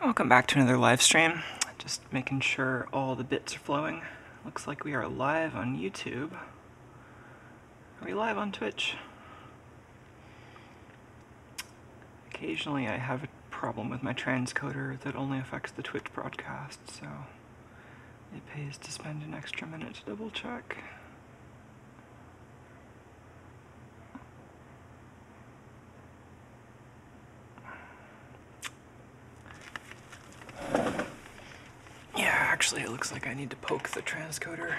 Welcome back to another live stream. Just making sure all the bits are flowing. Looks like we are live on YouTube. Are we live on Twitch? Occasionally I have a problem with my transcoder that only affects the Twitch broadcast, so it pays to spend an extra minute to double check. Yeah, actually, it looks like I need to poke the transcoder.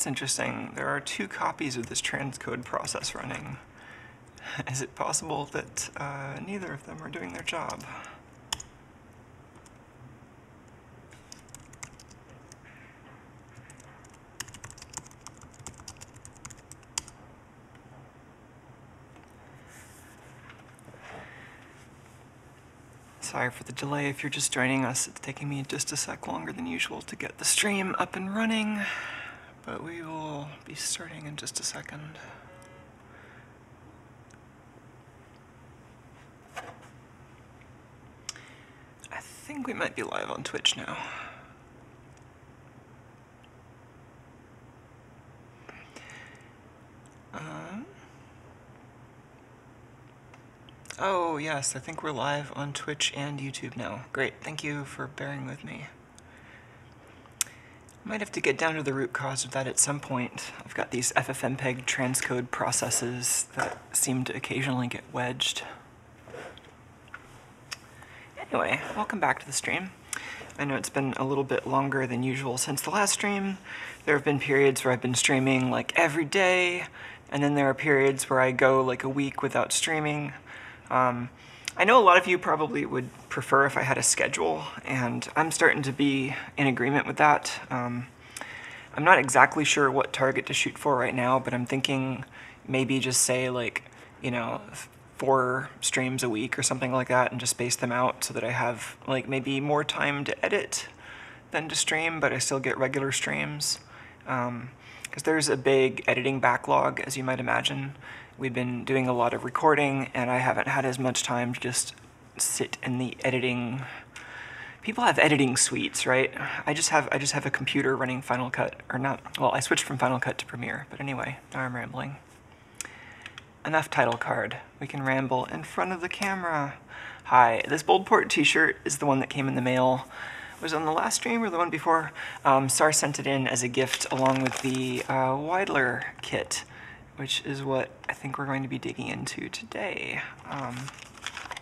That's interesting. There are two copies of this transcode process running. Is it possible that uh, neither of them are doing their job? Sorry for the delay if you're just joining us. It's taking me just a sec longer than usual to get the stream up and running, but we will be starting in just a second. I think we might be live on Twitch now. Um, oh, yes, I think we're live on Twitch and YouTube now. Great, thank you for bearing with me. Might have to get down to the root cause of that at some point. I've got these FFmpeg transcode processes that seem to occasionally get wedged. Anyway, welcome back to the stream. I know it's been a little bit longer than usual since the last stream. There have been periods where I've been streaming like every day, and then there are periods where I go like a week without streaming. Um, I know a lot of you probably would prefer if I had a schedule, and I'm starting to be in agreement with that. Um, I'm not exactly sure what target to shoot for right now, but I'm thinking maybe just say like, you know, four streams a week or something like that and just space them out so that I have like maybe more time to edit than to stream, but I still get regular streams. Because um, there's a big editing backlog, as you might imagine. We've been doing a lot of recording, and I haven't had as much time to just sit in the editing. People have editing suites, right? I just have I just have a computer running Final Cut, or not. Well, I switched from Final Cut to Premiere, but anyway, now I'm rambling. Enough title card. We can ramble in front of the camera. Hi, this Boldport t-shirt is the one that came in the mail. Was on the last stream or the one before? Um, Saar sent it in as a gift along with the uh, Widlar kit, which is what I think we're going to be digging into today. Um,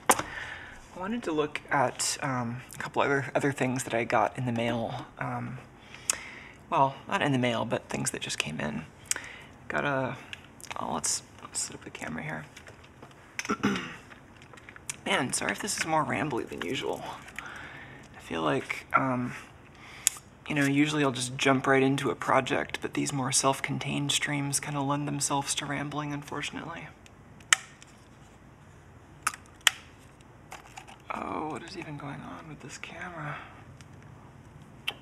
I wanted to look at um, a couple other other things that I got in the mail. Um, well, not in the mail, but things that just came in. Got a. Oh, let's let's set up the camera here. Man, sorry if this is more rambly than usual. I feel like, um, you know, usually I'll just jump right into a project, but these more self-contained streams kind of lend themselves to rambling, unfortunately. Oh, what is even going on with this camera? Oh,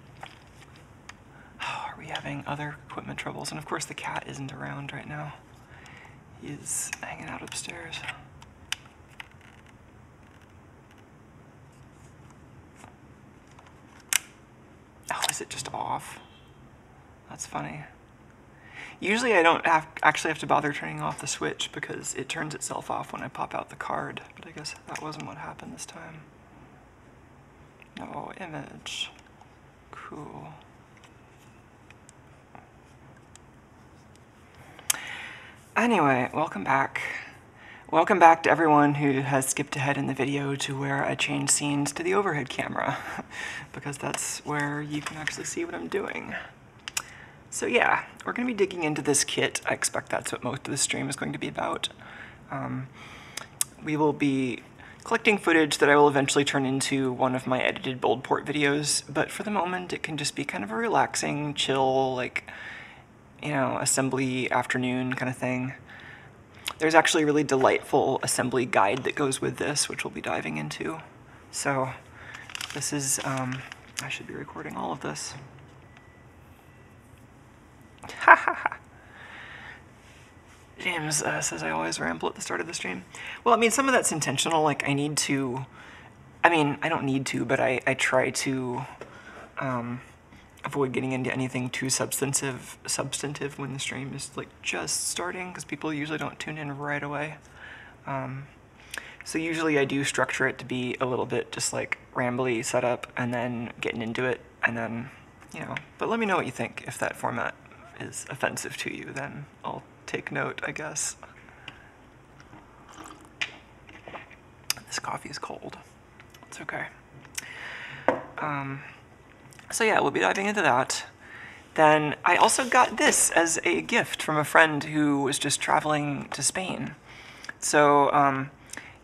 are we having other equipment troubles? And of course the cat isn't around right now. He's hanging out upstairs. Oh, is it just off? That's funny. Usually I don't have, actually have to bother turning off the switch because it turns itself off when I pop out the card, but I guess that wasn't what happened this time. No image. Cool. Anyway, welcome back. Welcome back to everyone who has skipped ahead in the video to where I changed scenes to the overhead camera, because that's where you can actually see what I'm doing. So yeah, we're going to be digging into this kit. I expect that's what most of the stream is going to be about. Um, we will be collecting footage that I will eventually turn into one of my edited Boldport videos, but for the moment it can just be kind of a relaxing, chill, like, you know, assembly afternoon kind of thing. There's actually a really delightful assembly guide that goes with this, which we'll be diving into. So this is, um, I should be recording all of this. Ha ha ha. James uh, says I always ramble at the start of the stream. Well, I mean, some of that's intentional. Like, I need to, I mean, I don't need to, but I, I try to um, avoid getting into anything too substantive substantive when the stream is like just starting because people usually don't tune in right away. Um, so usually I do structure it to be a little bit just like rambly setup and then getting into it and then, you know, but let me know what you think. If that format is offensive to you, then I'll take note, I guess. This coffee is cold. It's okay. Um, so yeah, we'll be diving into that. Then I also got this as a gift from a friend who was just traveling to Spain. So um,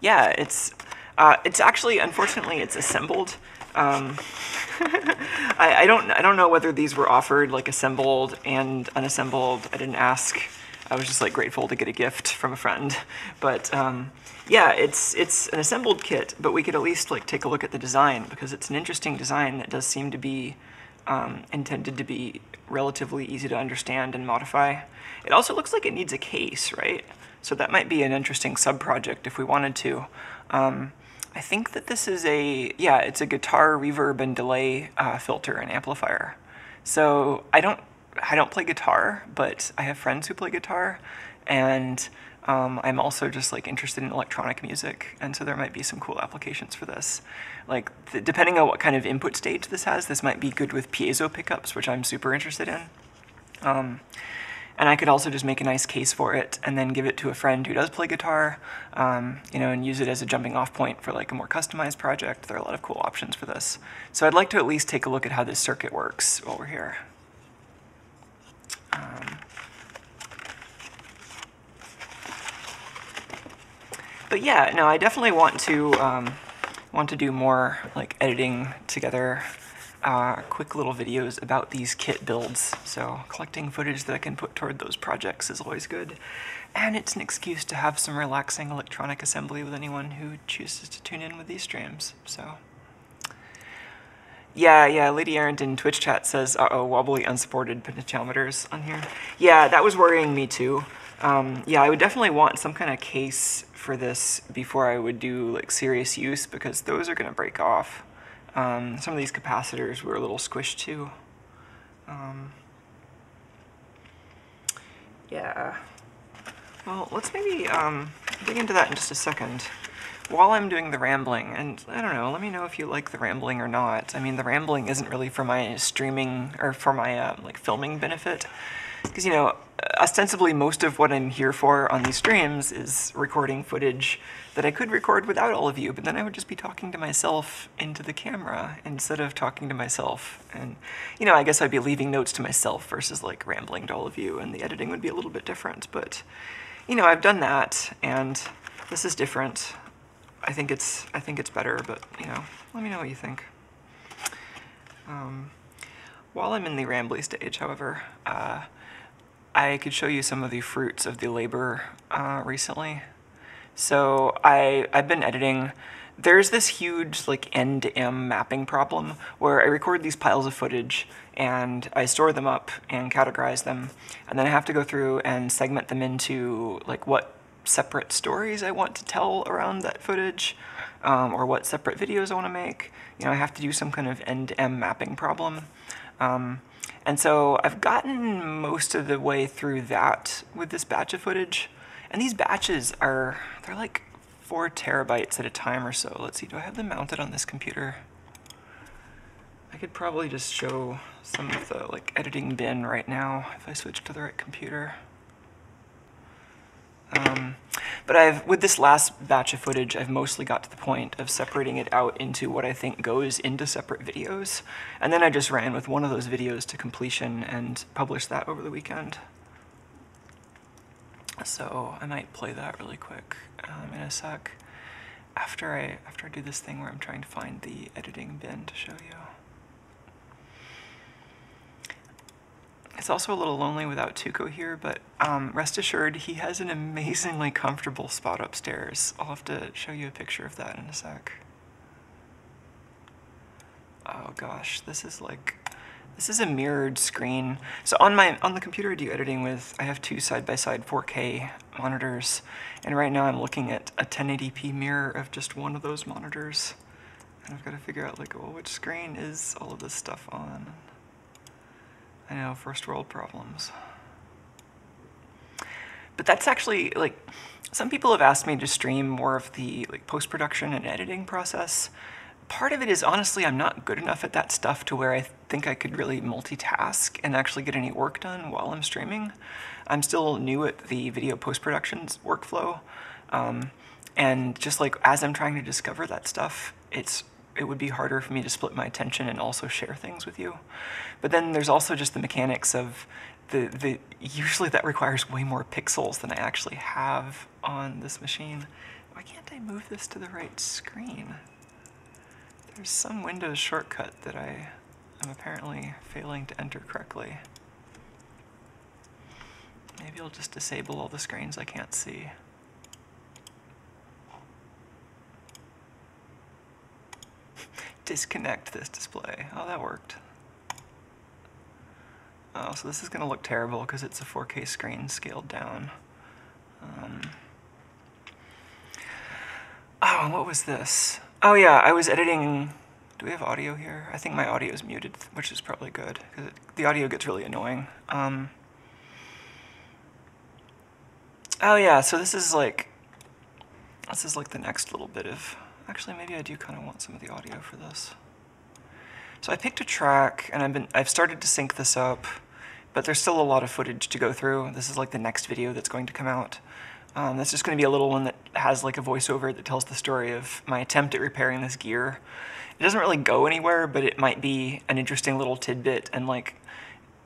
yeah, it's uh, it's actually unfortunately it's assembled. Um, I, I, don't I don't know whether these were offered like assembled and unassembled. I didn't ask. I was just like grateful to get a gift from a friend. But um, yeah, it's it's an assembled kit, but we could at least like take a look at the design because it's an interesting design that does seem to be um, intended to be relatively easy to understand and modify. It also looks like it needs a case, right? So that might be an interesting sub-project if we wanted to. Um, I think that this is a, yeah, it's a guitar reverb and delay uh, filter and amplifier. So I don't, I don't play guitar, but I have friends who play guitar, and um, I'm also just like interested in electronic music, and so there might be some cool applications for this. Like, th depending on what kind of input stage this has, this might be good with piezo pickups, which I'm super interested in. Um, and I could also just make a nice case for it and then give it to a friend who does play guitar, um, you know, and use it as a jumping off point for like a more customized project. There are a lot of cool options for this. So I'd like to at least take a look at how this circuit works while we're here. Um, but yeah, no, I definitely want to um, want to do more like editing together uh, quick little videos about these kit builds. So collecting footage that I can put toward those projects is always good. And it's an excuse to have some relaxing electronic assembly with anyone who chooses to tune in with these streams. So yeah, yeah, Lady Errant in Twitch chat says, uh-oh, wobbly unsupported potentiometers on here. Yeah, that was worrying me too. Um, yeah, I would definitely want some kind of case for this before I would do like serious use because those are going to break off. Um, some of these capacitors were a little squished too. Um, yeah. Well, let's maybe um, dig into that in just a second. While I'm doing the rambling, and I don't know, let me know if you like the rambling or not. I mean, the rambling isn't really for my streaming or for my uh, like filming benefit, because you know, ostensibly most of what I'm here for on these streams is recording footage that I could record without all of you, but then I would just be talking to myself into the camera instead of talking to myself. And, you know, I guess I'd be leaving notes to myself versus like rambling to all of you, and the editing would be a little bit different. But, you know, I've done that, and this is different. I think it's I think it's better, but you know, let me know what you think. Um, while I'm in the rambly stage, however, uh, I could show you some of the fruits of the labor uh, recently. So I, I've been editing. There's this huge like end to M mapping problem where I record these piles of footage and I store them up and categorize them, and then I have to go through and segment them into like what separate stories I want to tell around that footage, um, or what separate videos I want to make. You know, I have to do some kind of end to M mapping problem. Um, and so I've gotten most of the way through that with this batch of footage. And these batches are, they're like four terabytes at a time or so. Let's see, do I have them mounted on this computer? I could probably just show some of the like editing bin right now if I switch to the right computer. Um, but I've, with this last batch of footage, I've mostly got to the point of separating it out into what I think goes into separate videos. And then I just ran with one of those videos to completion and published that over the weekend. So I might play that really quick um, in a sec. after I after I do this thing where I'm trying to find the editing bin to show you. It's also a little lonely without Tuco here, but um, rest assured he has an amazingly comfortable spot upstairs. I'll have to show you a picture of that in a sec. Oh gosh, this is like this is a mirrored screen. So on my on the computer I do editing with, I have two side-by-side 4K monitors, and right now I'm looking at a 1080p mirror of just one of those monitors. And I've got to figure out like, well, which screen is all of this stuff on? I know, first world problems. But that's actually like some people have asked me to stream more of the like post-production and editing process. Part of it is honestly I'm not good enough at that stuff to where I think I could really multitask and actually get any work done while I'm streaming. I'm still new at the video post-production workflow. Um, and just like as I'm trying to discover that stuff, it's it would be harder for me to split my attention and also share things with you. But then there's also just the mechanics of the, the usually that requires way more pixels than I actually have on this machine. Why can't I move this to the right screen? There's some Windows shortcut that I am apparently failing to enter correctly. Maybe I'll just disable all the screens I can't see. disconnect this display. Oh, that worked. Oh, so this is going to look terrible because it's a 4K screen scaled down. Um, oh, what was this? Oh yeah, I was editing. Do we have audio here? I think my audio is muted, which is probably good because the audio gets really annoying. Um, oh yeah, so this is like this is like the next little bit of Actually, maybe I do kind of want some of the audio for this. So I picked a track, and I've been I've started to sync this up, but there's still a lot of footage to go through. This is like the next video that's going to come out. Um, that's just going to be a little one that has like a voiceover that tells the story of my attempt at repairing this gear. It doesn't really go anywhere, but it might be an interesting little tidbit and like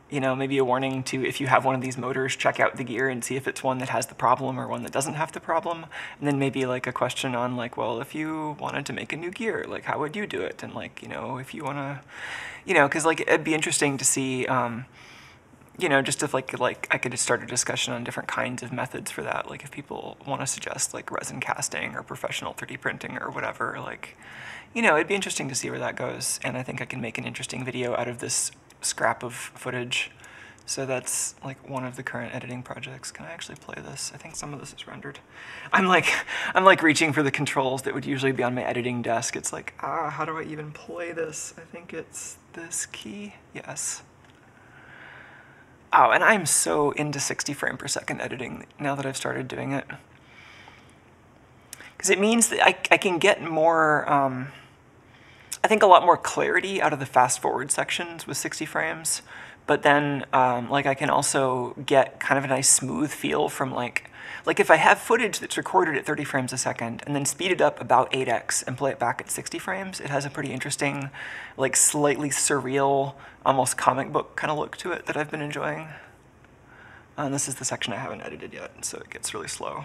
you know, maybe a warning to if you have one of these motors, check out the gear and see if it's one that has the problem or one that doesn't have the problem. And then maybe like a question on like, well, if you wanted to make a new gear, like how would you do it? And like, you know, if you want to, you know, because like it'd be interesting to see, um, you know, just if like like I could start a discussion on different kinds of methods for that. Like if people want to suggest like resin casting or professional 3D printing or whatever, like, you know, it'd be interesting to see where that goes. And I think I can make an interesting video out of this scrap of footage. So that's like one of the current editing projects. Can I actually play this? I think some of this is rendered. I'm like, I'm like reaching for the controls that would usually be on my editing desk. It's like, ah, how do I even play this? I think it's this key. Yes. Oh, and I'm so into 60 frame per second editing now that I've started doing it. Because it means that I, I can get more, um, I think a lot more clarity out of the fast forward sections with 60 frames, but then um, like I can also get kind of a nice smooth feel from like, like if I have footage that's recorded at 30 frames a second and then speed it up about 8x and play it back at 60 frames, it has a pretty interesting, like slightly surreal, almost comic book kind of look to it that I've been enjoying. And this is the section I haven't edited yet, so it gets really slow.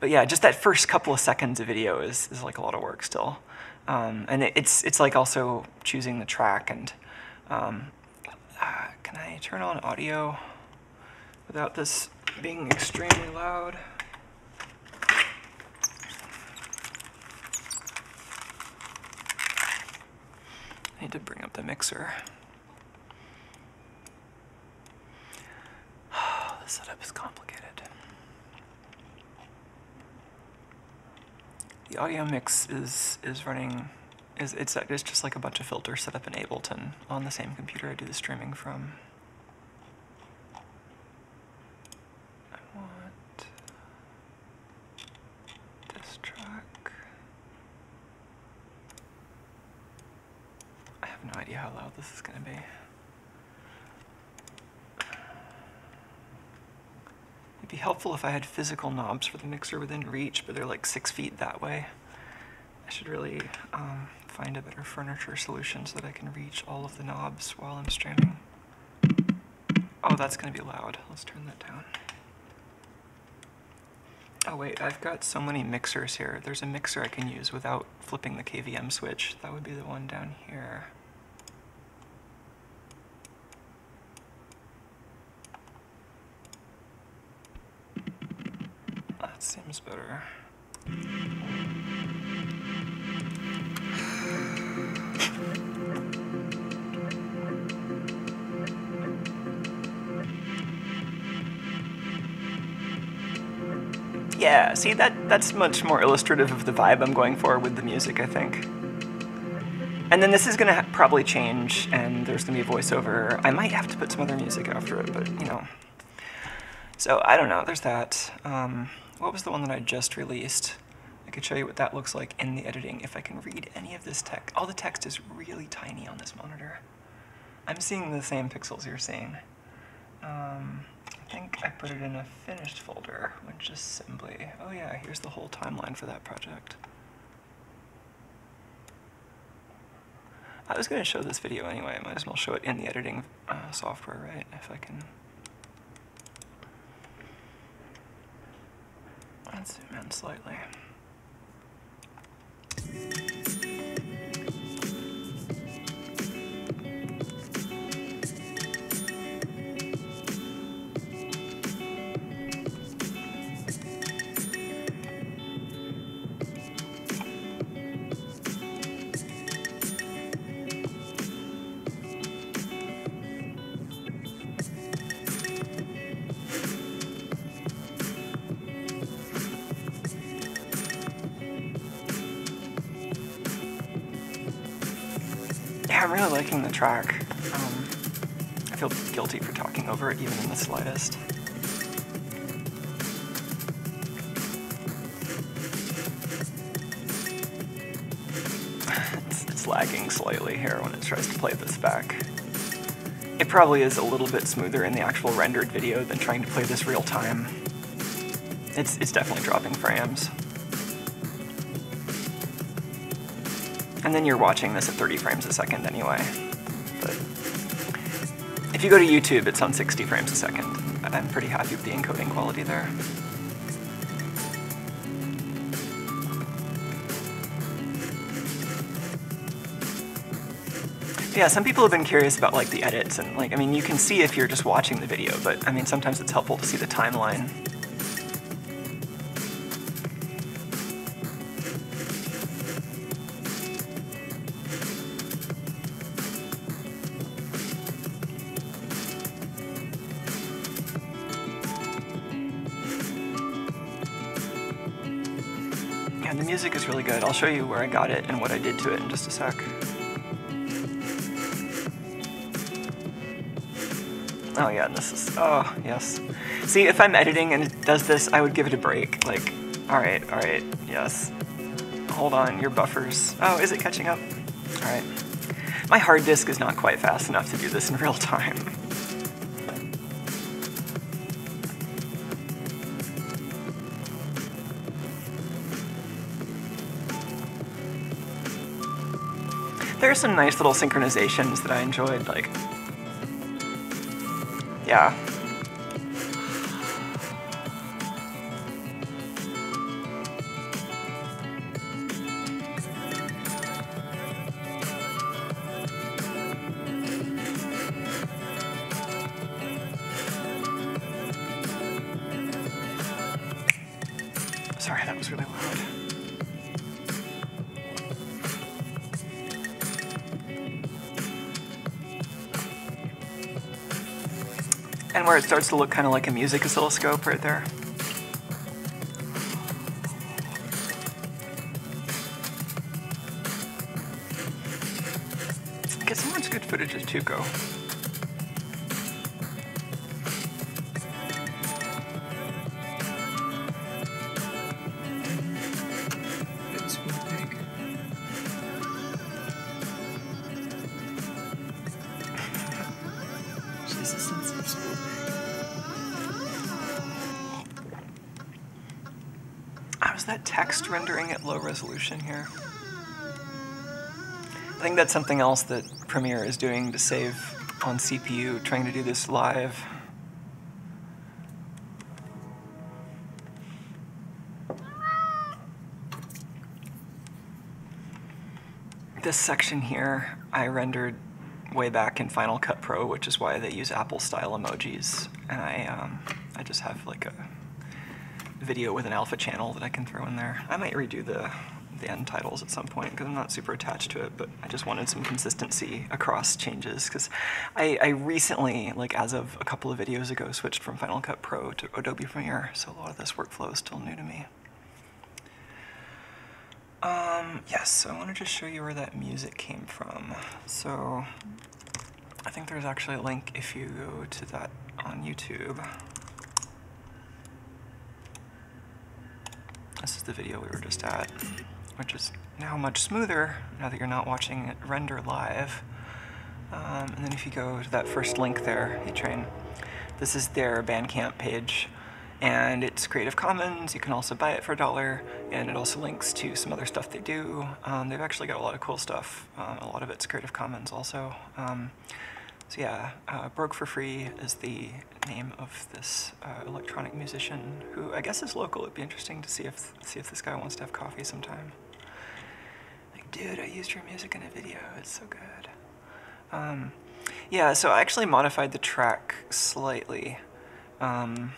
But yeah, just that first couple of seconds of video is, is like a lot of work still. Um, and it, it's it's like also choosing the track and um, uh, can I turn on audio without this being extremely loud? I need to bring up the mixer. the setup is complicated. The audio mix is is running is it's it's just like a bunch of filters set up in Ableton on the same computer I do the streaming from. I want this track. I have no idea how loud this is going to be. It'd be helpful if I had physical knobs for the mixer within reach, but they're like six feet that way. I should really um, find a better furniture solution so that I can reach all of the knobs while I'm streaming. Oh, that's gonna be loud. Let's turn that down. Oh wait, I've got so many mixers here. There's a mixer I can use without flipping the KVM switch. That would be the one down here. That seems better. Yeah, see that that's much more illustrative of the vibe I'm going for with the music, I think. And then this is gonna probably change, and there's gonna be a voiceover. I might have to put some other music after it, but you know. So I don't know. There's that. Um, what was the one that I just released? I could show you what that looks like in the editing if I can read any of this text. All the text is really tiny on this monitor. I'm seeing the same pixels you're seeing. Um, I think I put it in a finished folder, which is simply, oh yeah, here's the whole timeline for that project. I was going to show this video anyway, I might as well show it in the editing uh, software, right, if I can. Let's zoom in slightly. Track. Um, I feel guilty for talking over it even in the slightest. it's, it's lagging slightly here when it tries to play this back. It probably is a little bit smoother in the actual rendered video than trying to play this real time. It's, it's definitely dropping frames. And then you're watching this at 30 frames a second anyway. If you go to YouTube, it's on 60 frames a second. I'm pretty happy with the encoding quality there. Yeah, some people have been curious about like the edits and like, I mean, you can see if you're just watching the video, but I mean, sometimes it's helpful to see the timeline. Show you where I got it and what I did to it in just a sec. Oh yeah, this is, oh, yes. See, if I'm editing and it does this, I would give it a break. Like, all right, all right, yes. Hold on, your buffers. Oh, is it catching up? All right. My hard disk is not quite fast enough to do this in real time. There are some nice little synchronizations that I enjoyed, like, yeah. Starts to look kind of like a music oscilloscope right there. here. I think that's something else that Premiere is doing to save on CPU, trying to do this live. This section here I rendered way back in Final Cut Pro, which is why they use Apple style emojis. And I, um, I just have like a video with an alpha channel that I can throw in there. I might redo the the end titles at some point because I'm not super attached to it, but I just wanted some consistency across changes because I, I recently, like as of a couple of videos ago, switched from Final Cut Pro to Adobe Premiere, so a lot of this workflow is still new to me. Um, yes, so I wanted to show you where that music came from. So, I think there's actually a link if you go to that on YouTube. This is the video we were just at, which is now much smoother now that you're not watching it render live. Um, and then if you go to that first link there, train. this is their Bandcamp page and it's Creative Commons. You can also buy it for a dollar, and it also links to some other stuff they do. Um, they've actually got a lot of cool stuff. Um, a lot of it's Creative Commons also. Um, so yeah, uh, Broke for Free is the name of this uh, electronic musician who I guess is local. It'd be interesting to see if see if this guy wants to have coffee sometime. Dude, I used your music in a video. It's so good. Um, yeah, so I actually modified the track slightly. Um,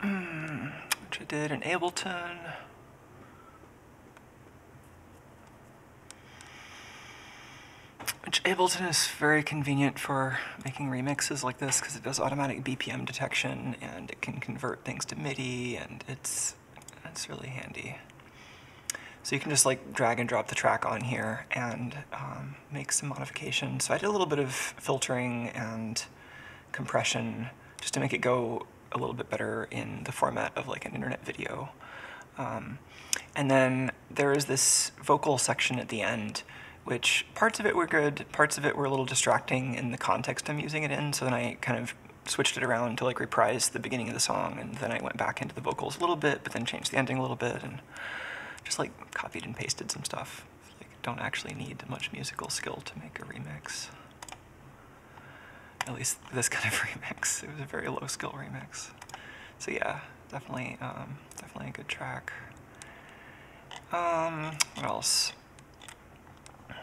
which I did in Ableton. Which Ableton is very convenient for making remixes like this because it does automatic BPM detection and it can convert things to MIDI and it's it's really handy. So you can just like drag and drop the track on here and um, make some modifications. So I did a little bit of filtering and compression just to make it go a little bit better in the format of like an internet video. Um, and then there is this vocal section at the end, which parts of it were good, parts of it were a little distracting in the context I'm using it in. So then I kind of switched it around to like reprise the beginning of the song, and then I went back into the vocals a little bit, but then changed the ending a little bit, and just like copied and pasted some stuff. Like, don't actually need much musical skill to make a remix at least this kind of remix. It was a very low skill remix. So yeah, definitely, um, definitely a good track. Um, what else? I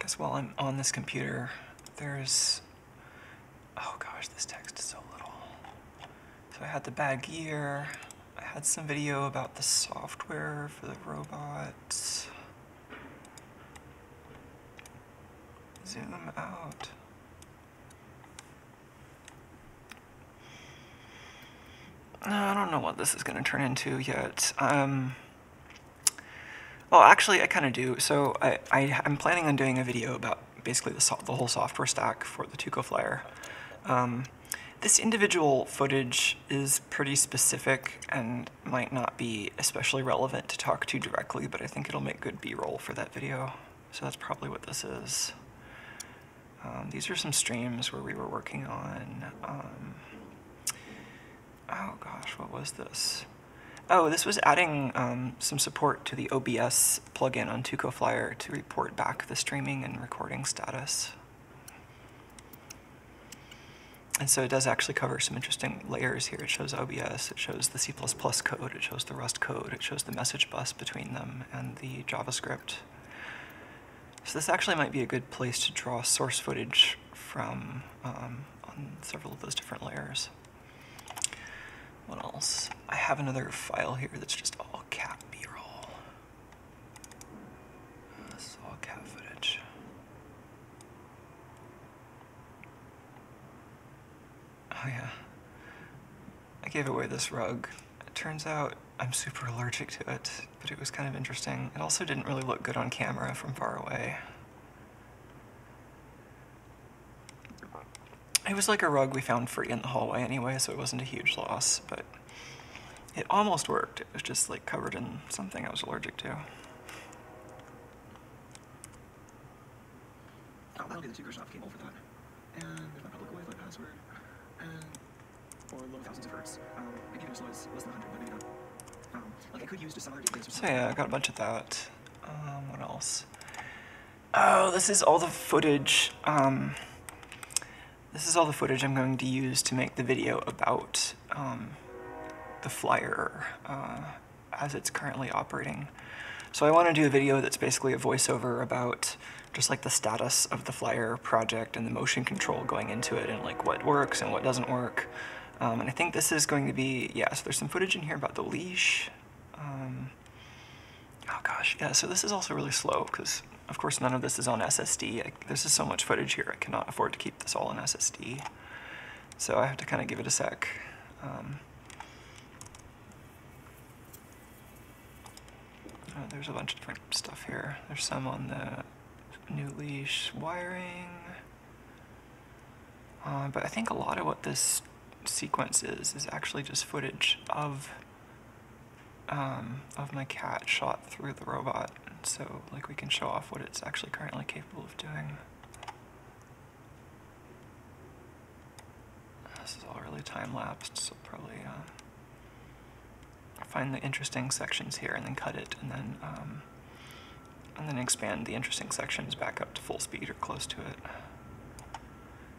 guess while I'm on this computer, there's, oh gosh, this text is so little. So I had the bad gear. I had some video about the software for the robot. Zoom out. I don't know what this is going to turn into yet. Um, well, actually, I kind of do. So I, I, am planning on doing a video about basically the, so the whole software stack for the Tuco Flyer. Um, this individual footage is pretty specific and might not be especially relevant to talk to directly, but I think it'll make good B-roll for that video. So that's probably what this is. Um, these are some streams where we were working on um, oh gosh, what was this? Oh, this was adding um, some support to the OBS plugin on Tuco Flyer to report back the streaming and recording status. And so it does actually cover some interesting layers here. It shows OBS, it shows the C++ code, it shows the Rust code, it shows the message bus between them and the JavaScript. So this actually might be a good place to draw source footage from um, on several of those different layers. What else? I have another file here that's just all cat B-roll. This is all cat footage. Oh yeah. I gave away this rug. It turns out I'm super allergic to it, but it was kind of interesting. It also didn't really look good on camera from far away. It was like a rug we found free in the hallway anyway, so it wasn't a huge loss, but it almost worked. It was just like covered in something I was allergic to. Oh, that'll be the secret shop cable for that. And there's my public Wi-Fi password. And for low thousands of hertz. Um, maybe as low as less than 100, but maybe not. Um, like I could use just other database. So yeah, I got a bunch of that. Um, what else? Oh, this is all the footage. Um, this is all the footage I'm going to use to make the video about um, the flyer uh, as it's currently operating. So I want to do a video that's basically a voiceover about just like the status of the Flyer project and the motion control going into it and like what works and what doesn't work. Um, and I think this is going to be, yeah, so there's some footage in here about the leash. Um, oh gosh, yeah, so this is also really slow because of course none of this is on SSD. I, this is so much footage here, I cannot afford to keep this all on SSD. So I have to kind of give it a sec. Um, oh, there's a bunch of different stuff here. There's some on the new leash wiring. Uh, but I think a lot of what this sequence is is actually just footage of um, of my cat shot through the robot. So like we can show off what it's actually currently capable of doing. This is all really time lapsed, so probably uh, find the interesting sections here and then cut it and then um, and then expand the interesting sections back up to full speed or close to it.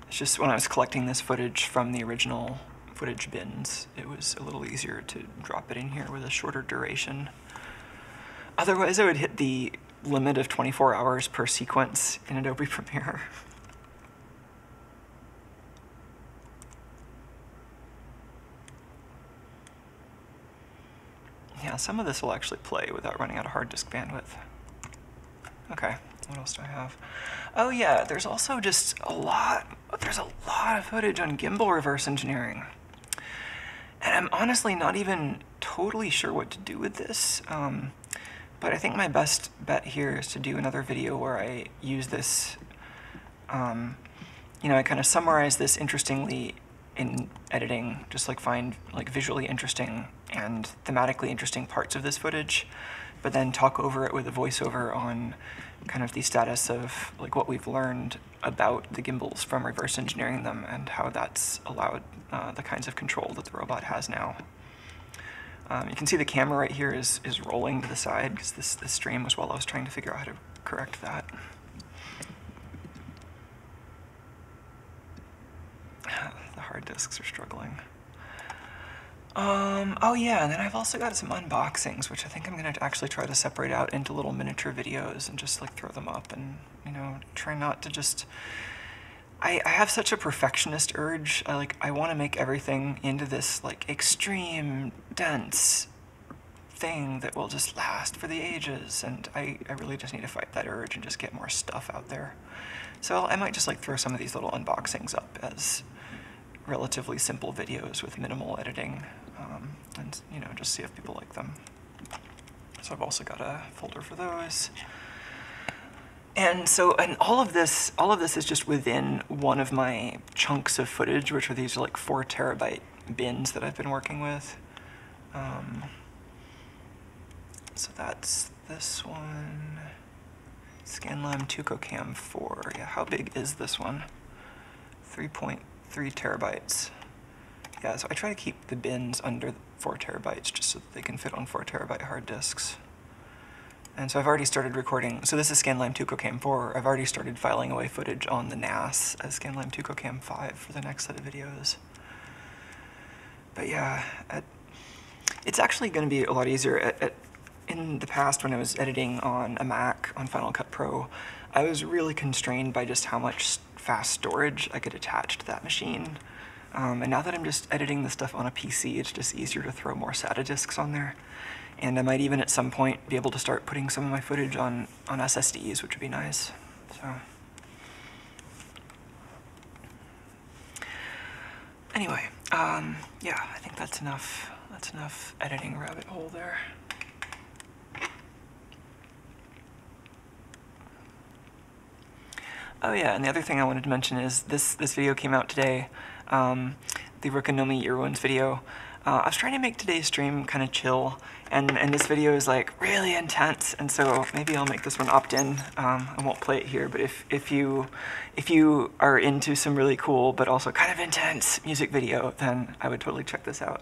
It's just when I was collecting this footage from the original footage bins, it was a little easier to drop it in here with a shorter duration. Otherwise, I would hit the limit of 24 hours per sequence in Adobe Premiere. Yeah, some of this will actually play without running out of hard disk bandwidth. Okay, what else do I have? Oh yeah, there's also just a lot, there's a lot of footage on gimbal reverse engineering. And I'm honestly not even totally sure what to do with this. Um, but I think my best bet here is to do another video where I use this, um, you know, I kind of summarize this interestingly in editing, just like find like visually interesting and thematically interesting parts of this footage, but then talk over it with a voiceover on kind of the status of like what we've learned about the gimbals from reverse engineering them and how that's allowed uh, the kinds of control that the robot has now. Um, you can see the camera right here is, is rolling to the side because this, this stream was while I was trying to figure out how to correct that. the hard disks are struggling. Um, oh yeah, and then I've also got some unboxings, which I think I'm gonna actually try to separate out into little miniature videos and just like throw them up and, you know, try not to just, I, I have such a perfectionist urge. I like, I wanna make everything into this like extreme, dense thing that will just last for the ages. And I, I really just need to fight that urge and just get more stuff out there. So I might just like throw some of these little unboxings up as relatively simple videos with minimal editing um, and you know just see if people like them. So I've also got a folder for those. And so, and all of this, all of this is just within one of my chunks of footage, which are these like four terabyte bins that I've been working with. Um, so that's this one. Scanlime TucoCam 4. Yeah, how big is this one? 3.3 terabytes. Yeah, so I try to keep the bins under 4 terabytes just so that they can fit on 4 terabyte hard disks. And so I've already started recording, so this is Scanlime TucoCam 4. I've already started filing away footage on the NAS as Scanlime TucoCam 5 for the next set of videos. But yeah, at, it's actually going to be a lot easier. At, at, in the past, when I was editing on a Mac on Final Cut Pro, I was really constrained by just how much fast storage I could attach to that machine. Um, and now that I'm just editing the stuff on a PC, it's just easier to throw more SATA disks on there. And I might even at some point be able to start putting some of my footage on, on SSDs, which would be nice. So. Anyway, um, yeah, I think that's enough. That's enough editing rabbit hole there. Oh yeah, and the other thing I wanted to mention is this this video came out today, um, the Rukanomi Earwounds video. Uh, I was trying to make today's stream kind of chill, and, and this video is like really intense, and so maybe I'll make this one opt-in. Um, I won't play it here, but if, if, you, if you are into some really cool but also kind of intense music video, then I would totally check this out.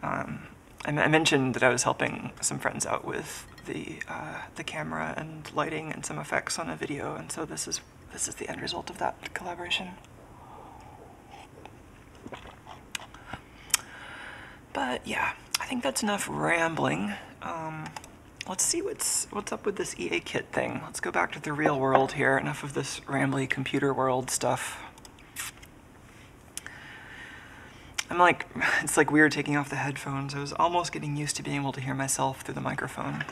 Um, I, I, mentioned that I was helping some friends out with the, uh, the camera and lighting and some effects on a video, and so this is, this is the end result of that collaboration. But yeah, I think that's enough rambling. Um, let's see what's what's up with this EAKit thing. Let's go back to the real world here. Enough of this rambly computer world stuff. I'm like, it's like weird taking off the headphones. I was almost getting used to being able to hear myself through the microphone.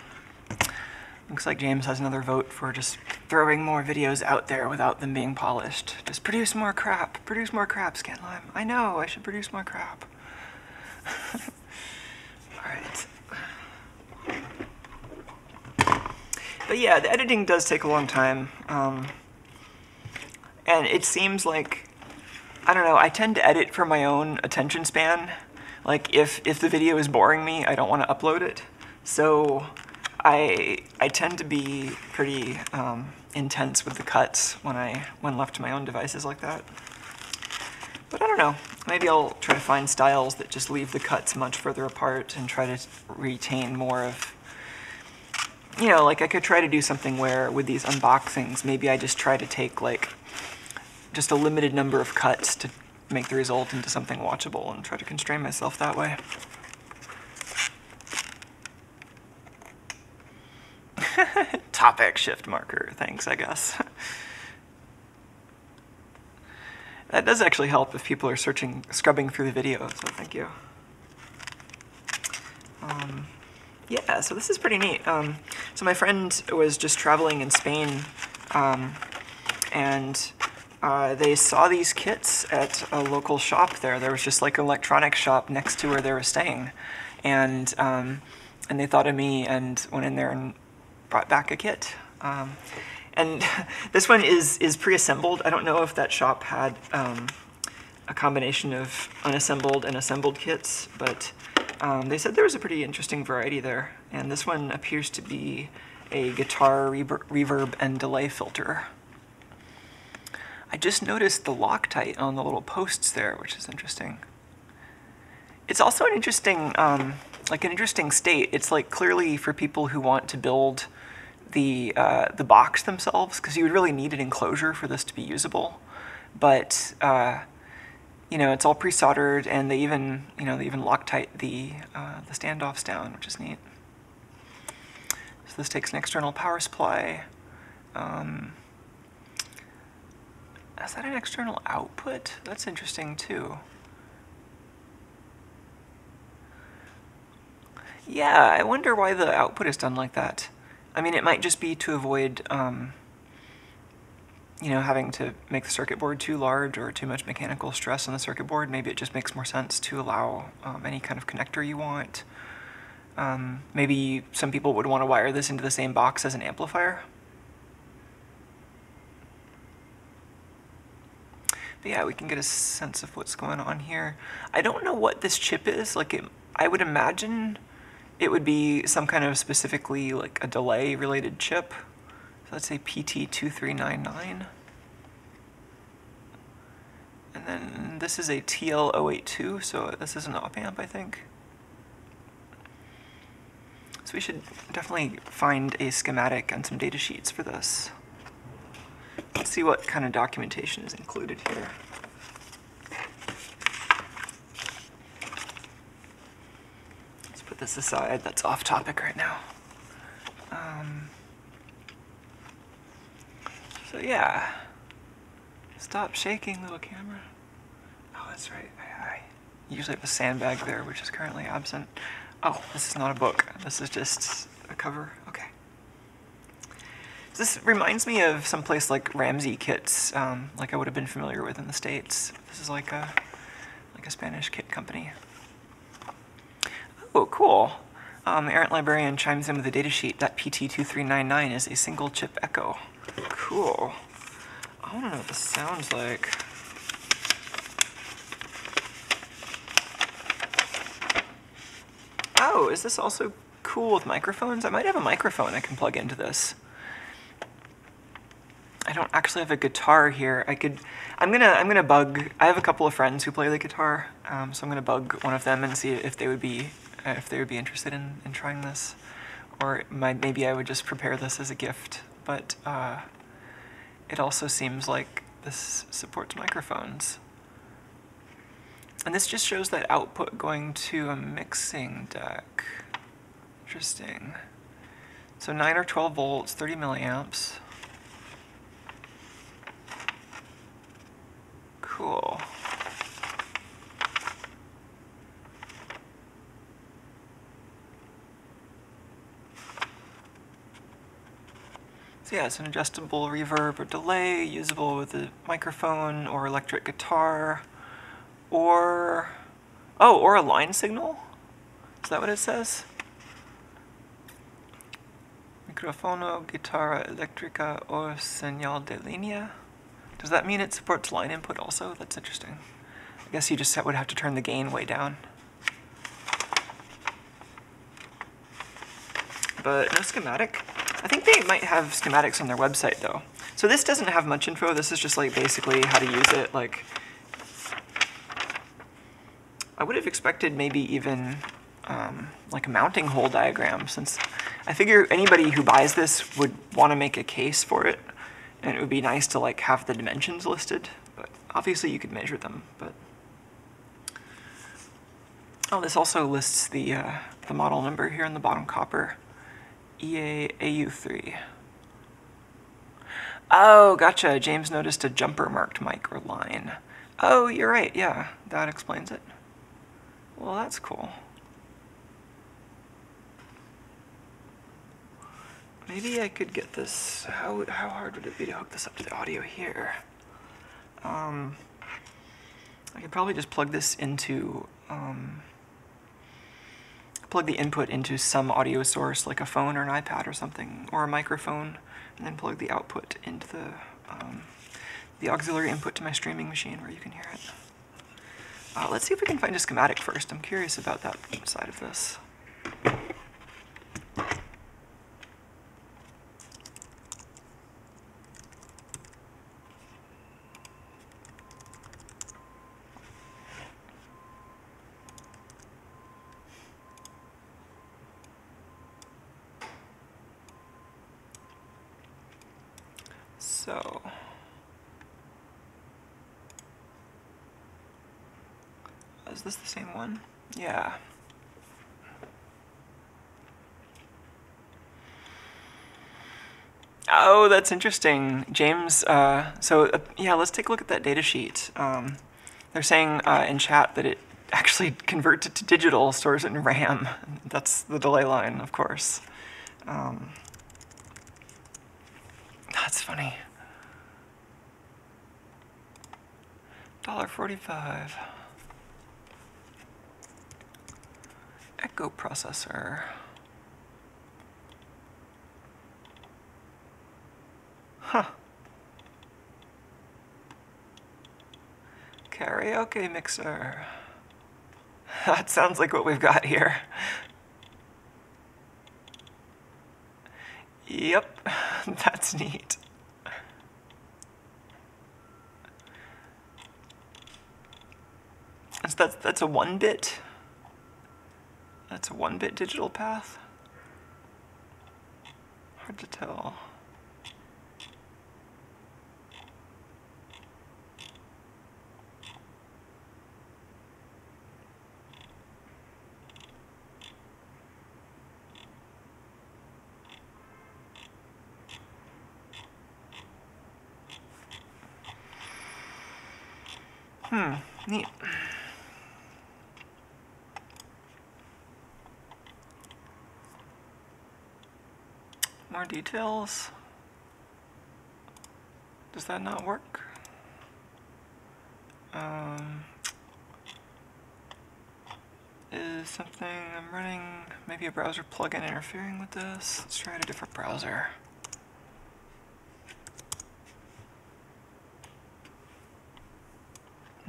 Looks like James has another vote for just throwing more videos out there without them being polished. Just produce more crap. Produce more crap, Scanlime. I know, I should produce more crap. Alright. But yeah, the editing does take a long time. Um, and it seems like I don't know, I tend to edit for my own attention span. Like if if the video is boring me, I don't want to upload it. So I I tend to be pretty um, intense with the cuts when I when left to my own devices like that. But I don't know. Maybe I'll try to find styles that just leave the cuts much further apart and try to retain more of you know, like I could try to do something where with these unboxings, maybe I just try to take like just a limited number of cuts to make the result into something watchable and try to constrain myself that way. Topic shift marker, thanks, I guess. that does actually help if people are searching, scrubbing through the video, so thank you. Um, yeah, so this is pretty neat. Um, so my friend was just traveling in Spain, um, and uh, they saw these kits at a local shop there. There was just like an electronics shop next to where they were staying, and um, and they thought of me and went in there and brought back a kit. And this one is is pre-assembled. I don't know if that shop had um, a combination of unassembled and assembled kits, but um, they said there was a pretty interesting variety there. And this one appears to be a guitar reverb and delay filter. I just noticed the Loctite on the little posts there, which is interesting. It's also an interesting, um, like an interesting state. It's like clearly for people who want to build the uh, the box themselves, because you would really need an enclosure for this to be usable. But uh, you know, it's all pre-soldered, and they even you know they even Loctite the uh, the standoffs down, which is neat. So this takes an external power supply. Um, is that an external output? That's interesting too. Yeah, I wonder why the output is done like that. I mean, it might just be to avoid, um, you know, having to make the circuit board too large or too much mechanical stress on the circuit board. Maybe it just makes more sense to allow um, any kind of connector you want. Um, maybe some people would want to wire this into the same box as an amplifier. But yeah, we can get a sense of what's going on here. I don't know what this chip is. Like, it, I would imagine it would be some kind of specifically like a delay related chip. So let's say PT2399. And then this is a TL082, so this is an op amp, I think. So we should definitely find a schematic and some data sheets for this. Let's see what kind of documentation is included here. Let's put this aside, that's off topic right now. Um, so yeah, stop shaking little camera. Oh, that's right, I, I usually have a sandbag there, which is currently absent. Oh, this is not a book, this is just a cover, okay. This reminds me of some place like Ramsey Kits, um, like I would have been familiar with in the States. This is like a, like a Spanish kit company. Oh, cool. Um, the errant librarian chimes in with a datasheet that PT2399 is a single chip echo. Cool. I want to know what this sounds like. Oh, is this also cool with microphones? I might have a microphone I can plug into this. I don't actually have a guitar here. I could, I'm gonna, I'm gonna bug. I have a couple of friends who play the guitar, um, so I'm gonna bug one of them and see if they would be, if they would be interested in, in trying this, or maybe I would just prepare this as a gift. But uh, it also seems like this supports microphones, and this just shows that output going to a mixing deck. Interesting. So 9 or 12 volts, 30 milliamps. Cool. So yeah, it's an adjustable reverb or delay, usable with a microphone or electric guitar, or oh, or a line signal. Is that what it says? Microfono, guitarra electrica o señal de línea. Does that mean it supports line input also? That's interesting. I guess you just would have to turn the gain way down. But no schematic. I think they might have schematics on their website though. So this doesn't have much info. This is just like basically how to use it. Like, I would have expected maybe even um, like a mounting hole diagram since I figure anybody who buys this would want to make a case for it and it would be nice to like have the dimensions listed, but obviously you could measure them, but Oh, this also lists the uh, the model number here in the bottom copper. EA AU3. Oh, gotcha. James noticed a jumper marked mic or line. Oh, you're right. Yeah, that explains it. Well, that's cool. Maybe I could get this. How, how hard would it be to hook this up to the audio here? Um, I could probably just plug this into um, plug the input into some audio source like a phone or an iPad or something, or a microphone, and then plug the output into the, um, the auxiliary input to my streaming machine where you can hear it. Uh, let's see if we can find a schematic first. I'm curious about that side of this. So. Is this the same one? Yeah. Oh, that's interesting. James, uh, so uh, yeah, let's take a look at that data sheet. Um, they're saying uh, in chat that it actually converts to digital, stores in RAM. That's the delay line, of course. Um, that's funny. Dollar forty-five. Echo processor. Huh. Karaoke mixer. That sounds like what we've got here. Yep, that's neat. So that's, that's a one bit. That's a one bit digital path. Hard to tell. Hmm, neat. More details. Does that not work? Um, is something I'm running, maybe a browser plugin interfering with this? Let's try a different browser.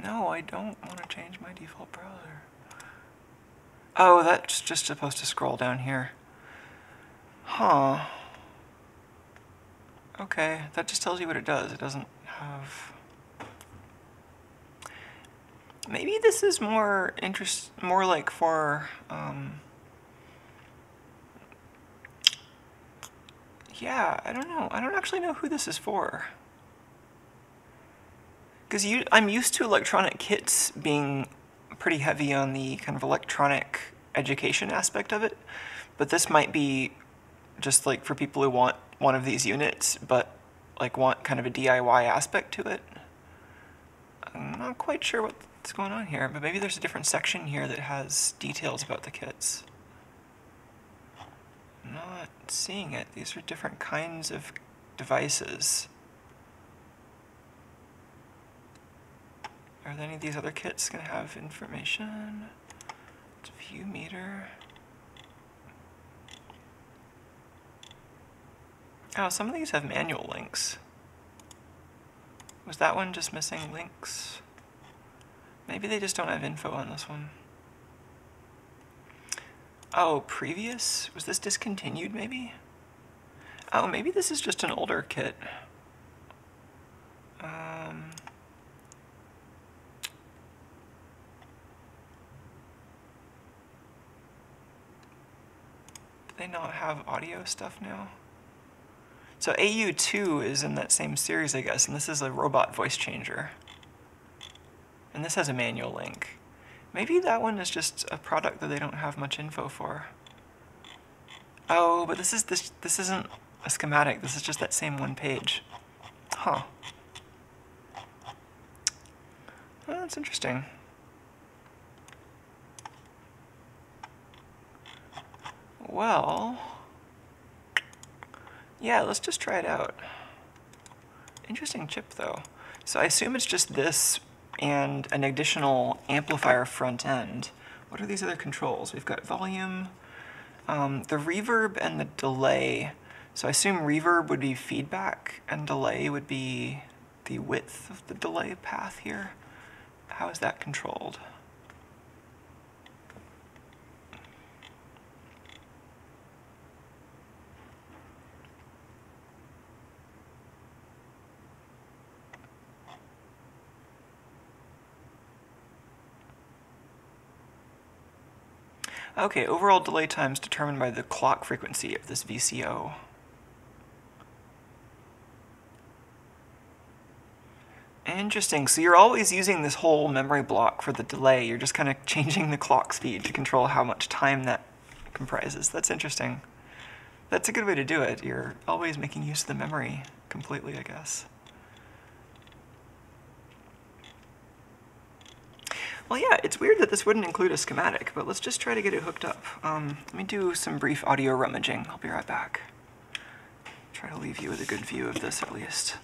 No, I don't want to change my default browser. Oh, that's just supposed to scroll down here. Huh. Okay, that just tells you what it does. It doesn't have... Maybe this is more interest, more like for, um... Yeah, I don't know. I don't actually know who this is for. Because I'm used to electronic kits being pretty heavy on the kind of electronic education aspect of it, but this might be just like for people who want one of these units, but like want kind of a DIY aspect to it. I'm not quite sure what's going on here, but maybe there's a different section here that has details about the kits. Not seeing it. These are different kinds of devices. Are any of these other kits going to have information? It's VU meter. Oh, some of these have manual links. Was that one just missing links? Maybe they just don't have info on this one. Oh, previous? Was this discontinued maybe? Oh, maybe this is just an older kit. Um, do they not have audio stuff now? So AU2 is in that same series, I guess, and this is a robot voice changer. And this has a manual link. Maybe that one is just a product that they don't have much info for. Oh, but this is this this isn't a schematic. This is just that same one page. Huh. Well, that's interesting. Well, yeah, let's just try it out. Interesting chip though. So I assume it's just this and an additional amplifier front end. What are these other controls? We've got volume, um, the reverb and the delay. So I assume reverb would be feedback and delay would be the width of the delay path here. How is that controlled? Okay, overall delay time is determined by the clock frequency of this VCO. Interesting. So you're always using this whole memory block for the delay. You're just kind of changing the clock speed to control how much time that comprises. That's interesting. That's a good way to do it. You're always making use of the memory completely, I guess. Well, yeah, it's weird that this wouldn't include a schematic, but let's just try to get it hooked up. Um, let me do some brief audio rummaging. I'll be right back. Try to leave you with a good view of this at least.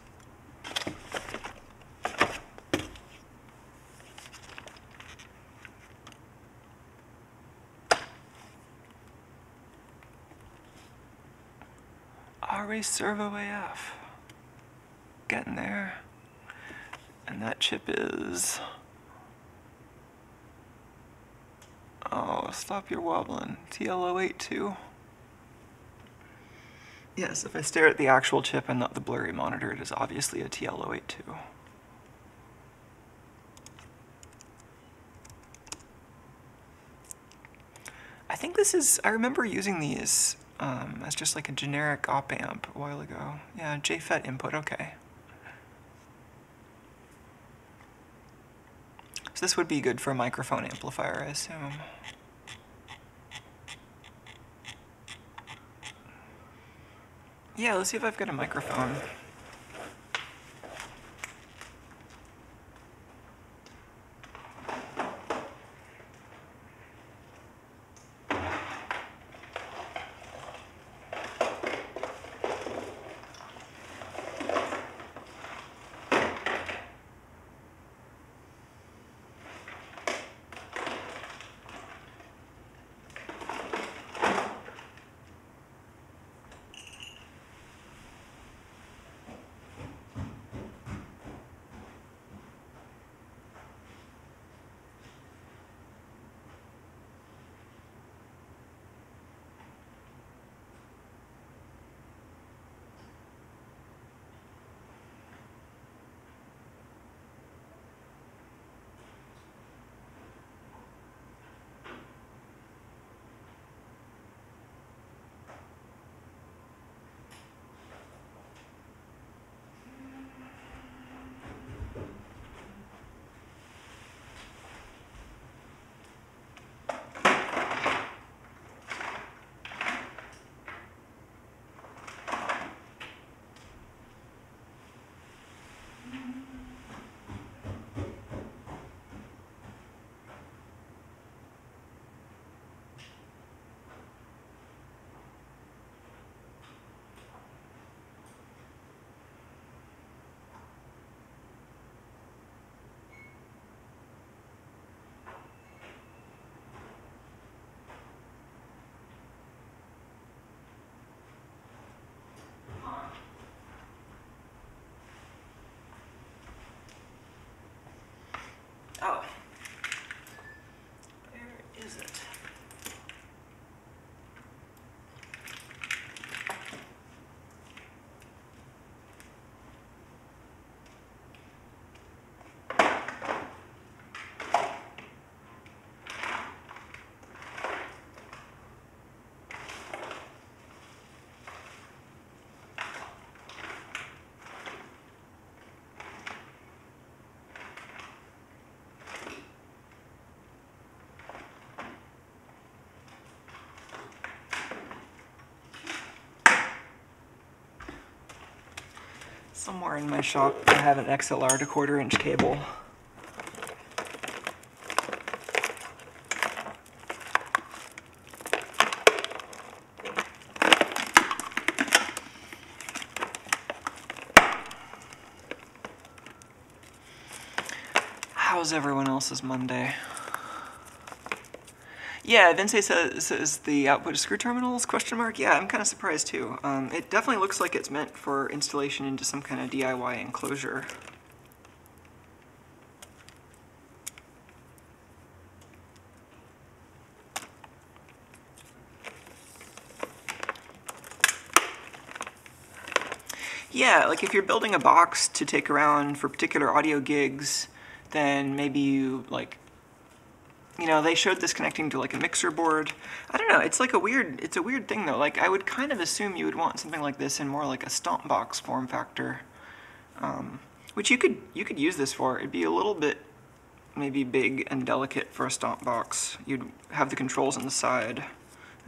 RA Servo AF. Getting there. And that chip is Oh, stop your wobbling. TL082. Yes, if I stare at the actual chip and not the blurry monitor, it is obviously a TL082. I think this is, I remember using these um, as just like a generic op amp a while ago. Yeah, JFET input, okay. So this would be good for a microphone amplifier, I assume. Yeah, let's see if I've got a microphone. Somewhere in my shop, I have an XLR to quarter inch cable. How's everyone else's Monday? Yeah, Vince says, says the output of screw terminals, question mark. Yeah, I'm kind of surprised too. Um, it definitely looks like it's meant for installation into some kind of DIY enclosure. Yeah, like if you're building a box to take around for particular audio gigs, then maybe you like you know they showed this connecting to like a mixer board. I don't know it's like a weird it's a weird thing though. Like i would kind of assume you would want something like this in more like a stomp box form factor um, which you could you could use this for. It'd be a little bit maybe big and delicate for a stomp box. You'd have the controls on the side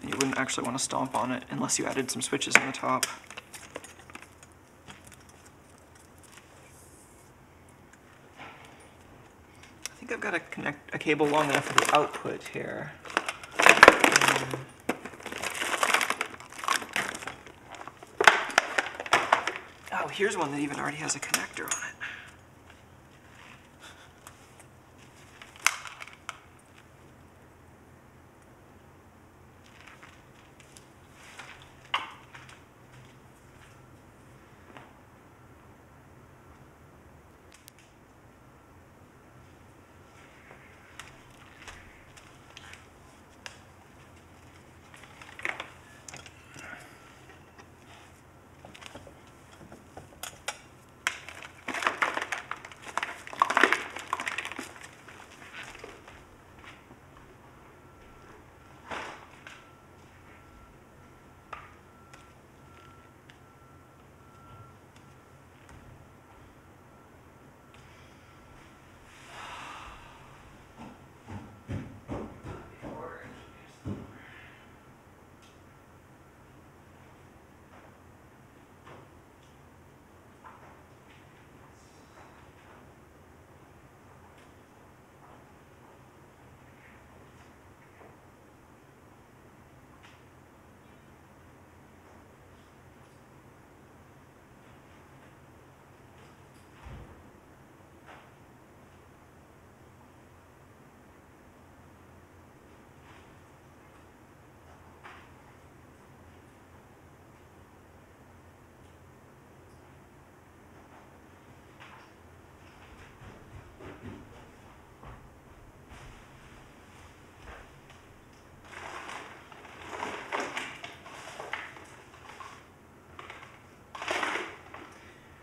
and you wouldn't actually want to stomp on it unless you added some switches on the top I think I've got to connect a cable long enough for the output here. Um, oh, here's one that even already has a connector on it.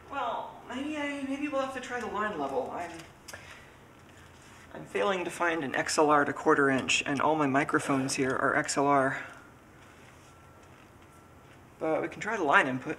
Well, maybe we'll have to try the line level. I'm I'm failing to find an XLR to quarter inch, and all my microphones here are XLR. But we can try the line input.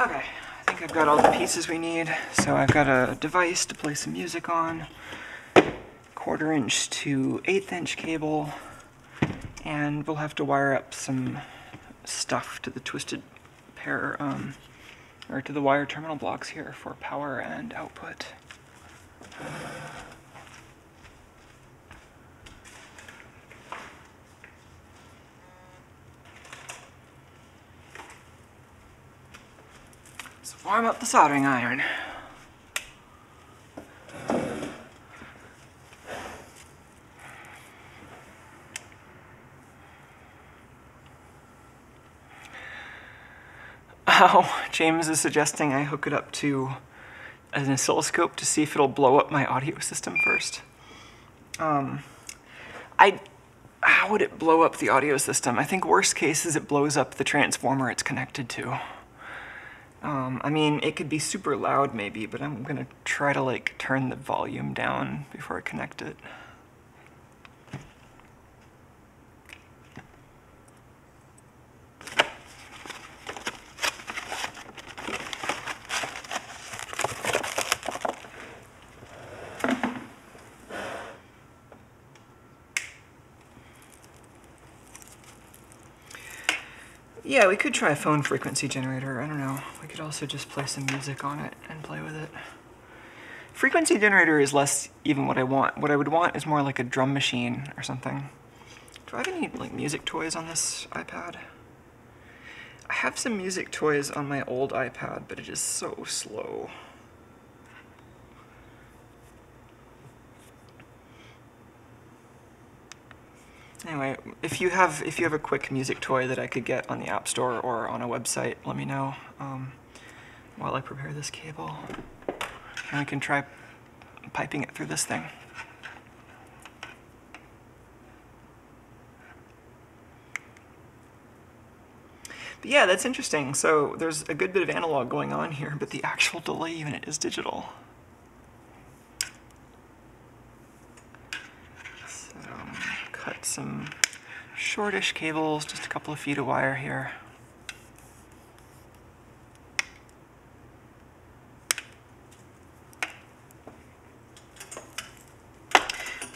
Okay, I think I've got all the pieces we need. So I've got a device to play some music on, quarter inch to eighth inch cable, and we'll have to wire up some stuff to the twisted pair, um, or to the wire terminal blocks here for power and output. Let's warm up the soldering iron. Oh, James is suggesting I hook it up to an oscilloscope to see if it'll blow up my audio system first. Um, I how would it blow up the audio system? I think worst case is it blows up the transformer it's connected to. Um, I mean, it could be super loud maybe, but I'm gonna try to like turn the volume down before I connect it. Yeah, we could try a phone frequency generator. I don't know. We could also just play some music on it and play with it. Frequency generator is less even what I want. What I would want is more like a drum machine or something. Do I have any like music toys on this iPad? I have some music toys on my old iPad, but it is so slow. Anyway, if you have if you have a quick music toy that I could get on the App Store or on a website, let me know um, while I prepare this cable, and we can try piping it through this thing. But yeah, that's interesting. So there's a good bit of analog going on here, but the actual delay unit is digital. So cut some shortish cables, just a couple of feet of wire here.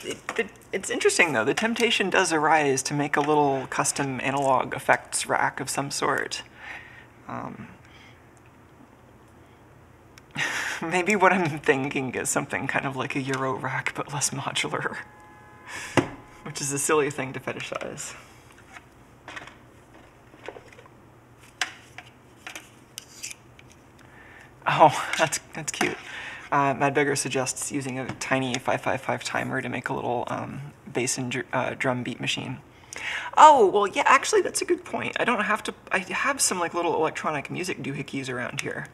It, it, it's interesting though, the temptation does arise to make a little custom analog effects rack of some sort. Um, maybe what I'm thinking is something kind of like a Eurorack but less modular, which is a silly thing to fetishize. Oh, that's, that's cute. Uh, Mad Beggar suggests using a tiny 555 timer to make a little um, bass and dr uh, drum beat machine. Oh, well, yeah, actually, that's a good point. I don't have to, I have some like little electronic music doohickeys around here.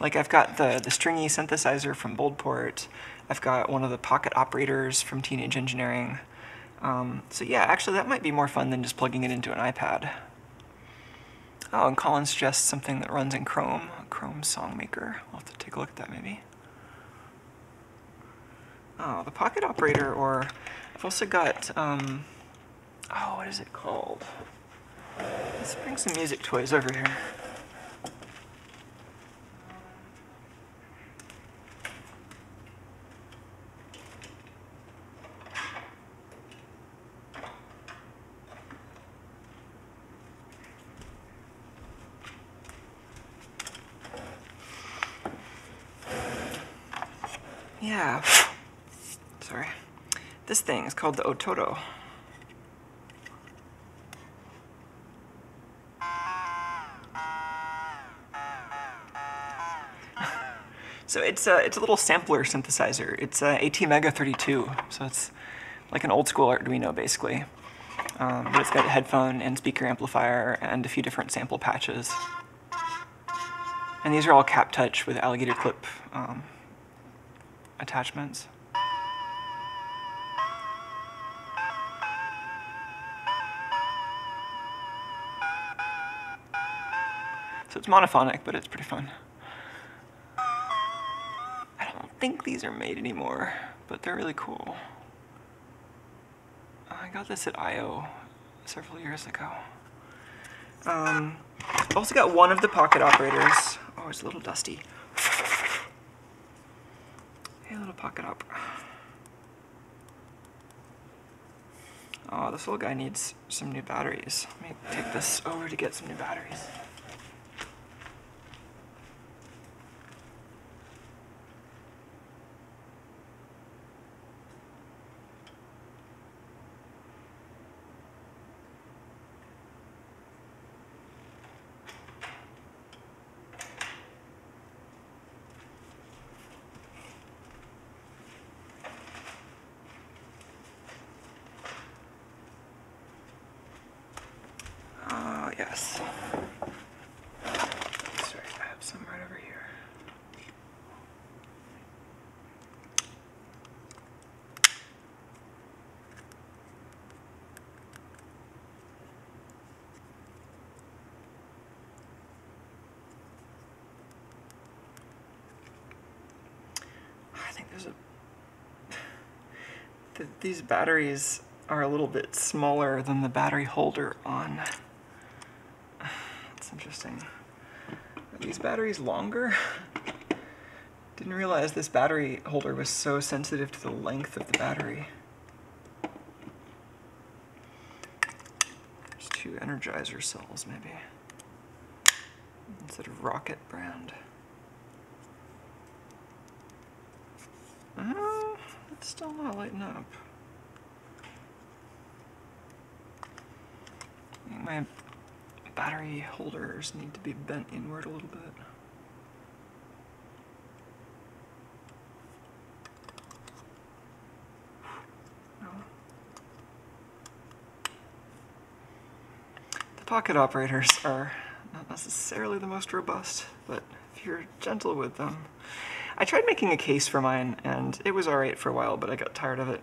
Like I've got the, the stringy synthesizer from Boldport. I've got one of the pocket operators from Teenage Engineering. Um, so yeah, actually that might be more fun than just plugging it into an iPad. Oh, and Colin suggests something that runs in Chrome, Chrome SongMaker. I'll have to take a look at that maybe. Oh, the pocket operator, or I've also got, um, oh, what is it called? Let's bring some music toys over here. Yeah. Sorry. This thing is called the Ototo. so it's a, it's a little sampler synthesizer. It's a ATmega 32, so it's like an old school Arduino basically. Um, but it's got a headphone and speaker amplifier and a few different sample patches. And these are all cap touch with alligator clip um, attachments. So it's monophonic, but it's pretty fun. I don't think these are made anymore, but they're really cool. I got this at I/O several years ago. Um, also got one of the pocket operators. Oh, it's a little dusty. Hey, little pocket up. Oh, this little guy needs some new batteries. Let me take this over to get some new batteries. Oh, yes. Sorry, I have some right over here. there's a th- these batteries are a little bit smaller than the battery holder on. That's interesting. Are these batteries longer? Didn't realize this battery holder was so sensitive to the length of the battery. There's two Energizer cells, maybe. Instead of Rocket brand. Uh, oh, it's still not lighting up. My battery holders need to be bent inward a little bit. The pocket operators are not necessarily the most robust, but if you're gentle with them. I tried making a case for mine, and it was alright for a while, but I got tired of it.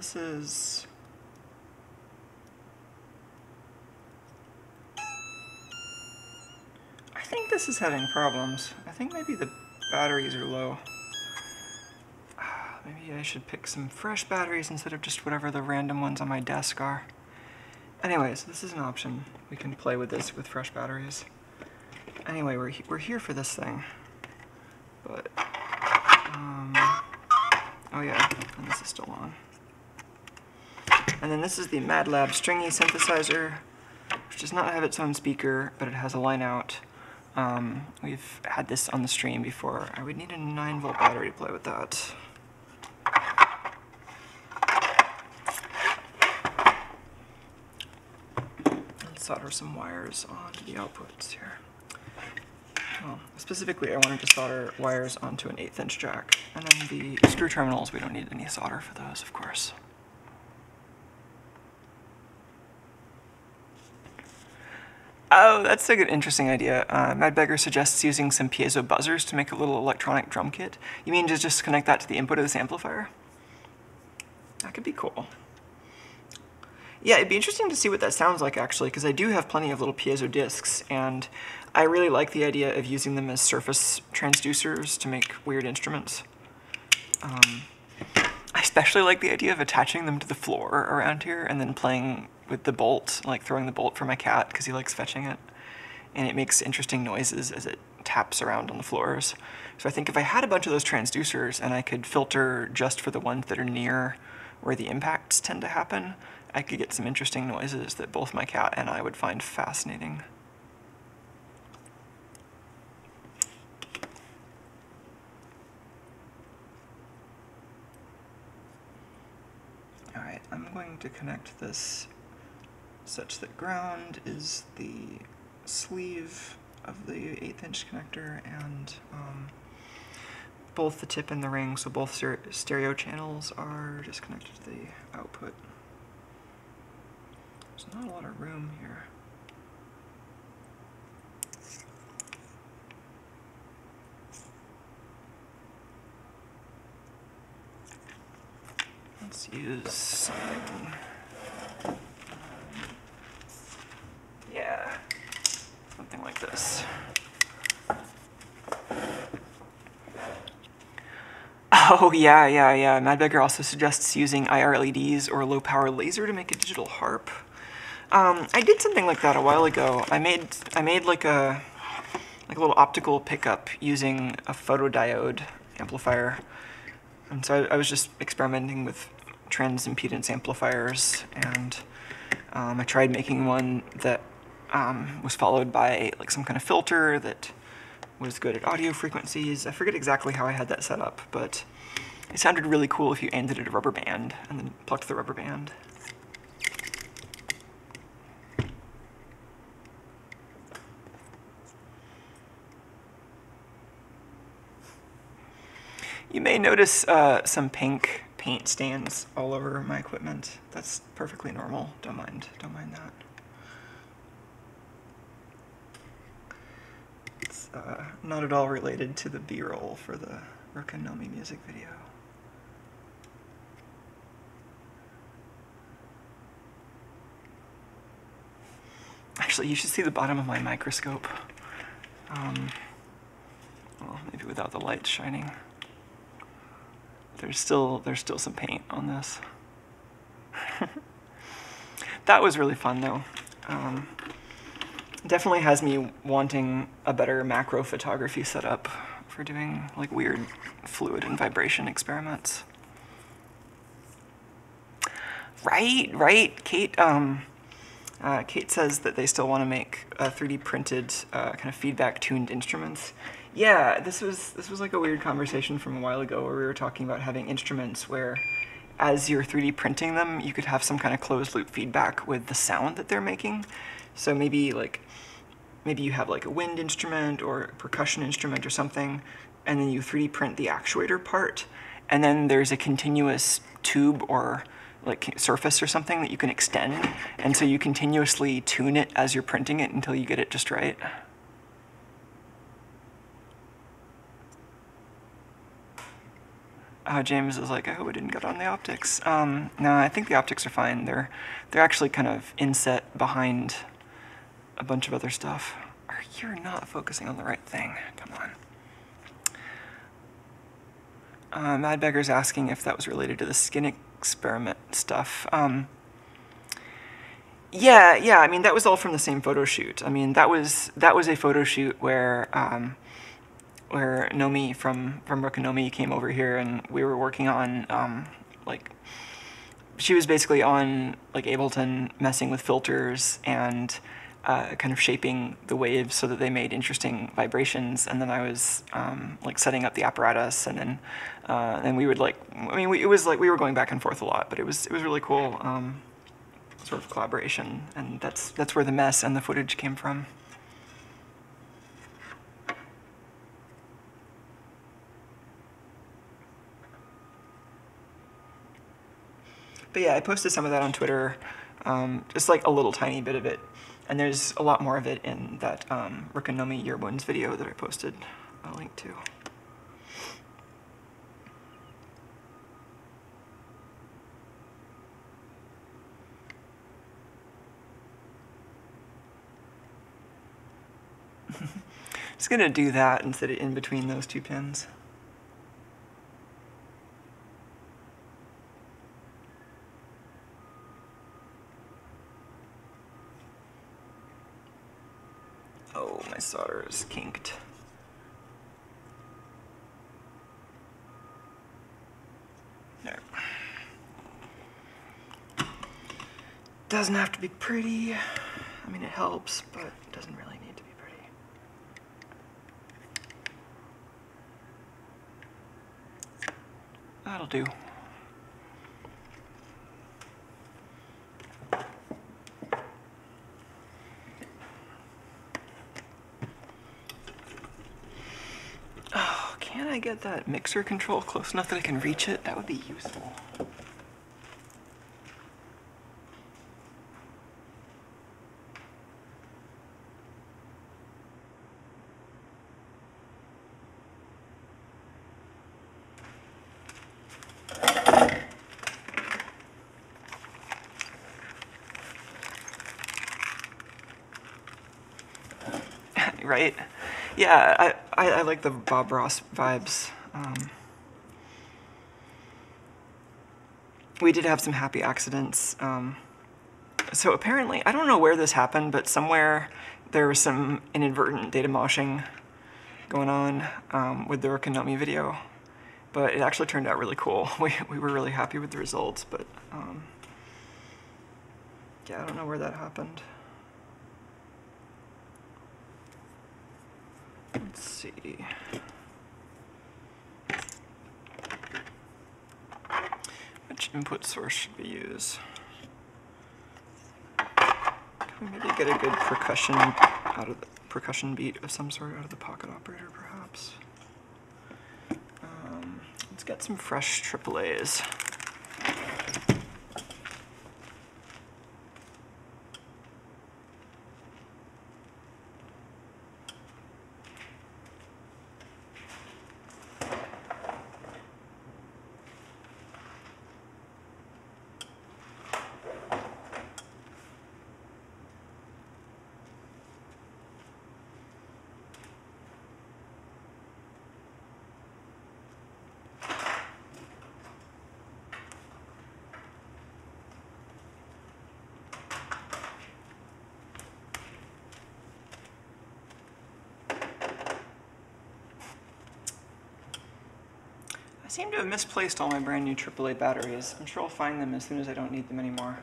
This is. I think this is having problems. I think maybe the batteries are low. Maybe I should pick some fresh batteries instead of just whatever the random ones on my desk are. Anyways, this is an option. We can play with this with fresh batteries. Anyway, we're, he- we're here for this thing. But, um, oh yeah, and this is still on. And then this is the Mad Lab stringy synthesizer, which does not have its own speaker, but it has a line out. Um, we've had this on the stream before. I would need a 9 volt battery to play with that. Let's solder some wires onto the outputs here. Well, specifically, I wanted to solder wires onto an eighth inch jack. And then the screw terminals, we don't need any solder for those, of course. Oh, that's an interesting idea. Uh, Mad Beggar suggests using some piezo buzzers to make a little electronic drum kit. You mean to just connect that to the input of this amplifier? That could be cool. Yeah, it'd be interesting to see what that sounds like actually, because I do have plenty of little piezo discs, and I really like the idea of using them as surface transducers to make weird instruments. Um, I especially like the idea of attaching them to the floor around here and then playing with the bolt, like throwing the bolt for my cat because he likes fetching it. And it makes interesting noises as it taps around on the floors. So I think if I had a bunch of those transducers and I could filter just for the ones that are near where the impacts tend to happen, I could get some interesting noises that both my cat and I would find fascinating. Alright, I'm going to connect this such that ground is the sleeve of the eighth inch connector and um, both the tip and the ring, so both stereo channels are just connected to the output. There's not a lot of room here. Let's use something. um, Yeah, something like this. Oh, yeah, yeah, yeah. Mad also suggests using IR LEDs or a low power laser to make a digital harp. Um, I did something like that a while ago. I made I made like a like a little optical pickup using a photodiode amplifier. And so I, I was just experimenting with trans impedance amplifiers, and um, I tried making one that um, was followed by like some kind of filter that was good at audio frequencies. I forget exactly how I had that set up, but it sounded really cool if you ended it at a rubber band and then plucked the rubber band. You may notice uh, some pink paint stains all over my equipment. That's perfectly normal. Don't mind. Don't mind that. Uh, not at all related to the B-roll for the Rukanomi music video. Actually, you should see the bottom of my microscope. Um, well, maybe without the light shining. There's still there's still some paint on this. that was really fun though. Um, definitely has me wanting a better macro photography setup for doing like weird fluid and vibration experiments. Right, right. Kate, um, uh, Kate says that they still want to make uh, 3D printed uh, kind of feedback tuned instruments. Yeah, this was this was like a weird conversation from a while ago where we were talking about having instruments where as you're 3D printing them, you could have some kind of closed loop feedback with the sound that they're making. So maybe like maybe you have like a wind instrument or a percussion instrument or something, and then you 3D print the actuator part, and then there's a continuous tube or like surface or something that you can extend, and so you continuously tune it as you're printing it until you get it just right. Uh, James is like, I hope it didn't get on the optics. Um, no, I think the optics are fine. They're they're actually kind of inset behind a bunch of other stuff. You're not focusing on the right thing. Come on. Uh, Mad Beggar's asking if that was related to the skin experiment stuff. Um, yeah, yeah. I mean, that was all from the same photo shoot. I mean, that was that was a photo shoot where um, where Nomi from from Rukanomi came over here, and we were working on um, like she was basically on like Ableton messing with filters and uh, kind of shaping the waves so that they made interesting vibrations. And then I was um, like setting up the apparatus, and then uh, and we would like I mean we, it was like we were going back and forth a lot, but it was it was really cool um, sort of collaboration, and that's that's where the mess and the footage came from. But yeah, I posted some of that on Twitter, um, just like a little tiny bit of it. And there's a lot more of it in that um, Year Ones video that I posted a link to. Just gonna do that set it in between those two pins. Oh, my solder is kinked. There. Doesn't have to be pretty. I mean, it helps, but it doesn't really need to be pretty. That'll do. Oh, can I get that mixer control close enough that I can reach it? That would be useful. right? Yeah, I, I, I, like the Bob Ross vibes. Um, we did have some happy accidents. Um, so apparently, I don't know where this happened, but somewhere there was some inadvertent data moshing going on um, with the Rukanomi video. But it actually turned out really cool. We, we were really happy with the results, but um, yeah, I don't know where that happened. Let's see. Which input source should we use? Can we maybe get a good percussion out of the percussion beat of some sort out of the pocket operator, perhaps? Um, let's get some fresh AAA's. Seem to have misplaced all my brand new AAA batteries. I'm sure I'll find them as soon as I don't need them anymore.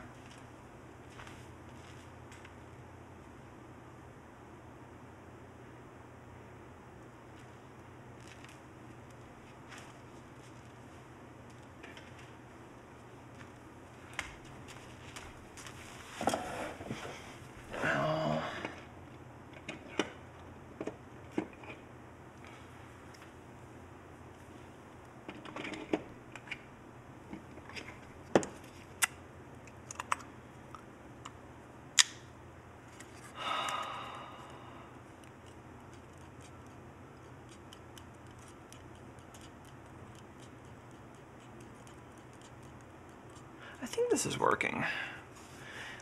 This is working.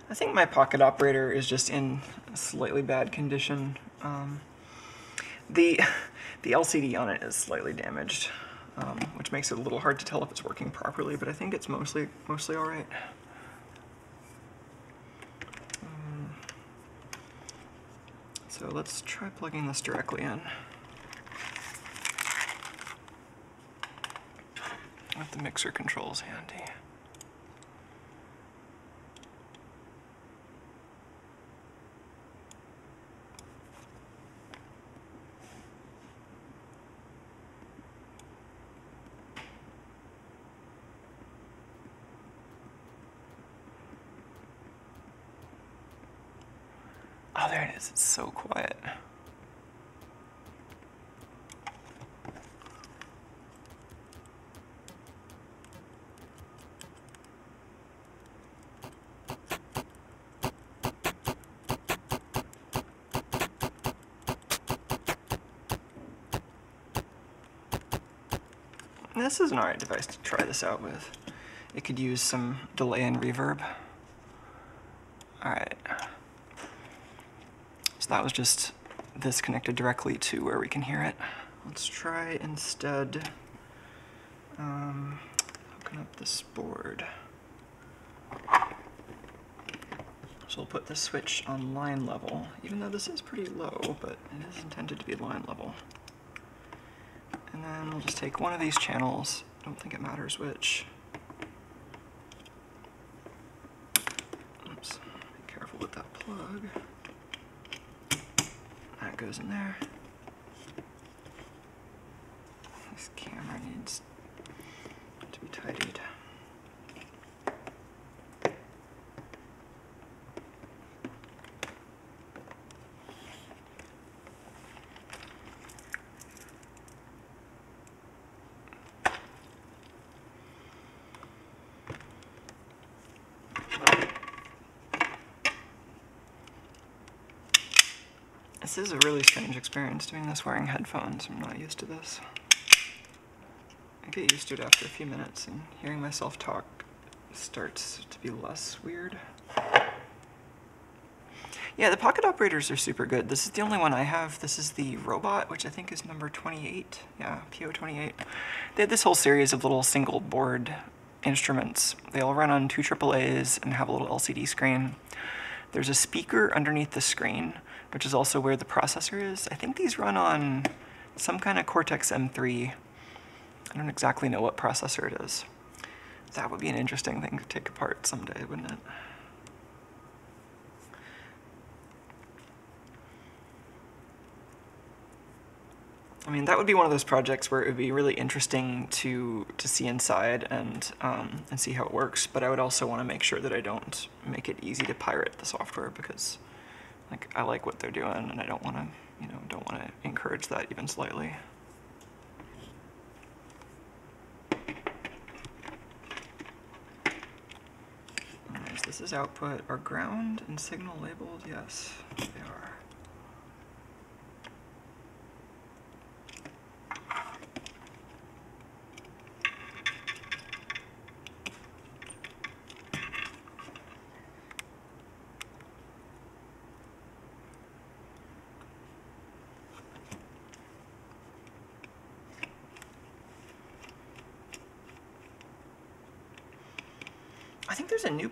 I think my pocket operator is just in slightly bad condition. Um, the the LCD on it is slightly damaged, um, which makes it a little hard to tell if it's working properly. But I think it's mostly mostly all right. Um, so let's try plugging this directly in. With the mixer controls handy. Oh, there it is. It's so quiet. This is an alright device to try this out with. It could use some delay and reverb. Alright. So that was just this connected directly to where we can hear it. Let's try instead um, hooking up this board. So we'll put the switch on line level, even though this is pretty low, but it is intended to be line level. And then we'll just take one of these channels, I don't think it matters which. Oops, be careful with that plug. That goes in there. This camera needs to be tidied. This is a really strange experience doing this wearing headphones. I'm not used to this. I get used to it after a few minutes, and hearing myself talk starts to be less weird. Yeah, the pocket operators are super good. This is the only one I have. This is the robot, which I think is number 28. Yeah, PO28. They had this whole series of little single board instruments. They all run on two AAAs and have a little LCD screen. There's a speaker underneath the screen, which is also where the processor is. I think these run on some kind of Cortex M3. I don't exactly know what processor it is. That would be an interesting thing to take apart someday, wouldn't it? I mean, that would be one of those projects where it would be really interesting to to see inside and um, and see how it works. But I would also want to make sure that I don't make it easy to pirate the software because, like, I like what they're doing, and I don't want to, you know, don't want to encourage that even slightly. This is output. Are ground and signal labeled? Yes, they are.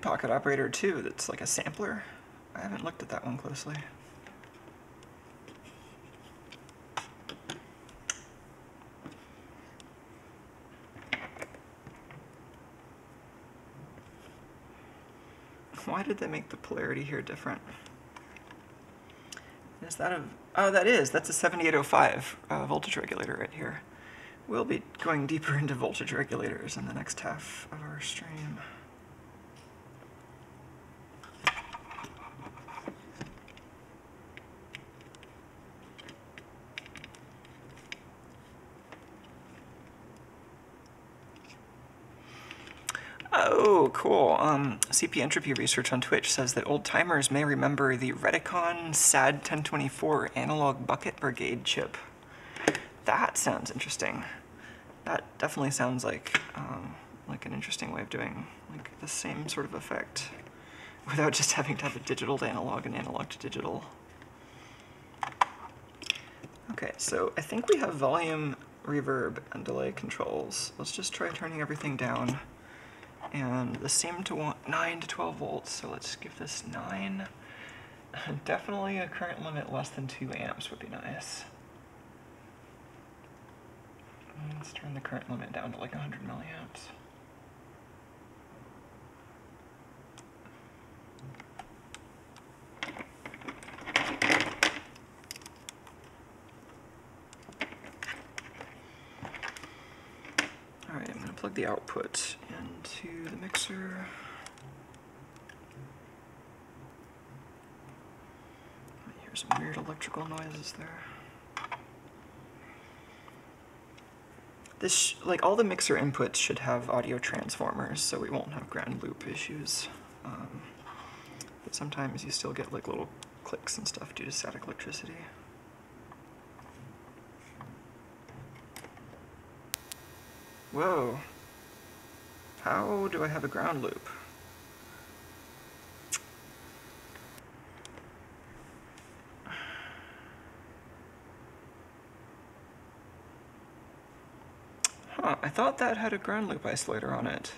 Pocket operator too that's like a sampler. I haven't looked at that one closely. Why did they make the polarity here different? Is that a, oh that is, that's a 7805 uh, voltage regulator right here. We'll be going deeper into voltage regulators in the next half of our stream. Um, CP Entropy Research on Twitch says that old timers may remember the Reticon SAD 1024 analog bucket brigade chip. That sounds interesting. That definitely sounds like um, like an interesting way of doing like the same sort of effect without just having to have a digital to analog and analog to digital. Okay, so I think we have volume, reverb, and delay controls. Let's just try turning everything down. And this seemed to want 9 to 12 volts, so let's give this 9. Definitely a current limit less than 2 amps would be nice. Let's turn the current limit down to like 100 milliamps. All right, I'm gonna the output into the mixer. I hear some weird electrical noises there. This, like all the mixer inputs should have audio transformers, so we won't have ground loop issues. Um, but sometimes you still get like little clicks and stuff due to static electricity. Whoa. How do I have a ground loop? Huh, I thought that had a ground loop isolator on it.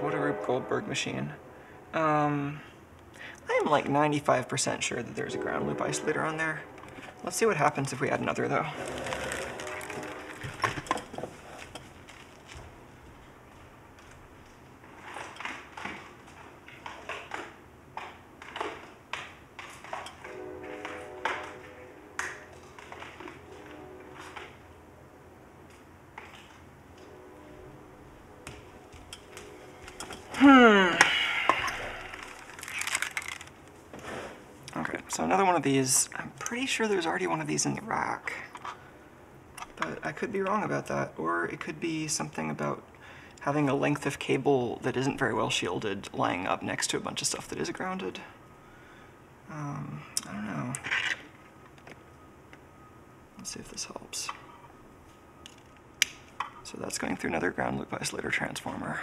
What a Rube Goldberg machine. Um, I'm like 95% sure that there's a ground loop isolator on there. Let's see what happens if we add another though. Hmm. Okay, so another one of these. Pretty sure there's already one of these in the rack. But I could be wrong about that. Or it could be something about having a length of cable that isn't very well shielded lying up next to a bunch of stuff that is grounded. Um, I don't know. Let's see if this helps. So that's going through another ground loop isolator transformer.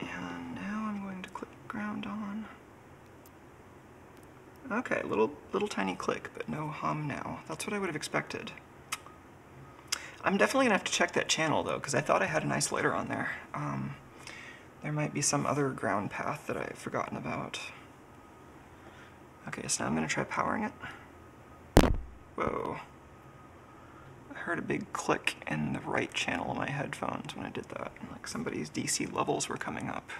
And now I'm going to click ground on. Okay, little tiny click, but no hum now. That's what I would have expected. I'm definitely gonna have to check that channel though, because I thought I had an isolator on there. Um, there might be some other ground path that I've forgotten about. Okay, so now I'm gonna try powering it. Whoa. I heard a big click in the right channel of my headphones when I did that. Like somebody's DC levels were coming up.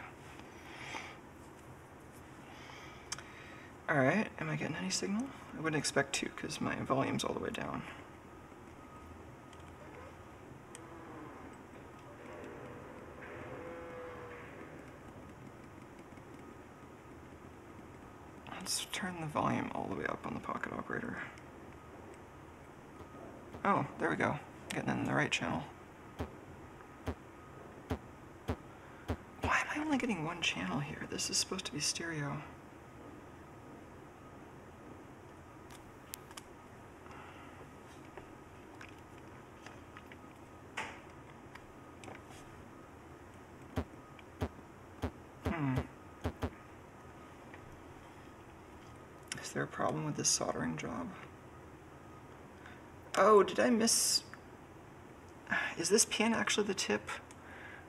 Alright, am I getting any signal? I wouldn't expect to because my volume's all the way down. Let's turn the volume all the way up on the pocket operator. Oh, there we go. Getting in the right channel. Why am I only getting one channel here? This is supposed to be stereo. Problem with this soldering job? Oh, did I miss? Is this pin actually the tip?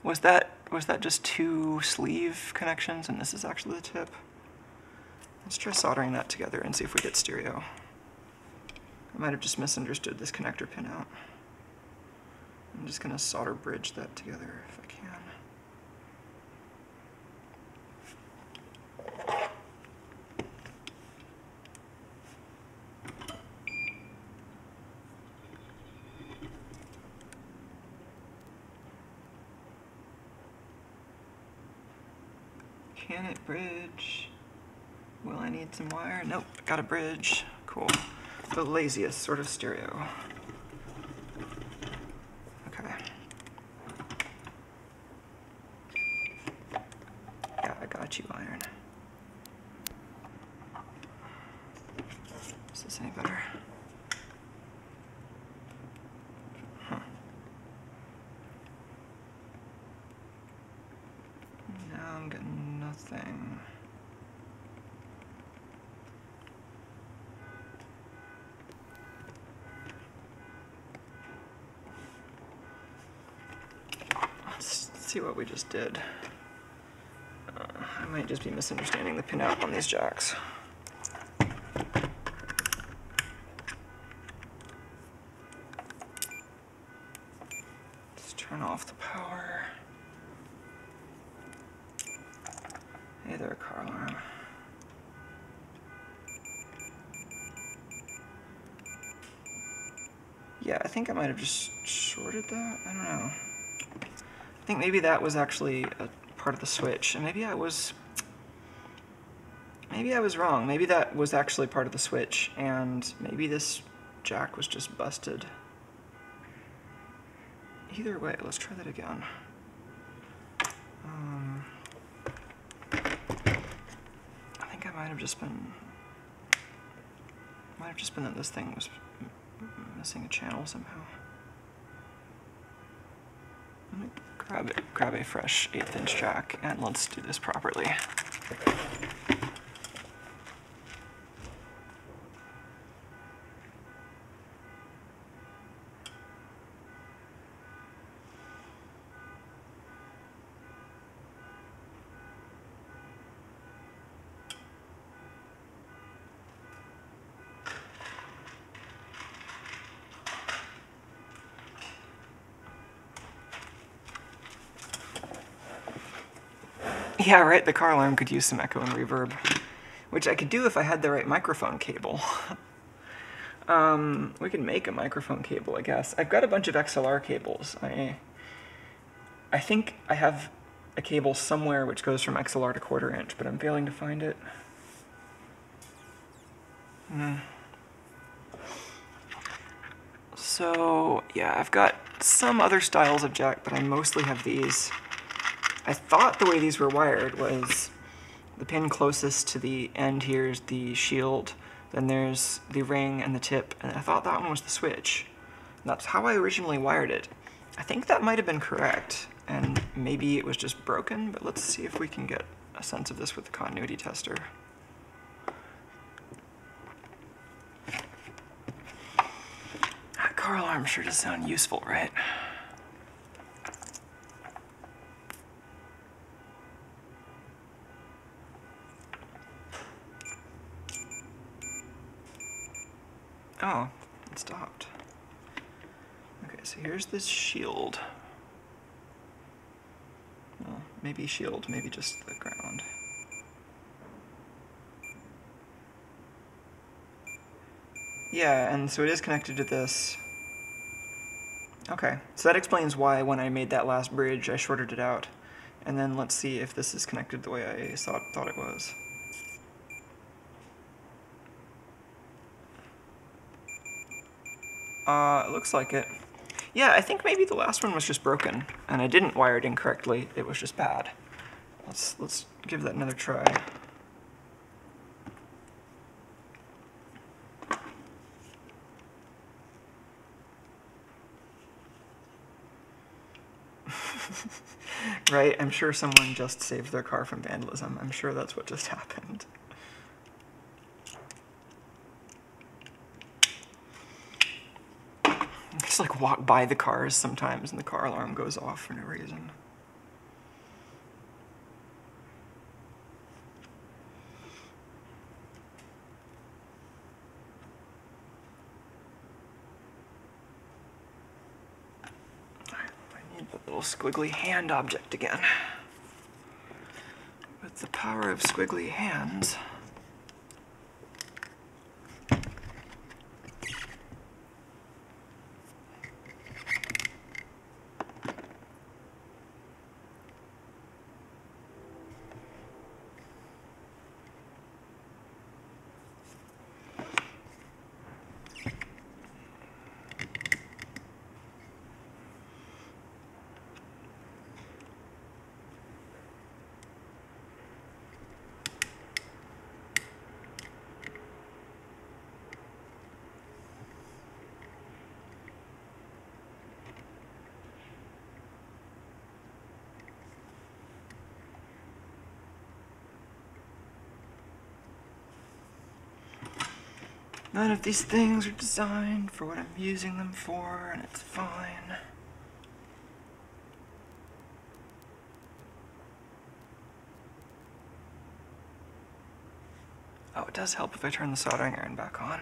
Was that was that just two sleeve connections and this is actually the tip? Let's try soldering that together and see if we get stereo. I might have just misunderstood this connector pin out. I'm just gonna solder bridge that together if I can. Can it bridge? Will I need some wire? Nope, got a bridge. Cool. The laziest sort of stereo. Okay. Yeah, I got you, iron. Is this any better? Huh. Now I'm getting nothing. Let's see what we just did. Uh, I might just be misunderstanding the pinout on these jacks. Let's turn off the power. Hey there, car alarm. Yeah, I think I might have just shorted that. I don't know. Think maybe that was actually a part of the switch, and maybe I was. Maybe I was wrong. Maybe that was actually part of the switch, and maybe this jack was just busted. Either way, let's try that again. Um, I think I might have just been. Might have just been that this thing was missing a channel somehow. Let me grab it, grab a fresh eighth inch jack, and let's do this properly. Yeah, right. The car alarm could use some echo and reverb, which I could do if I had the right microphone cable. um, we can make a microphone cable, I guess. I've got a bunch of XLR cables. I, I think I have a cable somewhere which goes from XLR to quarter inch, but I'm failing to find it. Hmm. So yeah, I've got some other styles of jack, but I mostly have these. I thought the way these were wired was the pin closest to the end here is the shield, then there's the ring and the tip, and I thought that one was the switch. And that's how I originally wired it. I think that might have been correct, and maybe it was just broken, but let's see if we can get a sense of this with the continuity tester. Ah, that car alarm sure does sound useful, right? Shield. Well, maybe shield, maybe just the ground. Yeah, and so it is connected to this. Okay, so that explains why when I made that last bridge, I shorted it out. And then let's see if this is connected the way I thought, thought it was. Uh, it looks like it. Yeah, I think maybe the last one was just broken, and I didn't wire it incorrectly. It was just bad. Let's let's give that another try. right? I'm sure someone just saved their car from vandalism. I'm sure that's what just happened. just like walk by the cars sometimes and the car alarm goes off for no reason. I need the little squiggly hand object again. With the power of squiggly hands, None of these things are designed for what I'm using them for, and it's fine. Oh, it does help if I turn the soldering iron back on.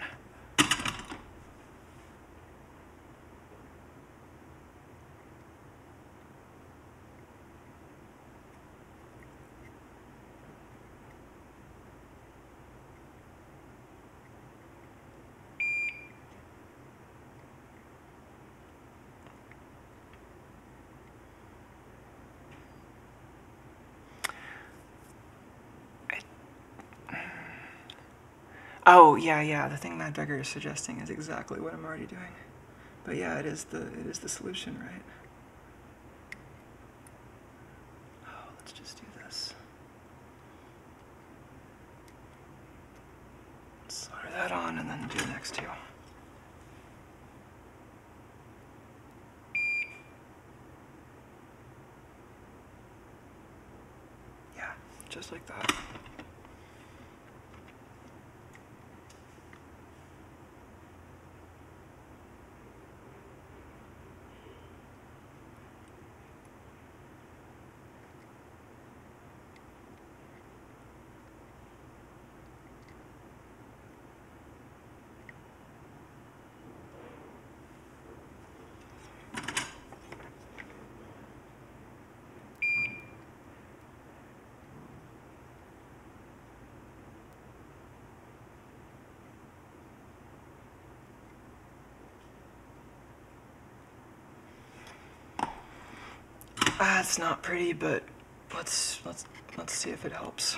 Oh yeah, yeah. The thing Mad Beggar is suggesting is exactly what I'm already doing. But yeah, it is the it is the solution, right? Oh, let's just do this. Solder that on and then do the next two. Yeah, just like that. Ah, That's not pretty, but let's let's let's see if it helps.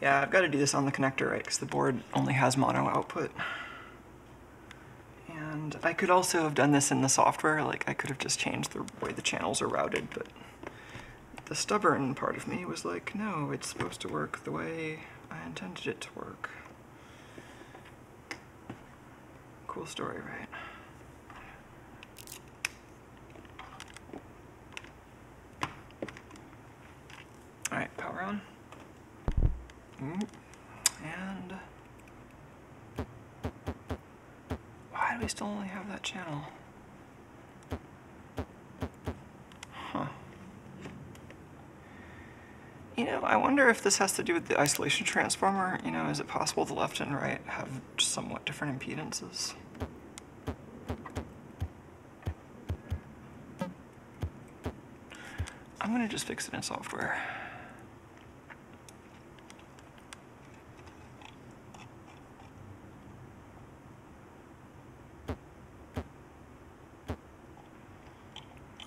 Yeah, I've got to do this on the connector, right? Because the board only has mono output. I could also have done this in the software, like I could have just changed the way the channels are routed, but the stubborn part of me was like, no, it's supposed to work the way I intended it to work. Cool story, right? Alright, power on. Mm. And why do we still only channel? Huh. You know, I wonder if this has to do with the isolation transformer. You know, is it possible the left and right have somewhat different impedances? I'm gonna just fix it in software.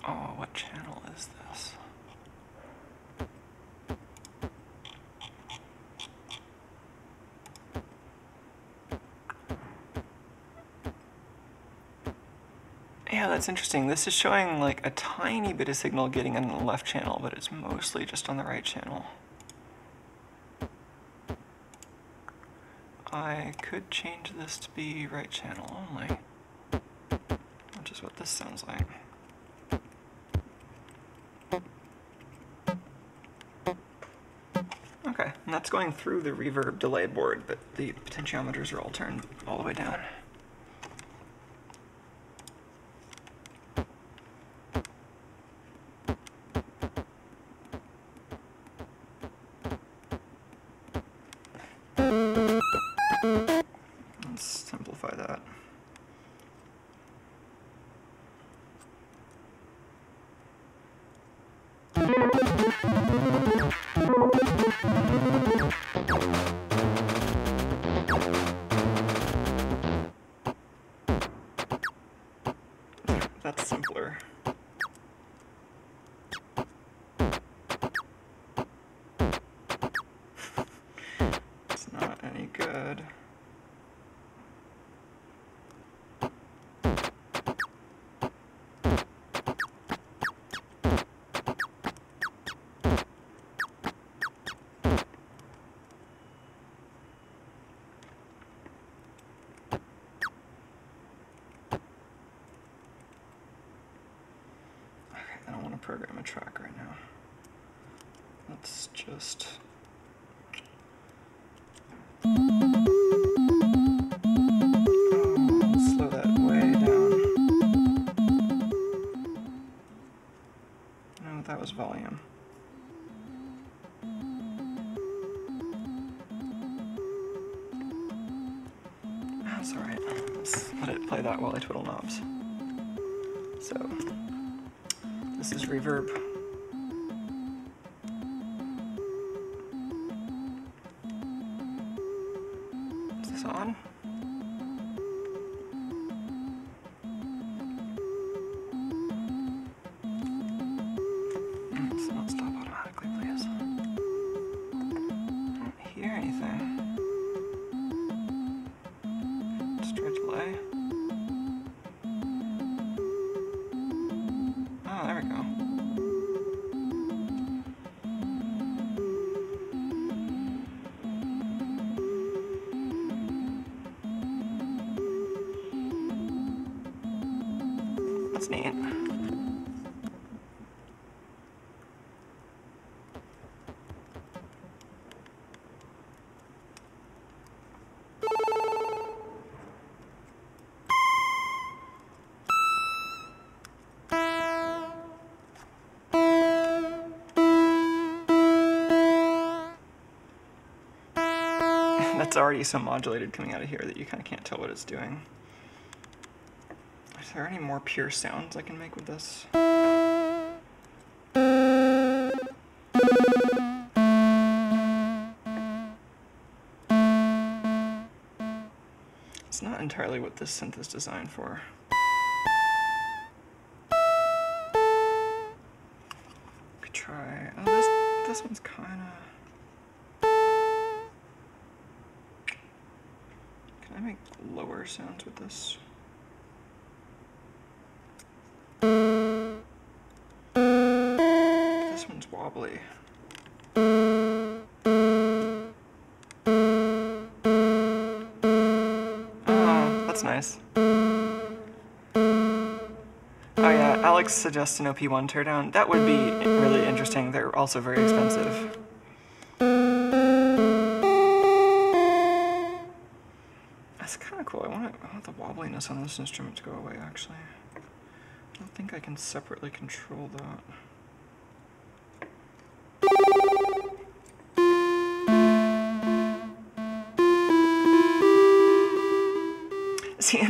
Oh, what channel is this? Yeah, that's interesting. This is showing like a tiny bit of signal getting in the left channel, but it's mostly just on the right channel. I could change this to be right channel only, which is what this sounds like. Okay, and that's going through the reverb delay board, but the potentiometers are all turned all the way down. Reverb. That's already so modulated coming out of here that you kind of can't tell what it's doing. Is there any more pure sounds I can make with this? It's not entirely what this synth is designed for. Alex suggests an OP1 teardown. That would be really interesting. They're also very expensive. That's kind of cool. I want, I want the wobbliness on this instrument to go away, actually. I don't think I can separately control that.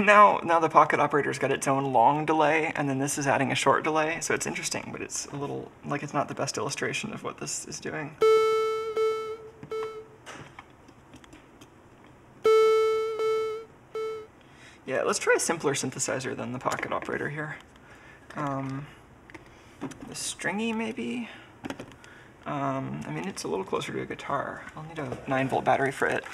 Now now the pocket operator's got its own long delay, and then this is adding a short delay, so it's interesting, but it's a little like it's not the best illustration of what this is doing. Yeah, let's try a simpler synthesizer than the pocket operator here. Um, the stringy, maybe? Um, I mean, it's a little closer to a guitar. I'll need a 9 volt battery for it.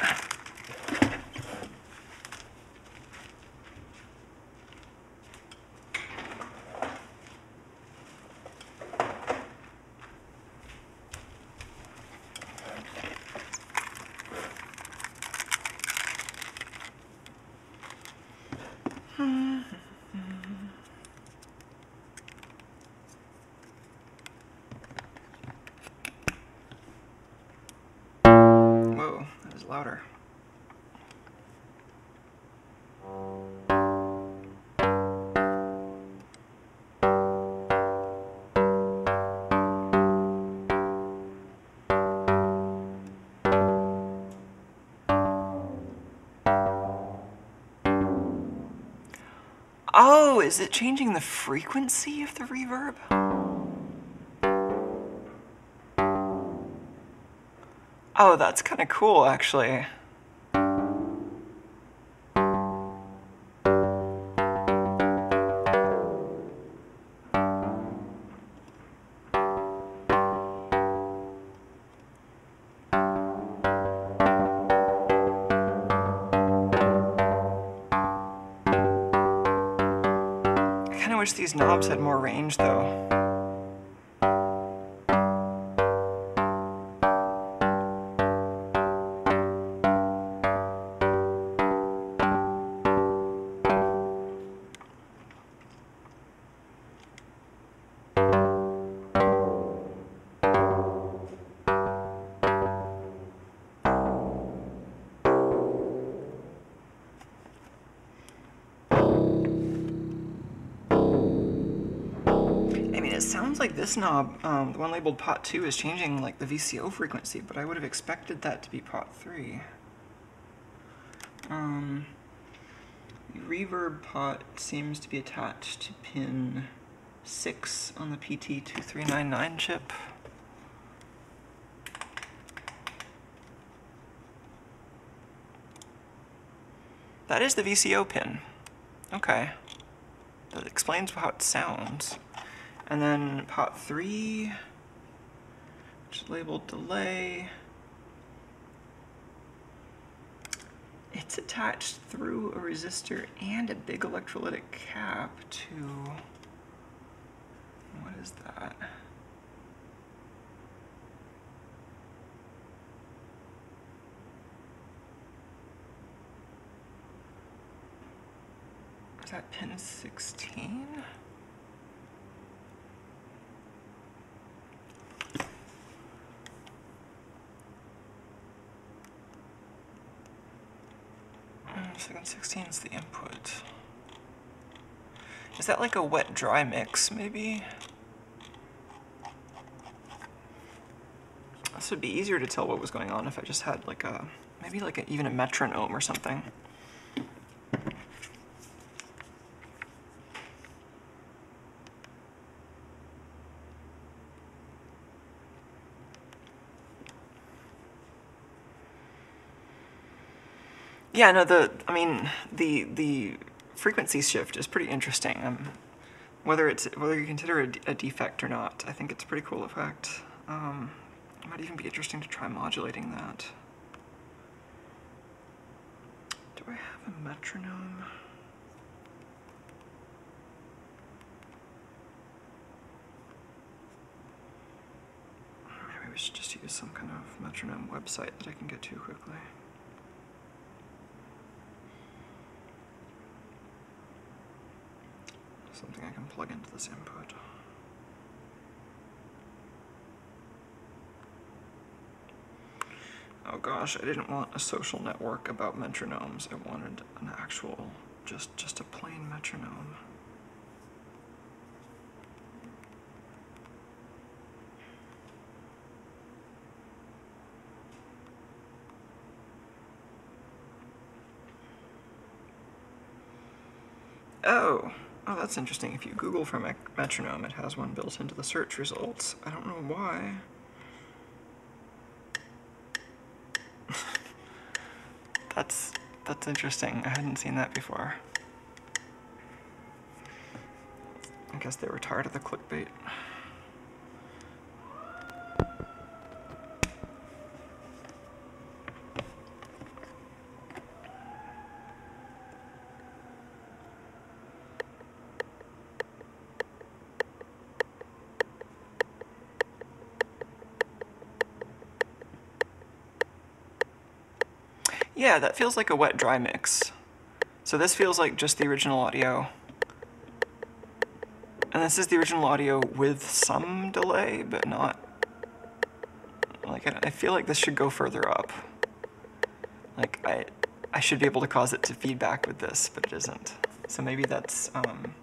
Is it changing the frequency of the reverb? Oh, that's kind of cool, actually. Knobs had more range though. This knob, um, the one labeled pot 2, is changing like the VCO frequency, but I would have expected that to be pot 3. Um, the reverb pot seems to be attached to pin 6 on the PT2399 chip. That is the VCO pin. Okay. That explains how it sounds. And then pot three, which is labeled delay. It's attached through a resistor and a big electrolytic cap to, what is that? Is that pin 16? Mm, Second 16 is the input. Is that like a wet dry mix, maybe? This would be easier to tell what was going on if I just had like a, maybe like a, even a metronome or something. Yeah, no, the I mean the the frequency shift is pretty interesting. Um, whether it's whether you consider it a defect or not, I think it's a pretty cool effect. Um, it might even be interesting to try modulating that. Do I have a metronome? Maybe we should just use some kind of metronome website that I can get to quickly. Something I can plug into this input. Oh gosh, I didn't want a social network about metronomes. I wanted an actual, just just a plain metronome. Oh, oh, that's interesting. If you Google for me- metronome, it has one built into the search results. I don't know why. that's that's interesting. I hadn't seen that before. I guess they were tired of the clickbait. Yeah, that feels like a wet dry mix. So this feels like just the original audio. And this is the original audio with some delay, but not. Like, I, I feel like this should go further up. Like, I, I should be able to cause it to feedback with this, but it isn't. So maybe that's, um,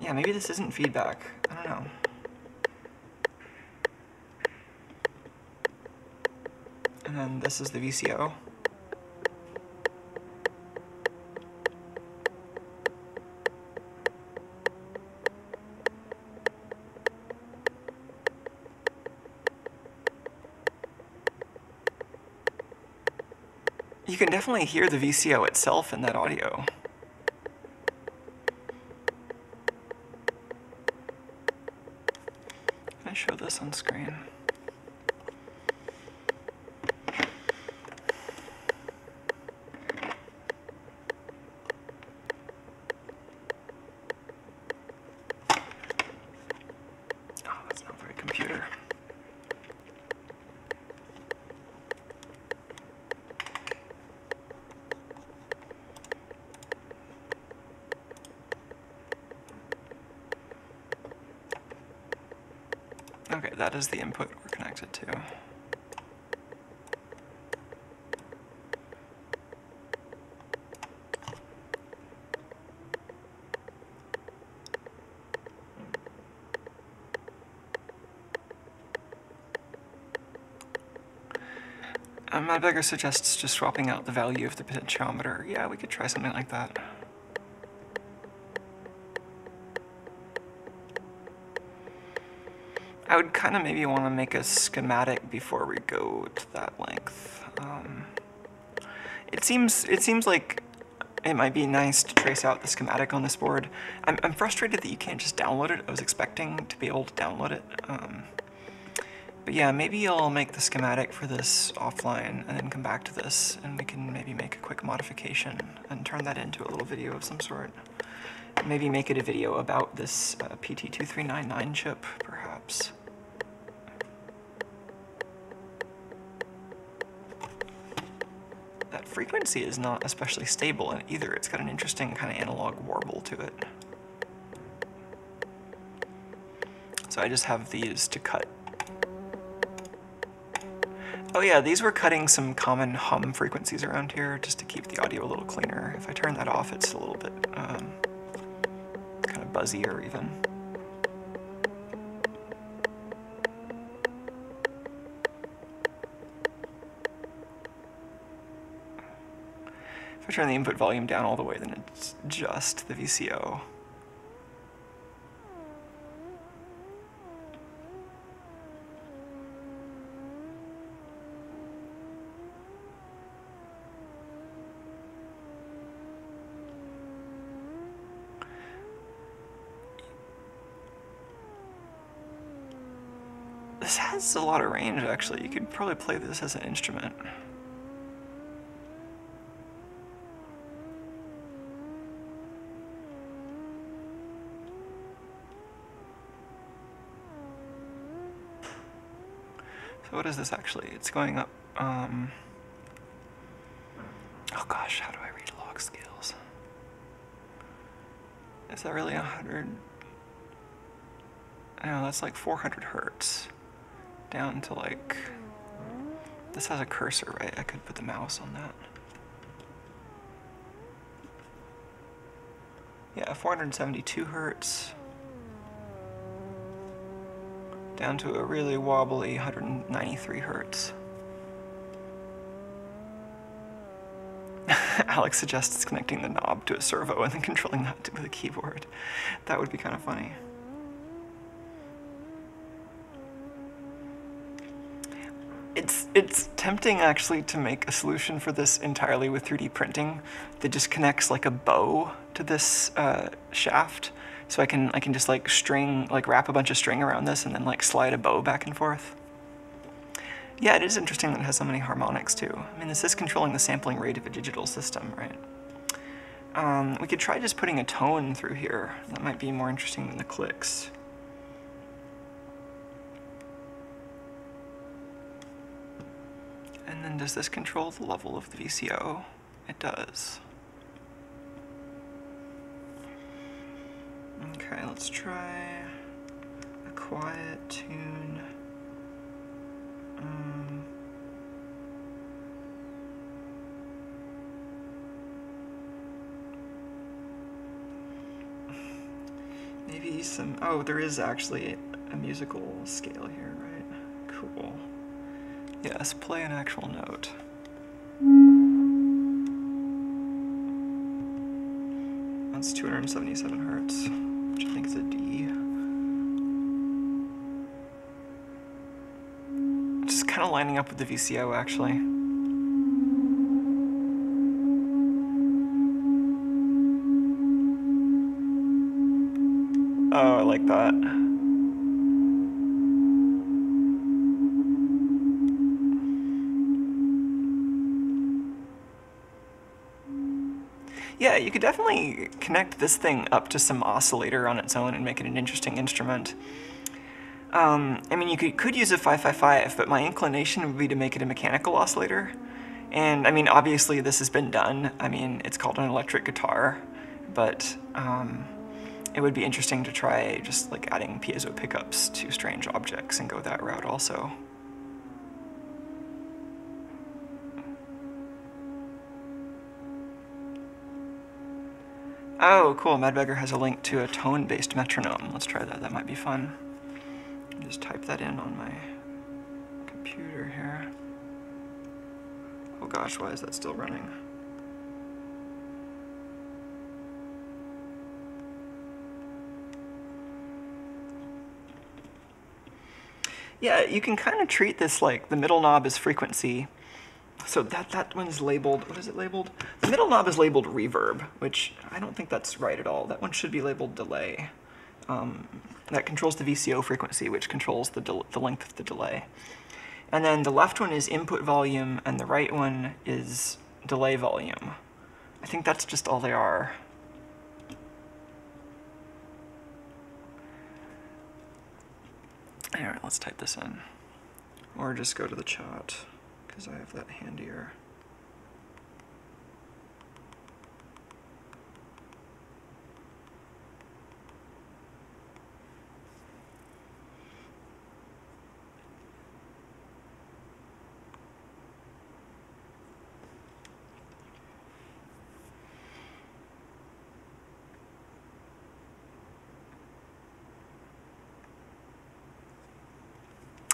yeah, maybe this isn't feedback. I don't know. And then this is the VCO. Can definitely hear the VCO itself in that audio. Can I show this on screen? Is the input we're connected to. Um, my beggar suggests just swapping out the value of the potentiometer. Yeah, we could try something like that. I would kind of maybe want to make a schematic before we go to that length. Um, it seems it seems like it might be nice to trace out the schematic on this board. I'm, I'm frustrated that you can't just download it. I was expecting to be able to download it. Um, but yeah, maybe I'll make the schematic for this offline and then come back to this and we can maybe make a quick modification and turn that into a little video of some sort. Maybe make it a video about this uh, PT2399 chip, perhaps. That frequency is not especially stable in either. It's got an interesting kind of analog warble to it. So I just have these to cut Oh yeah, these were cutting some common hum frequencies around here just to keep the audio a little cleaner. If I turn that off, it's a little bit um, kind of buzzier even. I turn the input volume down all the way, then it's just the VCO. This has a lot of range, actually. You could probably play this as an instrument. Is this actually? It's going up, um... Oh gosh, how do I read log scales? Is that really 100? No, that's like 400 hertz down to like, this has a cursor, right? I could put the mouse on that. Yeah, 472 hertz. Down to a really wobbly 193 hertz. Alex suggests connecting the knob to a servo and then controlling that with a keyboard. That would be kind of funny. It's it's tempting actually to make a solution for this entirely with 3D printing that just connects like a bow to this uh, shaft, so I can I can just like string like wrap a bunch of string around this and then like slide a bow back and forth. Yeah, it is interesting that it has so many harmonics too. I mean, this is controlling the sampling rate of a digital system, right? Um, we could try just putting a tone through here. That might be more interesting than the clicks. And then does this control the level of the VCO? It does. Okay, let's try a quiet tune. Um, maybe some, oh, there is actually a musical scale here, right? Cool. Yes, play an actual note. That's 277 hertz, which I think is a D. Just kind of lining up with the VCO actually. Oh, I like that. You could definitely connect this thing up to some oscillator on its own and make it an interesting instrument. Um, I mean, you could, could use a 555, but my inclination would be to make it a mechanical oscillator. And I mean, obviously this has been done. I mean, it's called an electric guitar, but um, it would be interesting to try just like adding piezo pickups to strange objects and go that route also. Oh, cool. Madbeggar has a link to a tone-based metronome. Let's try that. That might be fun. Just type that in on my computer here. Oh gosh, why is that still running? Yeah, you can kind of treat this like the middle knob is frequency. So that, that one's labeled, what is it labeled? The middle knob is labeled reverb, which I don't think that's right at all. That one should be labeled delay. Um, that controls the VCO frequency, which controls the, the length of the delay. And then the left one is input volume, and the right one is delay volume. I think that's just all they are. All right, let's type this in. Or just go to the chat, because I have that handier.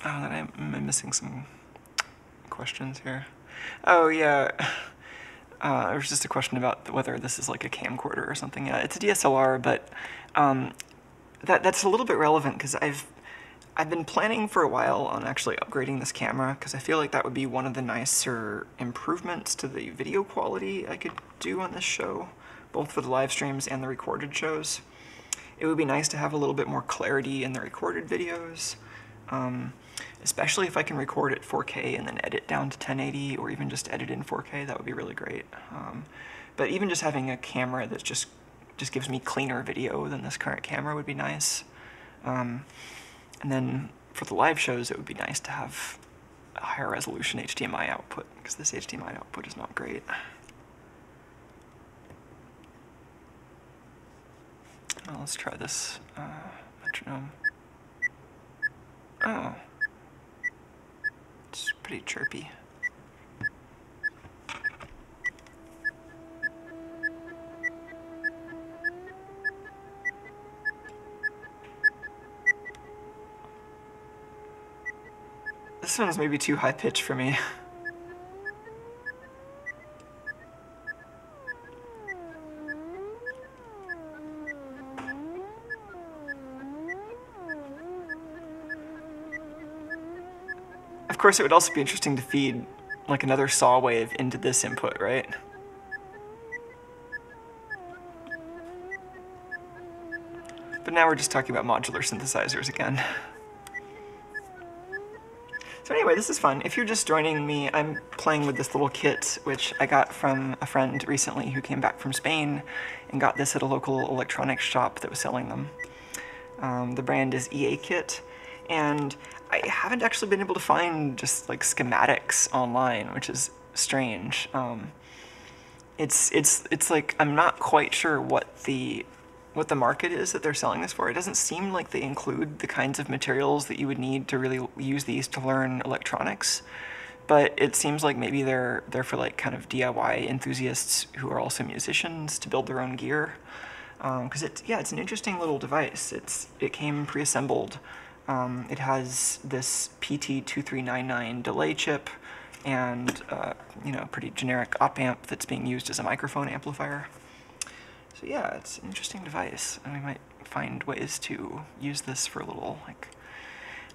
Oh, ah, then I'm, I'm missing some questions here. Oh, yeah. Uh, was just a question about whether this is like a camcorder or something. Yeah, it's a DSLR, but um, that that's a little bit relevant because I've I've been planning for a while on actually upgrading this camera because I feel like that would be one of the nicer improvements to the video quality I could do on this show, both for the live streams and the recorded shows. It would be nice to have a little bit more clarity in the recorded videos. Um, especially if I can record at 4K and then edit down to 1080 or even just edit in 4K, that would be really great. Um, but even just having a camera that just just gives me cleaner video than this current camera would be nice. Um, and then for the live shows, it would be nice to have a higher resolution HDMI output because this HDMI output is not great. Well, let's try this uh, metronome. Oh. Pretty chirpy. This one's maybe too high pitched for me. course, it would also be interesting to feed like another saw wave into this input, right? But now we're just talking about modular synthesizers again. So anyway, this is fun. If you're just joining me, I'm playing with this little kit, which I got from a friend recently who came back from Spain and got this at a local electronics shop that was selling them. Um, the brand is EAKit, and I haven't actually been able to find just like schematics online, which is strange. Um, it's it's it's like I'm not quite sure what the what the market is that they're selling this for. It doesn't seem like they include the kinds of materials that you would need to really use these to learn electronics. But it seems like maybe they're they're for like kind of DIY enthusiasts who are also musicians to build their own gear. Because um, it's yeah, it's an interesting little device. It's it came pre-assembled. Um, it has this PT2399 delay chip and uh, you know pretty generic op amp that's being used as a microphone amplifier. So yeah, it's an interesting device, and we might find ways to use this for a little like.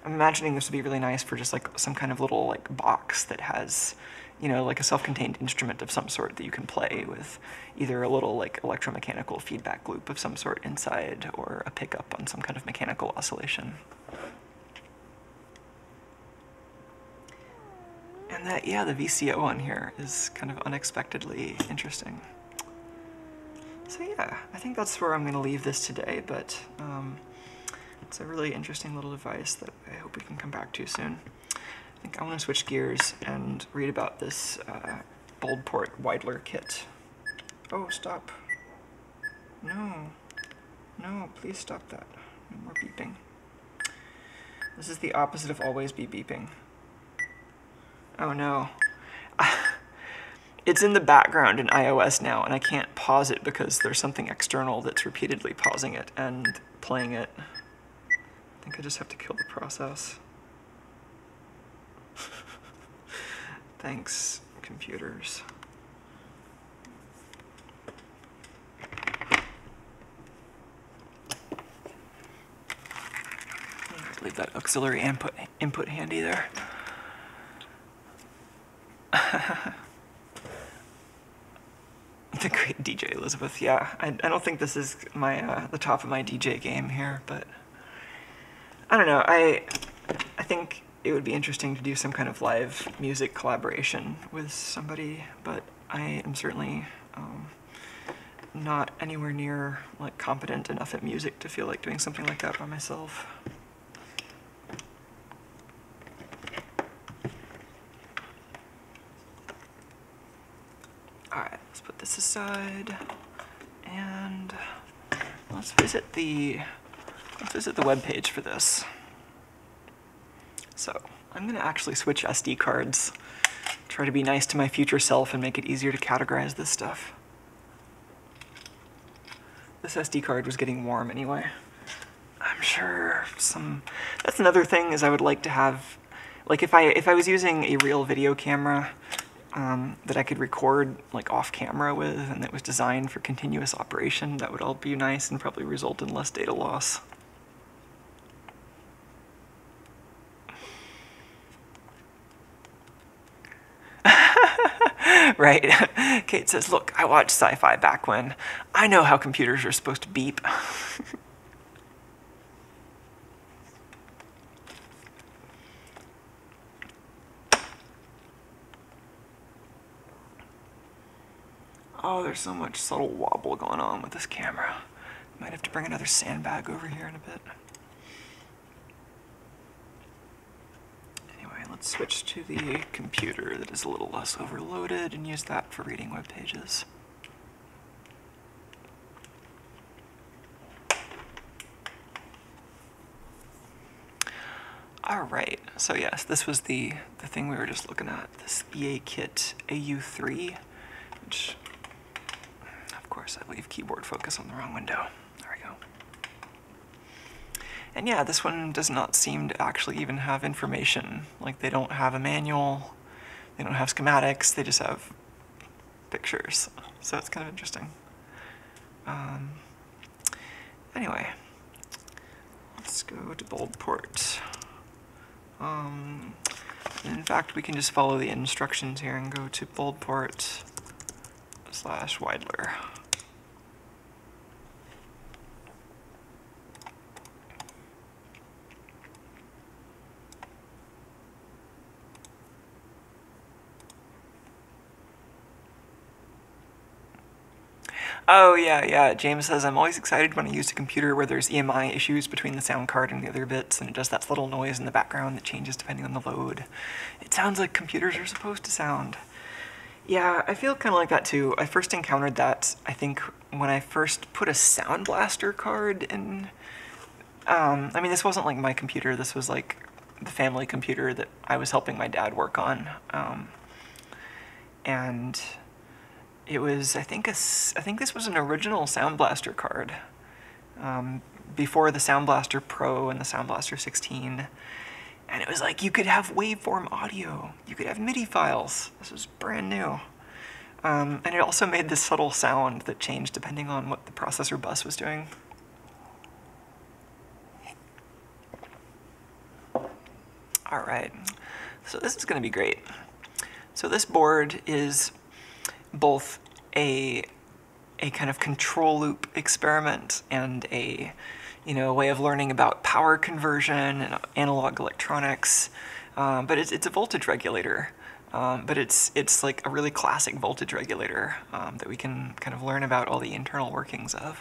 I'm imagining this would be really nice for just like some kind of little like box that has, you know, like a self-contained instrument of some sort that you can play with, either a little like electromechanical feedback loop of some sort inside, or a pickup on some kind of mechanical oscillation. And that, yeah, the VCO on here is kind of unexpectedly interesting. So yeah, I think that's where I'm going to leave this today, but um, it's a really interesting little device that I hope we can come back to soon. I think I want to switch gears and read about this uh, Boldport Widlar kit. Oh, stop. No. no, please stop that. No more beeping. This is the opposite of always be beeping. Oh no. It's in the background in iOS now, and I can't pause it because there's something external that's repeatedly pausing it and playing it. I think I just have to kill the process. Thanks, computers. Leave that auxiliary input input handy there. the great DJ Elizabeth. Yeah, I, I don't think this is my uh, the top of my DJ game here, but I don't know. I I think it would be interesting to do some kind of live music collaboration with somebody, but I am certainly um, not anywhere near like competent enough at music to feel like doing something like that by myself. Alright, let's put this aside and let's visit the let's visit the web page for this. So I'm gonna actually switch SD cards, try to be nice to my future self and make it easier to categorize this stuff. This SD card was getting warm anyway. I'm sure some that's another thing is I would like to have like if I if I was using a real video camera um, that I could record like off camera with and that was designed for continuous operation, that would all be nice and probably result in less data loss. right? Kate says, Look, I watched sci fi back when. I know how computers are supposed to beep. oh, there's so much subtle wobble going on with this camera. Might have to bring another sandbag over here in a bit. Anyway, let's switch to the computer that is a little less overloaded and use that for reading web pages. All right, so yes, this was the, the thing we were just looking at, this EAKit AU3, which, of course, I leave keyboard focus on the wrong window. And yeah, this one does not seem to actually even have information. Like they don't have a manual, they don't have schematics, they just have pictures. So it's kind of interesting. Um, anyway, let's go to Boldport. Um, in fact, we can just follow the instructions here and go to Boldport slash Widlar. Oh yeah, yeah. James says I'm always excited when I use a computer where there's EMI issues between the sound card and the other bits, and it does that little noise in the background that changes depending on the load. It sounds like computers are supposed to sound. Yeah, I feel kind of like that too. I first encountered that I think when I first put a Sound Blaster card in. Um, I mean, this wasn't like my computer. This was like the family computer that I was helping my dad work on, um, and it was I think a, I think this was an original Sound Blaster card um, before the Sound Blaster Pro and the Sound Blaster 16, and it was like you could have waveform audio, you could have MIDI files. This was brand new, um, and it also made this subtle sound that changed depending on what the processor bus was doing. All right, so this is going to be great. So this board is both a a kind of control loop experiment and a you know a way of learning about power conversion and analog electronics. Um, but it's it's a voltage regulator. Um, but it's it's like a really classic voltage regulator um, that we can kind of learn about all the internal workings of.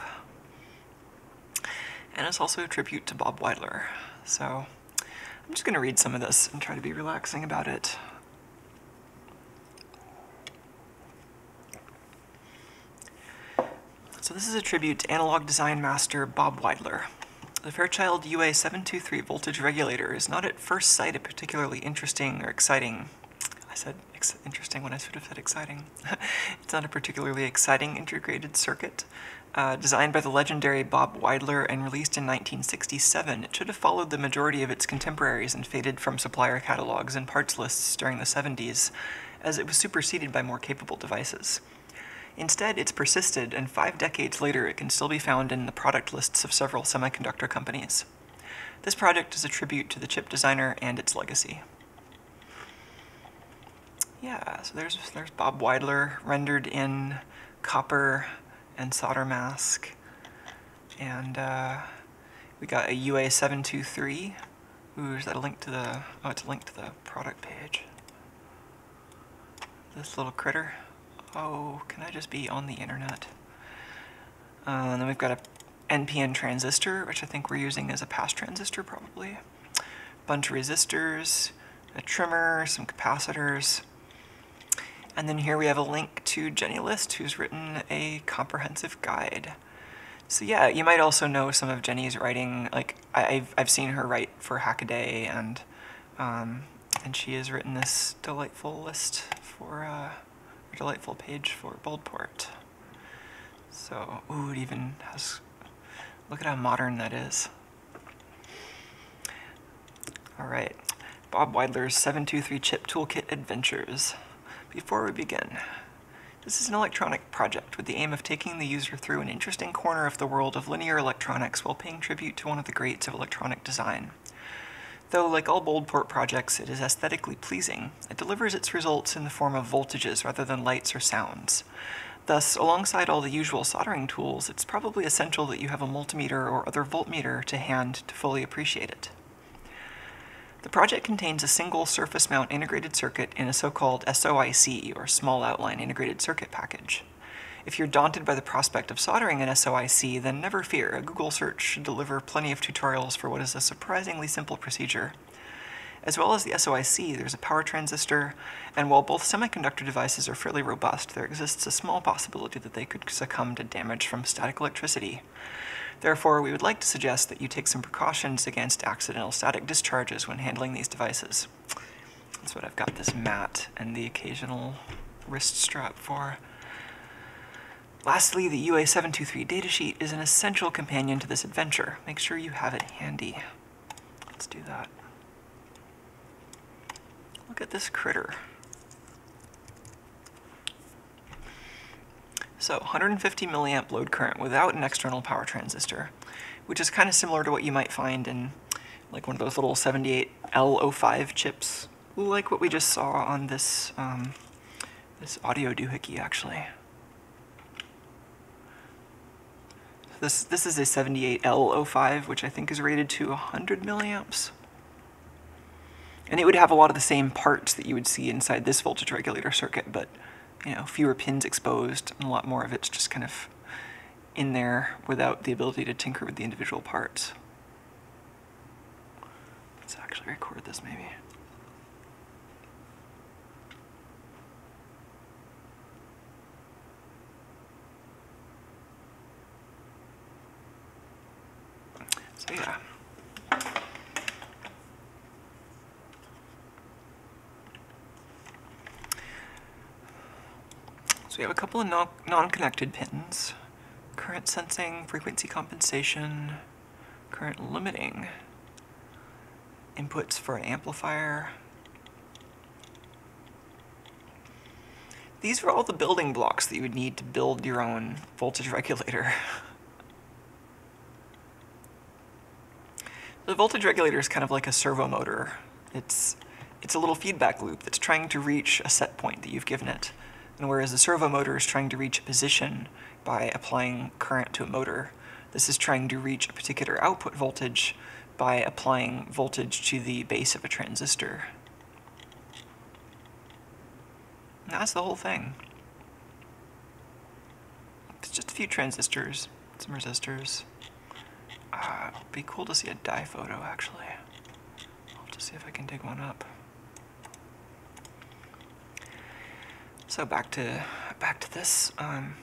And it's also a tribute to Bob Widlar. So I'm just going to read some of this and try to be relaxing about it. So this is a tribute to analog design master Bob Widlar. The Fairchild UA723 voltage regulator is not at first sight a particularly interesting or exciting. I said interesting when I should have said exciting. it's not a particularly exciting integrated circuit. Uh, designed by the legendary Bob Widlar and released in 1967, it should have followed the majority of its contemporaries and faded from supplier catalogs and parts lists during the 70s, as it was superseded by more capable devices. Instead, it's persisted, and five decades later, it can still be found in the product lists of several semiconductor companies. This project is a tribute to the chip designer and its legacy. Yeah, so there's there's Bob Widlar rendered in copper and solder mask, and uh, we got a UA723. Ooh, is that a link to the? Oh, it's a link to the product page. This little critter. Oh, can I just be on the internet? Uh, and then we've got a NPN transistor, which I think we're using as a pass transistor probably. Bunch of resistors, a trimmer, some capacitors. And then here we have a link to Jenny List, who's written a comprehensive guide. So yeah, you might also know some of Jenny's writing. Like I've I've seen her write for Hackaday, and um, and she has written this delightful list for uh, delightful page for Boldport. So ooh, it even has. Look at how modern that is. All right, Bob Widlar's 723 Chip Toolkit Adventures. Before we begin, this is an electronic project with the aim of taking the user through an interesting corner of the world of linear electronics while paying tribute to one of the greats of electronic design. Though, like all Boldport projects, it is aesthetically pleasing, it delivers its results in the form of voltages rather than lights or sounds. Thus, alongside all the usual soldering tools, it's probably essential that you have a multimeter or other voltmeter to hand to fully appreciate it. The project contains a single surface mount integrated circuit in a so-called SOIC, or Small Outline Integrated Circuit Package. If you're daunted by the prospect of soldering an SOIC, then never fear, a Google search should deliver plenty of tutorials for what is a surprisingly simple procedure. As well as the SOIC, there's a power transistor, and while both semiconductor devices are fairly robust, there exists a small possibility that they could succumb to damage from static electricity. Therefore, we would like to suggest that you take some precautions against accidental static discharges when handling these devices. That's what I've got this mat and the occasional wrist strap for. Lastly, the UA723 datasheet is an essential companion to this adventure. Make sure you have it handy. Let's do that. Look at this critter. So 150 milliamp load current without an external power transistor, which is kind of similar to what you might find in like one of those little 78L05 chips, like what we just saw on this um, this audio doohickey actually. This this is a 78L05, which I think is rated to 100 milliamps. And it would have a lot of the same parts that you would see inside this voltage regulator circuit, but you know, fewer pins exposed, and a lot more of it's just kind of in there without the ability to tinker with the individual parts. Let's actually record this maybe. So yeah. So we have a couple of non- non-connected pins. Current sensing, frequency compensation, current limiting. Inputs for an amplifier. These are all the building blocks that you would need to build your own voltage regulator. The voltage regulator is kind of like a servo motor. It's it's a little feedback loop that's trying to reach a set point that you've given it. And whereas the servo motor is trying to reach a position by applying current to a motor, this is trying to reach a particular output voltage by applying voltage to the base of a transistor. And that's the whole thing. It's just a few transistors, some resistors. Uh, it'd be cool to see a die photo, actually. I'll have to see if I can dig one up. So back to back to this. Um,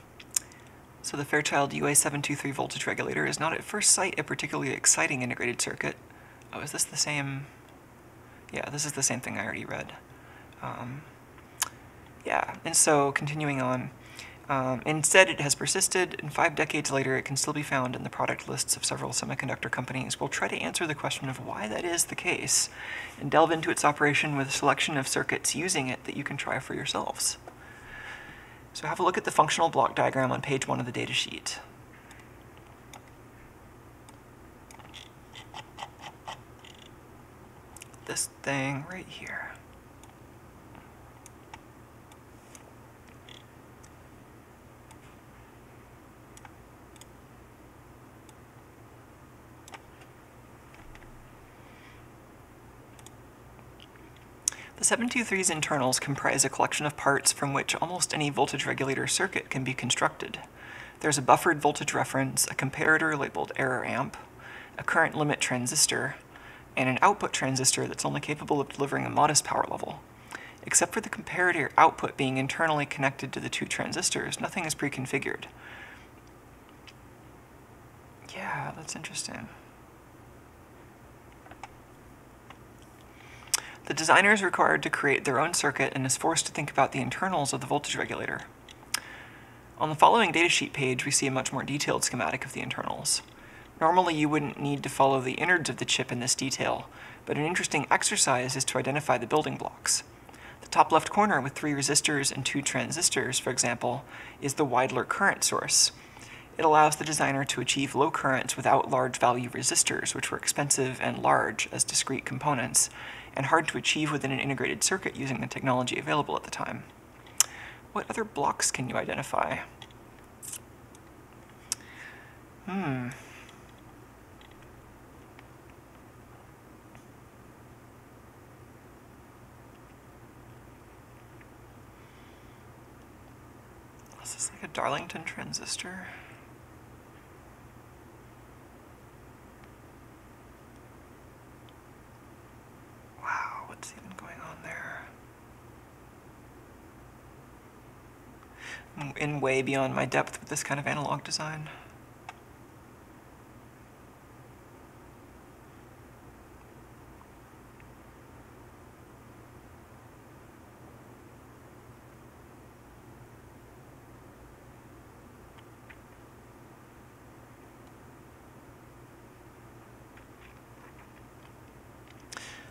So the Fairchild UA723 voltage regulator is not at first sight a particularly exciting integrated circuit. Oh, is this the same? Yeah, this is the same thing I already read. Um, yeah, and so continuing on, um, instead it has persisted, and five decades later it can still be found in the product lists of several semiconductor companies. We'll try to answer the question of why that is the case, and delve into its operation with a selection of circuits using it that you can try for yourselves. So have a look at the functional block diagram on page one of the datasheet. This thing right here. The 723's internals comprise a collection of parts from which almost any voltage regulator circuit can be constructed. There's a buffered voltage reference, a comparator labeled error amp, a current limit transistor, and an output transistor that's only capable of delivering a modest power level. Except for the comparator output being internally connected to the two transistors, nothing is pre-configured. Yeah, that's interesting. The designer is required to create their own circuit and is forced to think about the internals of the voltage regulator. On the following datasheet page, we see a much more detailed schematic of the internals. Normally, you wouldn't need to follow the innards of the chip in this detail, but an interesting exercise is to identify the building blocks. The top left corner with three resistors and two transistors, for example, is the Widlar current source. It allows the designer to achieve low currents without large value resistors, which were expensive and large as discrete components, and hard to achieve within an integrated circuit using the technology available at the time. What other blocks can you identify? Hmm. Is this like a Darlington transistor? Wow, what's even going on there? I'm in way beyond my depth with this kind of analog design.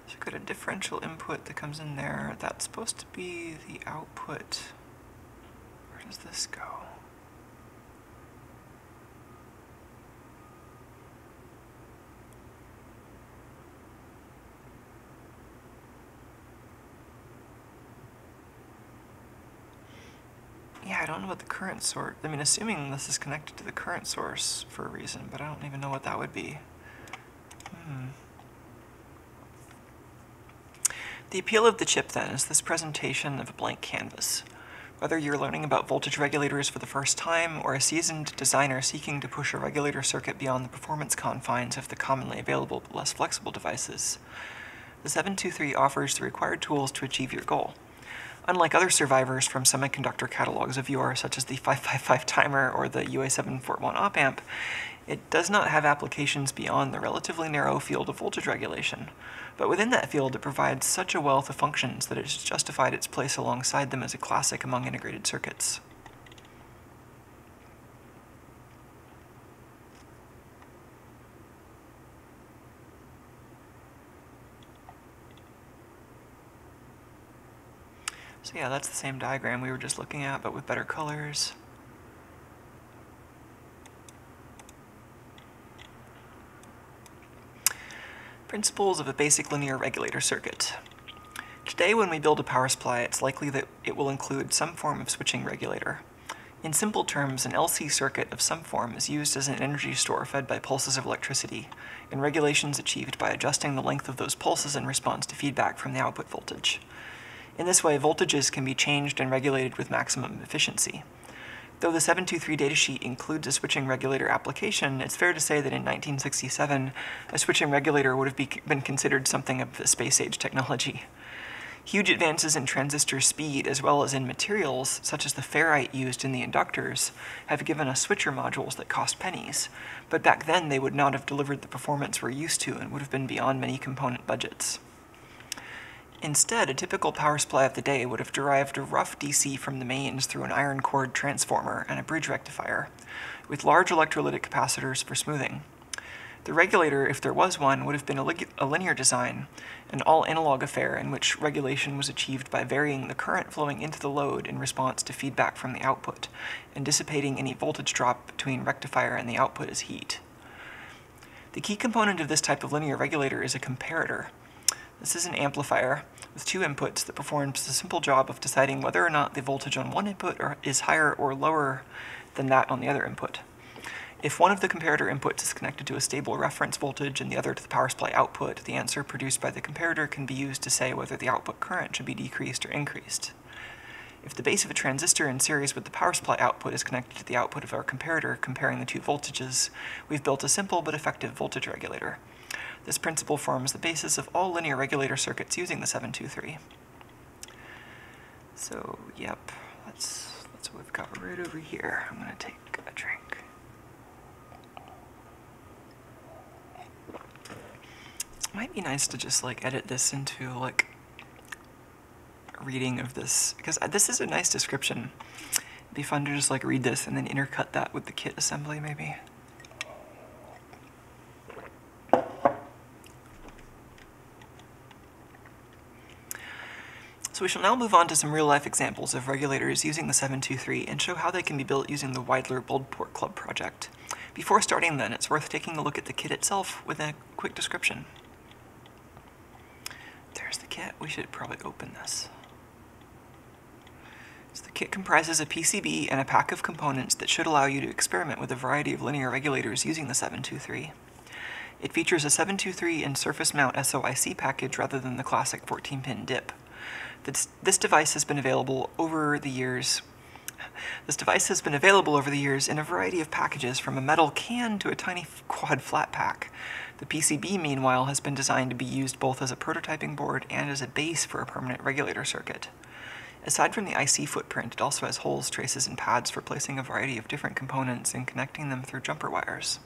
So you've got a differential input that comes in there. That's supposed to be the output. Does this go? Yeah, I don't know what the current source. I mean, assuming this is connected to the current source for a reason, but I don't even know what that would be. Hmm. The appeal of the chip, then, is this presentation of a blank canvas. Whether you're learning about voltage regulators for the first time or a seasoned designer seeking to push a regulator circuit beyond the performance confines of the commonly available but less flexible devices, the 723 offers the required tools to achieve your goal. Unlike other survivors from semiconductor catalogs of yore, such as the 555 timer or the UA741 op amp, it does not have applications beyond the relatively narrow field of voltage regulation. But within that field, it provides such a wealth of functions that it has justified its place alongside them as a classic among integrated circuits. So yeah, that's the same diagram we were just looking at, but with better colors. Principles of a basic linear regulator circuit. Today, when we build a power supply, it's likely that it will include some form of switching regulator. In simple terms, an LC circuit of some form is used as an energy store fed by pulses of electricity, and regulations achieved by adjusting the length of those pulses in response to feedback from the output voltage. In this way, voltages can be changed and regulated with maximum efficiency. Though the 723 datasheet includes a switching regulator application, it's fair to say that in 1967, a switching regulator would have be, been considered something of a space age technology. Huge advances in transistor speed, as well as in materials such as the ferrite used in the inductors, have given us switcher modules that cost pennies, but back then they would not have delivered the performance we're used to and would have been beyond many component budgets. Instead, a typical power supply of the day would have derived a rough DC from the mains through an iron cord transformer and a bridge rectifier, with large electrolytic capacitors for smoothing. The regulator, if there was one, would have been a, linear design, an all analog affair in which regulation was achieved by varying the current flowing into the load in response to feedback from the output, and dissipating any voltage drop between rectifier and the output as heat. The key component of this type of linear regulator is a comparator. This is an amplifier with two inputs that performs the simple job of deciding whether or not the voltage on one input is higher or lower than that on the other input. If one of the comparator inputs is connected to a stable reference voltage and the other to the power supply output, the answer produced by the comparator can be used to say whether the output current should be decreased or increased. If the base of a transistor in series with the power supply output is connected to the output of our comparator comparing the two voltages, we've built a simple but effective voltage regulator. This principle forms the basis of all linear regulator circuits using the 723. So, yep, that's, that's what we've got right over here. I'm going to take a drink. It might be nice to just like edit this into like a reading of this because uh, this is a nice description. It'd be fun to just like read this and then intercut that with the kit assembly maybe. So we shall now move on to some real-life examples of regulators using the 723 and show how they can be built using the Widlar Boldport Club project. Before starting then, it's worth taking a look at the kit itself with a quick description. There's the kit. We should probably open this. So the kit comprises a PCB and a pack of components that should allow you to experiment with a variety of linear regulators using the 723. It features a 723 and surface mount SOIC package rather than the classic 14-pin DIP. This, this device has been available over the years. This device has been available over the years in a variety of packages from a metal can to a tiny quad flat pack. The PCB, meanwhile, has been designed to be used both as a prototyping board and as a base for a permanent regulator circuit. Aside from the IC footprint, it also has holes, traces, and pads for placing a variety of different components and connecting them through jumper wires.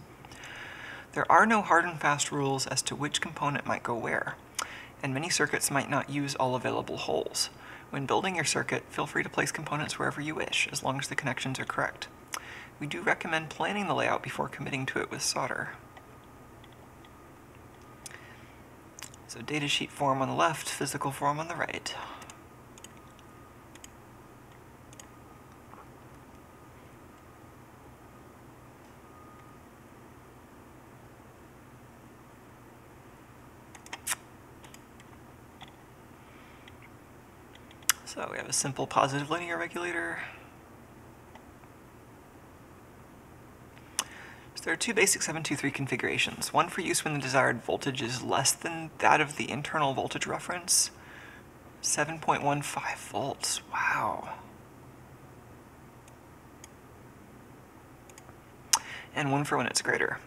There are no hard and fast rules as to which component might go where and many circuits might not use all available holes. When building your circuit, feel free to place components wherever you wish, as long as the connections are correct. We do recommend planning the layout before committing to it with solder. So datasheet form on the left, physical form on the right. So we have a simple positive linear regulator. So there are two basic 723 configurations, one for use when the desired voltage is less than that of the internal voltage reference, 7.15 volts, wow. And one for when it's greater.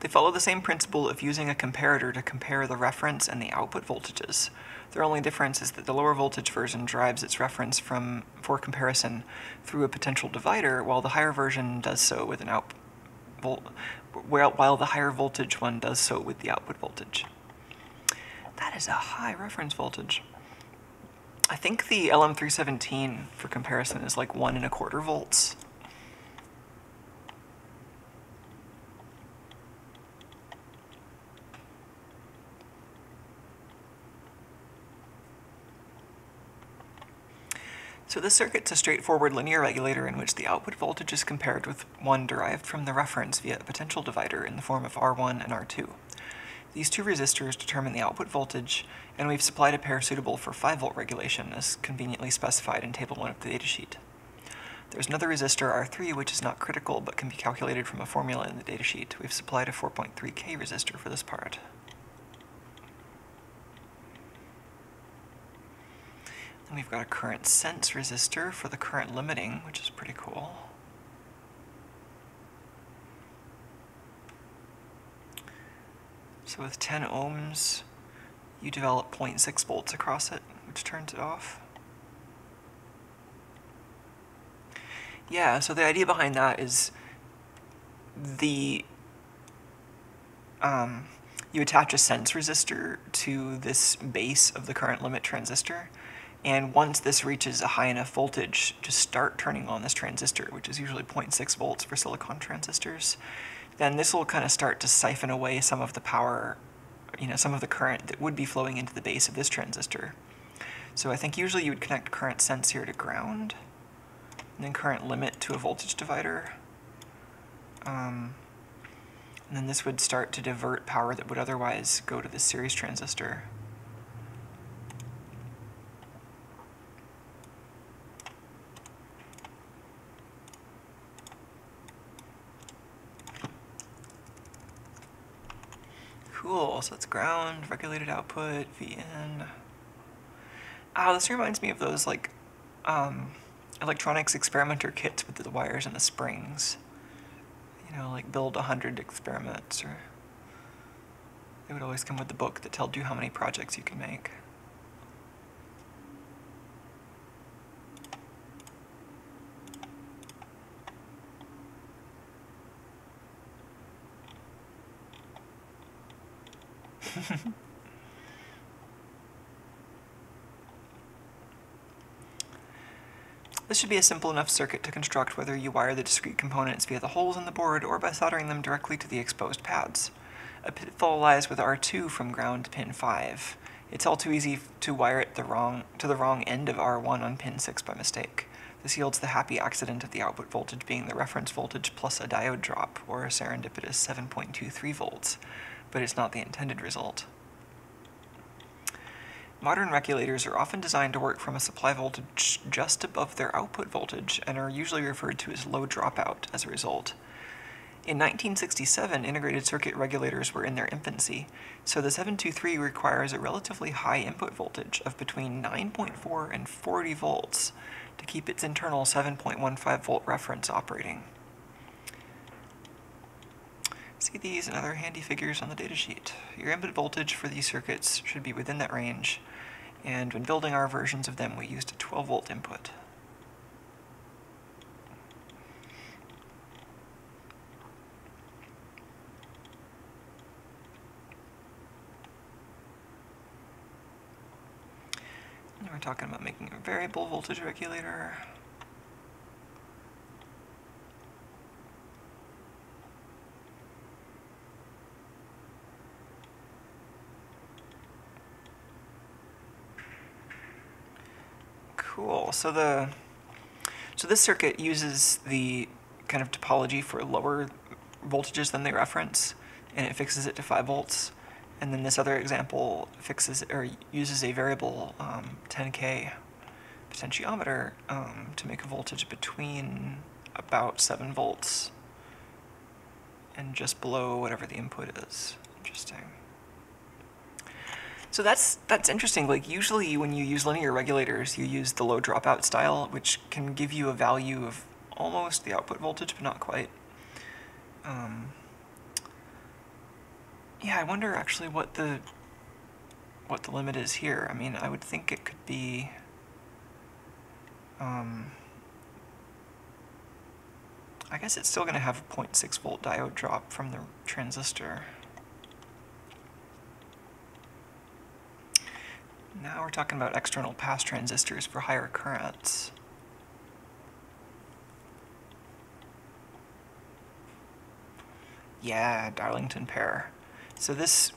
They follow the same principle of using a comparator to compare the reference and the output voltages. Their only difference is that the lower voltage version drives its reference from for comparison through a potential divider, while the higher version does so with an out while the higher voltage one does so with the output voltage. That is a high reference voltage. I think the LM317 for comparison is like one and a quarter volts. So this circuit's a straightforward linear regulator in which the output voltage is compared with one derived from the reference via a potential divider in the form of R1 and R2. These two resistors determine the output voltage, and we've supplied a pair suitable for 5 volt regulation as conveniently specified in Table 1 of the datasheet. There's another resistor R3 which is not critical but can be calculated from a formula in the datasheet. We've supplied a 4.3K resistor for this part. And we've got a current sense resistor for the current limiting, which is pretty cool. So with 10 ohms, you develop 0.6 volts across it, which turns it off. Yeah, so the idea behind that is the um, you attach a sense resistor to this base of the current limit transistor, and once this reaches a high enough voltage to start turning on this transistor, which is usually 0.6 volts for silicon transistors, then this will kind of start to siphon away some of the power, you know, some of the current that would be flowing into the base of this transistor. So I think usually you would connect current sense here to ground, and then current limit to a voltage divider. Um, and then this would start to divert power that would otherwise go to the series transistor. Cool, so that's ground, regulated output, VN. Ah, this reminds me of those like um, electronics experimenter kits with the wires and the springs. You know, like build a hundred experiments, or they would always come with the book that told you how many projects you can make. This should be a simple enough circuit to construct whether you wire the discrete components via the holes in the board or by soldering them directly to the exposed pads. A pitfall lies with R2 from ground to pin 5. It's all too easy to wire it the wrong, to the wrong end of R1 on pin 6 by mistake. This yields the happy accident of the output voltage being the reference voltage plus a diode drop, or a serendipitous 7.23 volts, but it's not the intended result. Modern regulators are often designed to work from a supply voltage just above their output voltage and are usually referred to as low dropout as a result. In 1967, integrated circuit regulators were in their infancy, so the 723 requires a relatively high input voltage of between 9.4 and 40 volts to keep its internal 7.15 volt reference operating. See these and other handy figures on the datasheet. Your input voltage for these circuits should be within that range, and when building our versions of them we used a 12 volt input. We're talking about making a variable voltage regulator. Cool. So the so this circuit uses the kind of topology for lower voltages than they reference, and it fixes it to 5 volts. And then this other example fixes or uses a variable um, 10k potentiometer um, to make a voltage between about 7 volts and just below whatever the input is. Interesting. So that's that's interesting. Like usually when you use linear regulators, you use the low dropout style, which can give you a value of almost the output voltage, but not quite. Um, yeah, I wonder actually what the what the limit is here. I mean, I would think it could be. Um, I guess it's still going to have a 0.6 volt diode drop from the transistor. Now we're talking about external pass transistors for higher currents. Yeah, Darlington pair. So this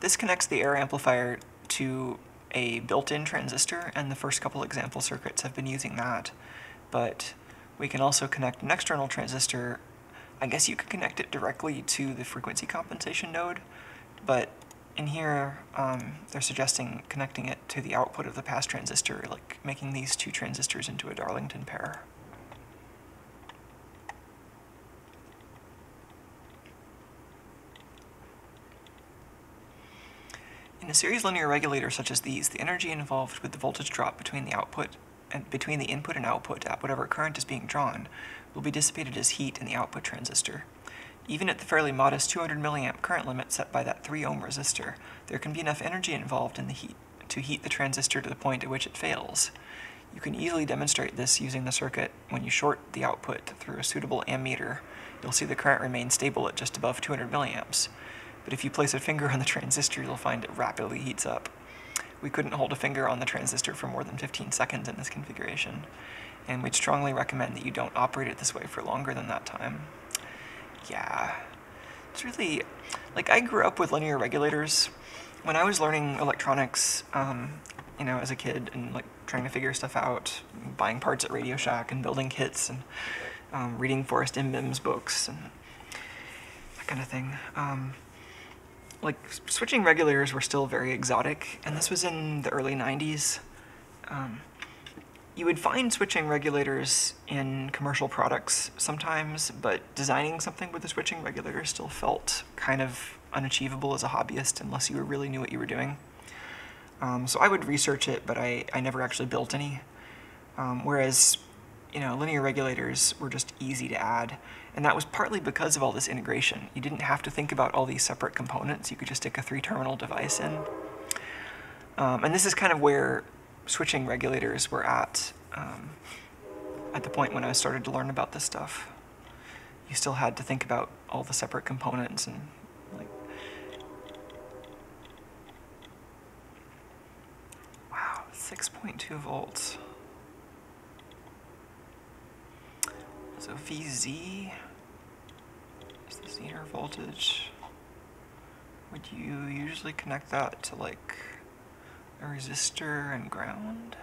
this connects the air amplifier to a built-in transistor, and the first couple example circuits have been using that. But we can also connect an external transistor. I guess you could connect it directly to the frequency compensation node, but in here, um, they're suggesting connecting it to the output of the pass transistor, like making these two transistors into a Darlington pair. In a series linear regulator such as these, the energy involved with the voltage drop between the output and between the input and output at whatever current is being drawn will be dissipated as heat in the output transistor. Even at the fairly modest 200 milliamp current limit set by that 3 ohm resistor, there can be enough energy involved in the heat to heat the transistor to the point at which it fails. You can easily demonstrate this using the circuit when you short the output through a suitable ammeter. You'll see the current remain stable at just above 200 milliamps. But if you place a finger on the transistor, you'll find it rapidly heats up. We couldn't hold a finger on the transistor for more than 15 seconds in this configuration, and we'd strongly recommend that you don't operate it this way for longer than that time. Yeah, it's really, like I grew up with linear regulators. When I was learning electronics, um, you know, as a kid and like trying to figure stuff out, buying parts at Radio Shack and building kits and um, reading Forrest Mims books and that kind of thing. Um, like switching regulators were still very exotic, and this was in the early 90s. Um, you would find switching regulators in commercial products sometimes, but designing something with a switching regulator still felt kind of unachievable as a hobbyist unless you really knew what you were doing. Um, so I would research it, but I, I never actually built any. Um, whereas, you know, linear regulators were just easy to add. And that was partly because of all this integration. You didn't have to think about all these separate components. You could just stick a three-terminal device in. Um, and this is kind of where switching regulators were at um, at the point when I started to learn about this stuff. You still had to think about all the separate components and like. Wow, 6.2 volts. So VZ is the zener voltage. Would you usually connect that to like a resistor and ground?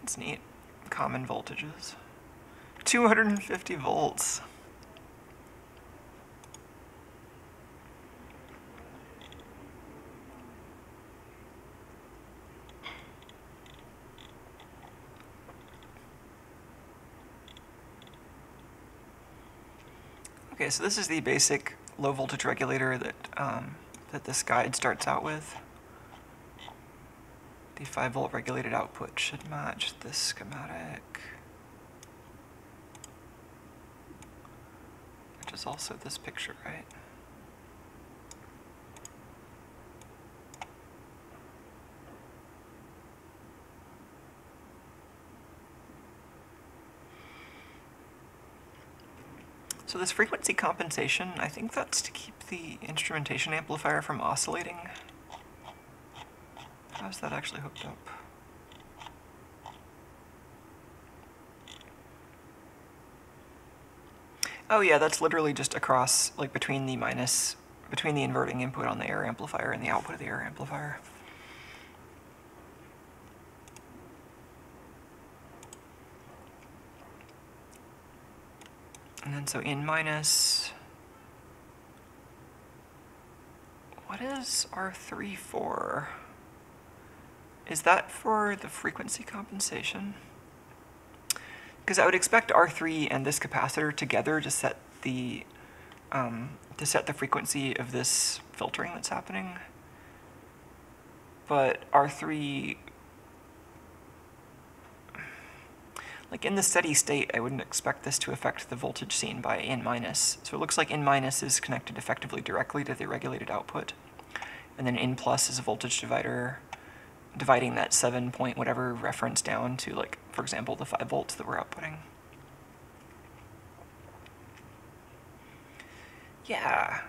That's neat. Common voltages. 250 volts. Okay, so this is the basic low voltage regulator that um, that this guide starts out with. The 5 volt regulated output should match this schematic. Which is also this picture, right? So this frequency compensation, I think that's to keep the instrumentation amplifier from oscillating. How's that actually hooked up? Oh yeah, that's literally just across, like between the minus, between the inverting input on the air amplifier and the output of the air amplifier. And then so in minus, what is R3 for? Is that for the frequency compensation? Because I would expect R3 and this capacitor together to set the um, to set the frequency of this filtering that's happening. But R3 like in the steady state, I wouldn't expect this to affect the voltage seen by N minus. So it looks like N minus is connected effectively directly to the regulated output. And then N plus is a voltage divider dividing that seven point whatever reference down to like, for example, the five volts that we're outputting. Yeah.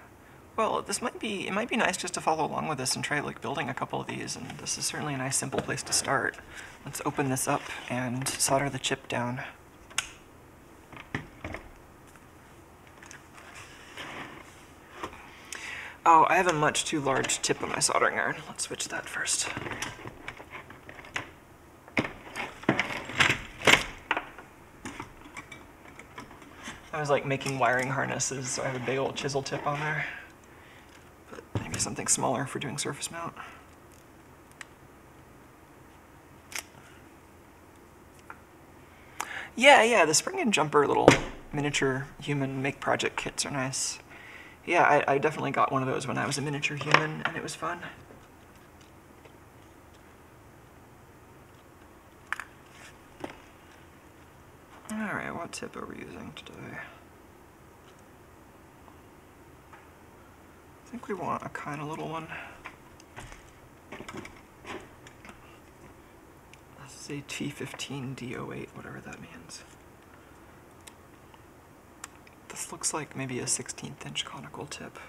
Well, this might be, it might be nice just to follow along with this and try like building a couple of these, and this is certainly a nice simple place to start. Let's open this up and solder the chip down. Oh, I have a much too large tip on my soldering iron. Let's switch that first. I was like making wiring harnesses, so I have a big old chisel tip on there. But maybe something smaller for doing surface mount. Yeah, yeah, the spring and jumper little miniature human make project kits are nice. Yeah, I, I definitely got one of those when I was a miniature human, and it was fun. Alright, what tip are we using today? I think we want a kind of little one. Say T15D08, whatever that means. This looks like maybe a 16th inch conical tip.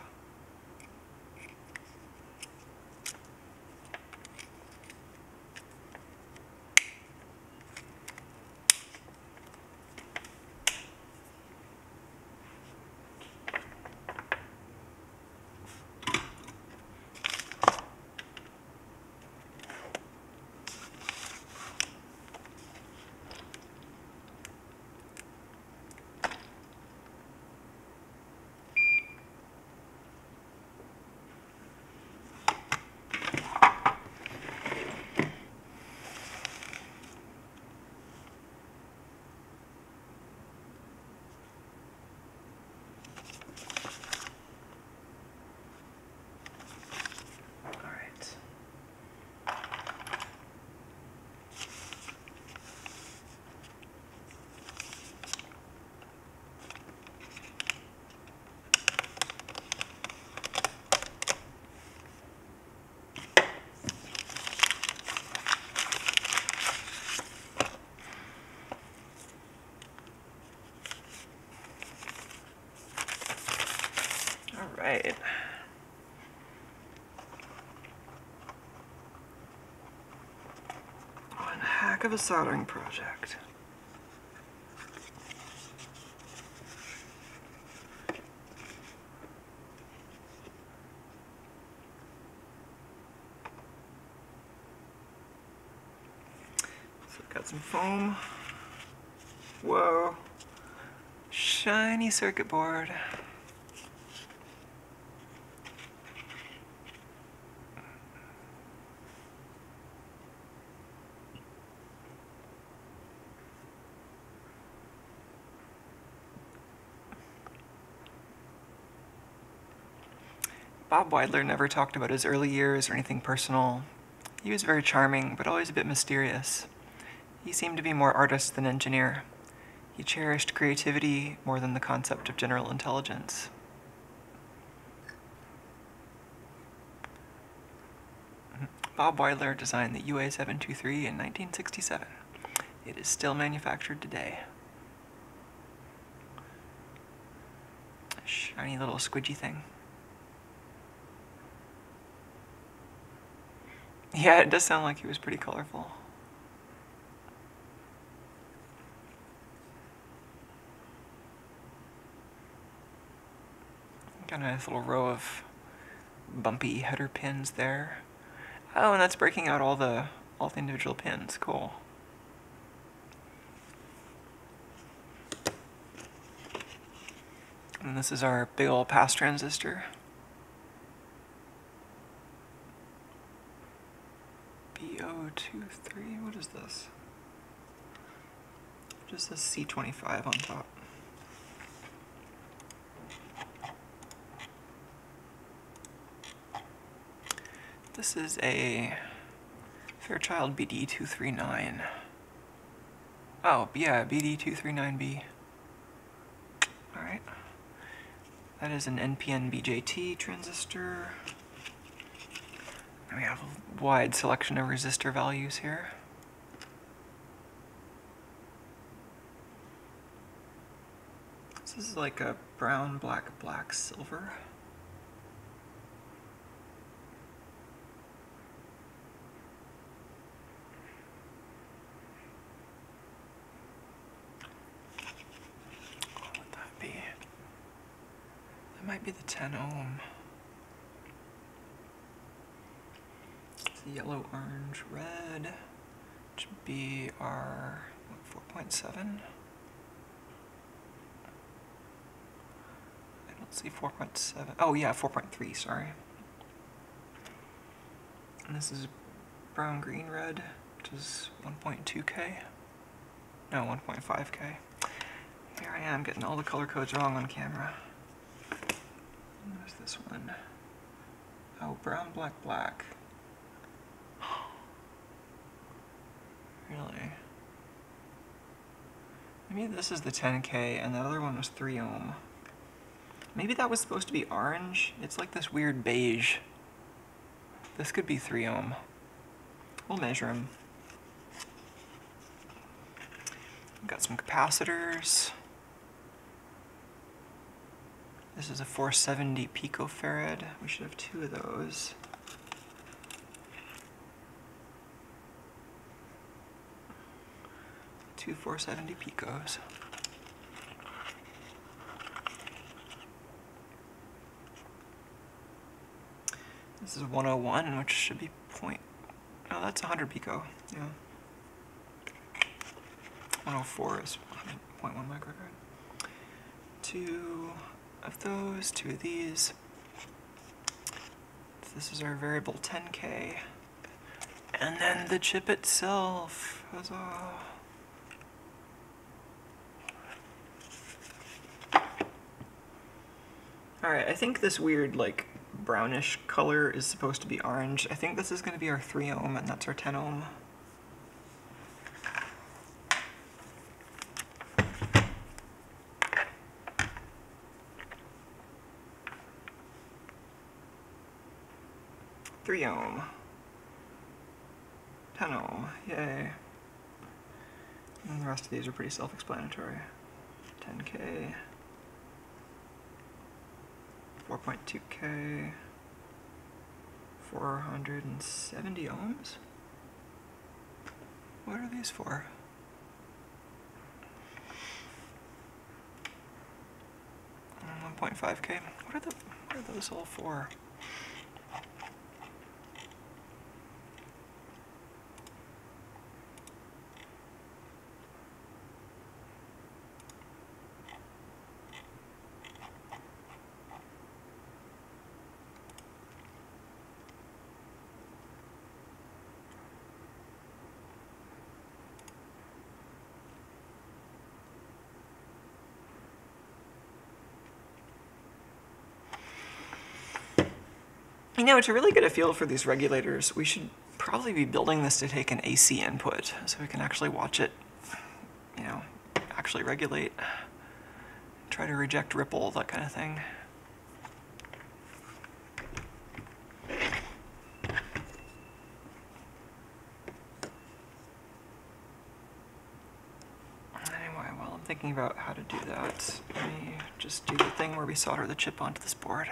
All right. All right. One of a soldering project. So got some foam. Whoa. Shiny circuit board. Bob Widlar never talked about his early years or anything personal. He was very charming, but always a bit mysterious. He seemed to be more artist than engineer. He cherished creativity more than the concept of general intelligence. Bob Widlar designed the UA 723 in 1967. It is still manufactured today. Shiny little squidgy thing. Yeah, it does sound like he was pretty colorful. Got a nice little row of bumpy header pins there. Oh, and that's breaking out all the all the individual pins. Cool. And this is our big old pass transistor. BO23, what is this? Just says C25 on top. This is a Fairchild BD239. Oh, yeah, BD239B. Alright. That is an NPN BJT transistor. And we have a wide selection of resistor values here. This is like a brown, black, black, silver. What would that be? That might be the 10 ohm. It's yellow, orange, red. Which would be our 4.7. Don't see 4.7. Oh yeah, 4.3. Sorry. And this is brown, green, red, which is 1.2k. No, 1.5k. Here I am getting all the color codes wrong on camera. Where's this one? Oh, brown, black, black. Really? Maybe this is the 10K and that other one was 3 ohm. Maybe that was supposed to be orange. It's like this weird beige. This could be 3 ohm. We'll measure them. Got some capacitors. This is a 470 picofarad. We should have two of those. Two 470 picos. This is 101, which should be point. Oh, that's 100 pico. Yeah. 104 is 0.1 microfarad. Two of those, two of these. This is our variable 10K. And then the chip itself. Huzzah. Alright, I think this weird, like, brownish color is supposed to be orange. I think this is going to be our 3 ohm, and that's our 10 ohm. Three ohm. Ten ohm. Yay. And the rest of these are pretty self-explanatory. 10k. 4.2k. 470 ohms? What are these for? Um, 1.5k. What are the what are those all for? You know, to really get a feel for these regulators, we should probably be building this to take an AC input so we can actually watch it, you know, actually regulate, try to reject ripple, that kind of thing. Anyway, while I'm thinking about how to do that, let me just do the thing where we solder the chip onto this board.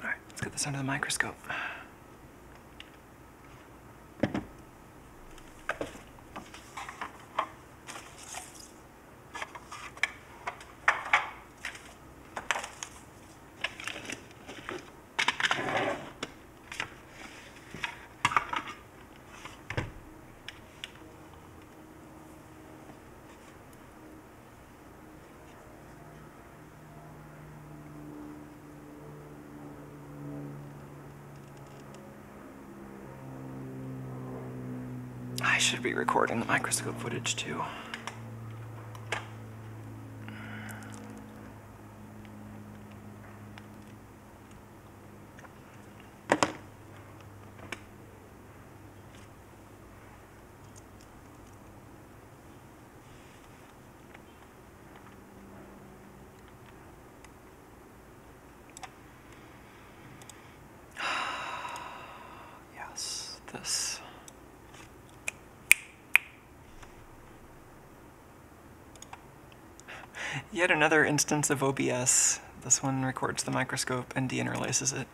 All this under the microscope. I should be recording the microscope footage too. Yes, this. Yet another instance of OBS. This one records the microscope and deinterlaces it.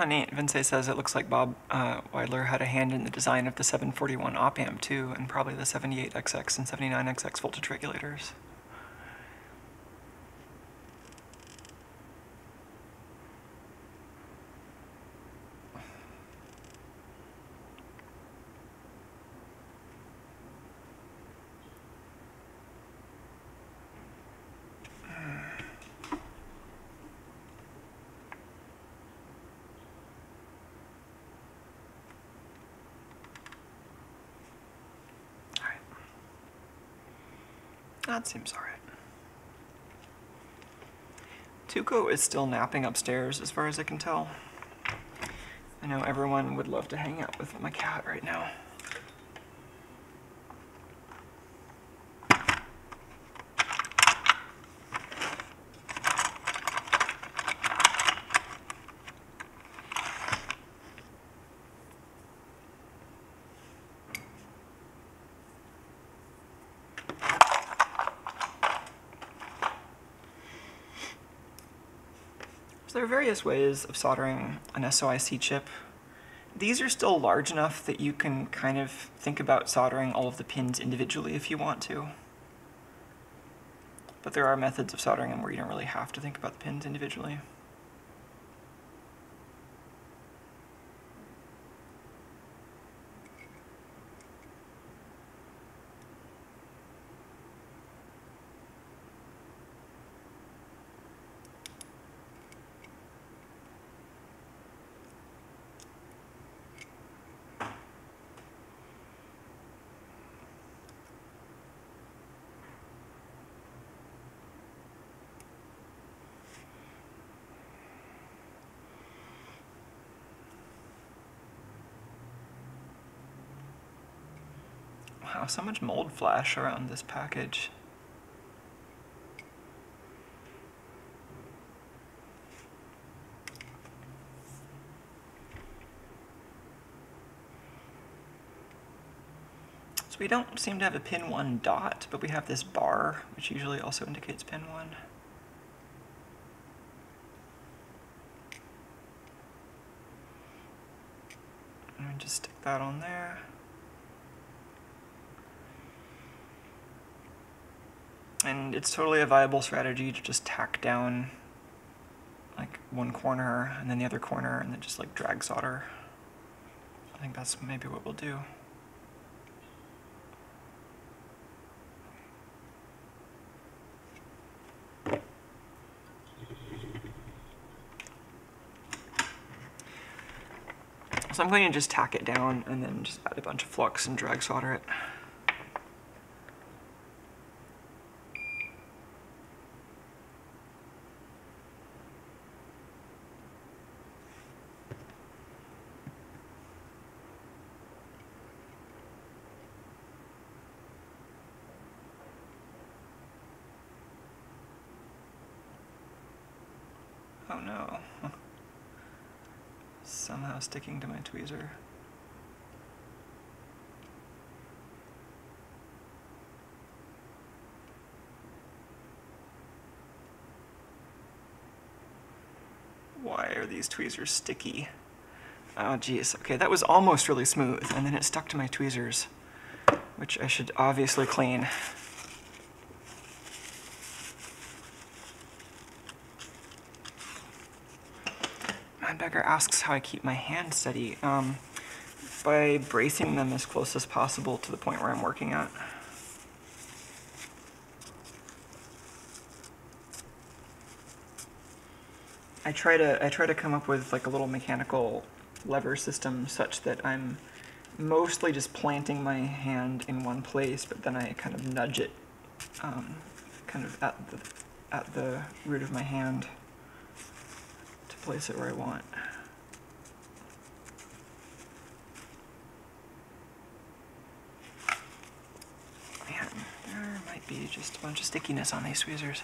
Oh, neat. Vince says it looks like Bob uh, Widlar had a hand in the design of the 741 op amp too, and probably the 78XX and 79XX voltage regulators. That seems alright. Tuco is still napping upstairs as far as I can tell. I know everyone would love to hang out with my cat right now. Various ways of soldering an SOIC chip. These are still large enough that you can kind of think about soldering all of the pins individually if you want to. But there are methods of soldering them where you don't really have to think about the pins individually. Wow, so much mold flash around this package. So we don't seem to have a pin 1 dot, but we have this bar, which usually also indicates pin 1. And just stick that on there. And it's totally a viable strategy to just tack down like one corner and then the other corner and then just like drag solder. I think that's maybe what we'll do. So I'm going to just tack it down and then just add a bunch of flux and drag solder it. Oh no. Somehow sticking to my tweezer. Why are these tweezers sticky? Oh geez, okay, that was almost really smooth, and then it stuck to my tweezers, which I should obviously clean. Mindbagger asks how I keep my hand steady. Um, by bracing them as close as possible to the point where I'm working at. I try to I try to come up with like a little mechanical lever system such that I'm mostly just planting my hand in one place, but then I kind of nudge it um, kind of at the at the root of my hand place it where I want. Man, there might be just a bunch of stickiness on these tweezers.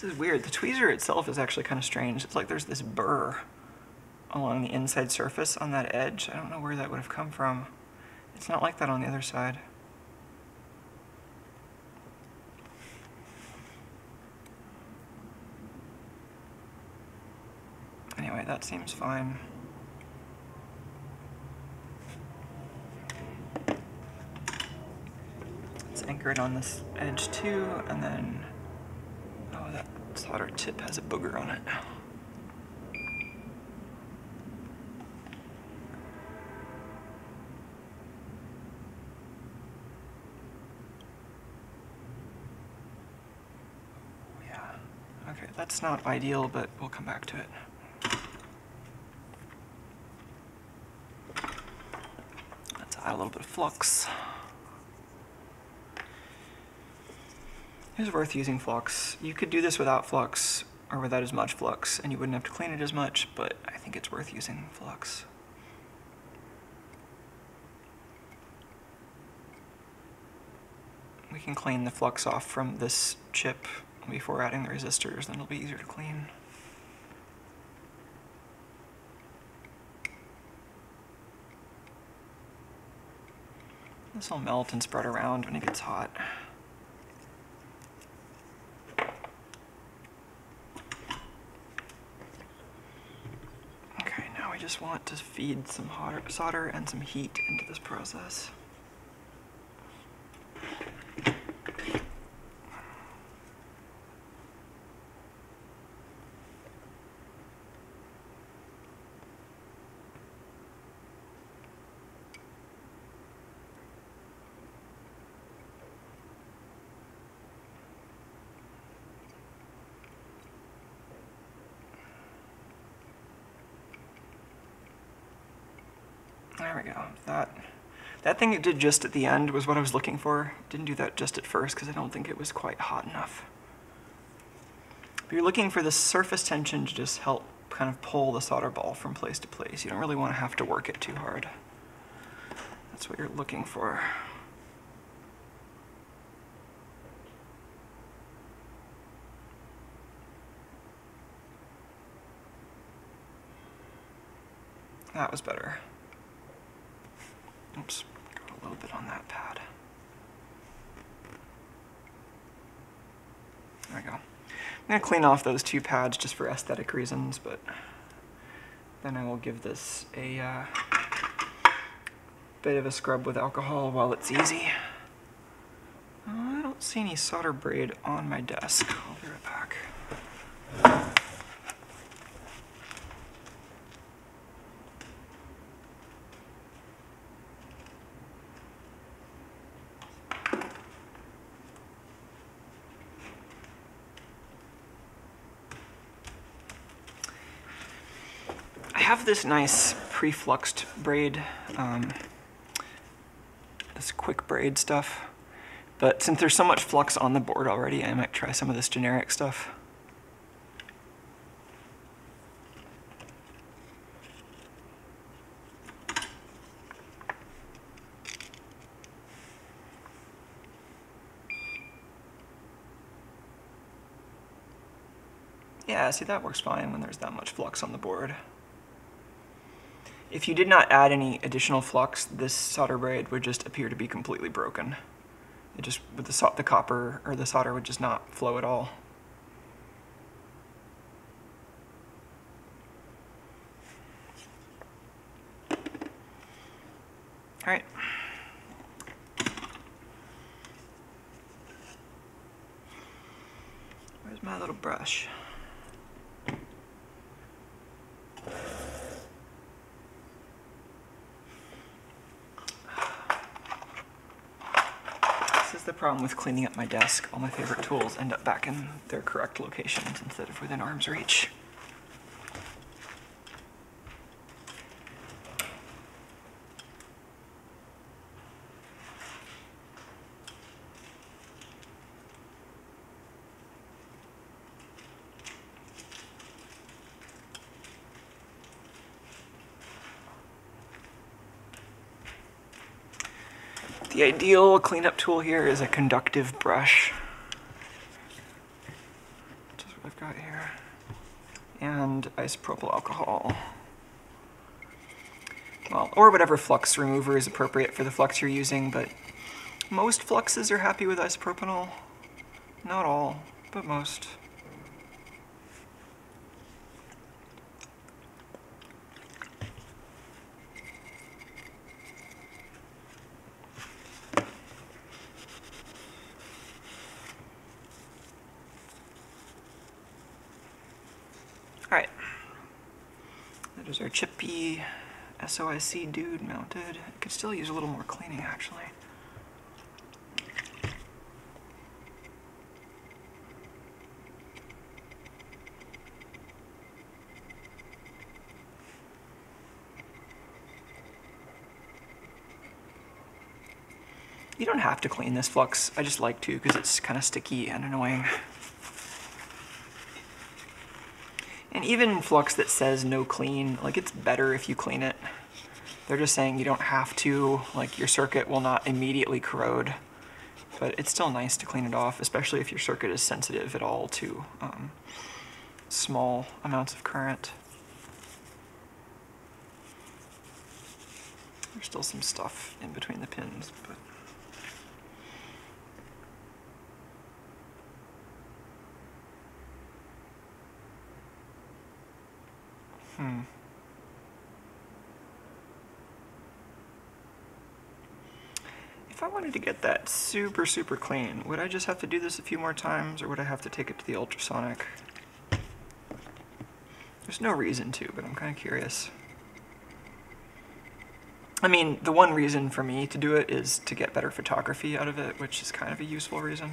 This is weird. The tweezer itself is actually kind of strange. It's like there's this burr along the inside surface on that edge. I don't know where that would have come from. It's not like that on the other side. Anyway, that seems fine. Let's anchor it on this edge too, and then, that solder tip has a booger on it. Oh, yeah, okay, that's not ideal, but we'll come back to it. Let's add a little bit of flux. It's worth using flux. You could do this without flux or without as much flux, and you wouldn't have to clean it as much, but I think it's worth using flux. We can clean the flux off from this chip before adding the resistors, then it'll be easier to clean. This will melt and spread around when it gets hot. Okay, now we just want to feed some solder and some heat into this process. There we go. That that thing it did just at the end was what I was looking for. Didn't do that just at first because I don't think it was quite hot enough. But you're looking for the surface tension to just help kind of pull the solder ball from place to place. You don't really want to have to work it too hard. That's what you're looking for. That was better. Oops, a little bit on that pad. There we go. I'm gonna clean off those two pads just for aesthetic reasons, but then I will give this a uh, bit of a scrub with alcohol while it's easy. Oh, I don't see any solder braid on my desk. I'll be right back. Have this nice pre-fluxed braid, um, this quick braid stuff. But since there's so much flux on the board already, I might try some of this generic stuff. Yeah, see that works fine when there's that much flux on the board. If you did not add any additional flux, this solder braid would just appear to be completely broken. It just, with the, the copper or the solder would just not flow at all. All right. Where's my little brush? This is the problem with cleaning up my desk. All my favorite tools end up back in their correct locations instead of within arm's reach. The ideal cleanup tool here is a conductive brush. Which is what I've got here. And isopropyl alcohol. well, or whatever flux remover is appropriate for the flux you're using, but most fluxes are happy with isopropanol. Not all, but most. Alright. That is our chippy SOIC dude mounted. It could still use a little more cleaning actually. You don't have to clean this flux. I just like to because it's kind of sticky and annoying. And even flux that says no clean, like it's better if you clean it. They're just saying you don't have to, like your circuit will not immediately corrode. But it's still nice to clean it off, especially if your circuit is sensitive at all to um, small amounts of current. There's still some stuff in between the pins, but wanted to get that super, super clean, would I just have to do this a few more times or would I have to take it to the ultrasonic? There's no reason to, but I'm kind of curious. I mean, the one reason for me to do it is to get better photography out of it, which is kind of a useful reason.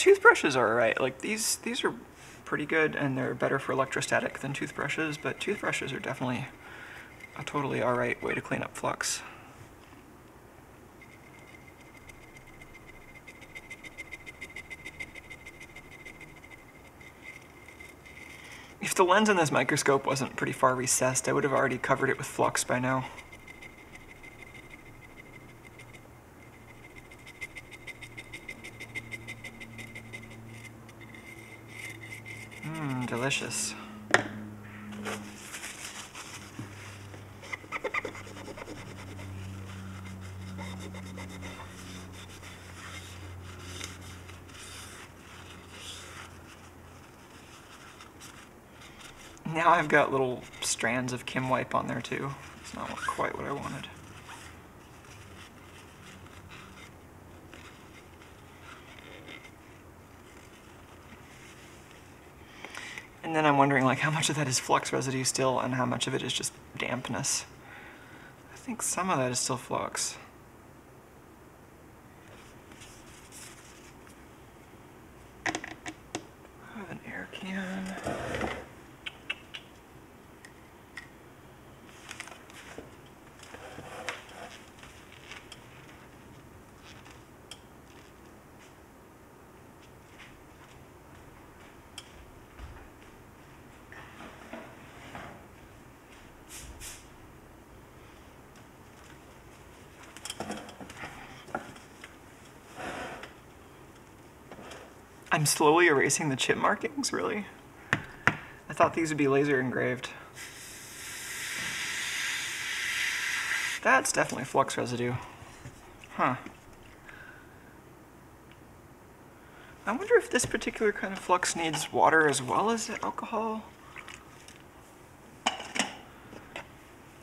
Toothbrushes are alright. Like these, these are pretty good, and they're better for electrostatic than toothbrushes. But toothbrushes are definitely a totally alright way to clean up flux. If the lens in this microscope wasn't pretty far recessed, I would have already covered it with flux by now. Mmm, delicious. Now I've got little strands of Kim wipe on there too. It's not quite what I wanted. And then I'm wondering like how much of that is flux residue still and how much of it is just dampness. I think some of that is still flux. I have an air can. I'm slowly erasing the chip markings, really? I thought these would be laser engraved. That's definitely flux residue. Huh. I wonder if this particular kind of flux needs water as well as alcohol.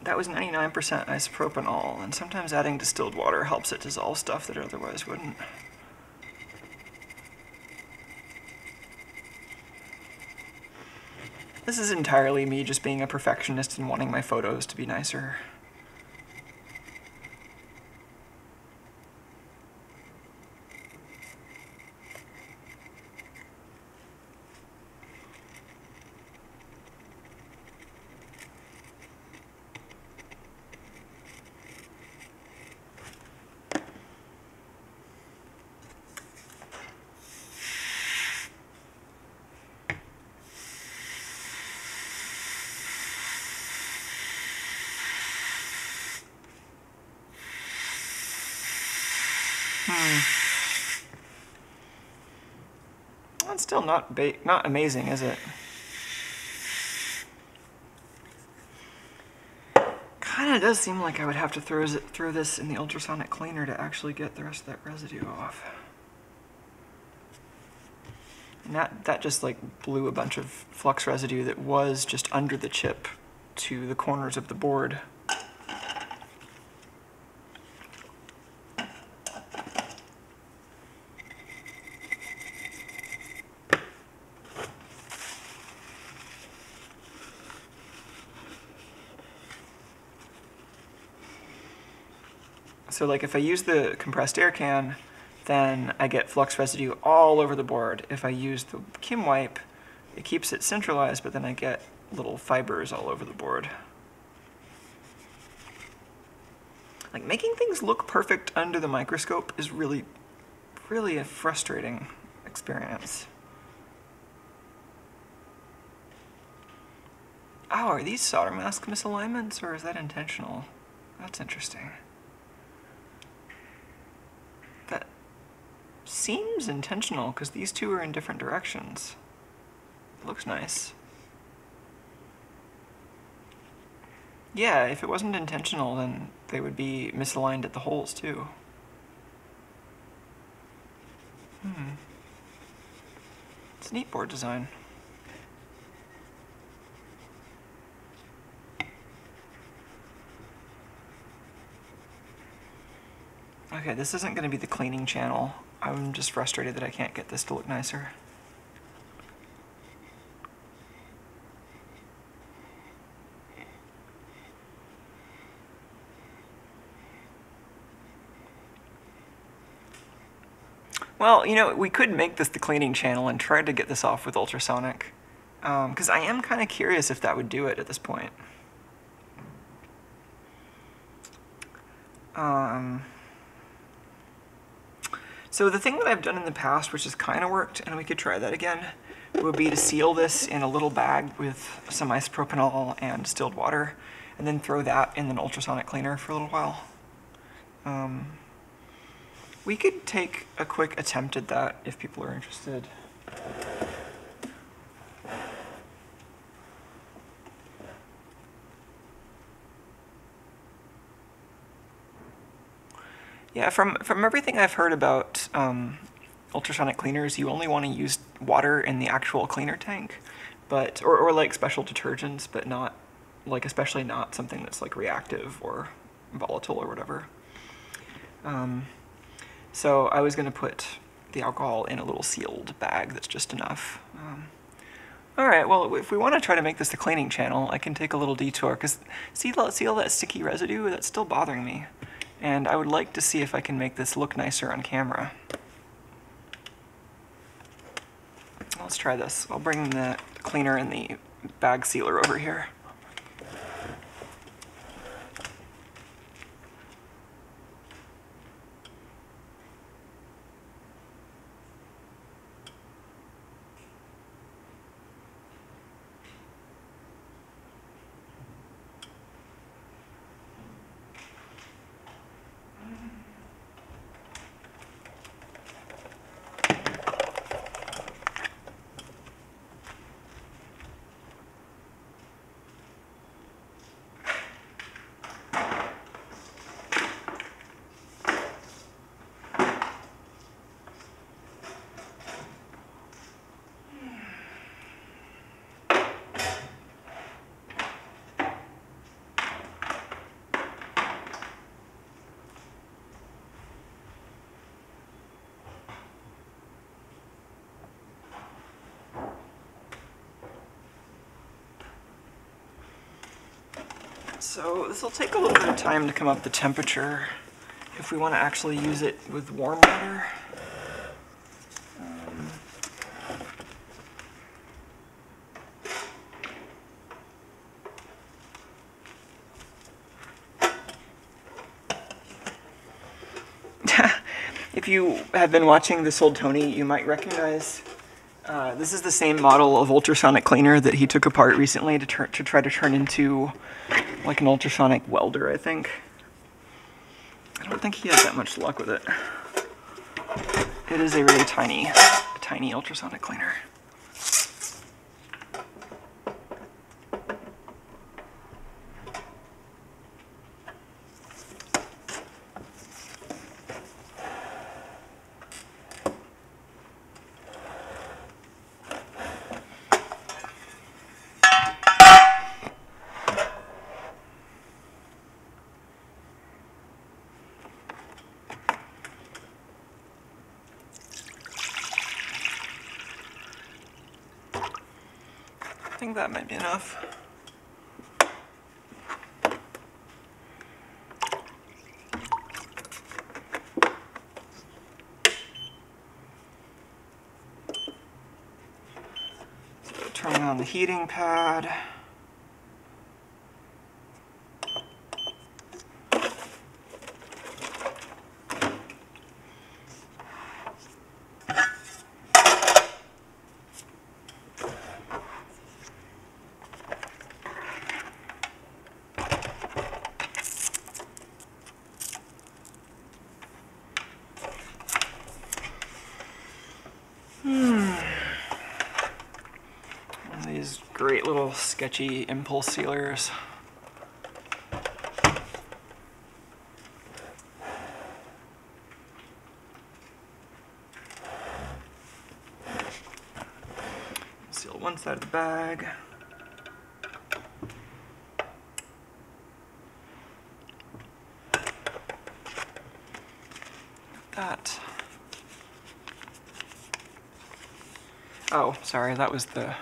That was 99% isopropanol, and sometimes adding distilled water helps it dissolve stuff that otherwise wouldn't. This is entirely me just being a perfectionist and wanting my photos to be nicer. Still not ba- not amazing, is it? Kind of does seem like I would have to throw, throw this in the ultrasonic cleaner to actually get the rest of that residue off. And that, that just like blew a bunch of flux residue that was just under the chip to the corners of the board. So like if I use the compressed air can, then I get flux residue all over the board. If I use the Kim wipe, it keeps it centralized, but then I get little fibers all over the board. Like making things look perfect under the microscope is really, really a frustrating experience. Oh, are these solder mask misalignments or is that intentional? That's interesting. Seems intentional because these two are in different directions. Looks nice. Yeah, if it wasn't intentional, then they would be misaligned at the holes too. Hmm. It's a neat board design. Okay, this isn't going to be the cleaning channel. I'm just frustrated that I can't get this to look nicer. Well, you know, we could make this the cleaning channel and try to get this off with ultrasonic. Because um, I am kind of curious if that would do it at this point. Um, so the thing that I've done in the past, which has kind of worked, and we could try that again, would be to seal this in a little bag with some isopropanol and distilled water, and then throw that in an ultrasonic cleaner for a little while. Um, we could take a quick attempt at that if people are interested. Yeah, from from everything I've heard about um, ultrasonic cleaners, you only want to use water in the actual cleaner tank, but or, or like special detergents, but not like especially not something that's like reactive or volatile or whatever. Um, so I was going to put the alcohol in a little sealed bag that's just enough. Um, all right, well, if we want to try to make this the cleaning channel, I can take a little detour, because see, see all that sticky residue? That's still bothering me. And I would like to see if I can make this look nicer on camera. Let's try this. I'll bring the cleaner and the bag sealer over here. So this will take a little bit of time to come up the temperature if we want to actually use it with warm water. Um, if you have been watching This Old Tony, you might recognize uh, this is the same model of ultrasonic cleaner that he took apart recently to, to try to turn into like an ultrasonic welder, I think. I don't think he had that much luck with it. It is a really tiny, tiny ultrasonic cleaner. I think that might be enough. Turning on the heating pad. And these great little sketchy impulse sealers. Seal one side of the bag. That. Oh, sorry, that was the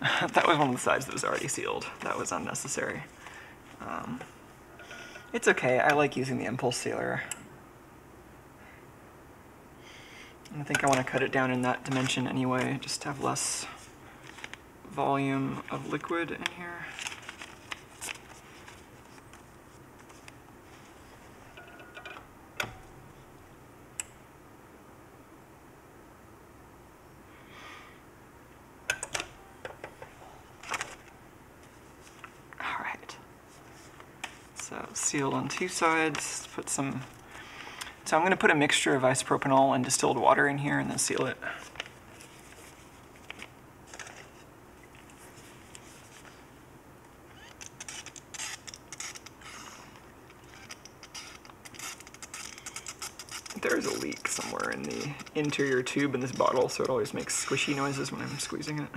that was one of the sides that was already sealed. That was unnecessary. Um, it's okay. I like using the impulse sealer. I think I want to cut it down in that dimension anyway, just to have less volume of liquid in here. All right. On two sides. Put some. So I'm going to put a mixture of isopropanol and distilled water in here, and then seal it. There's a leak somewhere in the interior tube in this bottle, so it always makes squishy noises when I'm squeezing it.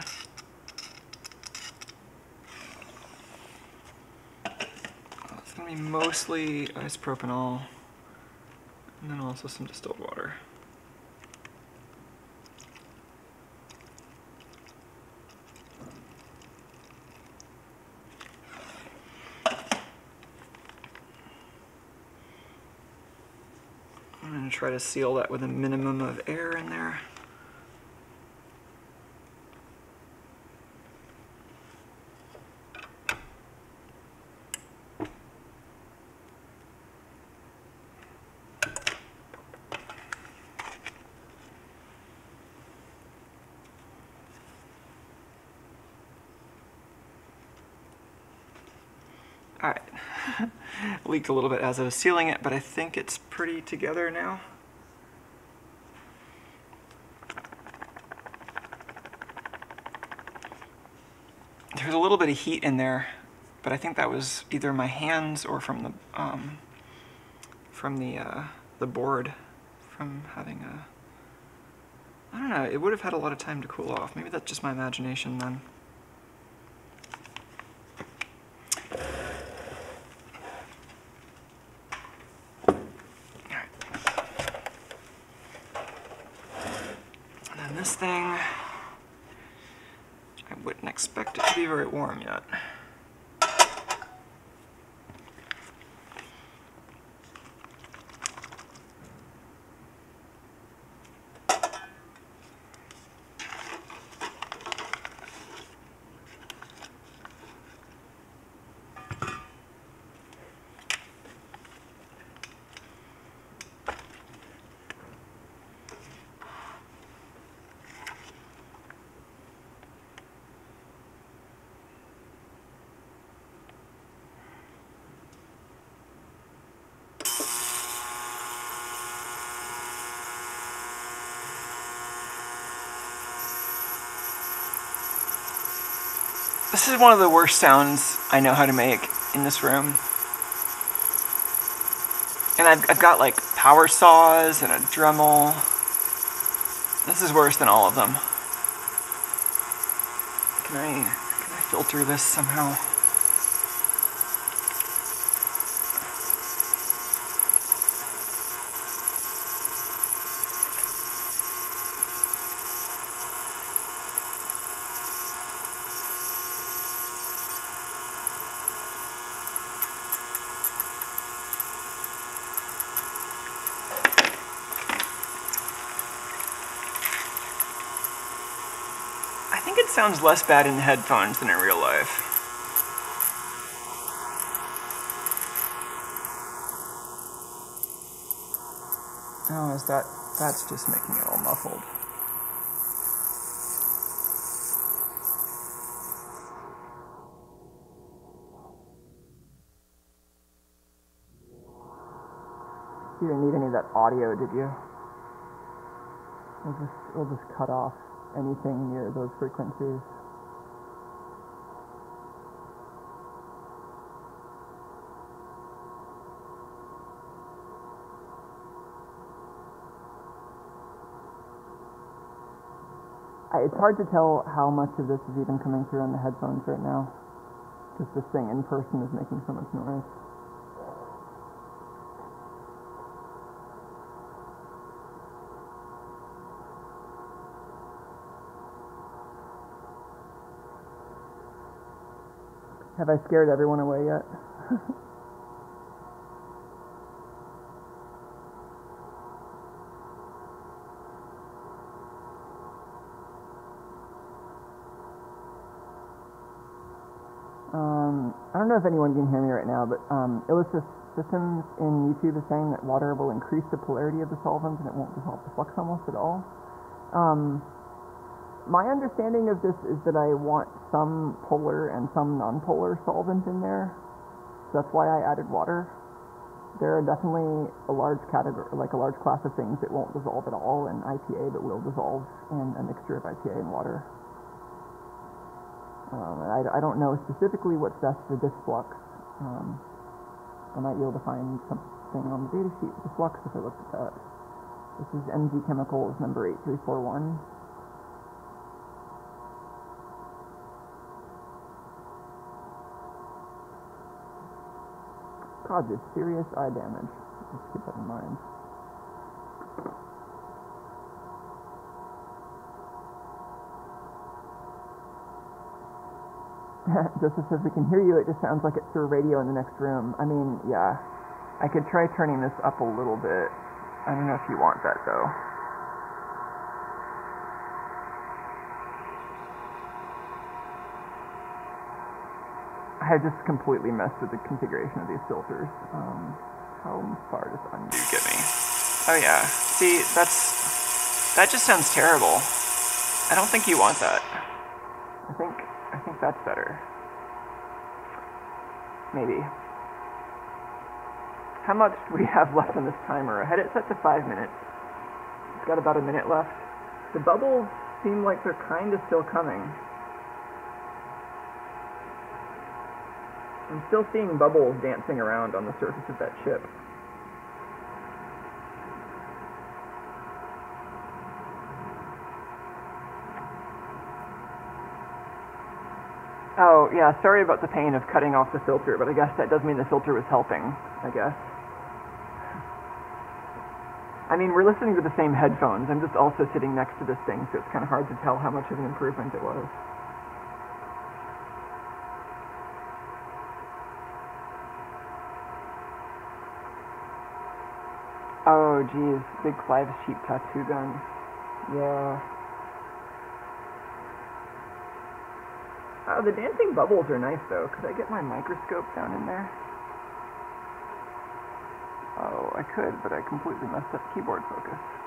It's gonna be mostly isopropanol, and then also some distilled water. I'm gonna try to seal that with a minimum of air in there. All right. Leaked a little bit as I was sealing it, but I think it's pretty together now. There's a little bit of heat in there, but I think that was either my hands or from the um, from the uh, the board from having a. I don't know. It would have had a lot of time to cool off. Maybe that's just my imagination then. Alright. And then this thing, I wouldn't expect it to be very warm yet. This is one of the worst sounds I know how to make in this room. And I've, I've got like power saws and a Dremel. This is worse than all of them. Can I, can I filter this somehow? I think it sounds less bad in headphones than in real life. Oh, is that, that's just making it all muffled. You didn't need any of that audio, did you? We'll just, we'll just cut off anything near those frequencies. It's hard to tell how much of this is even coming through on the headphones right now. Just this thing in person is making so much noise. Have I scared everyone away yet? um, I don't know if anyone can hear me right now, but um, Illusis Systems in YouTube is saying that water will increase the polarity of the solvent and it won't dissolve the flux almost at all. Um, my understanding of this is that I want some polar and some non-polar solvent in there. So that's why I added water. There are definitely a large category, like a large class of things that won't dissolve at all in IPA, but will dissolve in a mixture of IPA and water. Um, I, I don't know specifically what's best for this flux. Um, I might be able to find something on the data sheet for the flux if I looked at that. This is MG Chemicals number 8341. Causes serious eye damage. Let's keep that in mind. Joseph says we can hear you. It just sounds like it's through a radio in the next room. I mean, yeah. I could try turning this up a little bit. I don't know if you want that though. I just completely messed with the configuration of these filters. Um, how far does undo get me? Oh yeah. See, that's that just sounds terrible. I don't think you want that. I think I think that's better. Maybe. How much do we have left on this timer? I had it set to five minutes. It's got about a minute left. The bubbles seem like they're kind of still coming. I'm still seeing bubbles dancing around on the surface of that ship. Oh, yeah, sorry about the pain of cutting off the filter, but I guess that does mean the filter was helping, I guess. I mean, we're listening to the same headphones. I'm just also sitting next to this thing, so it's kind of hard to tell how much of an improvement it was. Oh, geez, big Clive sheep tattoo gun. Yeah. Oh, the dancing bubbles are nice though. Could I get my microscope down in there? Oh, I could, but I completely messed up keyboard focus.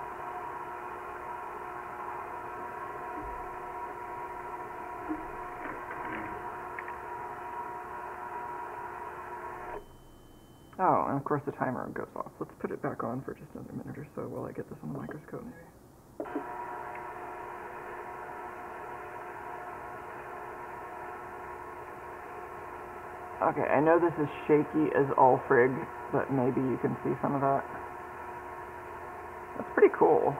And of course the timer goes off. Let's put it back on for just another minute or so while I get this on the microscope maybe. Okay, I know this is shaky as all frig, but maybe you can see some of that. That's pretty cool.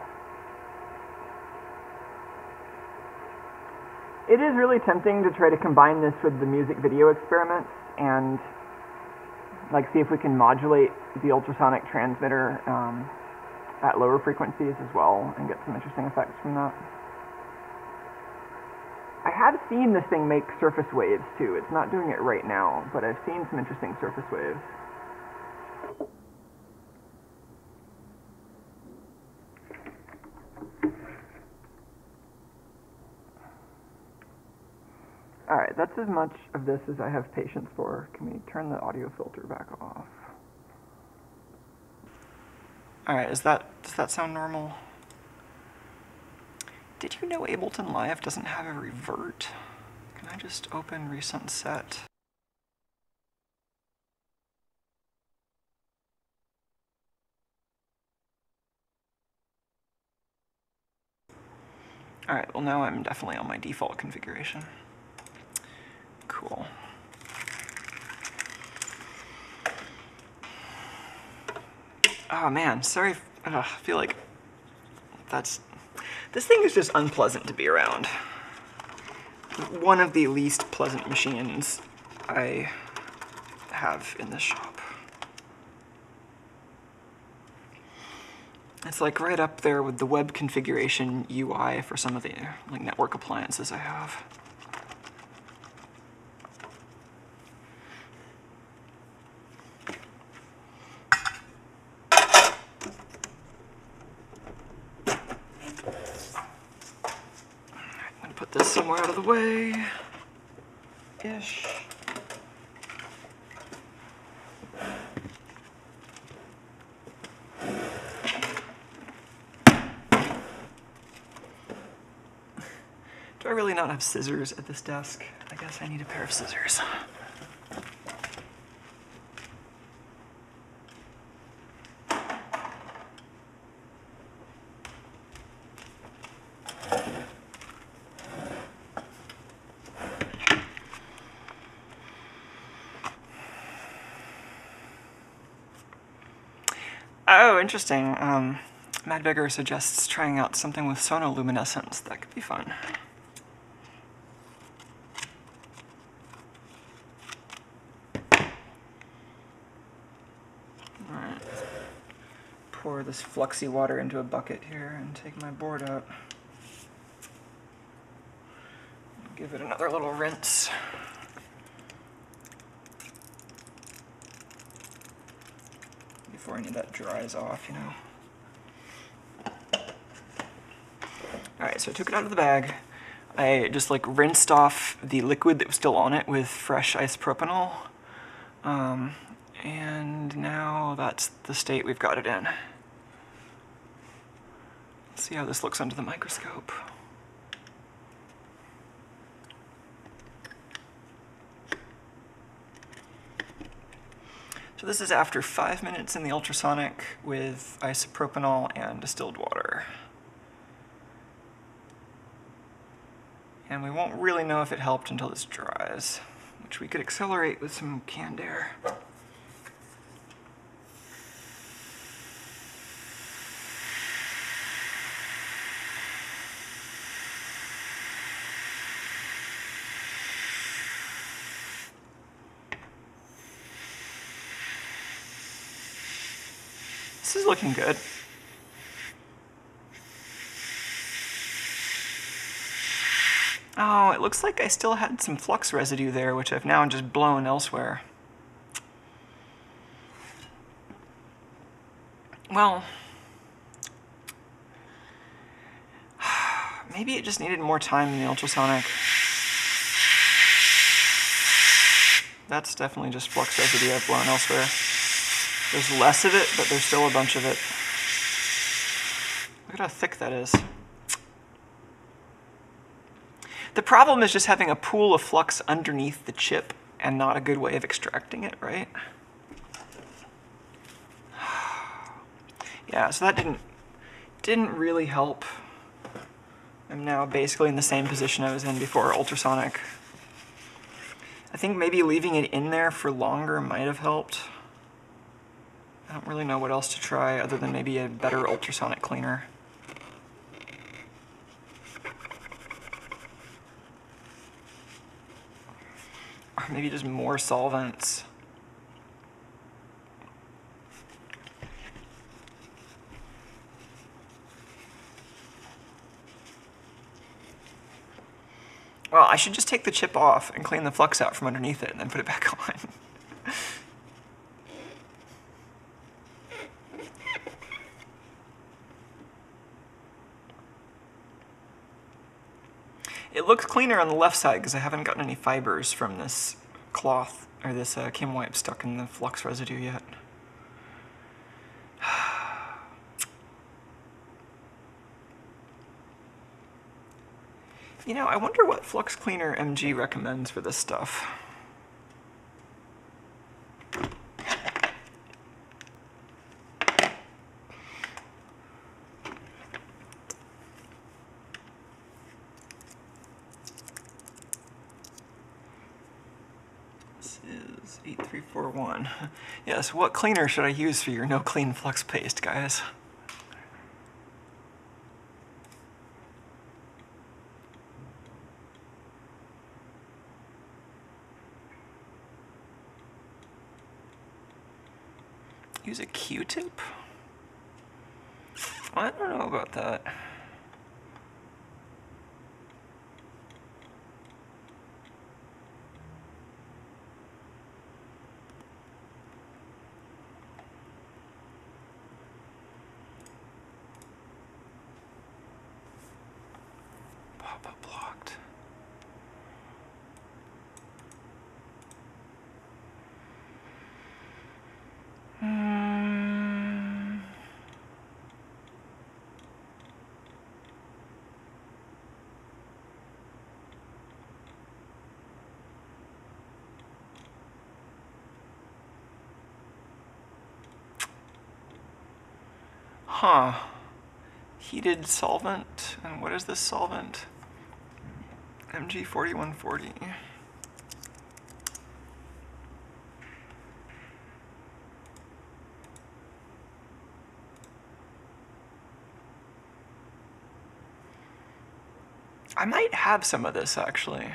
It is really tempting to try to combine this with the music video experiments and like see if we can modulate the ultrasonic transmitter um, at lower frequencies as well and get some interesting effects from that. I have seen this thing make surface waves too. It's not doing it right now, but I've seen some interesting surface waves. That's as much of this as I have patience for. Can we turn the audio filter back off? Alright, is that does that sound normal? Did you know Ableton Live doesn't have a revert? Can I just open recent set? Alright, well now I'm definitely on my default configuration. Cool. Oh man, sorry. I feel like that's. This thing is just unpleasant to be around. One of the least pleasant machines I have in the shop. It's like right up there with the web configuration UI for some of the like network appliances I have. Somewhere out of the way. Ish. Do I really not have scissors at this desk? I guess I need a pair of scissors. Oh, interesting. Um, Mad Vigor suggests trying out something with sonoluminescence. That could be fun. Alright. Pour this fluxy water into a bucket here and take my board out. Give it another little rinse. That dries off, you know. Alright, so I took it out of the bag. I just like rinsed off the liquid that was still on it with fresh isopropanol. Um, and now that's the state we've got it in. Let's see how this looks under the microscope. So this is after five minutes in the ultrasonic with isopropanol and distilled water. And we won't really know if it helped until this dries, which we could accelerate with some canned air. Looking good. Oh, it looks like I still had some flux residue there, which I've now just blown elsewhere. Well, maybe it just needed more time in the ultrasonic. That's definitely just flux residue I've blown elsewhere. There's less of it, but there's still a bunch of it. Look at how thick that is. The problem is just having a pool of flux underneath the chip and not a good way of extracting it, right? Yeah, so that didn't didn't really help. I'm now basically in the same position I was in before ultrasonic. I think maybe leaving it in there for longer might have helped. I don't really know what else to try other than maybe a better ultrasonic cleaner. Or maybe just more solvents. Well, I should just take the chip off and clean the flux out from underneath it and then put it back on. it looks cleaner on the left side because I haven't gotten any fibers from this cloth or this uh, Kim wipe stuck in the flux residue yet. You know, I wonder what Flux Cleaner MG recommends for this stuff. This is 8341. Yes, what cleaner should I use for your no clean flux paste, guys? Use a Q-tip? I don't know about that. Pop-up blocked. Hmm. Huh. Heated solvent. And what is this solvent? MG4140. I might have some of this actually.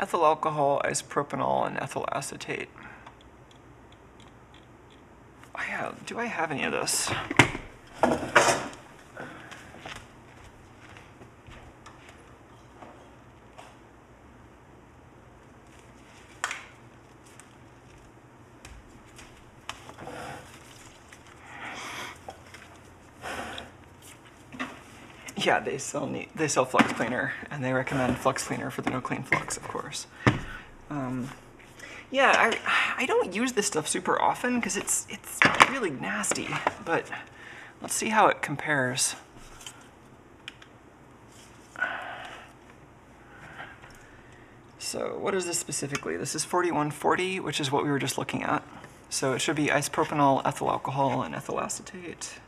Ethyl alcohol, isopropanol, and ethyl acetate. I have, do I have any of this? Yeah, they sell neat, they sell flux cleaner, and they recommend flux cleaner for the no clean flux, of course. Um, yeah, I I don't use this stuff super often because it's it's really nasty, but let's see how it compares. So what is this specifically? This is 4140, which is what we were just looking at. So it should be isopropanol, ethyl alcohol, and ethyl acetate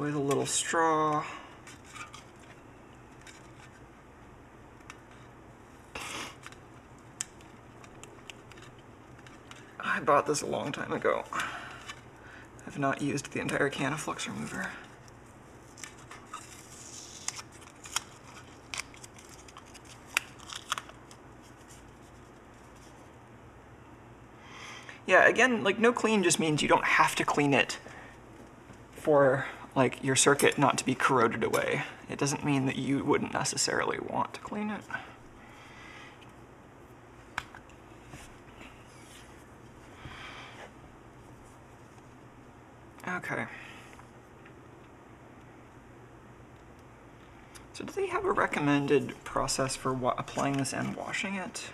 with a little straw. I bought this a long time ago. I've not used the entire can of flux remover. Yeah, again, like no clean just means you don't have to clean it for like your circuit not to be corroded away. It doesn't mean that you wouldn't necessarily want to clean it. Okay. So do they have a recommended process for applying this and washing it?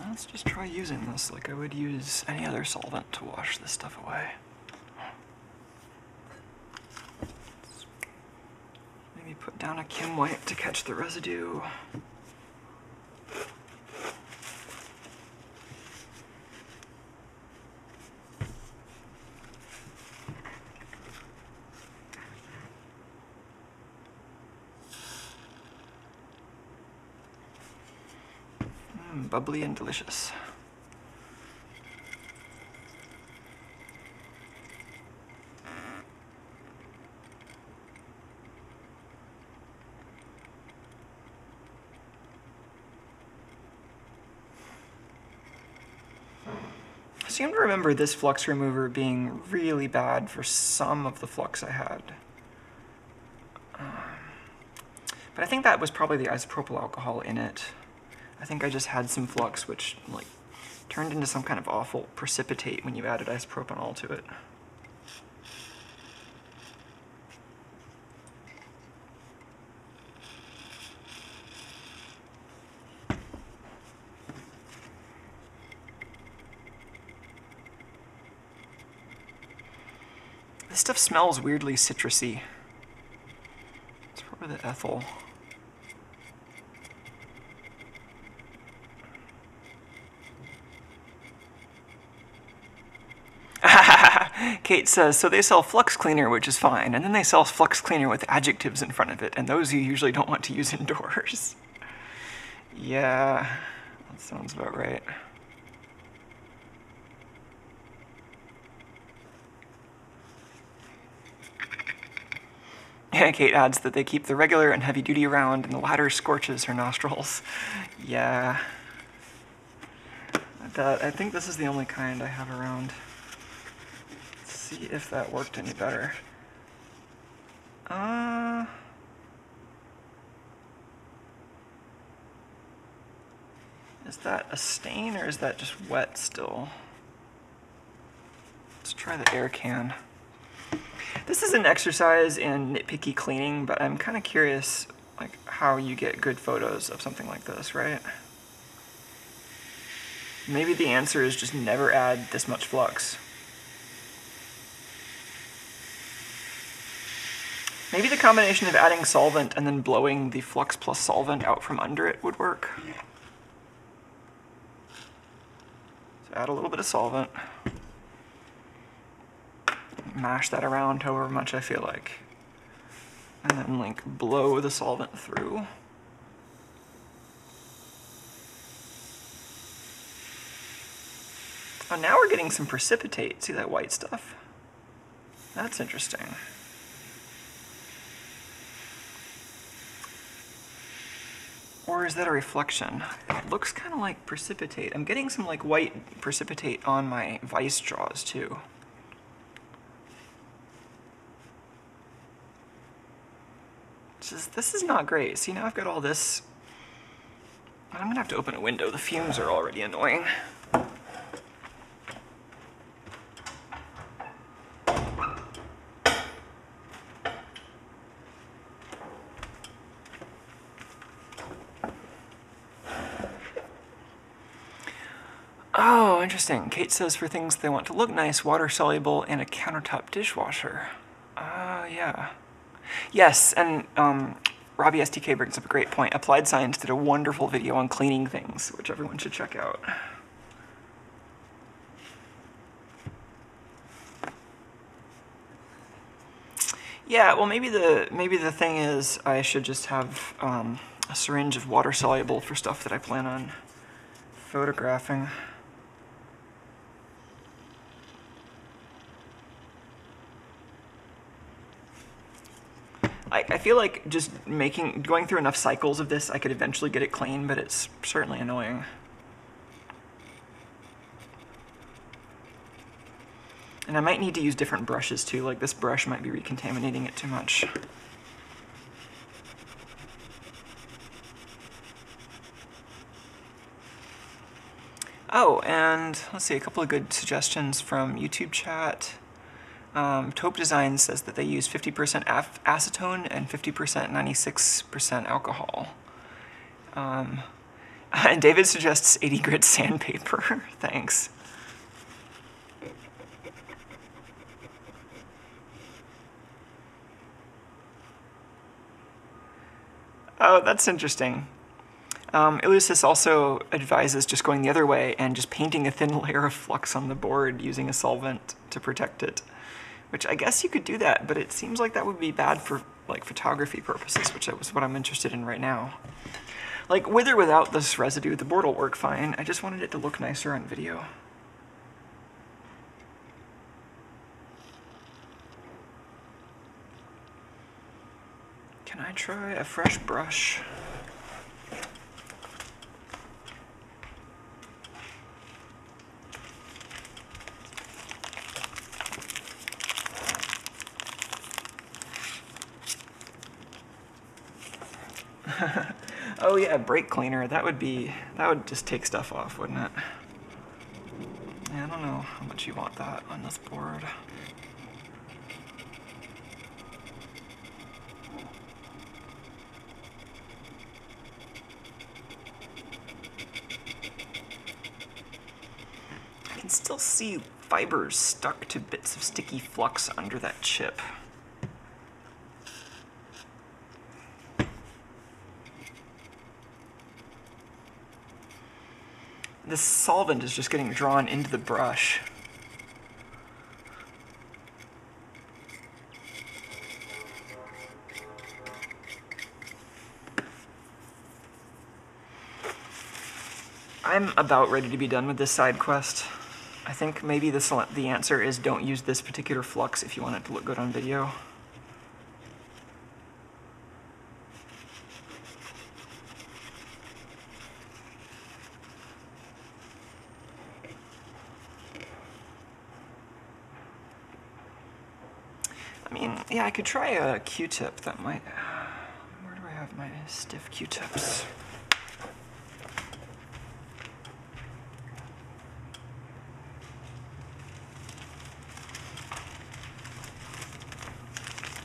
Let's just try using this like I would use any other solvent to wash this stuff away. Maybe put down a Kim wipe to catch the residue. Mm, bubbly and delicious. I seem to remember this flux remover being really bad for some of the flux I had. Um, but I think that was probably the isopropyl alcohol in it. I think I just had some flux which like turned into some kind of awful precipitate when you added isopropanol to it. Smells weirdly citrusy. It's probably the ethyl. Kate says, so they sell flux cleaner, which is fine, and then they sell flux cleaner with adjectives in front of it, and those you usually don't want to use indoors. yeah, that sounds about right. Kate adds that they keep the regular and heavy duty around, and the latter scorches her nostrils. Yeah. That, I think this is the only kind I have around. Let's see if that worked any better. Uh. Is that a stain or is that just wet still? Let's try the air can. This is an exercise in nitpicky cleaning, but I'm kind of curious like how you get good photos of something like this, right? Maybe the answer is just never add this much flux. Maybe the combination of adding solvent and then blowing the flux plus solvent out from under it would work. So add a little bit of solvent mash that around however much I feel like. And then like blow the solvent through. Oh, now we're getting some precipitate. See that white stuff? That's interesting. Or is that a reflection? It looks kind of like precipitate. I'm getting some like white precipitate on my vice jaws too. Just, this is not great. See, now I've got all this. I'm gonna have to open a window. The fumes are already annoying. Oh, interesting. Kate says for things they want to look nice, water soluble, and a countertop dishwasher. Ah, uh, yeah. Yes, and um, Robbie STK brings up a great point. Applied Science did a wonderful video on cleaning things, which everyone should check out. Yeah, well, maybe the maybe the thing is I should just have um, a syringe of water soluble for stuff that I plan on photographing. I, feel like just making going through enough cycles of this, I could eventually get it clean, but it's certainly annoying. And I might need to use different brushes too, like this brush might be recontaminating it too much. Oh, and let's see, a couple of good suggestions from YouTube chat. Um, Taupe Design says that they use 50% acetone and 50% 96% alcohol. Um, and David suggests 80 grit sandpaper. Thanks. Oh, that's interesting. Um, Illusis also advises just going the other way and just painting a thin layer of flux on the board using a solvent to protect it. Which I guess you could do that, but it seems like that would be bad for like photography purposes, which is what I'm interested in right now. Like with or without this residue, the board will work fine. I just wanted it to look nicer on video. Can I try a fresh brush? oh yeah, brake cleaner. That would be that would just take stuff off, wouldn't it? Yeah, I don't know how much you want that on this board. I can still see fibers stuck to bits of sticky flux under that chip. This solvent is just getting drawn into the brush. I'm about ready to be done with this side quest. I think maybe this, the answer is don't use this particular flux if you want it to look good on video. I mean, yeah, I could try a Q-tip. That might... Where do I have my stiff Q-tips?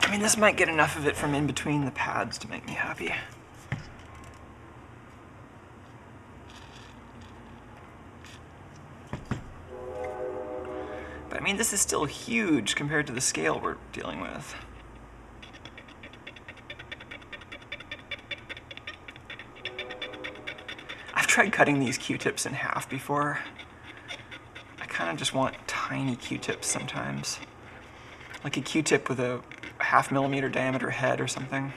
I mean, this might get enough of it from in between the pads to make me happy. Mean, this is still huge compared to the scale we're dealing with. I've tried cutting these Q-tips in half before. I kind of just want tiny Q-tips sometimes. Like a Q-tip with a half millimeter diameter head or something.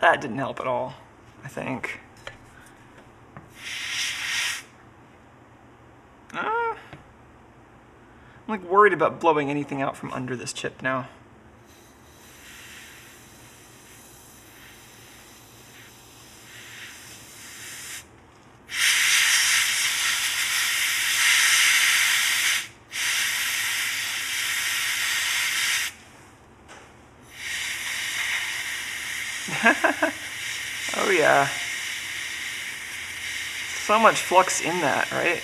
That didn't help at all, I think. Uh, I'm like worried about blowing anything out from under this chip now. oh yeah. So much flux in that, right?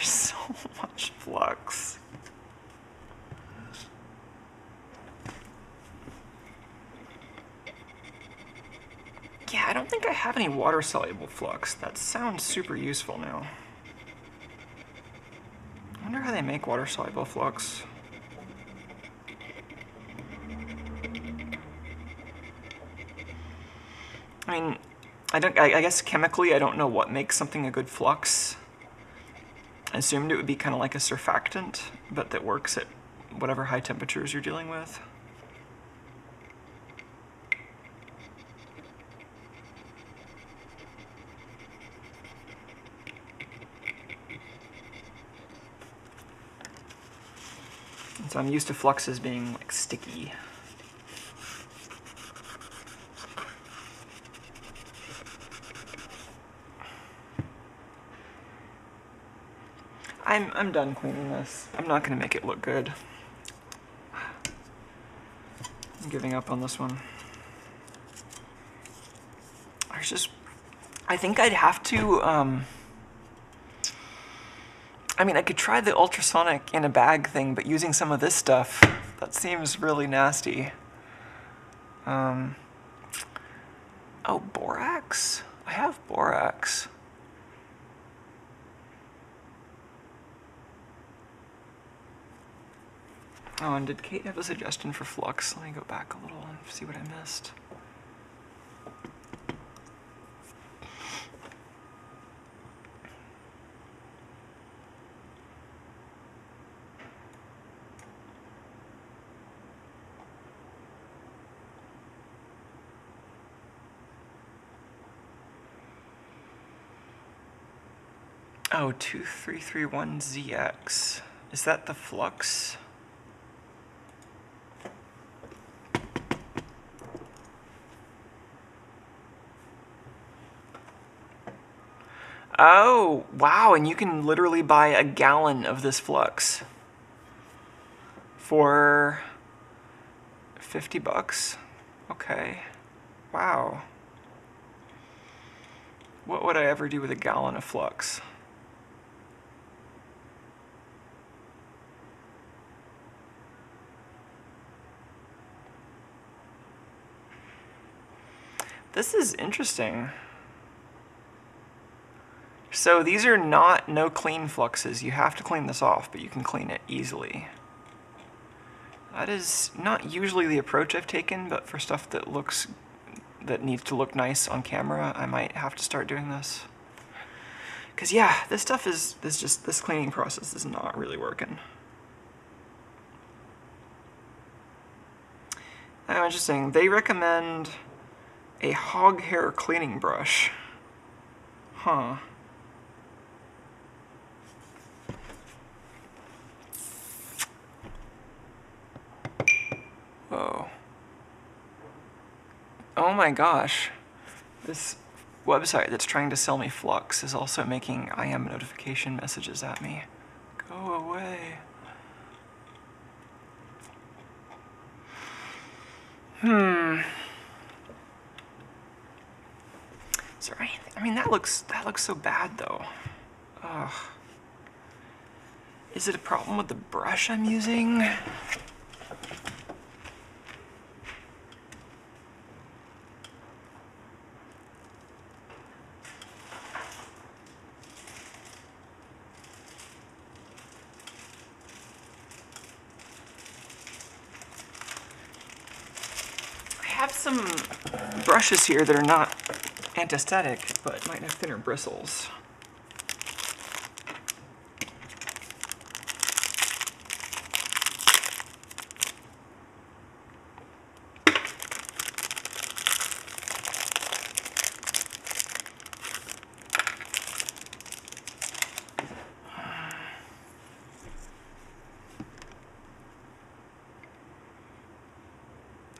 There's so much flux. Yeah, I don't think I have any water-soluble flux. That sounds super useful now. I wonder how they make water-soluble flux. I mean, I don't. I, I, guess chemically, I don't know what makes something a good flux. I assumed it would be kind of like a surfactant, but that works at whatever high temperatures you're dealing with. So I'm used to fluxes being like sticky. I'm I'm done cleaning this. I'm not gonna make it look good. I'm giving up on this one. There's just, I think I'd have to. Um, I mean, I could try the ultrasonic in a bag thing, but using some of this stuff, that seems really nasty. Um, oh, borax? I have borax. Oh, and did Kate have a suggestion for flux? Let me go back a little and see what I missed. Oh, 2331ZX. Is that the flux? Oh, wow, and you can literally buy a gallon of this flux for 50 bucks. Okay. Wow. What would I ever do with a gallon of flux? This is interesting. So these are not no clean fluxes. You have to clean this off, but you can clean it easily. That is not usually the approach I've taken, but for stuff that looks that needs to look nice on camera, I might have to start doing this. Cause yeah, this stuff is this just this cleaning process is not really working. Oh, interesting. They recommend a hog hair cleaning brush. Huh. Whoa. Oh my gosh. This website that's trying to sell me Flux is also making IM notification messages at me. Go away. Hmm. Is there anything? I mean, that looks that looks so bad though. Ugh. Is it a problem with the brush I'm using? I have some brushes here that are not anti-static, but might have thinner bristles.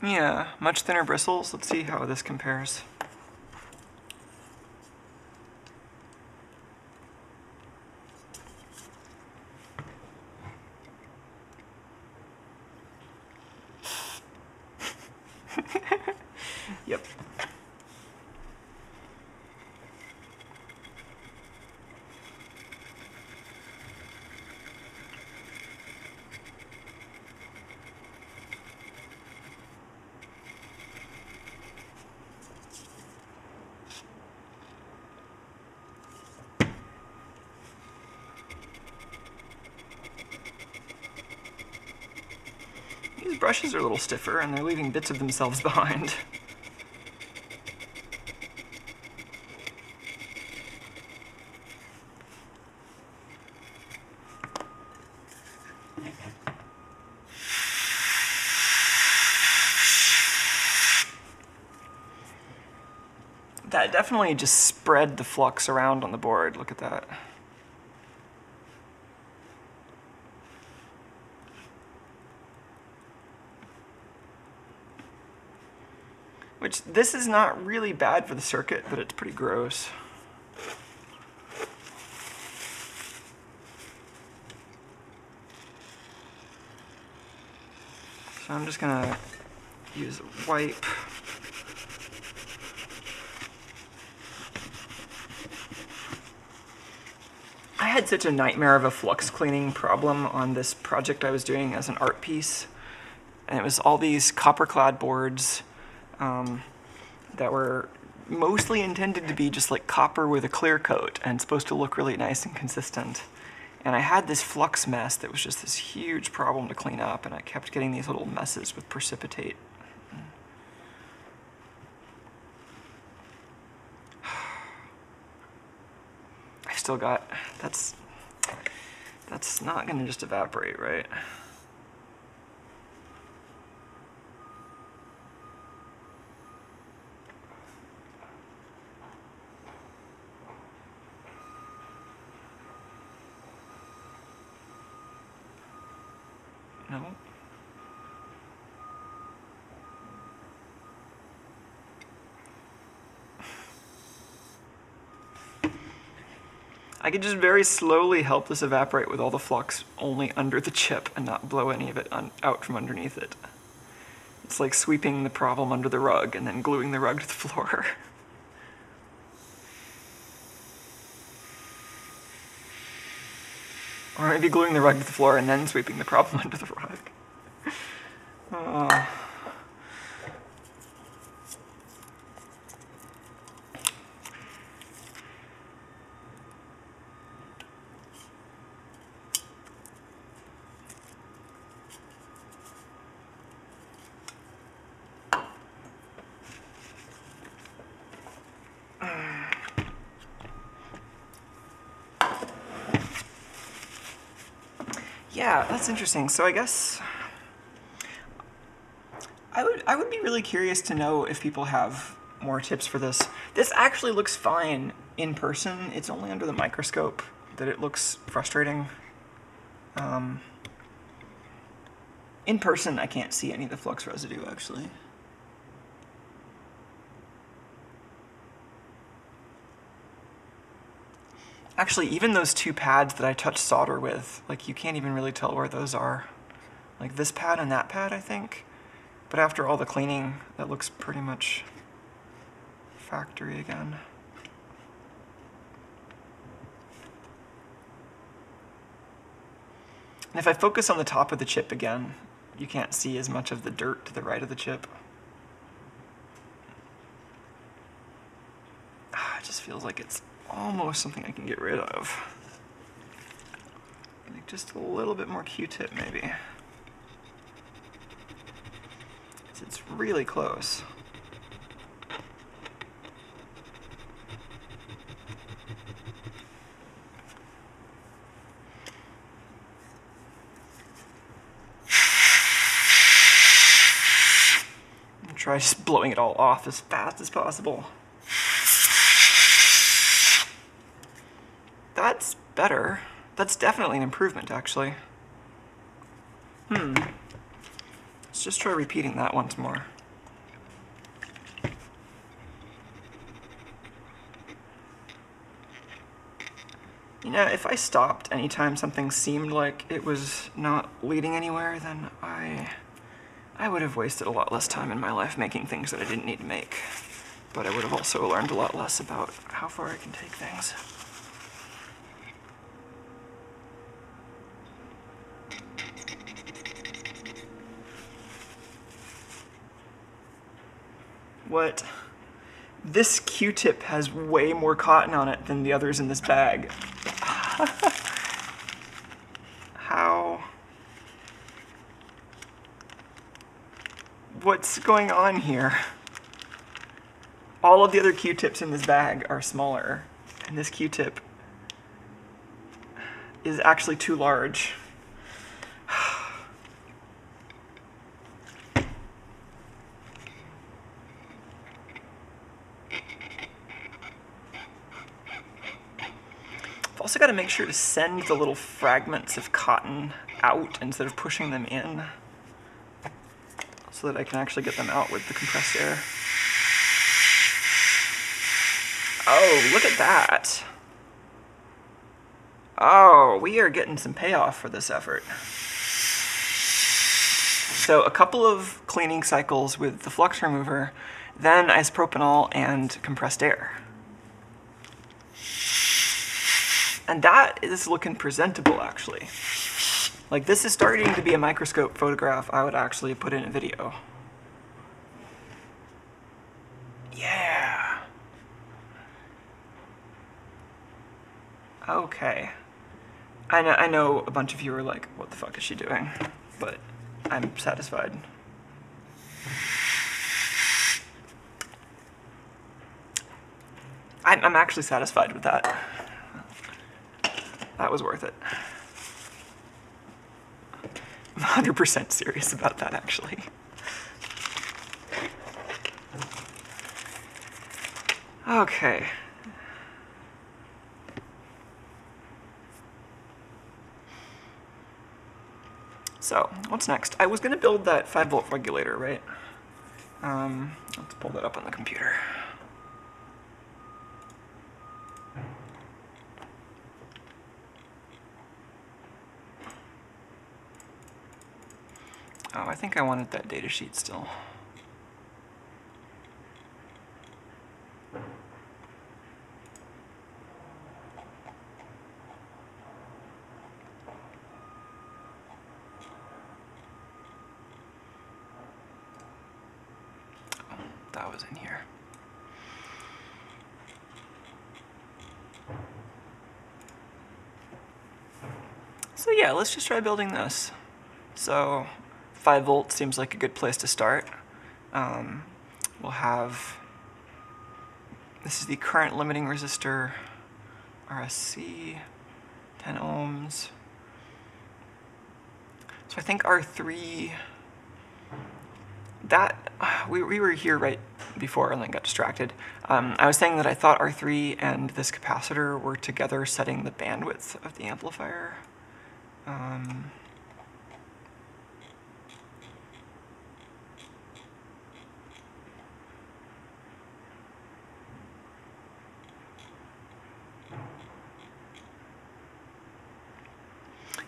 Yeah, much thinner bristles. Let's see how this compares. yep. These brushes are a little stiffer and they're leaving bits of themselves behind. That definitely just spread the flux around on the board. Look at that. This is not really bad for the circuit, but it's pretty gross. So I'm just gonna use a wipe. I had such a nightmare of a flux cleaning problem on this project I was doing as an art piece. And it was all these copper clad boards um, that were mostly intended to be just like copper with a clear coat and supposed to look really nice and consistent. And I had this flux mess that was just this huge problem to clean up, and I kept getting these little messes with precipitate. I still got that's that's not gonna just evaporate, right? No. I could just very slowly help this evaporate with all the flux only under the chip and not blow any of it out from underneath it. It's like sweeping the problem under the rug and then gluing the rug to the floor. or maybe gluing the rug to the floor and then sweeping the problem under the rug. Oh. Yeah, that's interesting. So I guess I would I would be really curious to know if people have more tips for this. This actually looks fine in person. It's only under the microscope that it looks frustrating. Um, in person, I can't see any of the flux residue actually. Actually, even those two pads that I touched solder with, like you can't even really tell where those are. Like this pad and that pad, I think. But after all the cleaning, that looks pretty much factory again. And if I focus on the top of the chip again, you can't see as much of the dirt to the right of the chip. Ah, it just feels like it's almost something I can get rid of. Like just a little bit more Q-tip maybe. It's really close. Try just blowing it all off as fast as possible. That's better. That's definitely an improvement, actually. Hmm. Let's just try repeating that once more. You know, if I stopped anytime something seemed like it was not leading anywhere, then I I would have wasted a lot less time in my life making things that I didn't need to make. But I would have also learned a lot less about how far I can take things. What? This Q-tip has way more cotton on it than the others in this bag. How? What's going on here? All of the other Q-tips in this bag are smaller, and this Q-tip is actually too large. Got to make sure to send the little fragments of cotton out instead of pushing them in so that I can actually get them out with the compressed air. Oh, look at that. Oh, we are getting some payoff for this effort. So a couple of cleaning cycles with the flux remover, then isopropanol and compressed air. And that is looking presentable actually. Like this is starting to be a microscope photograph I would actually put in a video. Yeah. Okay. I know, I know a bunch of you are like, what the fuck is she doing? But I'm satisfied. I'm, I'm actually satisfied with that. That was worth it. I'm 100% serious about that, actually. Okay. So, what's next? I was going to build that 5 volt regulator, right? Um, let's pull that up on the computer. Oh, I think I wanted that data sheet still. Oh, that was in here. So yeah, let's just try building this. So 5 volts seems like a good place to start. Um, we'll have, this is the current limiting resistor, RSC, 10 ohms. So I think R3, that, we, we were here right before and then got distracted. Um, I was saying that I thought R3 and this capacitor were together setting the bandwidth of the amplifier. Um,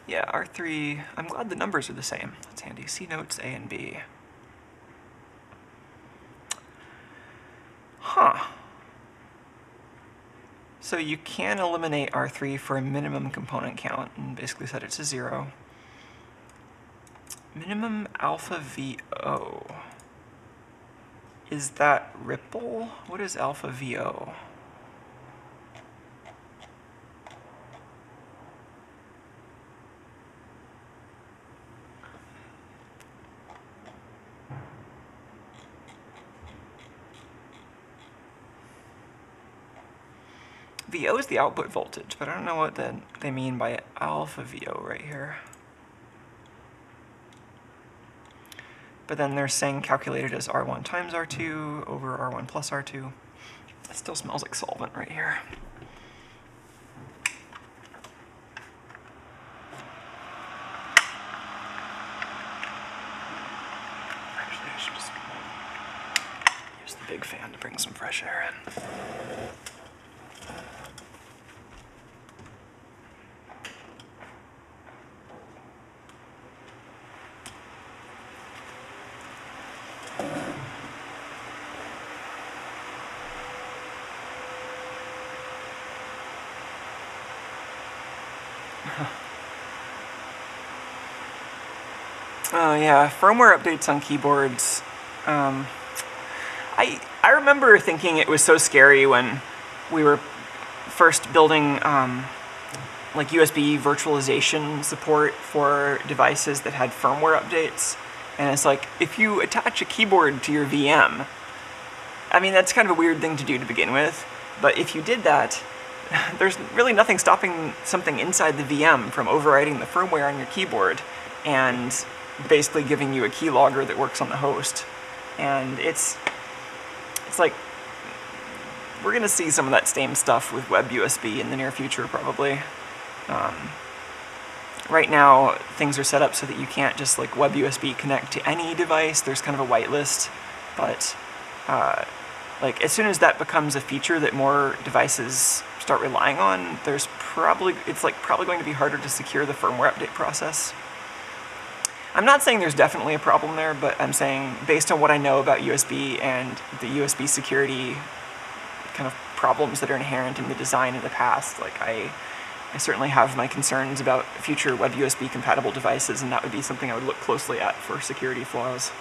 Yeah, R3, I'm glad the numbers are the same. That's handy. C notes A and B. Huh. So you can eliminate R3 for a minimum component count and basically set it to zero. Minimum alpha VO. Is that ripple? What is alpha VO? VO is the output voltage, but I don't know what the, they mean by alpha VO right here. But then they're saying calculated as R1 times R2 over R1 plus R2. It still smells like solvent right here. Actually, I should just use the big fan to bring some fresh air in. Yeah, firmware updates on keyboards. Um, I I remember thinking it was so scary when we were first building um, like USB virtualization support for devices that had firmware updates, and it's like if you attach a keyboard to your VM, I mean that's kind of a weird thing to do to begin with, but if you did that, there's really nothing stopping something inside the VM from overwriting the firmware on your keyboard. And basically giving you a keylogger that works on the host. And it's it's like we're gonna see some of that same stuff with Web USB in the near future probably. Um, right now things are set up so that you can't just like Web USB connect to any device. There's kind of a whitelist, but uh, like as soon as that becomes a feature that more devices start relying on, there's probably it's like probably going to be harder to secure the firmware update process. I'm not saying there's definitely a problem there, but I'm saying based on what I know about USB and the USB security kind of problems that are inherent in the design in the past, like I, I certainly have my concerns about future Web USB compatible devices, and that would be something I would look closely at for security flaws.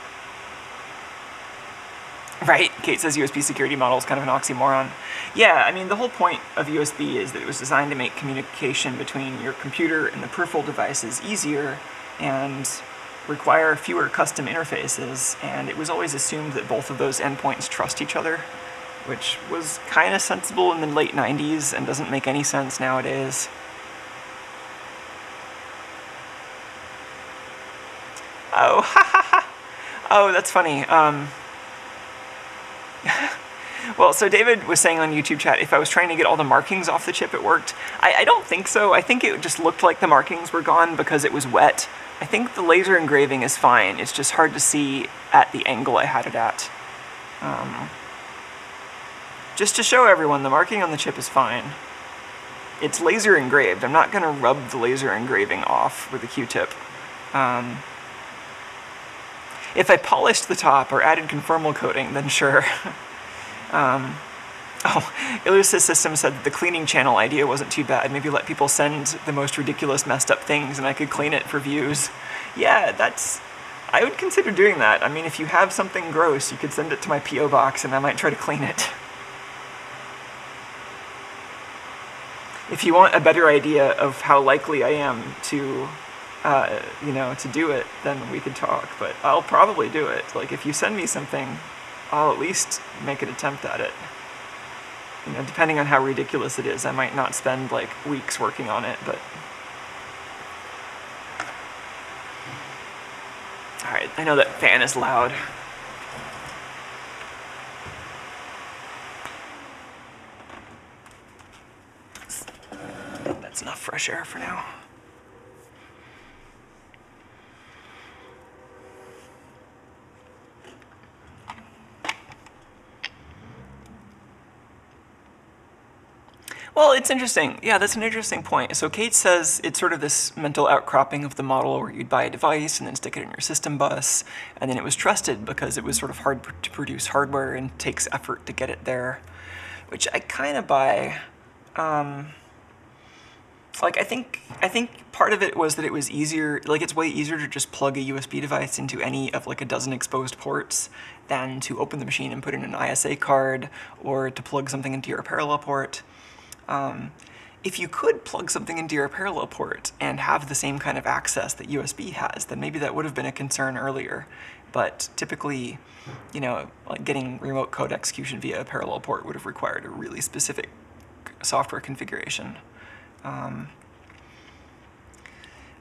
Right, Kate says USB security model is kind of an oxymoron. Yeah, I mean, the whole point of USB is that it was designed to make communication between your computer and the peripheral devices easier and require fewer custom interfaces, and it was always assumed that both of those endpoints trust each other, which was kind of sensible in the late 90s and doesn't make any sense nowadays. Oh, ha ha ha! Oh, that's funny. Um, well, so David was saying on YouTube chat if I was trying to get all the markings off the chip, it worked. I, I, don't think so. I think it just looked like the markings were gone because it was wet. I think the laser engraving is fine. It's just hard to see at the angle I had it at. Um, just to show everyone, the marking on the chip is fine. It's laser engraved. I'm not going to rub the laser engraving off with a Q-tip. Um, if I polished the top or added conformal coating, then sure. um, oh, Illusis System said that the cleaning channel idea wasn't too bad. Maybe let people send the most ridiculous messed up things and I could clean it for views. Yeah, that's... I would consider doing that. I mean, if you have something gross, you could send it to my P.O. box and I might try to clean it. If you want a better idea of how likely I am to uh, you know, to do it, then we could talk. But I'll probably do it. Like, if you send me something, I'll at least make an attempt at it. You know, depending on how ridiculous it is, I might not spend, like, weeks working on it, but... Alright, I know that fan is loud. That's enough fresh air for now. Well, it's interesting. Yeah, that's an interesting point. So Kate says it's sort of this mental outcropping of the model where you'd buy a device and then stick it in your system bus, and then it was trusted because it was sort of hard to produce hardware and takes effort to get it there, which I kind of buy. Um, like I think I think part of it was that it was easier. Like it's way easier to just plug a USB device into any of like a dozen exposed ports than to open the machine and put in an ISA card or to plug something into your parallel port. Um, if you could plug something into your parallel port and have the same kind of access that USB has, then maybe that would have been a concern earlier. But typically, you know, like getting remote code execution via a parallel port would have required a really specific software configuration. Um,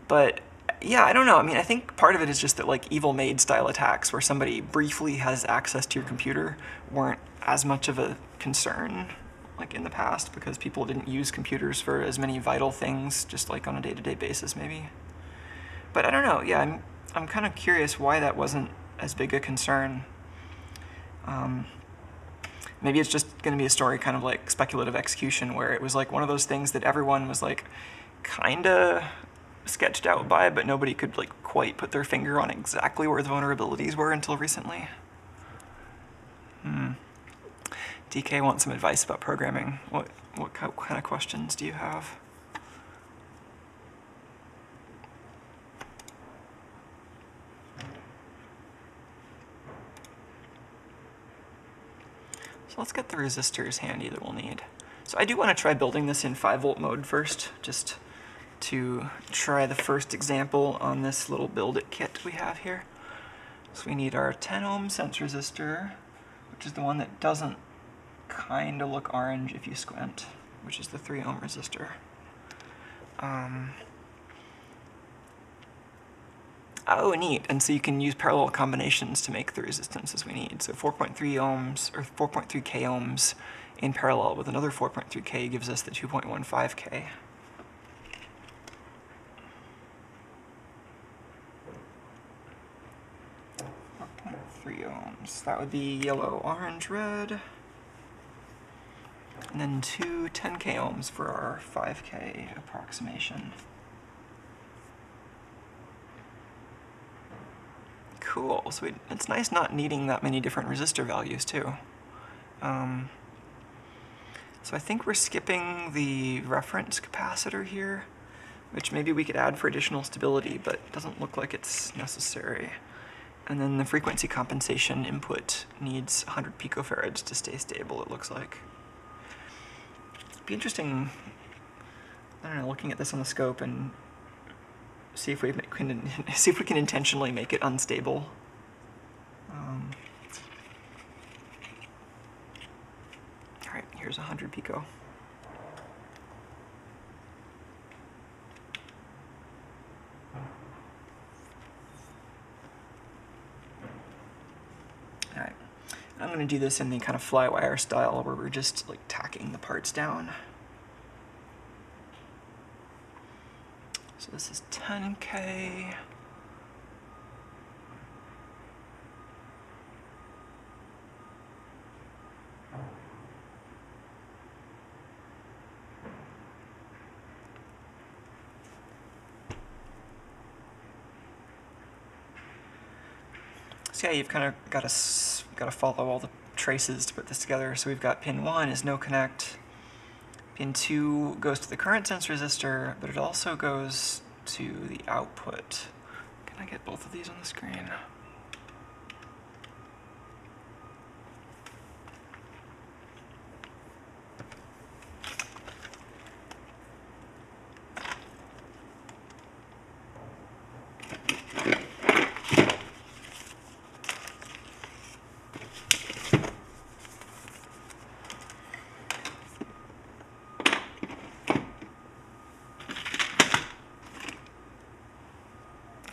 but yeah, I don't know. I mean, I think part of it is just that like evil maid style attacks where somebody briefly has access to your computer weren't as much of a concern like in the past because people didn't use computers for as many vital things just like on a day-to-day basis maybe. But I don't know, yeah, I'm, I'm kind of curious why that wasn't as big a concern. Um, maybe it's just going to be a story kind of like speculative execution where it was like one of those things that everyone was like kind of sketched out by, but nobody could like quite put their finger on exactly where the vulnerabilities were until recently. Hmm. DK wants some advice about programming. What, what kind of questions do you have? So let's get the resistors handy that we'll need. So I do want to try building this in 5 volt mode first, just to try the first example on this little build it kit we have here. So we need our 10 ohm sense resistor, which is the one that doesn't kind of look orange if you squint, which is the 3 ohm resistor. Um, oh, neat. And so you can use parallel combinations to make the resistances we need. So 4.3 ohms, or 4.3 k ohms in parallel with another 4.3 k gives us the 2.15 k. Ohms. That would be yellow, orange, red and then two 10k ohms for our 5k approximation. Cool. So it's nice not needing that many different resistor values too. Um, so I think we're skipping the reference capacitor here, which maybe we could add for additional stability, but it doesn't look like it's necessary. And then the frequency compensation input needs 100 picofarads to stay stable, it looks like. Be interesting, I don't know, looking at this on the scope and see if we can see if we can intentionally make it unstable. Um, all right, here's 100 pico. All right, I'm gonna do this in the kind of flywire style where we're just like tacking the parts down. So this is 10K. Yeah, you've kind of got to got to follow all the traces to put this together. So we've got pin one is no connect. Pin 2 goes to the current sense resistor, but it also goes to the output. Can I get both of these on the screen?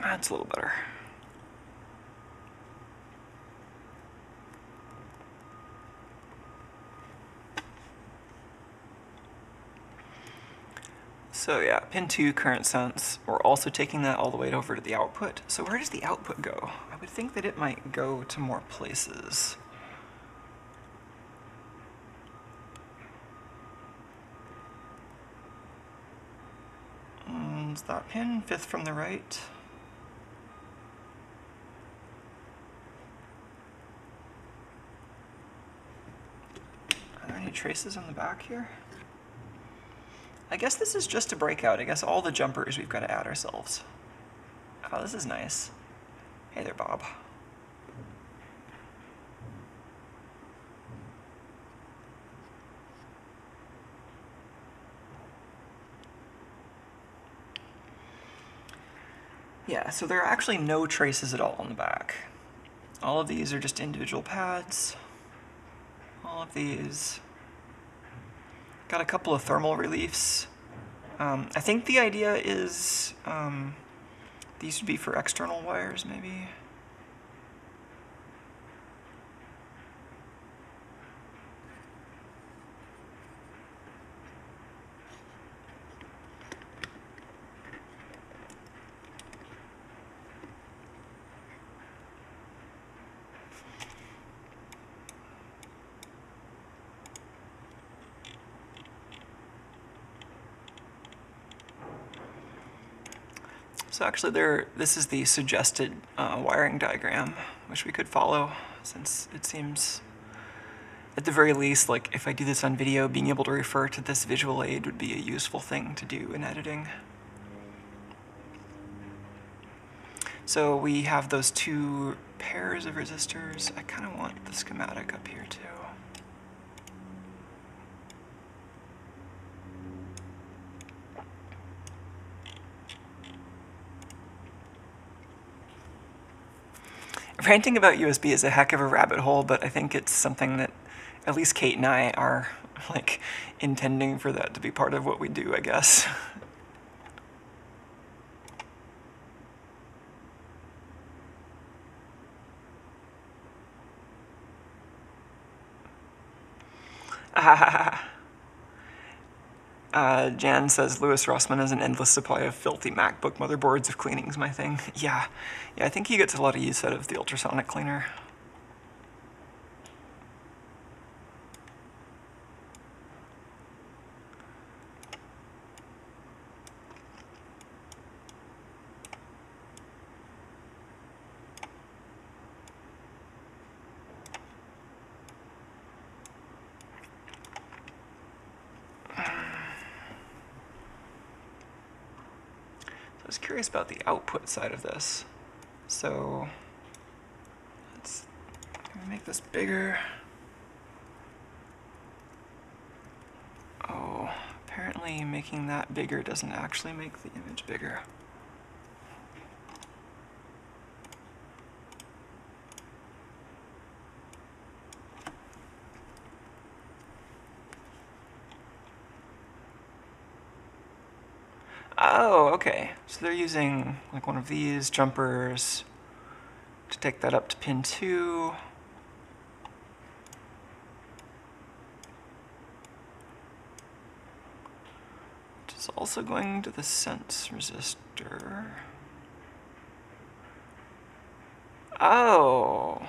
That's a little better. So yeah, pin 2 current sense, we're also taking that all the way over to the output. So where does the output go? I would think that it might go to more places. And that pin fifth from the right? Are there any traces on the back here? I guess this is just a breakout. I guess all the jumpers we've got to add ourselves. Oh, this is nice. Hey there, Bob. Yeah, so there are actually no traces at all on the back. All of these are just individual pads. All of these. Got a couple of thermal reliefs. Um, I think the idea is um, these would be for external wires, maybe. So actually there, this is the suggested uh, wiring diagram, which we could follow since it seems, at the very least, like if I do this on video, being able to refer to this visual aid would be a useful thing to do in editing. So we have those two pairs of resistors. I kind of want the schematic up here too. Ranting about USB is a heck of a rabbit hole, but I think it's something that at least Kate and I are like intending for that to be part of what we do, I guess. Uh, Jan says Louis Rossmann has an endless supply of filthy MacBook motherboards if cleaning's my thing. Yeah, yeah, I think he gets a lot of use out of the ultrasonic cleaner. was curious about the output side of this. So let's make this bigger. Oh, apparently making that bigger doesn't actually make the image bigger. Oh, okay. So they're using like one of these jumpers to take that up to pin 2. Which is also going to the sense resistor. Oh,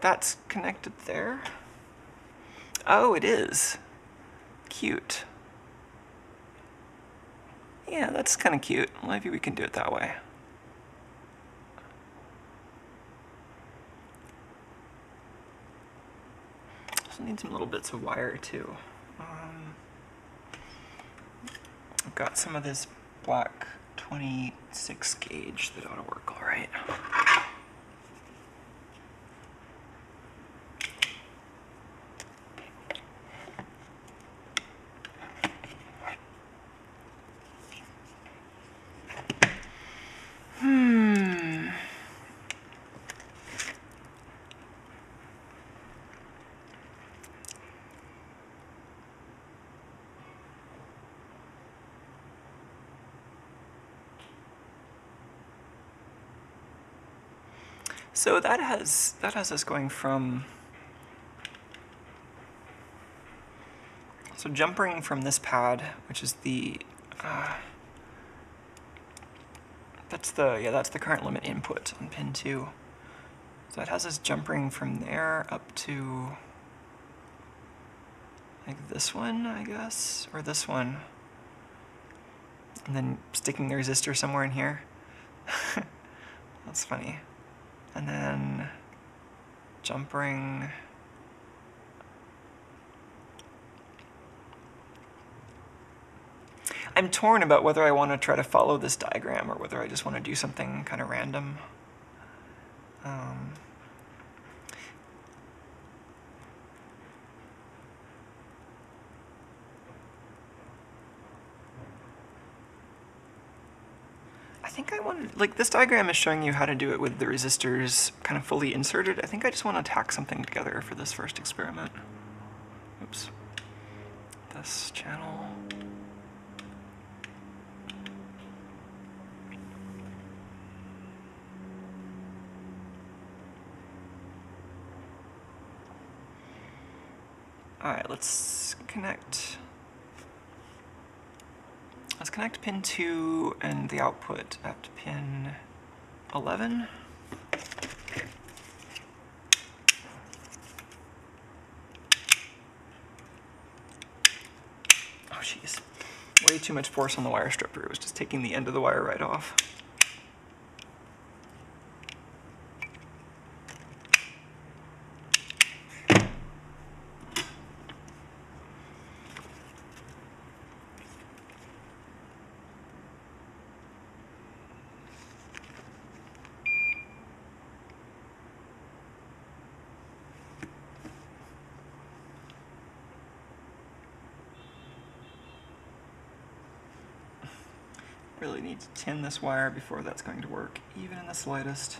that's connected there? Oh, it is. Cute. Yeah, that's kind of cute. Maybe we can do it that way. Also need some little bits of wire too. Um, I've got some of this black 26 gauge that ought to work all right. So that has that has us going from so jumping from this pad, which is the uh, that's the yeah that's the current limit input on pin two. So it has us jumping from there up to like this one, I guess, or this one, and then sticking the resistor somewhere in here. that's funny and then jump ring. I'm torn about whether I want to try to follow this diagram or whether I just want to do something kind of random. Um, Want like this diagram is showing you how to do it with the resistors kind of fully inserted. I think I just want to tack something together for this first experiment. Oops. This channel. All right, let's connect Let's connect pin 2 and the output at pin 11. Oh, jeez. Way too much force on the wire stripper. It was just taking the end of the wire right off. Really need to tin this wire before that's going to work, even in the slightest.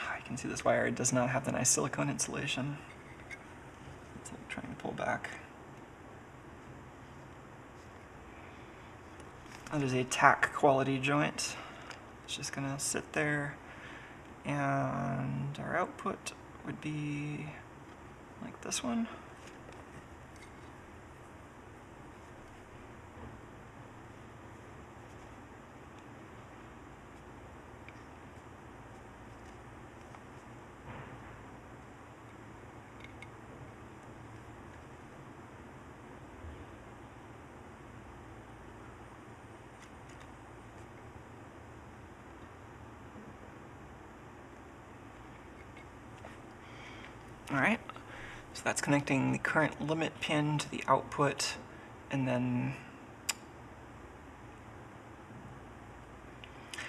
Ah, you can see this wire does not have the nice silicone insulation. It's like trying to pull back. That is a tack quality joint. It's just gonna sit there and our output would be like this one. All right, so that's connecting the current limit pin to the output, and then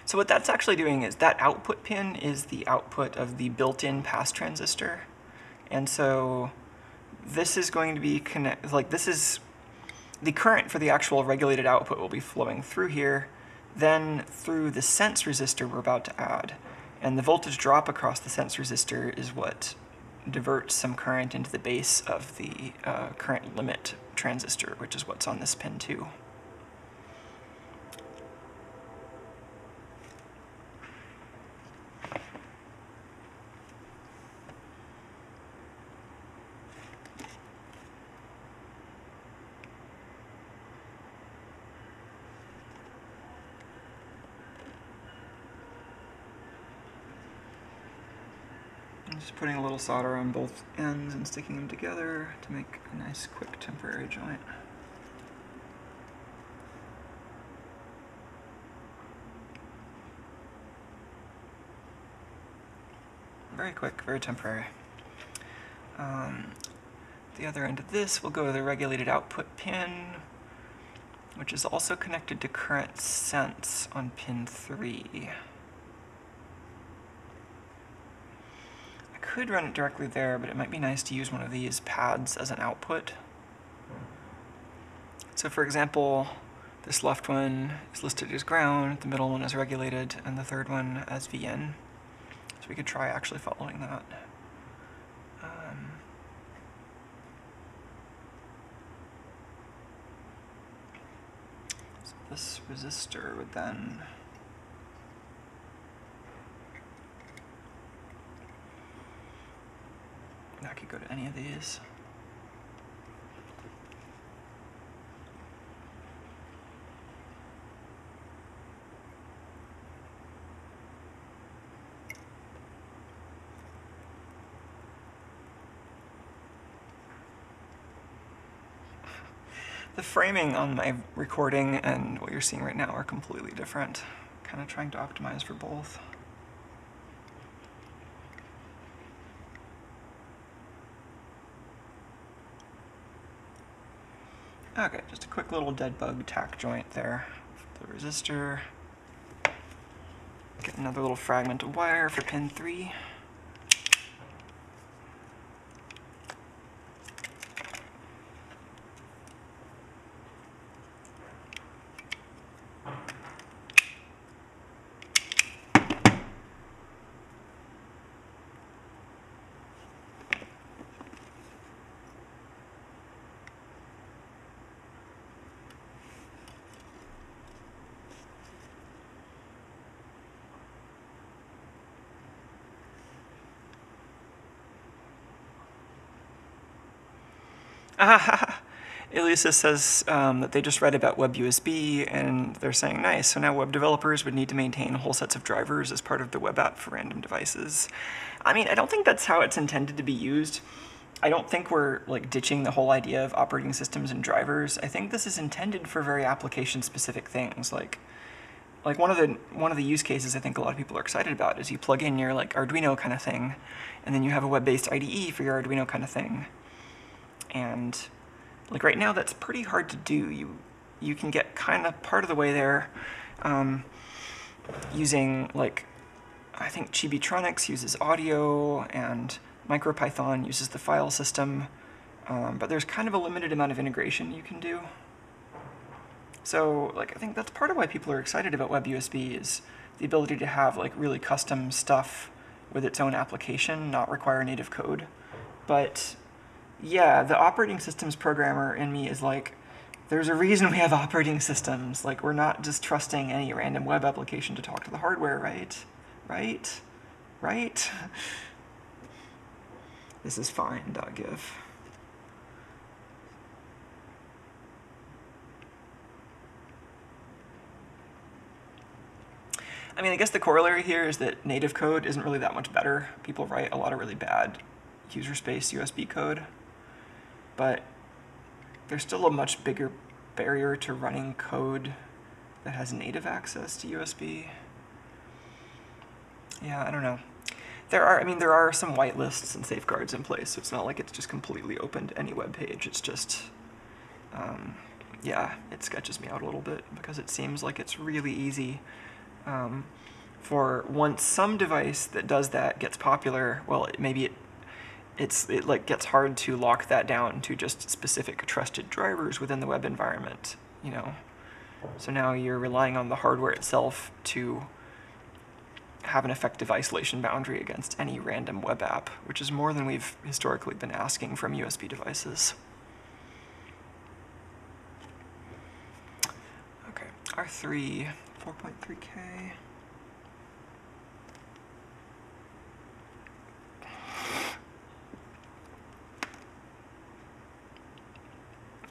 So what that's actually doing is that output pin is the output of the built-in pass transistor. And so this is going to be connect like this is the current for the actual regulated output will be flowing through here, then through the sense resistor we're about to add. And the voltage drop across the sense resistor is what divert some current into the base of the uh, current limit transistor, which is what's on this pin 2. Putting a little solder on both ends and sticking them together to make a nice quick temporary joint. Very quick, very temporary. Um, the other end of this will go to the regulated output pin, which is also connected to current sense on pin 3. Could run it directly there, but it might be nice to use one of these pads as an output. So for example, this left one is listed as ground, the middle one is regulated, and the third one as VN. So we could try actually following that. Um, so this resistor would then I could go to any of these. The framing on my recording and what you're seeing right now are completely different. Kind of trying to optimize for both. Okay, just a quick little dead bug tack joint there. The resistor. Get another little fragment of wire for pin 3. Elisa says um, that they just read about WebUSB and they're saying, nice, so now web developers would need to maintain whole sets of drivers as part of the web app for random devices. I mean, I don't think that's how it's intended to be used. I don't think we're like ditching the whole idea of operating systems and drivers. I think this is intended for very application specific things like like one of the one of the use cases I think a lot of people are excited about is you plug in your like Arduino kind of thing and then you have a web-based IDE for your Arduino kind of thing. And like right now, that's pretty hard to do. You you can get kind of part of the way there um, using like I think Chibitronics uses audio and MicroPython uses the file system, um, but there's kind of a limited amount of integration you can do. So like I think that's part of why people are excited about WebUSB is the ability to have like really custom stuff with its own application, not require native code. But yeah, the operating systems programmer in me is like, there's a reason we have operating systems. Like, we're not just trusting any random web application to talk to the hardware, right? Right? Right? This is fine. fine.gif. I mean, I guess the corollary here is that native code isn't really that much better. People write a lot of really bad user space USB code, but there's still a much bigger barrier to running code that has native access to USB. Yeah, I don't know. There are, I mean, there are some whitelists and safeguards in place, so it's not like it's just completely open to any web page. It's just, um, yeah, it sketches me out a little bit because it seems like it's really easy um, for once some device that does that gets popular. Well, it, maybe it it's it like gets hard to lock that down to just specific trusted drivers within the web environment. You know, so now you're relying on the hardware itself to have an effective isolation boundary against any random web app, which is more than we've historically been asking from USB devices. Okay, R3, 4.3K.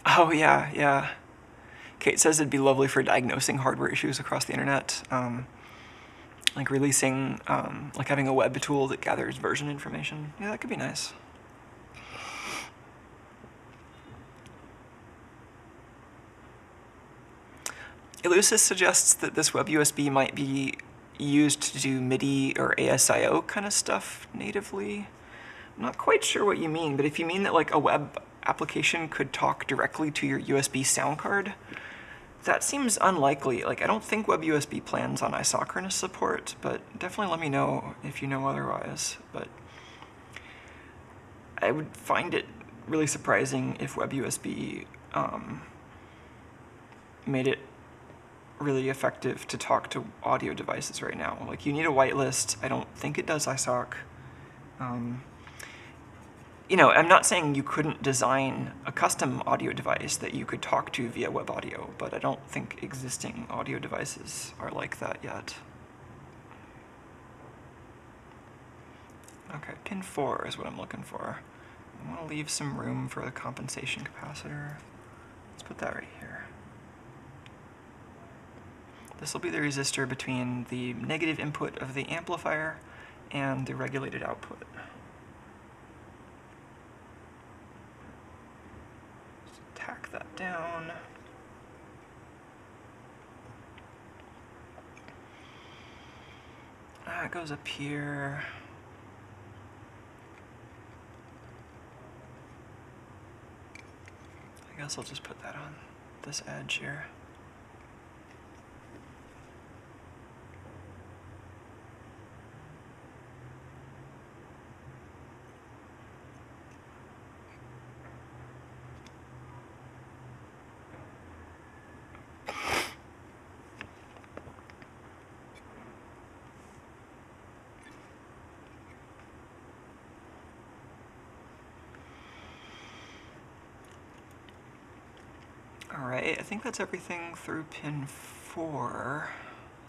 Oh, yeah, yeah. Kate says it'd be lovely for diagnosing hardware issues across the internet. Um, like releasing, um, like having a web tool that gathers version information. Yeah, that could be nice. Elusis suggests that this web USB might be used to do MIDI or ASIO kind of stuff natively. I'm not quite sure what you mean, but if you mean that like a web application could talk directly to your USB sound card, that seems unlikely. Like, I don't think WebUSB plans on isochronous support, but definitely let me know if you know otherwise. But I would find it really surprising if WebUSB um, made it really effective to talk to audio devices right now. Like, you need a whitelist. I don't think it does isoc. Um, you know, I'm not saying you couldn't design a custom audio device that you could talk to via web audio, but I don't think existing audio devices are like that yet. Okay, pin 4 is what I'm looking for. I want to leave some room for the compensation capacitor. Let's put that right here. This will be the resistor between the negative input of the amplifier and the regulated output. That down. Ah, that goes up here. I guess I'll just put that on this edge here. Alright, I think that's everything through pin 4.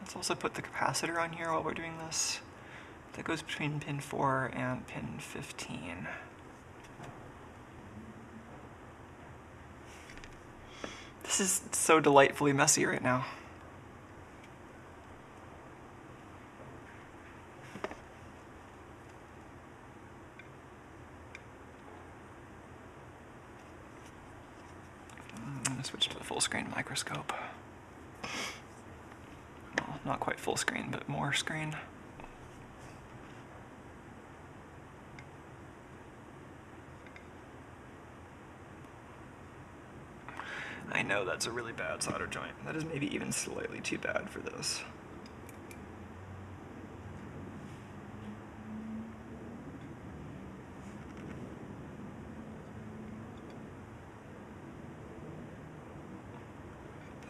Let's also put the capacitor on here while we're doing this. That goes between pin 4 and pin 15. This is so delightfully messy right now. Microscope. Well, not quite full screen, but more screen. I know that's a really bad solder joint. That is maybe even slightly too bad for this.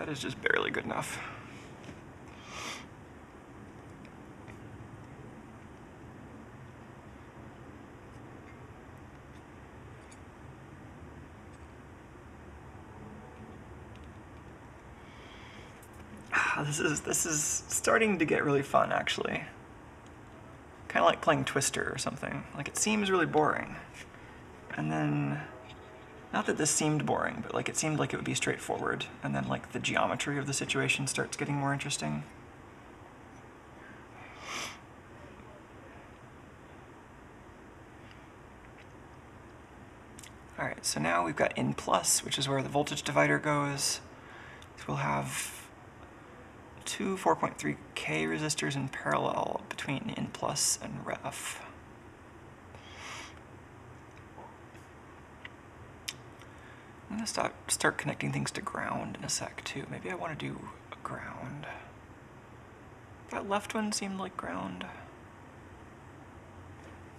That is just barely good enough. Ah, this is this is starting to get really fun actually. Kind of like playing Twister or something. Like it seems really boring. And then not that this seemed boring, but like it seemed like it would be straightforward, and then like the geometry of the situation starts getting more interesting. All right, so now we've got in plus, which is where the voltage divider goes. So we'll have two 4.3k resistors in parallel between in plus and ref. I'm gonna start start connecting things to ground in a sec too. Maybe I want to do a ground. That left one seemed like ground.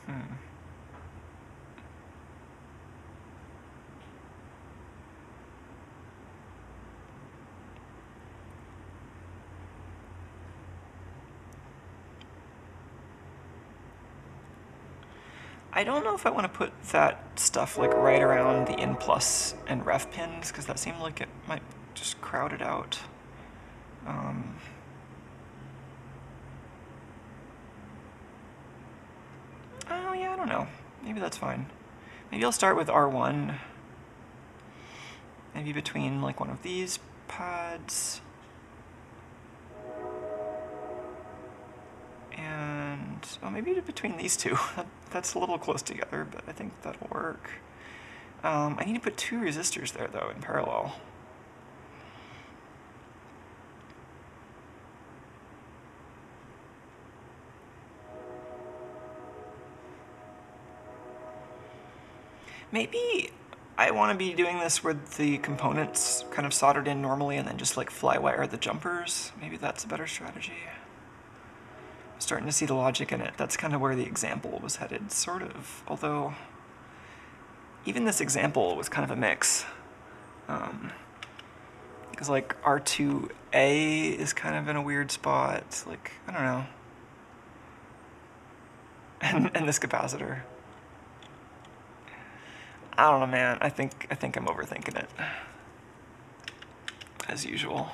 Hmm. I don't know if I want to put that stuff like right around the in plus and ref pins because that seemed like it might just crowd it out. Um, oh yeah, I don't know. Maybe that's fine. Maybe I'll start with R1. Maybe between like one of these pads. And oh, maybe between these two. That's a little close together, but I think that'll work. Um, I need to put two resistors there though in parallel. Maybe I want to be doing this with the components kind of soldered in normally and then just like fly wire the jumpers. Maybe that's a better strategy. Starting to see the logic in it. That's kind of where the example was headed, sort of. Although, even this example was kind of a mix. Um, because like R2A is kind of in a weird spot. Like, I don't know. And, and this capacitor. I don't know, man. I think I think I'm overthinking it. As usual.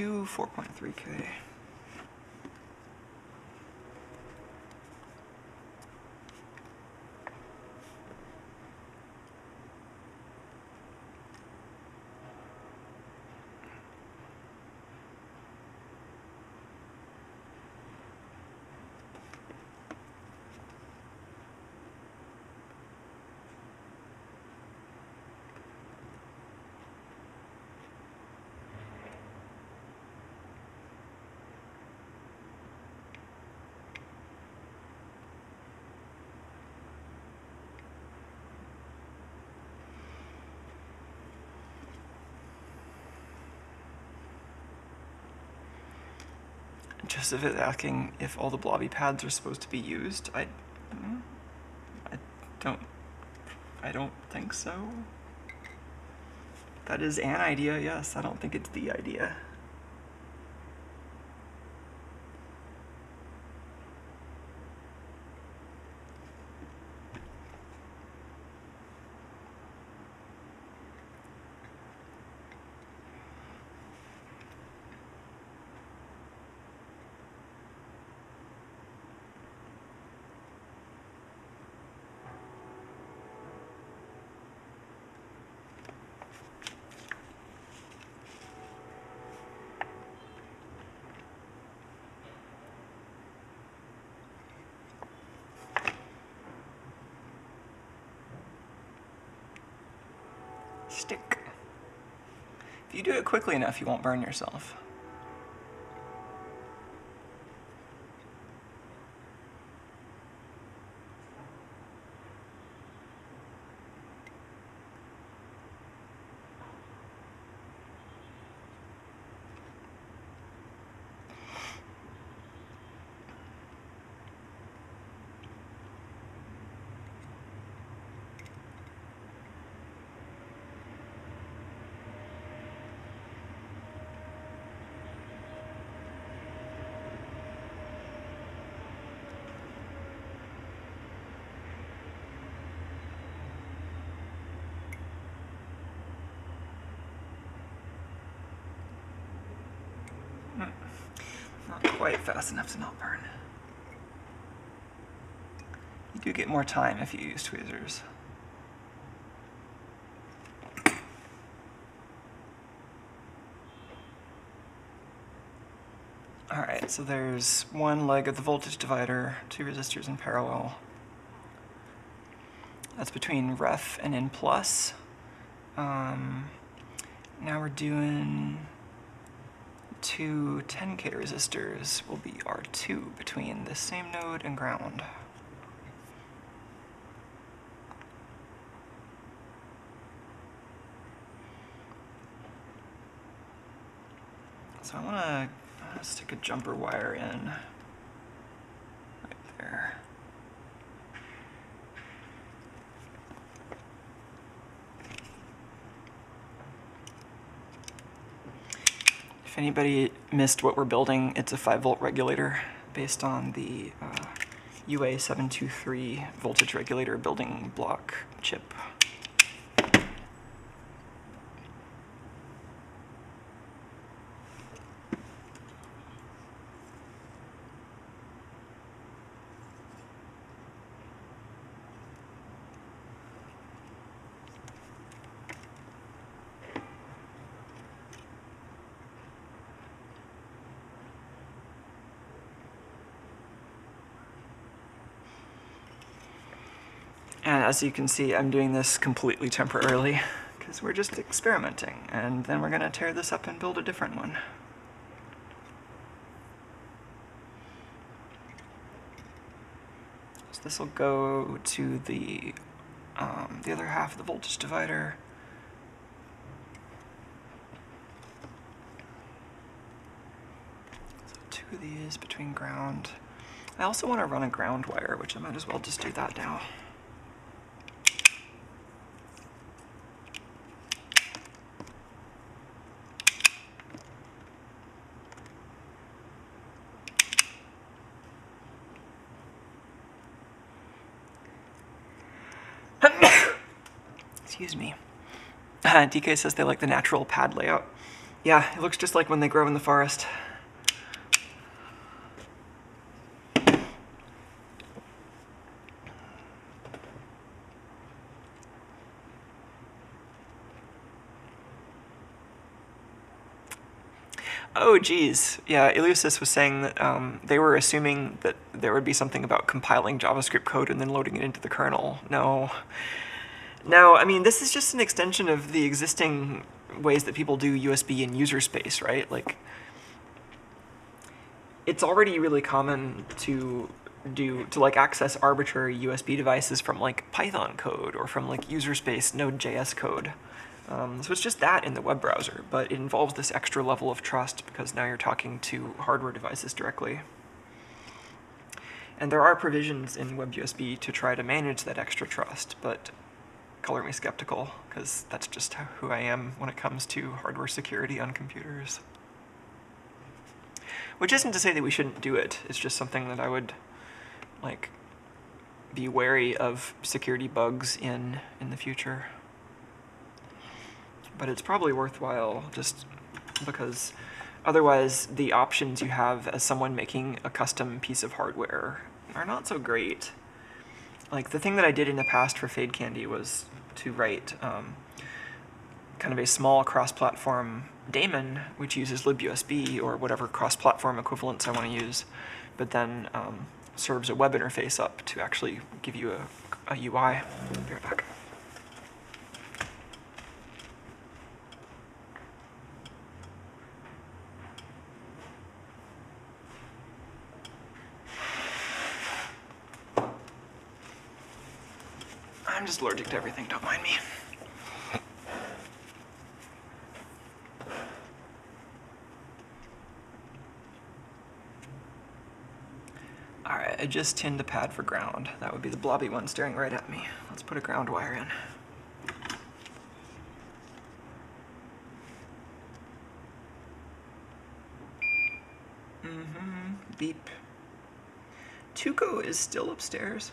Two 4.3K. of it asking if all the blobby pads are supposed to be used. I, hmm, I don't, I don't think so. That is an idea, yes. I don't think it's the idea. Do it quickly enough, you won't burn yourself. Not quite fast enough to not burn. You do get more time if you use tweezers. Alright, so there's one leg of the voltage divider, two resistors in parallel. That's between ref and N plus. Um, now we're doing two 10k resistors will be R2 between the same node and ground. So I want to uh, stick a jumper wire in anybody missed what we're building, it's a 5 volt regulator based on the uh, UA723 voltage regulator building block chip. And as you can see, I'm doing this completely temporarily because we're just experimenting and then we're going to tear this up and build a different one. So this will go to the, um, the other half of the voltage divider. So two of these between ground. I also want to run a ground wire, which I might as well just do that now. Excuse me. DK says they like the natural pad layout. Yeah, it looks just like when they grow in the forest. Oh, geez. Yeah, Eleusis was saying that um, they were assuming that there would be something about compiling JavaScript code and then loading it into the kernel. No. No, I mean, this is just an extension of the existing ways that people do USB in user space, right? Like, it's already really common to do to like access arbitrary USB devices from like Python code or from like user space Node.js code. Um, so it's just that in the web browser, but it involves this extra level of trust because now you're talking to hardware devices directly. And there are provisions in WebUSB to try to manage that extra trust, but color me skeptical because that's just who I am when it comes to hardware security on computers. Which isn't to say that we shouldn't do it. It's just something that I would like be wary of security bugs in in the future but it's probably worthwhile just because otherwise the options you have as someone making a custom piece of hardware are not so great. Like the thing that I did in the past for Fadecandy was to write um, kind of a small cross-platform daemon which uses libusb or whatever cross-platform equivalents I want to use, but then um, serves a web interface up to actually give you a, a UI. Be right back. I'm just allergic to everything, don't mind me. Alright, I just tinned a pad for ground. That would be the blobby one staring right at me. Let's put a ground wire in. Mm-hmm. Beep. Tuco is still upstairs.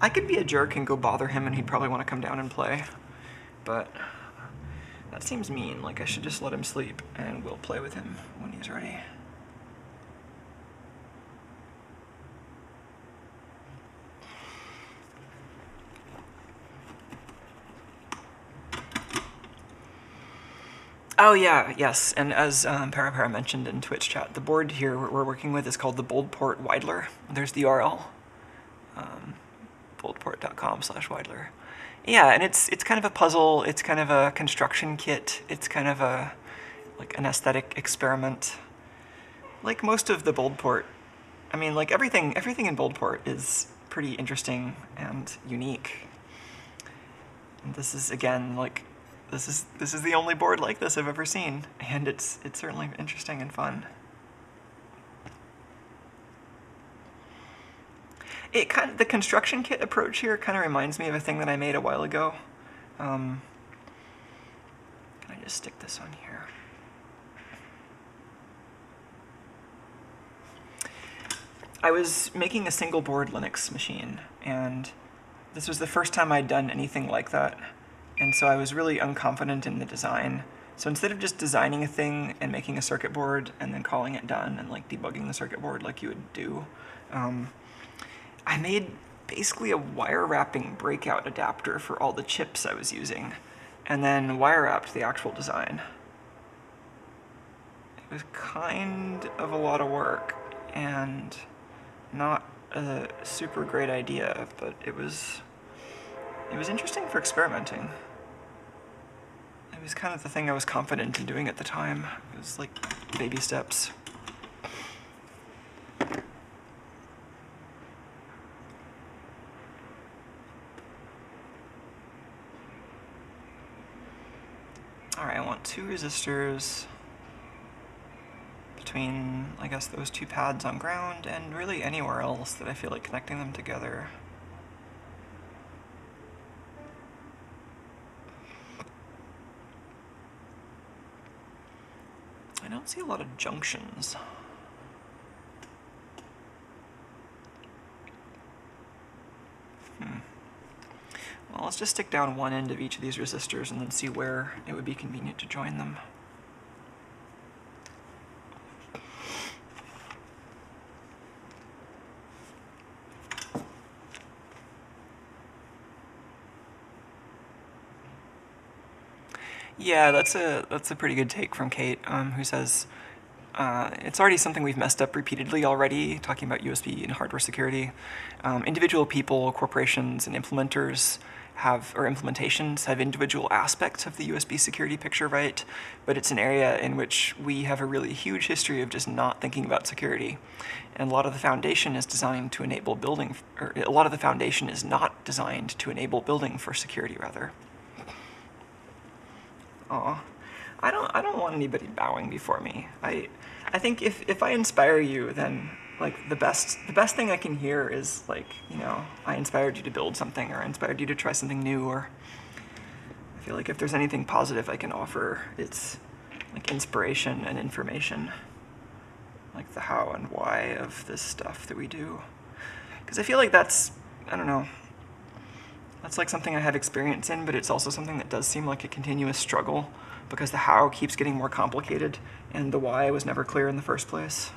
I could be a jerk and go bother him and he'd probably want to come down and play. But that seems mean. Like I should just let him sleep and we'll play with him when he's ready. Oh yeah, yes, and as um, Parapara mentioned in Twitch chat, the board here we're working with is called the Boldport Widlar. There's the URL. Um, boldport.com slash Widlar. Yeah, and it's it's kind of a puzzle. It's kind of a construction kit. It's kind of a like an aesthetic experiment. Like most of the Boldport, I mean, like everything everything in Boldport is pretty interesting and unique. And this is again like this is this is the only board like this I've ever seen, and it's it's certainly interesting and fun. It kind of the construction kit approach here kind of reminds me of a thing that I made a while ago. Um, can I just stick this on here? I was making a single board Linux machine, and this was the first time I'd done anything like that, and so I was really unconfident in the design. So instead of just designing a thing and making a circuit board and then calling it done and like debugging the circuit board like you would do, um, I made basically a wire wrapping breakout adapter for all the chips I was using, and then wire wrapped the actual design. It was kind of a lot of work and not a super great idea, but it was it was interesting for experimenting. It was kind of the thing I was confident in doing at the time. It was like baby steps. Alright, I want two resistors between, I guess, those two pads on ground and really anywhere else that I feel like connecting them together. I don't see a lot of junctions. Hmm. Well, let's just stick down one end of each of these resistors and then see where it would be convenient to join them. Yeah, that's a that's a pretty good take from Kate, um, who says uh, it's already something we've messed up repeatedly already, talking about USB and hardware security. Um, individual people, corporations, and implementers have, or implementations have individual aspects of the USB security picture, right? But it's an area in which we have a really huge history of just not thinking about security. And a lot of the foundation is designed to enable building, or a lot of the foundation is not designed to enable building for security, rather. Aw. I don't I don't want anybody bowing before me. I I think if if I inspire you then like the best the best thing I can hear is like, you know, I inspired you to build something or I inspired you to try something new or I feel like if there's anything positive I can offer, it's like inspiration and information. Like the how and why of this stuff that we do. Cuz I feel like that's I don't know, that's like something I have experience in, but it's also something that does seem like a continuous struggle because the how keeps getting more complicated and the why was never clear in the first place.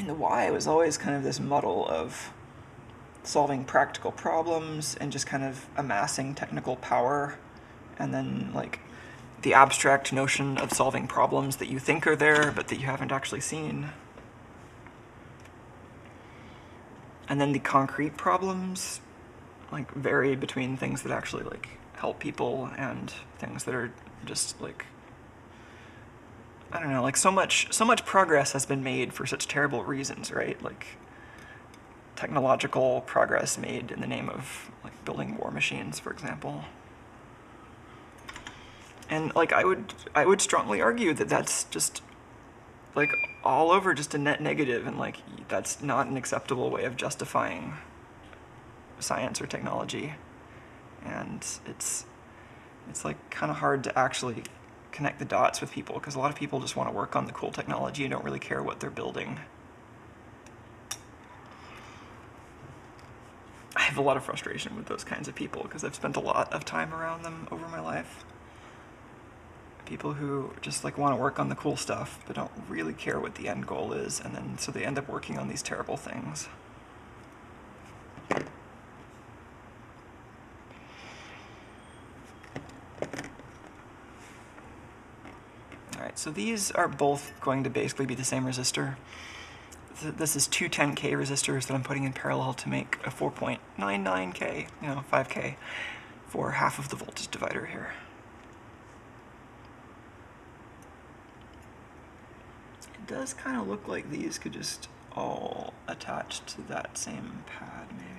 Mean, the why was always kind of this muddle of solving practical problems and just kind of amassing technical power and then like the abstract notion of solving problems that you think are there but that you haven't actually seen. And then the concrete problems like vary between things that actually like help people and things that are just like I don't know, like so much so much progress has been made for such terrible reasons, right? Like technological progress made in the name of like building war machines, for example. And like I would I would strongly argue that that's just like all over just a net negative and like that's not an acceptable way of justifying science or technology. And it's it's like kind of hard to actually connect the dots with people because a lot of people just want to work on the cool technology and don't really care what they're building. I have a lot of frustration with those kinds of people because I've spent a lot of time around them over my life people who just like want to work on the cool stuff but don't really care what the end goal is and then so they end up working on these terrible things So these are both going to basically be the same resistor. This is two 10k resistors that I'm putting in parallel to make a 4.99k, you know, 5k for half of the voltage divider here. It does kind of look like these could just all attach to that same pad, maybe.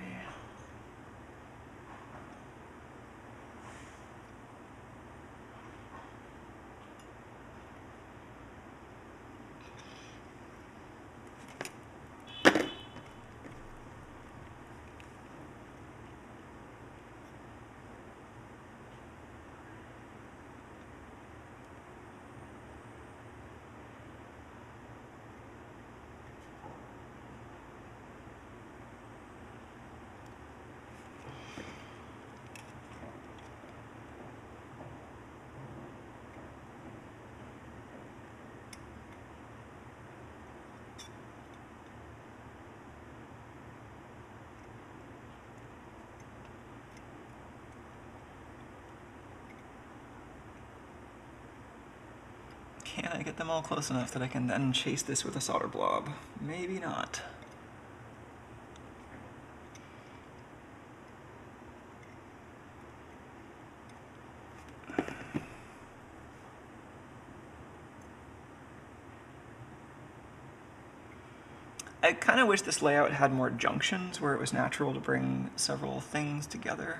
Can I get them all close enough that I can then chase this with a solder blob? Maybe not. I kind of wish this layout had more junctions where it was natural to bring several things together.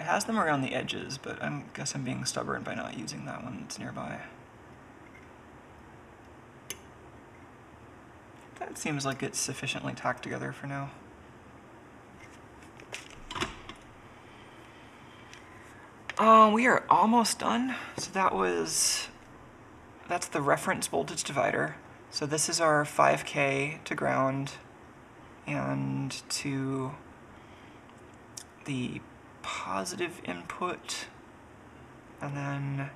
It has them around the edges, but I guess I'm being stubborn by not using that one that's nearby. That seems like it's sufficiently tacked together for now. Um, we are almost done. So that was, that's the reference voltage divider. So this is our 5K to ground and to the positive input and then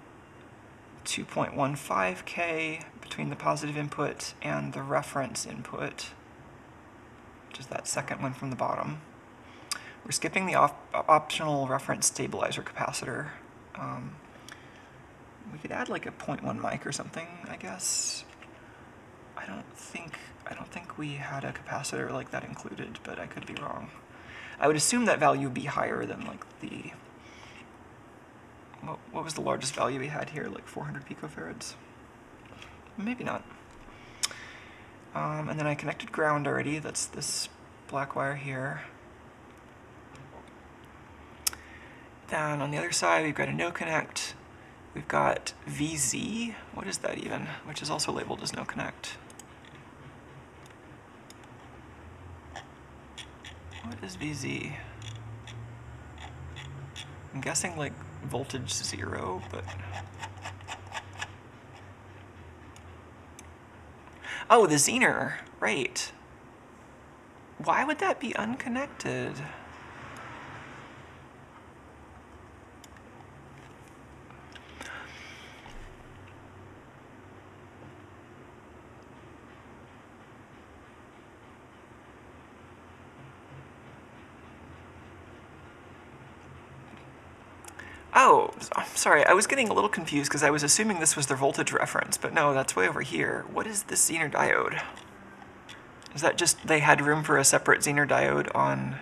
2.15k between the positive input and the reference input, which is that second one from the bottom. We're skipping the op optional reference stabilizer capacitor. Um, we could add like a 0.1 mic or something, I guess. I don't think I don't think we had a capacitor like that included, but I could be wrong. I would assume that value would be higher than like the what, what was the largest value we had here? Like 400 picofarads? Maybe not. Um, and then I connected ground already. That's this black wire here. Then on the other side, we've got a no connect. We've got VZ. What is that even? Which is also labeled as no connect. What is VZ? I'm guessing like voltage zero, but. Oh, the Zener, right. Why would that be unconnected? Oh, I'm sorry. I was getting a little confused because I was assuming this was their voltage reference, but no, that's way over here. What is this Zener diode? Is that just they had room for a separate Zener diode on...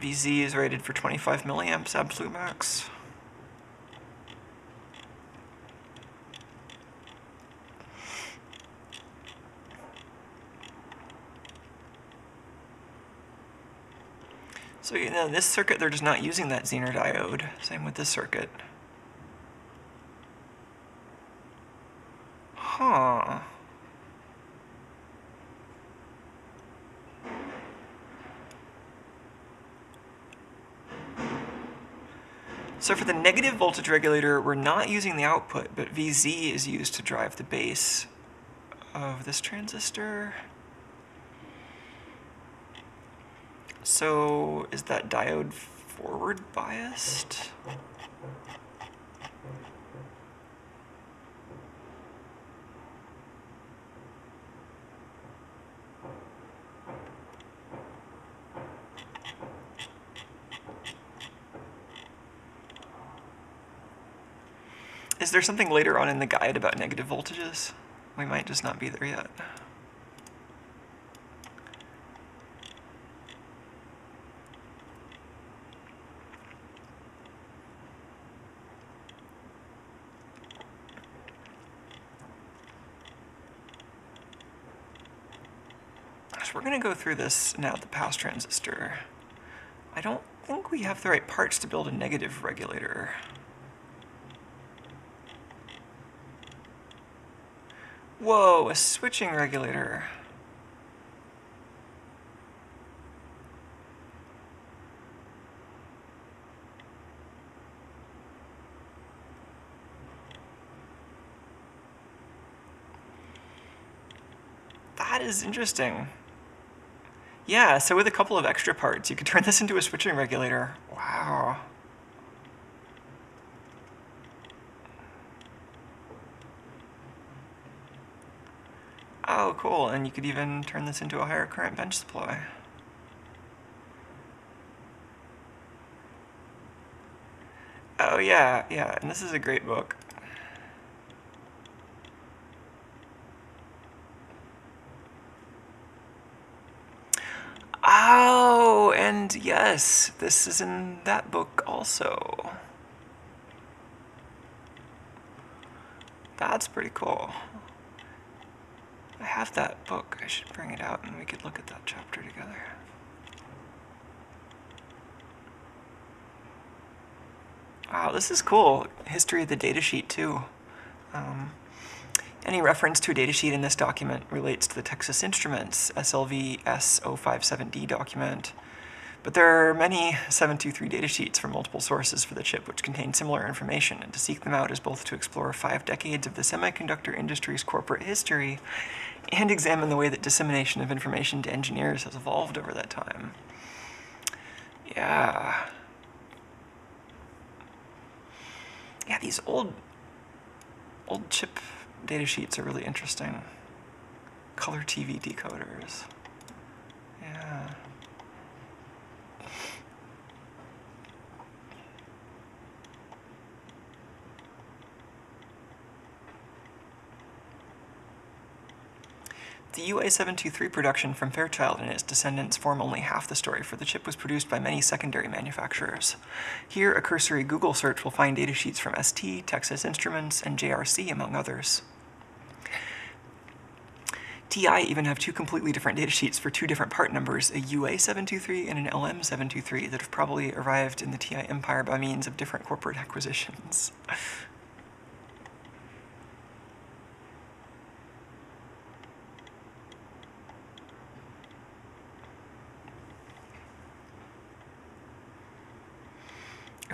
VZ is rated for 25 milliamps absolute max. So you know, this circuit, they're just not using that Zener diode. Same with this circuit. Huh. So for the negative voltage regulator, we're not using the output, but VZ is used to drive the base of this transistor. So is that diode forward biased? Is there something later on in the guide about negative voltages? We might just not be there yet. We're going to go through this now, the pass transistor. I don't think we have the right parts to build a negative regulator. Whoa, a switching regulator. That is interesting. Yeah, so with a couple of extra parts, you could turn this into a switching regulator. Wow. Oh, cool. And you could even turn this into a higher current bench supply. Oh, yeah, yeah. And this is a great book. Oh, and yes, this is in that book also. That's pretty cool. I have that book. I should bring it out and we could look at that chapter together. Wow, this is cool. History of the datasheet, too. Um, any reference to a datasheet in this document relates to the Texas Instruments SLV S057D document. But there are many 723 datasheets from multiple sources for the chip which contain similar information, and to seek them out is both to explore five decades of the semiconductor industry's corporate history and examine the way that dissemination of information to engineers has evolved over that time. Yeah. Yeah, these old old chip data sheets are really interesting. Color TV decoders. Yeah. The UA723 production from Fairchild and its descendants form only half the story, for the chip was produced by many secondary manufacturers. Here, a cursory Google search will find datasheets from ST, Texas Instruments, and JRC, among others. TI even have two completely different datasheets for two different part numbers, a UA723 and an LM723, that have probably arrived in the TI empire by means of different corporate acquisitions.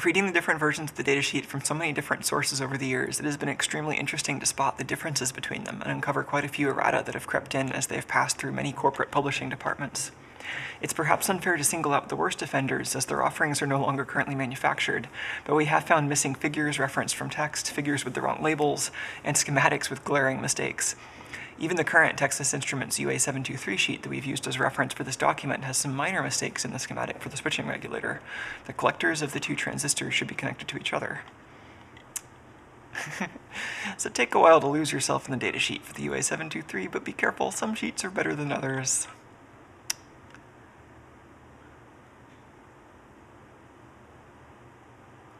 Reading the different versions of the datasheet from so many different sources over the years, it has been extremely interesting to spot the differences between them and uncover quite a few errata that have crept in as they have passed through many corporate publishing departments. It's perhaps unfair to single out the worst offenders, as their offerings are no longer currently manufactured, but we have found missing figures referenced from text, figures with the wrong labels, and schematics with glaring mistakes. Even the current Texas Instruments UA723 sheet that we've used as reference for this document has some minor mistakes in the schematic for the switching regulator. The collectors of the two transistors should be connected to each other. so take a while to lose yourself in the datasheet for the UA723, but be careful, some sheets are better than others.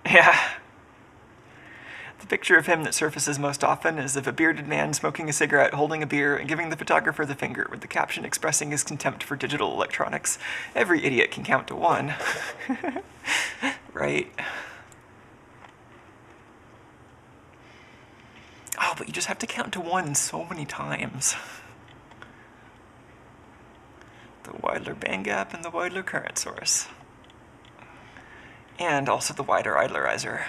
Yeah. The picture of him that surfaces most often is of a bearded man smoking a cigarette, holding a beer, and giving the photographer the finger, with the caption expressing his contempt for digital electronics. Every idiot can count to one. right? Oh, but you just have to count to one so many times. The Widlar band gap and the Widlar current source. And also the wider idlerizer.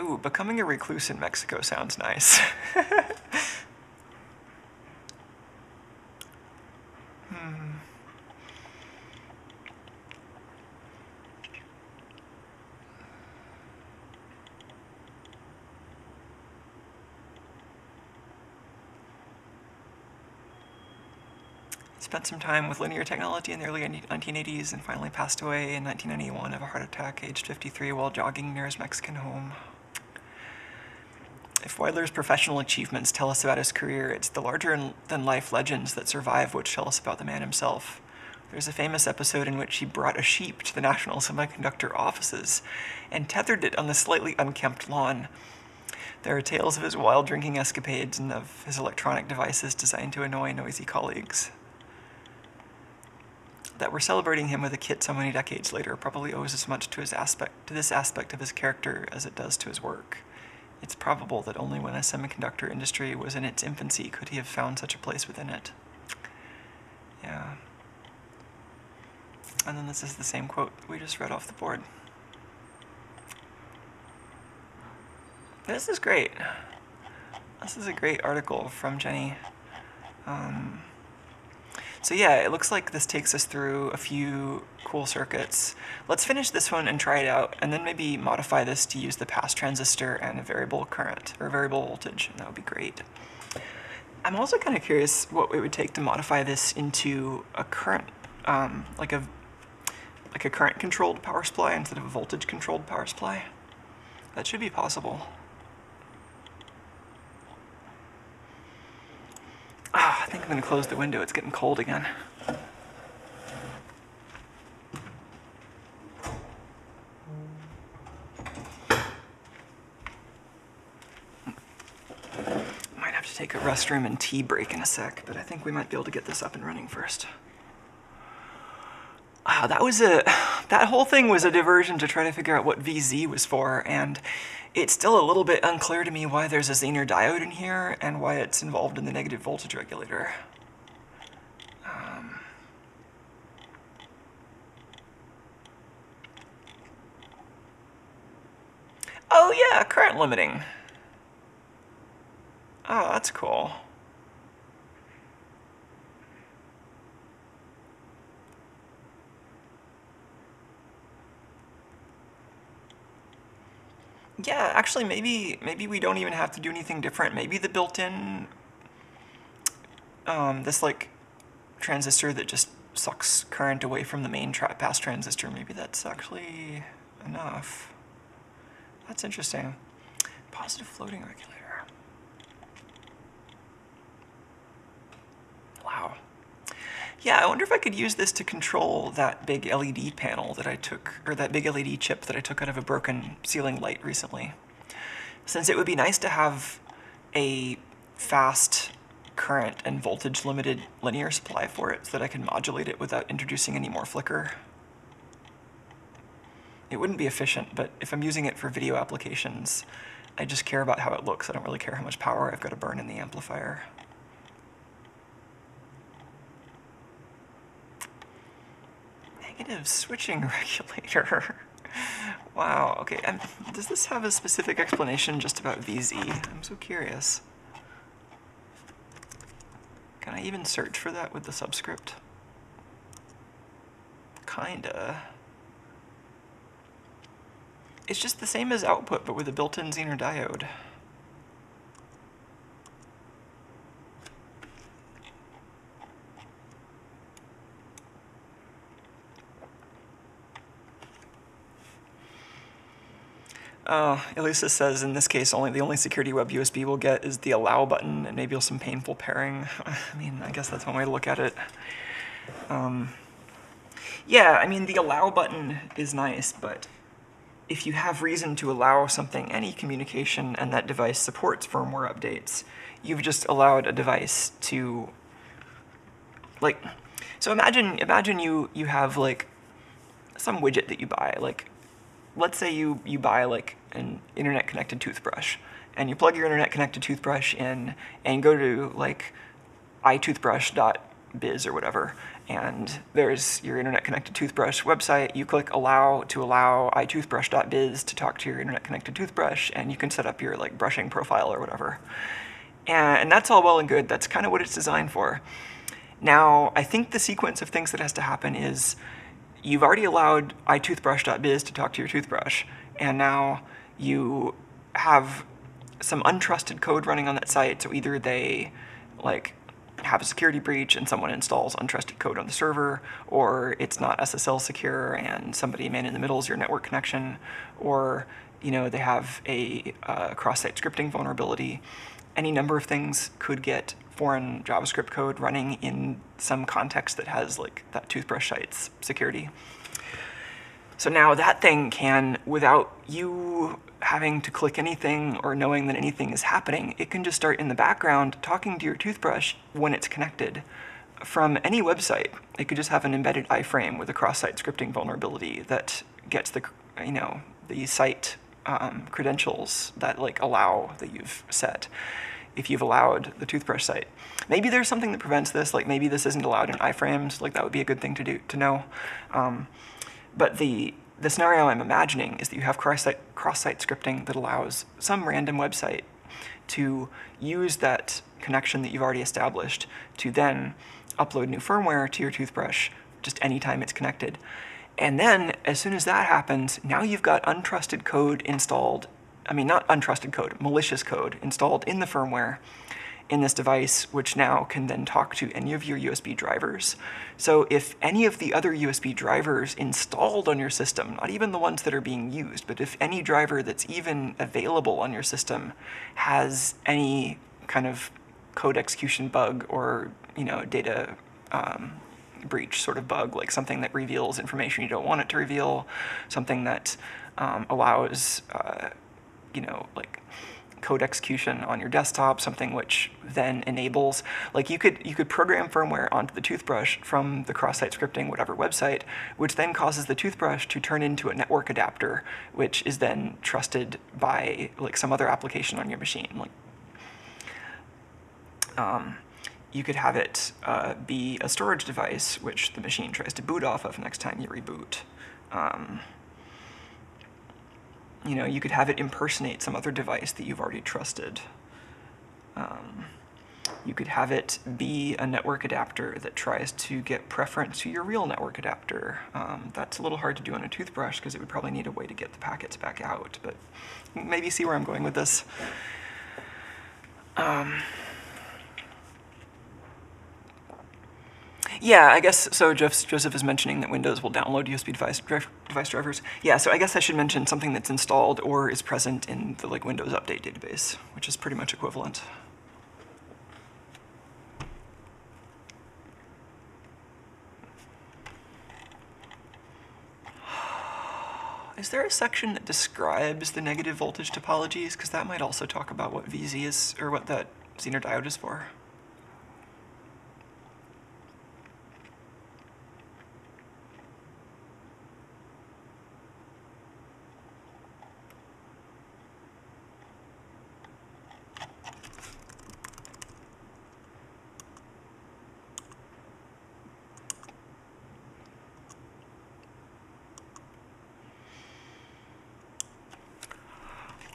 Ooh, becoming a recluse in Mexico sounds nice. hmm. spent some time with linear technology in the early 1980s and finally passed away in 1991 of a heart attack aged 53 while jogging near his Mexican home. If Widlar's professional achievements tell us about his career, it's the larger than life legends that survive which tell us about the man himself. There's a famous episode in which he brought a sheep to the National Semiconductor offices and tethered it on the slightly unkempt lawn. There are tales of his wild drinking escapades and of his electronic devices designed to annoy noisy colleagues. That we're celebrating him with a kit so many decades later probably owes as much to his aspect to this aspect of his character as it does to his work. It's probable that only when a semiconductor industry was in its infancy could he have found such a place within it. Yeah. And then this is the same quote we just read off the board. This is great. This is a great article from Jenny. Um, so yeah, it looks like this takes us through a few cool circuits. Let's finish this one and try it out, and then maybe modify this to use the pass transistor and a variable current, or variable voltage, and that would be great. I'm also kind of curious what it would take to modify this into a current, um, like a like a current controlled power supply instead of a voltage controlled power supply. That should be possible. Ah, I think I'm going to close the window. It's getting cold again. Might have to take a restroom and tea break in a sec, but I think we might be able to get this up and running first. Wow, that was a that whole thing was a diversion to try to figure out what VZ was for, and it's still a little bit unclear to me why there's a Zener diode in here and why it's involved in the negative voltage regulator. Um, oh yeah, current limiting. Oh, that's cool. Yeah, actually, maybe maybe we don't even have to do anything different. Maybe the built-in um, this like transistor that just sucks current away from the main tra pass transistor. Maybe that's actually enough. That's interesting. Positive floating regulator. Wow. Yeah, I wonder if I could use this to control that big LED panel that I took, or that big LED chip that I took out of a broken ceiling light recently. Since it would be nice to have a fast current and voltage limited linear supply for it so that I can modulate it without introducing any more flicker. It wouldn't be efficient, but if I'm using it for video applications, I just care about how it looks. I don't really care how much power I've got to burn in the amplifier. Negative switching regulator. wow, okay. Does this have a specific explanation just about VZ? I'm so curious. Can I even search for that with the subscript? Kinda. It's just the same as output, but with a built-in Zener diode. Uh, Elisa says in this case, only the only security WebUSB will get is the allow button and maybe some painful pairing. I mean, I guess that's one way to look at it. Um, yeah, I mean, the allow button is nice, but if you have reason to allow something, any communication, and that device supports firmware updates, you've just allowed a device to, like, so imagine, imagine you, you have like some widget that you buy, like let's say you, you buy like an internet connected toothbrush and you plug your internet connected toothbrush in and go to like itoothbrush.biz or whatever and there's your internet connected toothbrush website. You click allow to allow itoothbrush.biz to talk to your internet connected toothbrush and you can set up your like brushing profile or whatever. And, and that's all well and good. That's kind of what it's designed for. Now i think the sequence of things that has to happen is you've already allowed itoothbrush.biz to talk to your toothbrush, and now you have some untrusted code running on that site. So either they like have a security breach and someone installs untrusted code on the server, or it's not SSL secure and somebody man in the middle is your network connection, or you know they have a uh, cross-site scripting vulnerability. Any number of things could get foreign JavaScript code running in some context that has like that toothbrush site's security. So now that thing can, without you having to click anything or knowing that anything is happening, it can just start in the background talking to your toothbrush when it's connected from any website. It could just have an embedded iframe with a cross-site scripting vulnerability that gets the, you know, the site um, credentials that like allow that you've set if you've allowed the toothbrush site. Maybe there's something that prevents this, like maybe this isn't allowed in iframes, like that would be a good thing to do to know. Um, but the the scenario I'm imagining is that you have cross-site, cross-site scripting that allows some random website to use that connection that you've already established to then upload new firmware to your toothbrush just anytime it's connected. And then as soon as that happens, now you've got untrusted code installed. I mean, not untrusted code, malicious code installed in the firmware in this device, which now can then talk to any of your USB drivers. So if any of the other USB drivers installed on your system, not even the ones that are being used, but if any driver that's even available on your system has any kind of code execution bug or you know data um, breach sort of bug, like something that reveals information you don't want it to reveal, something that um, allows uh, you know like code execution on your desktop, something which then enables, like you could you could program firmware onto the toothbrush from the cross-site scripting whatever website, which then causes the toothbrush to turn into a network adapter, which is then trusted by like some other application on your machine. Like, um, you could have it uh, be a storage device, which the machine tries to boot off of next time you reboot. Um, you know, you could have it impersonate some other device that you've already trusted. Um, you could have it be a network adapter that tries to get preference to your real network adapter. Um, that's a little hard to do on a toothbrush because it would probably need a way to get the packets back out, but maybe see where I'm going with this. Um, Yeah, I guess so. Jeff, Joseph is mentioning that Windows will download USB device device drivers. Yeah, so I guess I should mention something that's installed or is present in the like Windows Update database, which is pretty much equivalent. Is there a section that describes the negative voltage topologies? Because that might also talk about what VZ is, or what that Zener diode is for.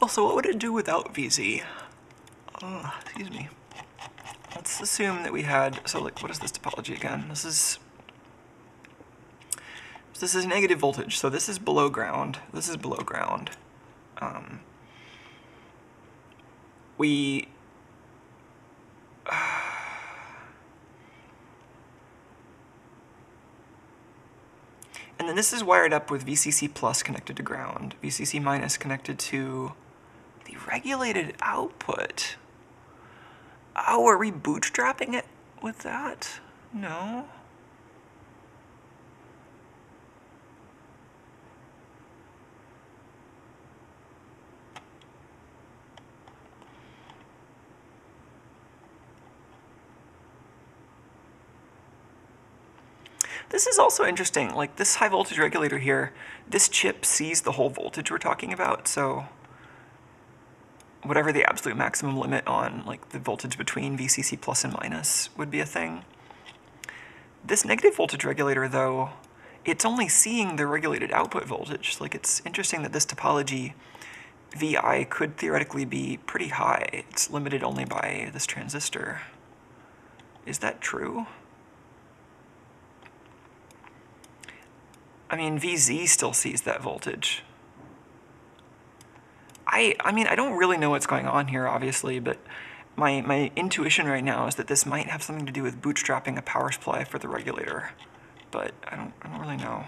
Also, what would it do without VZ? Excuse me. Let's assume that we had, so like, what is this topology again? This is, this is negative voltage, so this is below ground, this is below ground. Um, we, and then this is wired up with VCC plus connected to ground, VCC minus connected to the regulated output. Oh, are we bootstrapping it with that? No. This is also interesting. Like this high voltage regulator here, this chip sees the whole voltage we're talking about, so whatever the absolute maximum limit on like the voltage between VCC plus and minus would be a thing. This negative voltage regulator though, it's only seeing the regulated output voltage. Like it's interesting that this topology VI could theoretically be pretty high. It's limited only by this transistor. Is that true? I mean, VZ still sees that voltage. I, I mean, I don't really know what's going on here, obviously, but my, my intuition right now is that this might have something to do with bootstrapping a power supply for the regulator, but I don't, I don't really know.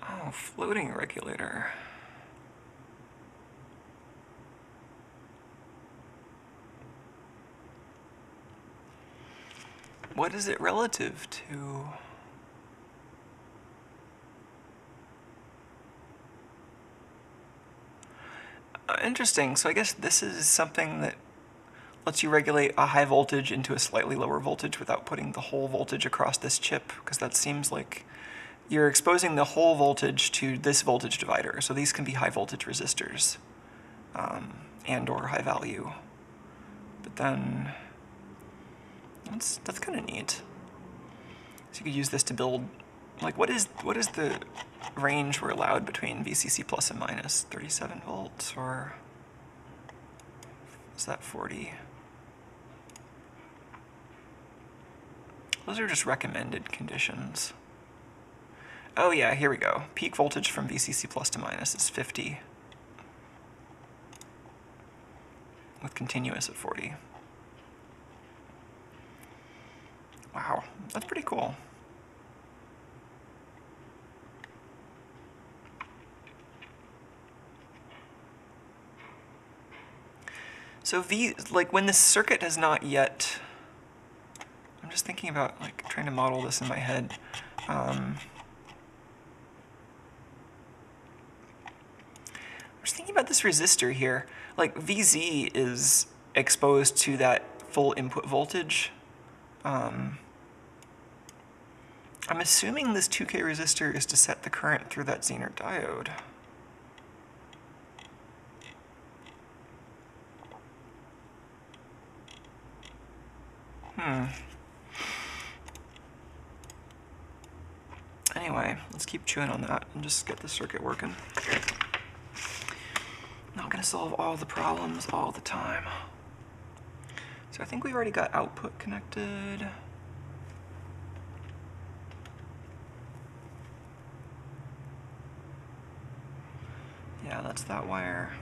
Oh, floating regulator. What is it relative to? Uh, interesting. So I guess this is something that lets you regulate a high voltage into a slightly lower voltage without putting the whole voltage across this chip, because that seems like you're exposing the whole voltage to this voltage divider. So these can be high voltage resistors um, and or high value. But then that's that's kind of neat. So you could use this to build like what is what is the range we're allowed between VCC plus and minus 37 volts or is that 40? Those are just recommended conditions. Oh yeah, here we go. Peak voltage from VCC plus to minus is 50 with continuous at 40. Wow, that's pretty cool. So V, like when this circuit has not yet, I'm just thinking about like trying to model this in my head. Um, I'm just thinking about this resistor here. Like VZ is exposed to that full input voltage. Um, I'm assuming this 2K resistor is to set the current through that Zener diode. Hmm. Anyway, let's keep chewing on that and just get the circuit working. Not gonna solve all the problems all the time. So I think we've already got output connected. Yeah, that's that wire.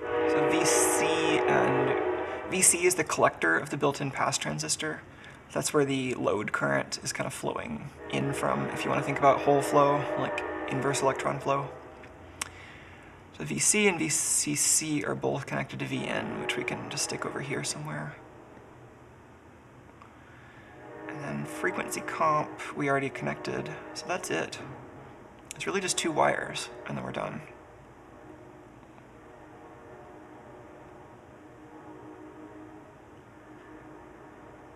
So VC and VC is the collector of the built-in pass transistor. That's where the load current is kind of flowing in from, if you want to think about hole flow, like inverse electron flow. So VC and VCC are both connected to VN, which we can just stick over here somewhere. And then frequency comp, we already connected, so that's it. It's really just two wires, and then we're done.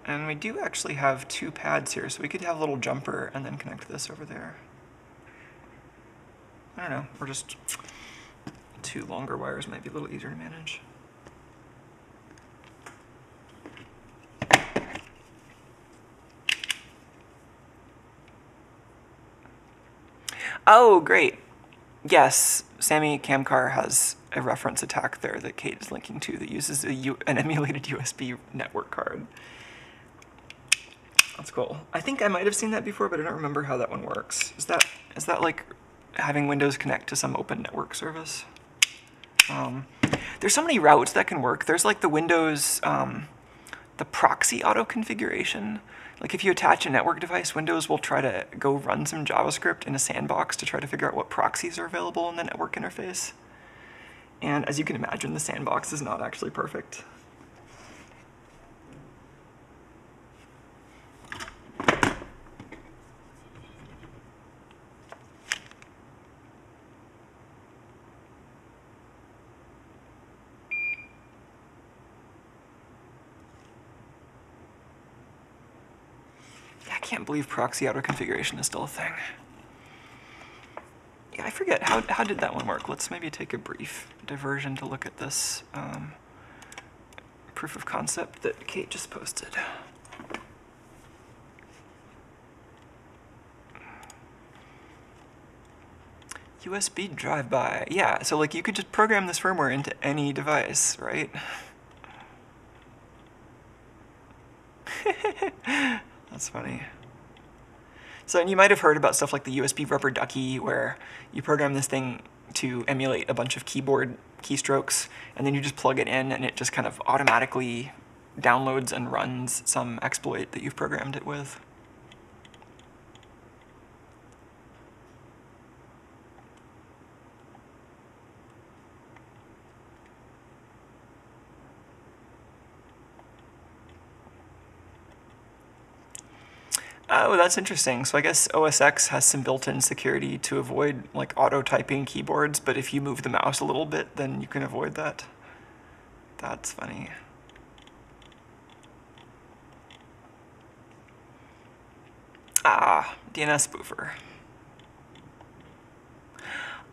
And we do actually have two pads here, so we could have a little jumper and then connect this over there. I don't know, or just two longer wires might be a little easier to manage. Oh, great. Yes, Samy Kamkar has a reference attack there that Kate is linking to that uses an emulated USB network card. That's cool. I think I might have seen that before, but I don't remember how that one works. Is that is that like having Windows connect to some open network service? Um, there's so many routes that can work. There's like the Windows, um, the proxy auto configuration. Like if you attach a network device, Windows will try to go run some JavaScript in a sandbox to try to figure out what proxies are available in the network interface. And as you can imagine, the sandbox is not actually perfect. Believe proxy auto configuration is still a thing. Yeah, I forget. How, how did that one work? Let's maybe take a brief diversion to look at this um, proof of concept that Kate just posted. USB drive-by. Yeah, so like you could just program this firmware into any device, right? That's funny. So and you might have heard about stuff like the USB rubber ducky, where you program this thing to emulate a bunch of keyboard keystrokes, and then you just plug it in, and it just kind of automatically downloads and runs some exploit that you've programmed it with. Oh, that's interesting. So I guess OS X has some built-in security to avoid like auto-typing keyboards, but if you move the mouse a little bit, then you can avoid that. That's funny. Ah, DNS spoofer.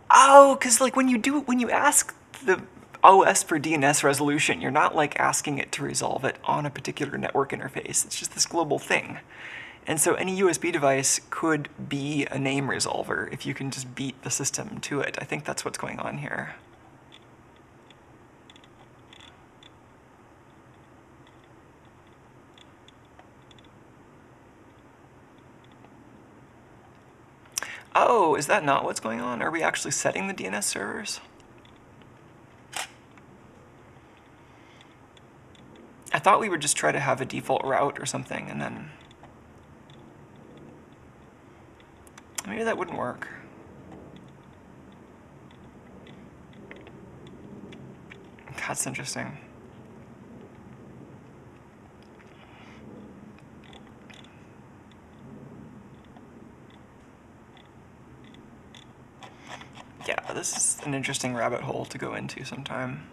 Oh, because like when you do when you ask the OS for DNS resolution, you're not like asking it to resolve it on a particular network interface. It's just this global thing. And so any USB device could be a name resolver if you can just beat the system to it. I think that's what's going on here. Oh, is that not what's going on? Are we actually setting the DNS servers? I thought we would just try to have a default route or something and then Maybe that wouldn't work. That's interesting. Yeah, this is an interesting rabbit hole to go into sometime.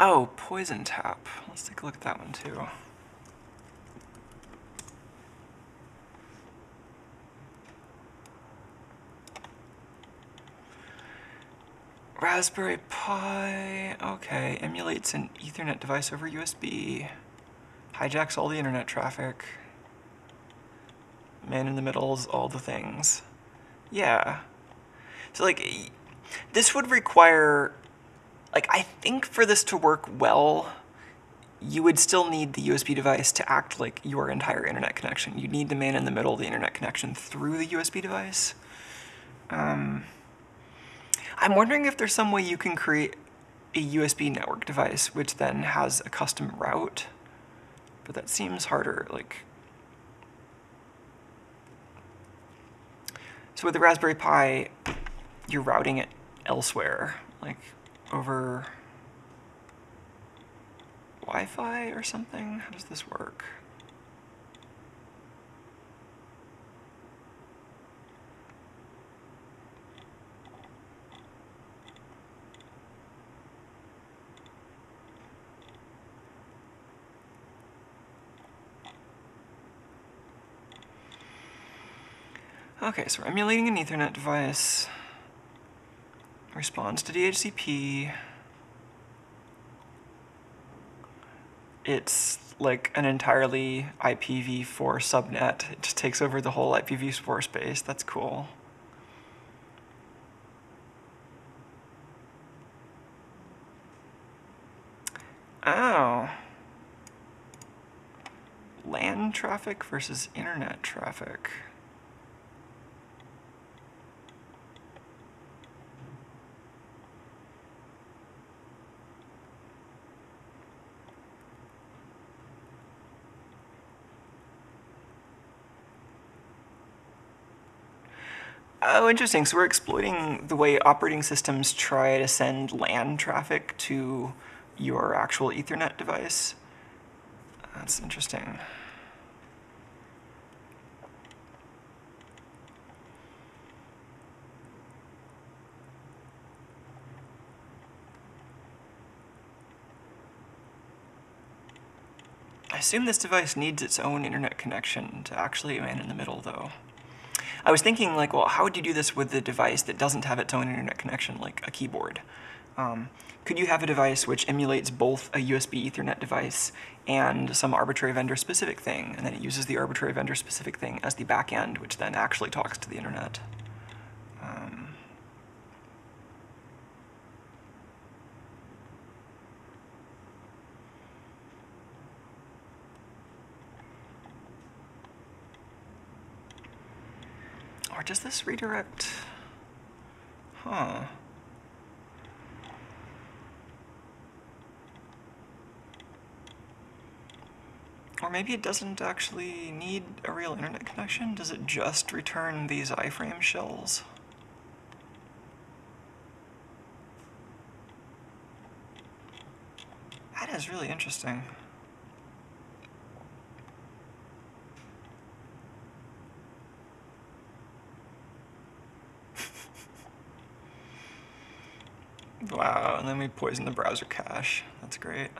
Oh, Poison Tap. Let's take a look at that one too. Raspberry Pi, okay, emulates an Ethernet device over USB, hijacks all the internet traffic, man in the middle's all the things. Yeah. So like, this would require like I think for this to work well, you would still need the USB device to act like your entire internet connection. You'd need the man in the middle of the internet connection through the USB device. Um, I'm wondering if there's some way you can create a USB network device which then has a custom route, but that seems harder. Like, so with the Raspberry Pi, you're routing it elsewhere. Like, over Wi-Fi or something? How does this work? Okay, so we're emulating an Ethernet device responds to DHCP. It's like an entirely IPv4 subnet. It just takes over the whole IPv4 space. That's cool. Oh. LAN traffic versus internet traffic. Oh, interesting. So we're exploiting the way operating systems try to send LAN traffic to your actual Ethernet device. That's interesting. I assume this device needs its own internet connection to actually man in the middle, though. I was thinking like, well, how would you do this with a device that doesn't have its own internet connection, like a keyboard? Um, could you have a device which emulates both a USB Ethernet device and some arbitrary vendor specific thing, and then it uses the arbitrary vendor specific thing as the backend, which then actually talks to the internet? Um, does this redirect? Huh. Or maybe it doesn't actually need a real internet connection? Does it just return these iframe shells? That is really interesting. Wow, and then we poison the browser cache. That's great.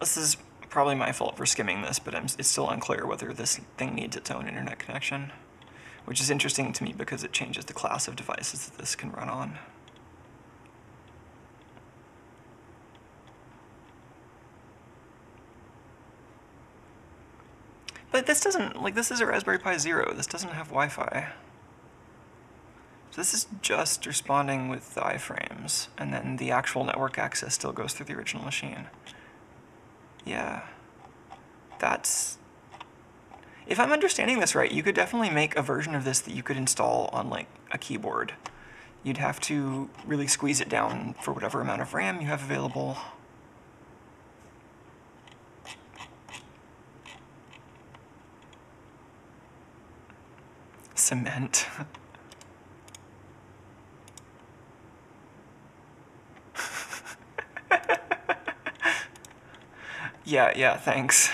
This is probably my fault for skimming this, but I'm, it's still unclear whether this thing needs its own internet connection, which is interesting to me because it changes the class of devices that this can run on. But this doesn't, like, this is a Raspberry Pi Zero. This doesn't have Wi Fi. So this is just responding with the iframes, and then the actual network access still goes through the original machine. Yeah. That's. If I'm understanding this right, you could definitely make a version of this that you could install on, like, a keyboard. You'd have to really squeeze it down for whatever amount of RAM you have available. Cement. yeah, yeah, thanks.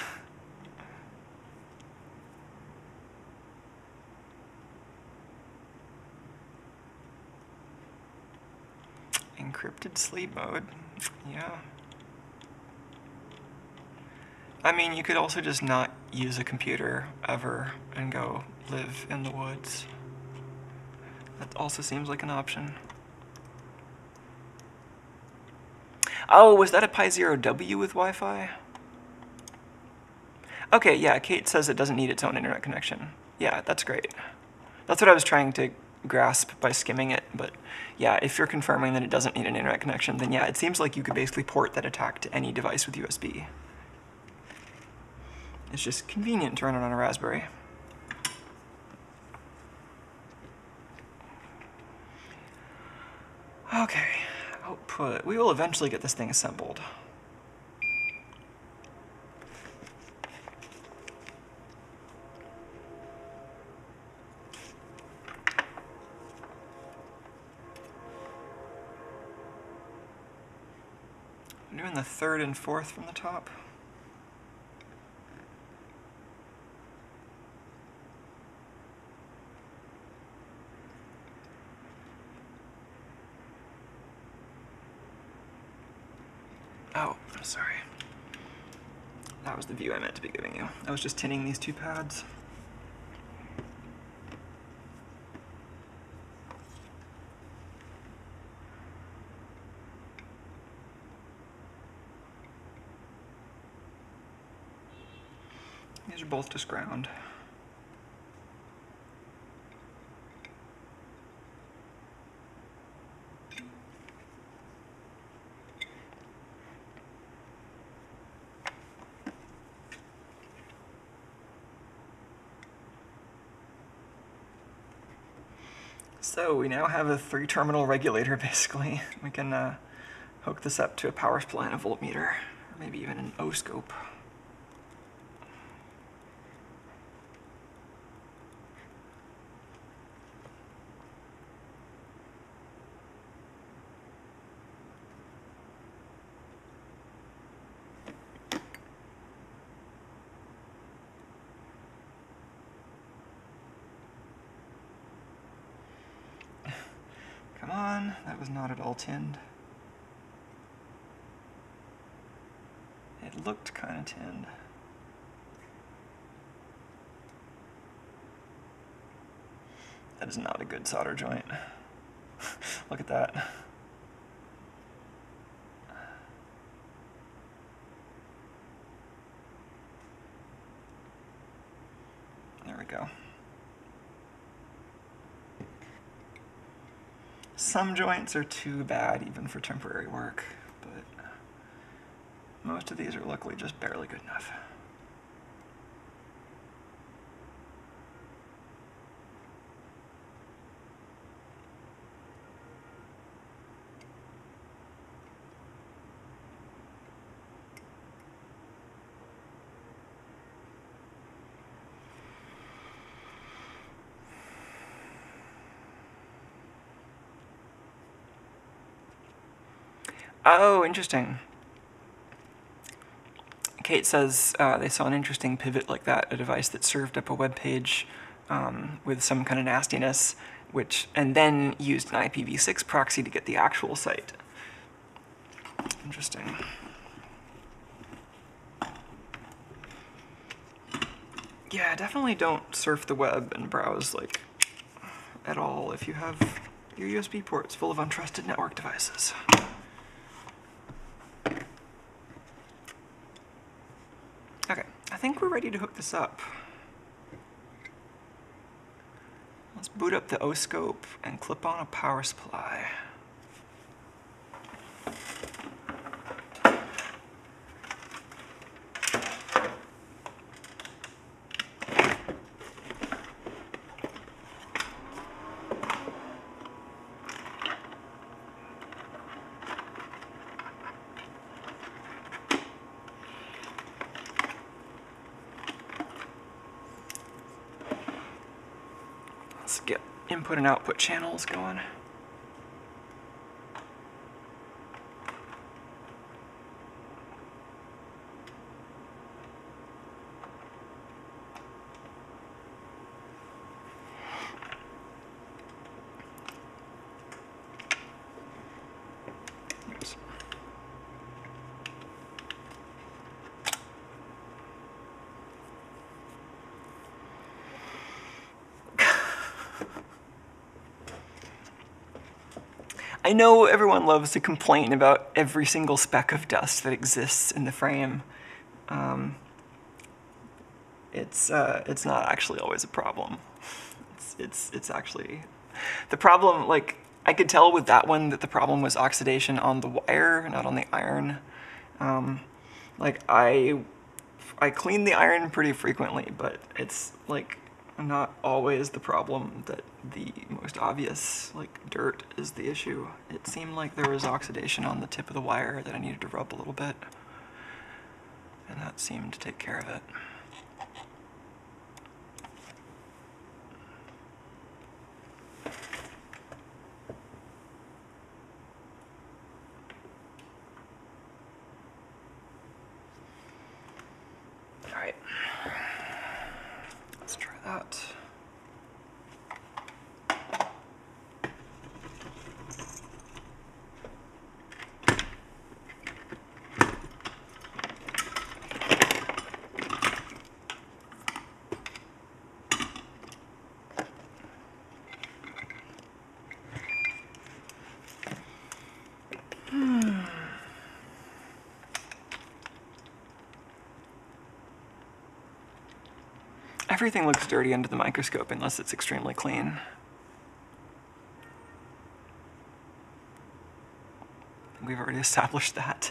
Encrypted sleep mode. Yeah. I mean, you could also just not use a computer ever and go live in the woods. That also seems like an option. Oh, was that a Pi Zero W with Wi-Fi? Okay, yeah, Kate says it doesn't need its own internet connection. Yeah, that's great. That's what I was trying to grasp by skimming it, but yeah, if you're confirming that it doesn't need an internet connection, then yeah, it seems like you could basically port that attack to any device with USB. It's just convenient to run it on a Raspberry. Okay, output. We will eventually get this thing assembled. I'm doing the third and fourth from the top. Oh, I'm sorry. That was the view I meant to be giving you. I was just tinning these two pads. These are both just ground. So we now have a three terminal regulator basically. We can uh, hook this up to a power supply and a voltmeter, or maybe even an O-scope. Come on, that was not at all tinned. It looked kind of tinned. That is not a good solder joint. Look at that. There we go. Some joints are too bad even for temporary work, but uh, most of these are luckily just barely good enough. Oh, interesting. Kate says uh, they saw an interesting pivot like that, a device that served up a web page um, with some kind of nastiness, which and then used an IPv6 proxy to get the actual site. Interesting. Yeah, definitely don't surf the web and browse like at all if you have your USB ports full of untrusted network devices. Okay, I think we're ready to hook this up. Let's boot up the O-scope and clip on a power supply. Let's get input and output channels going. I know everyone loves to complain about every single speck of dust that exists in the frame. Um, it's uh, it's not actually always a problem. It's it's it's actually the problem. Like I could tell with that one that the problem was oxidation on the wire, not on the iron. Um, like I I clean the iron pretty frequently, but it's like not always the problem that the most obvious like dirt is the issue. It seemed like there was oxidation on the tip of the wire that I needed to rub a little bit. And that seemed to take care of it. All right. Let's try that. Everything looks dirty under the microscope unless it's extremely clean. We've already established that.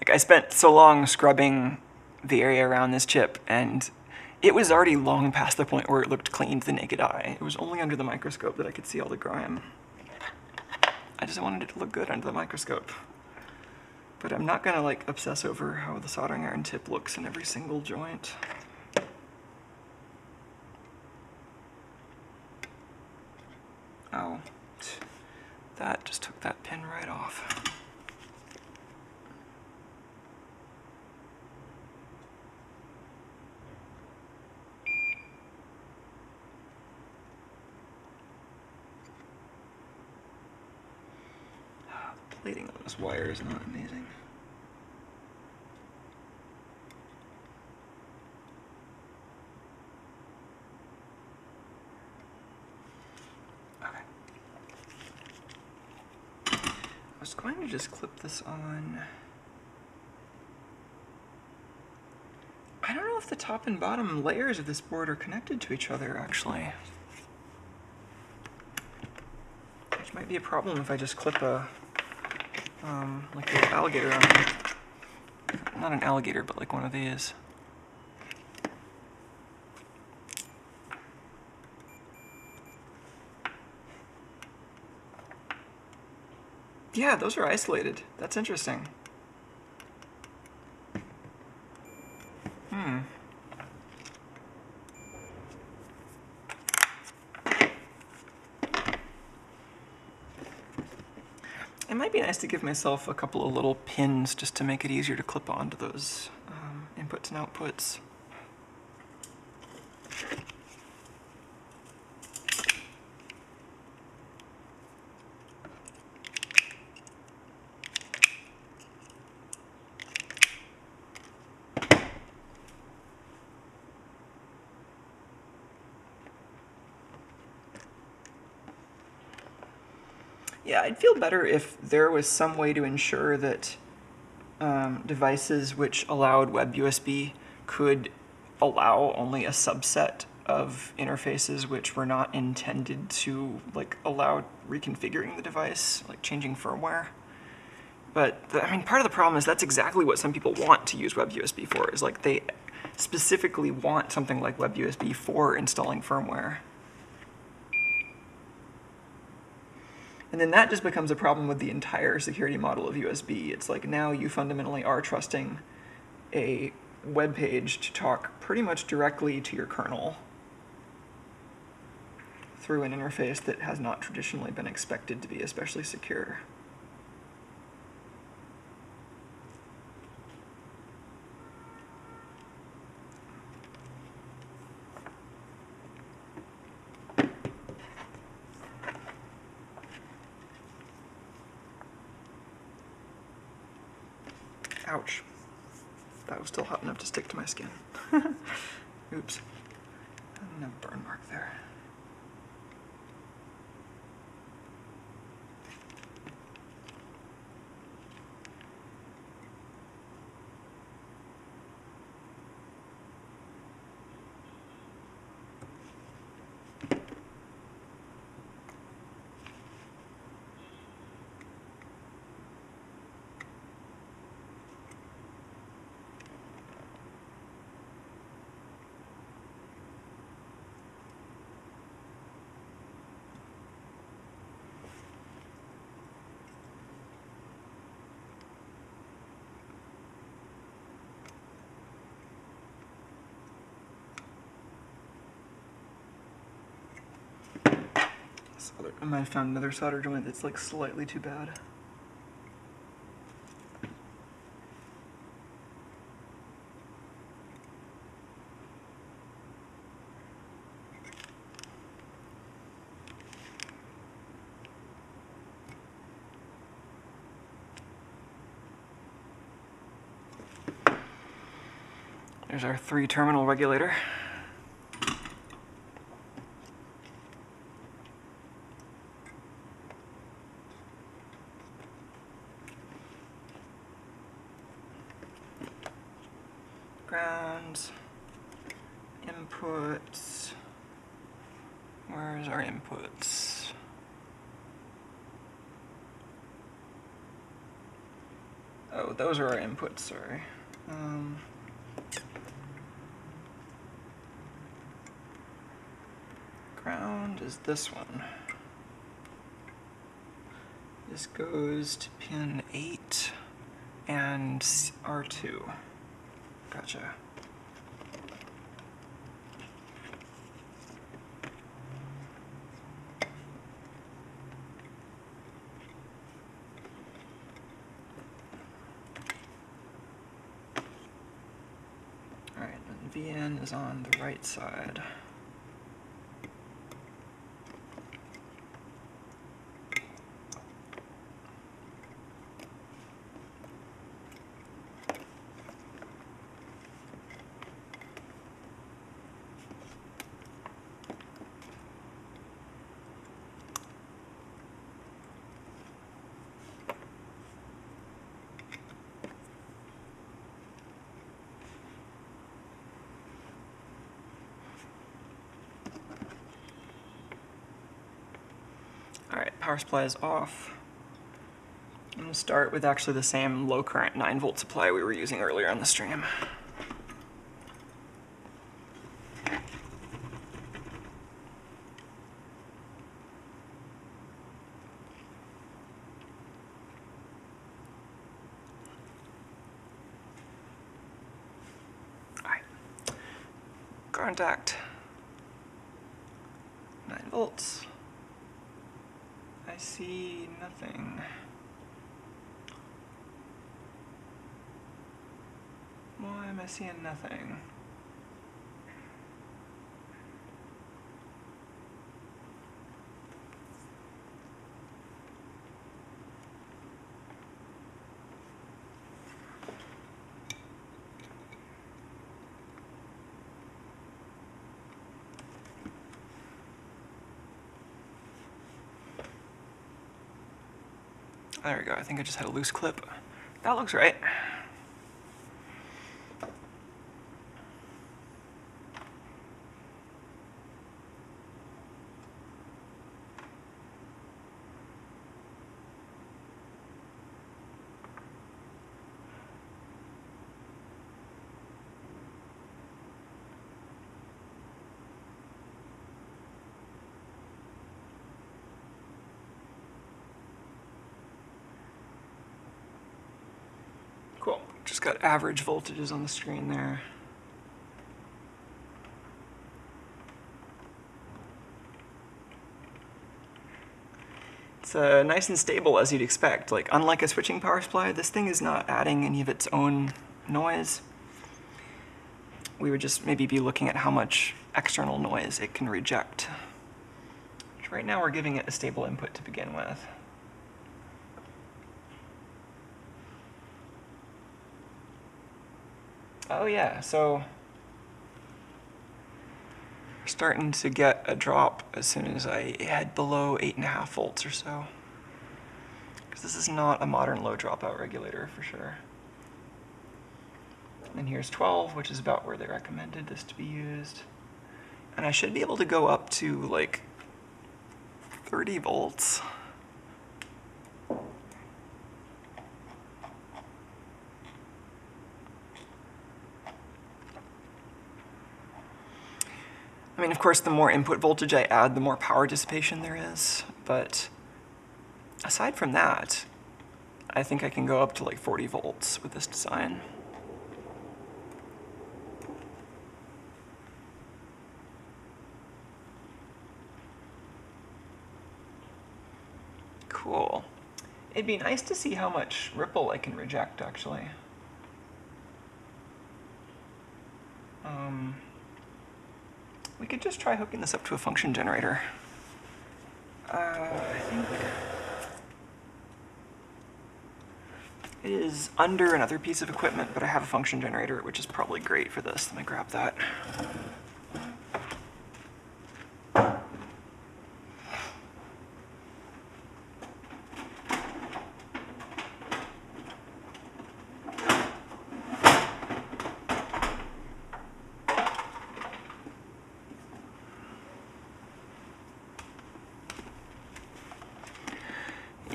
Like I spent so long scrubbing the area around this chip and it was already long past the point where it looked clean to the naked eye. It was only under the microscope that I could see all the grime. I just wanted it to look good under the microscope. But I'm not gonna like obsess over how the soldering iron tip looks in every single joint. Oh, that just took that pin right off. The plating on this wire is not amazing. Okay. I was going to just clip this on. I don't if the top and bottom layers of this board are connected to each other, actually. Which Might be a problem if I just clip a, um, like an alligator on it. Not an alligator, but like one of these. Yeah, those are isolated. That's interesting. Hmm. It might be nice to give myself a couple of little pins just to make it easier to clip onto those um, inputs and outputs. Yeah, I'd feel better if there was some way to ensure that um, devices which allowed WebUSB could allow only a subset of interfaces which were not intended to like allow reconfiguring the device, like changing firmware. But the, I mean, part of the problem is that's exactly what some people want to use WebUSB for. Is like they specifically want something like WebUSB for installing firmware. And then that just becomes a problem with the entire security model of USB. It's like now you fundamentally are trusting a web page to talk pretty much directly to your kernel through an interface that has not traditionally been expected to be especially secure. Ouch. That was still hot enough to stick to my skin. Oops. And a burn mark there. Solder. I might have found another solder joint that's like slightly too bad. There's our three terminal regulator. grounds, inputs. Where's our inputs? Oh, those are our inputs, sorry. Um, ground is this one. This goes to pin 8 and R2. Gotcha. Alright, and VN is on the right side. Power supply is off. I'm gonna start with actually the same low current 9 volt supply we were using earlier on the stream. Alright. Contact. 9 volts. Why am I seeing nothing? There we go. I think I just had a loose clip. That looks right. Cool. Just got average voltages on the screen there. It's uh, nice and stable as you'd expect. Like, unlike a switching power supply, this thing is not adding any of its own noise. We would just maybe be looking at how much external noise it can reject. Which right now we're giving it a stable input to begin with. Oh yeah, so we're starting to get a drop as soon as I head below eight and a half volts or so. Because this is not a modern low dropout regulator for sure. And here's 12, which is about where they recommended this to be used. And I should be able to go up to like 30 volts. I mean, of course, the more input voltage I add, the more power dissipation there is. But aside from that, I think I can go up to like 40 volts with this design. Cool. It'd be nice to see how much ripple I can reject, actually. Um, we could just try hooking this up to a function generator. Uh, I think it is under another piece of equipment, but I have a function generator, which is probably great for this. Let me grab that.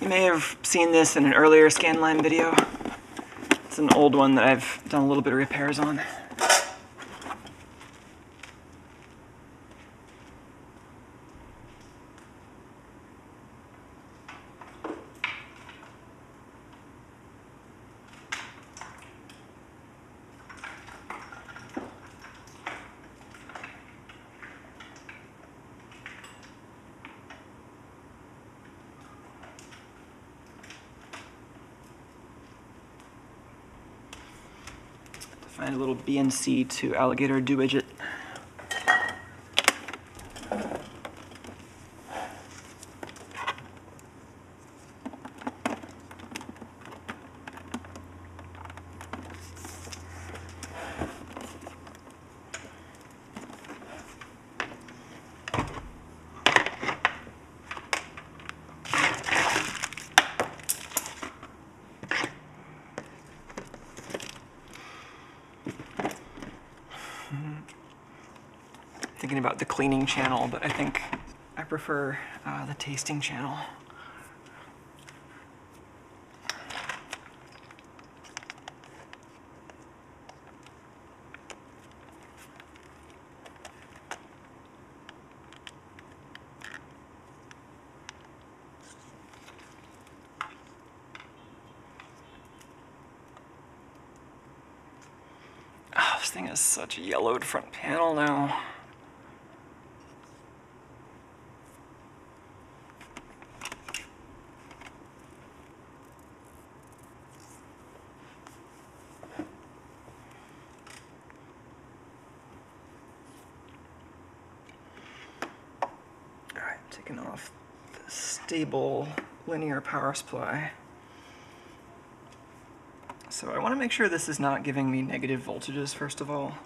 You may have seen this in an earlier Scanlime video. It's an old one that I've done a little bit of repairs on. A to alligator do cleaning channel, but I think I prefer uh, the tasting channel. Oh, this thing is such a yellowed front panel now. Taking off the stable linear power supply. So I want to make sure this is not giving me negative voltages first of all.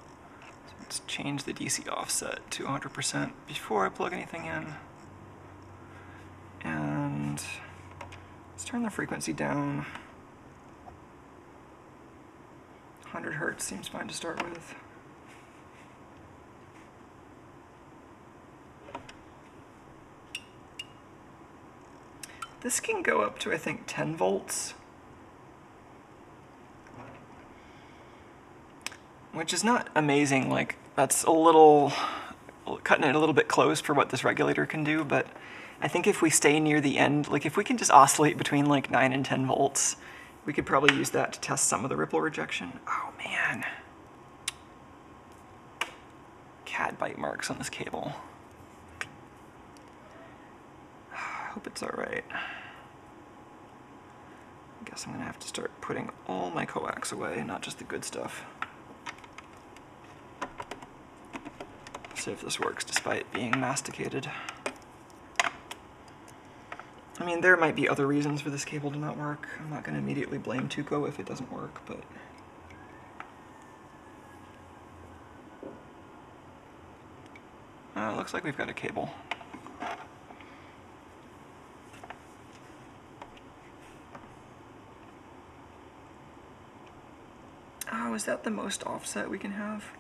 So let's change the DC offset to 100% before I plug anything in. And let's turn the frequency down. 100 hertz seems fine to start with. This can go up to, I think, 10 volts. Which is not amazing, like, that's a little, cutting it a little bit close for what this regulator can do, but I think if we stay near the end, like if we can just oscillate between like 9 and 10 volts, we could probably use that to test some of the ripple rejection. Oh man. Cat bite marks on this cable. I hope it's alright. I guess I'm gonna have to start putting all my coax away, not just the good stuff. See if this works despite being masticated. I mean, there might be other reasons for this cable to not work. I'm not gonna immediately blame Tuco if it doesn't work, but... Uh, looks like we've got a cable. Is that the most offset we can have?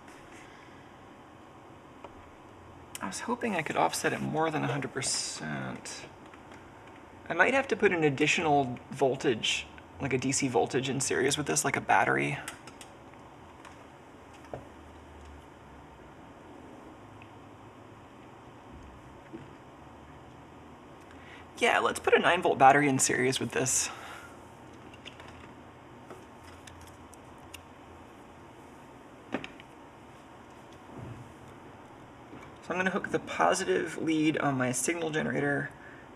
I was hoping I could offset it more than 100%. I might have to put an additional voltage, like a DC voltage in series with this, like a battery. Yeah, let's put a 9 volt battery in series with this. I'm going to hook the positive lead on my signal generator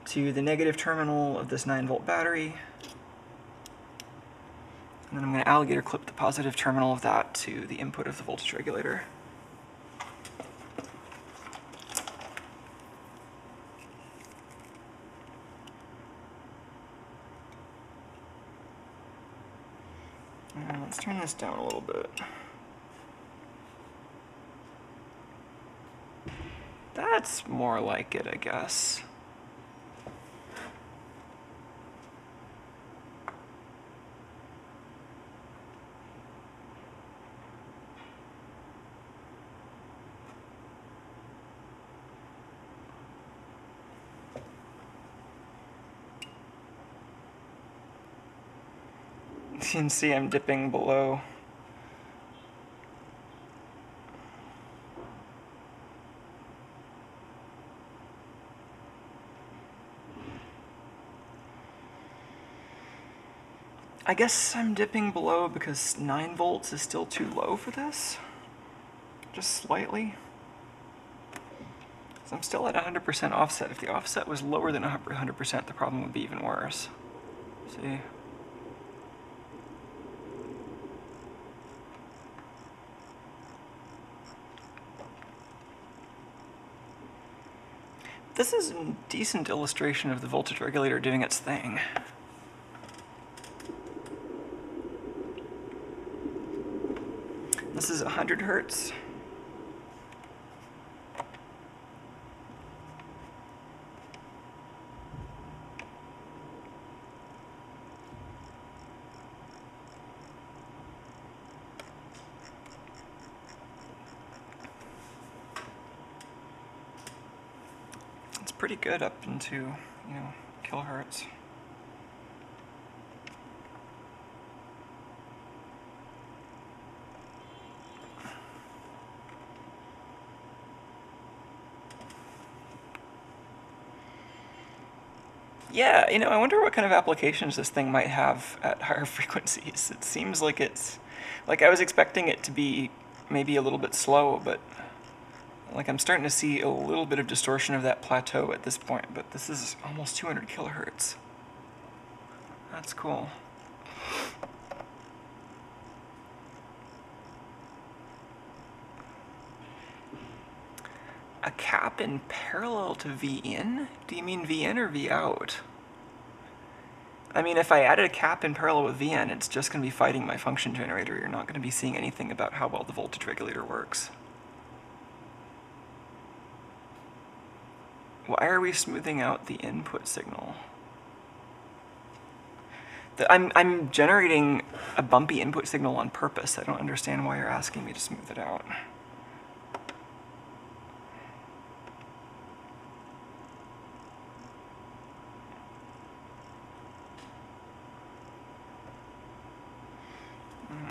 to the negative terminal of this 9 volt battery. And then I'm going to alligator clip the positive terminal of that to the input of the voltage regulator. And let's turn this down a little bit. That's more like it, I guess. You can see I'm dipping below. I guess I'm dipping below because 9 volts is still too low for this. Just slightly. So I'm still at 100% offset. If the offset was lower than 100%, the problem would be even worse. See? This is a decent illustration of the voltage regulator doing its thing. This is 100 hertz. It's pretty good up into, you know, kilohertz. Yeah, you know, I wonder what kind of applications this thing might have at higher frequencies. It seems like it's, like I was expecting it to be maybe a little bit slow, but like I'm starting to see a little bit of distortion of that plateau at this point, but this is almost 200 kilohertz. That's cool. A cap in parallel to V in? Do you mean V in or V out? I mean, if I added a cap in parallel with VN, it's just going to be fighting my function generator. You're not going to be seeing anything about how well the voltage regulator works. Why are we smoothing out the input signal? The, I'm, I'm generating a bumpy input signal on purpose. I don't understand why you're asking me to smooth it out.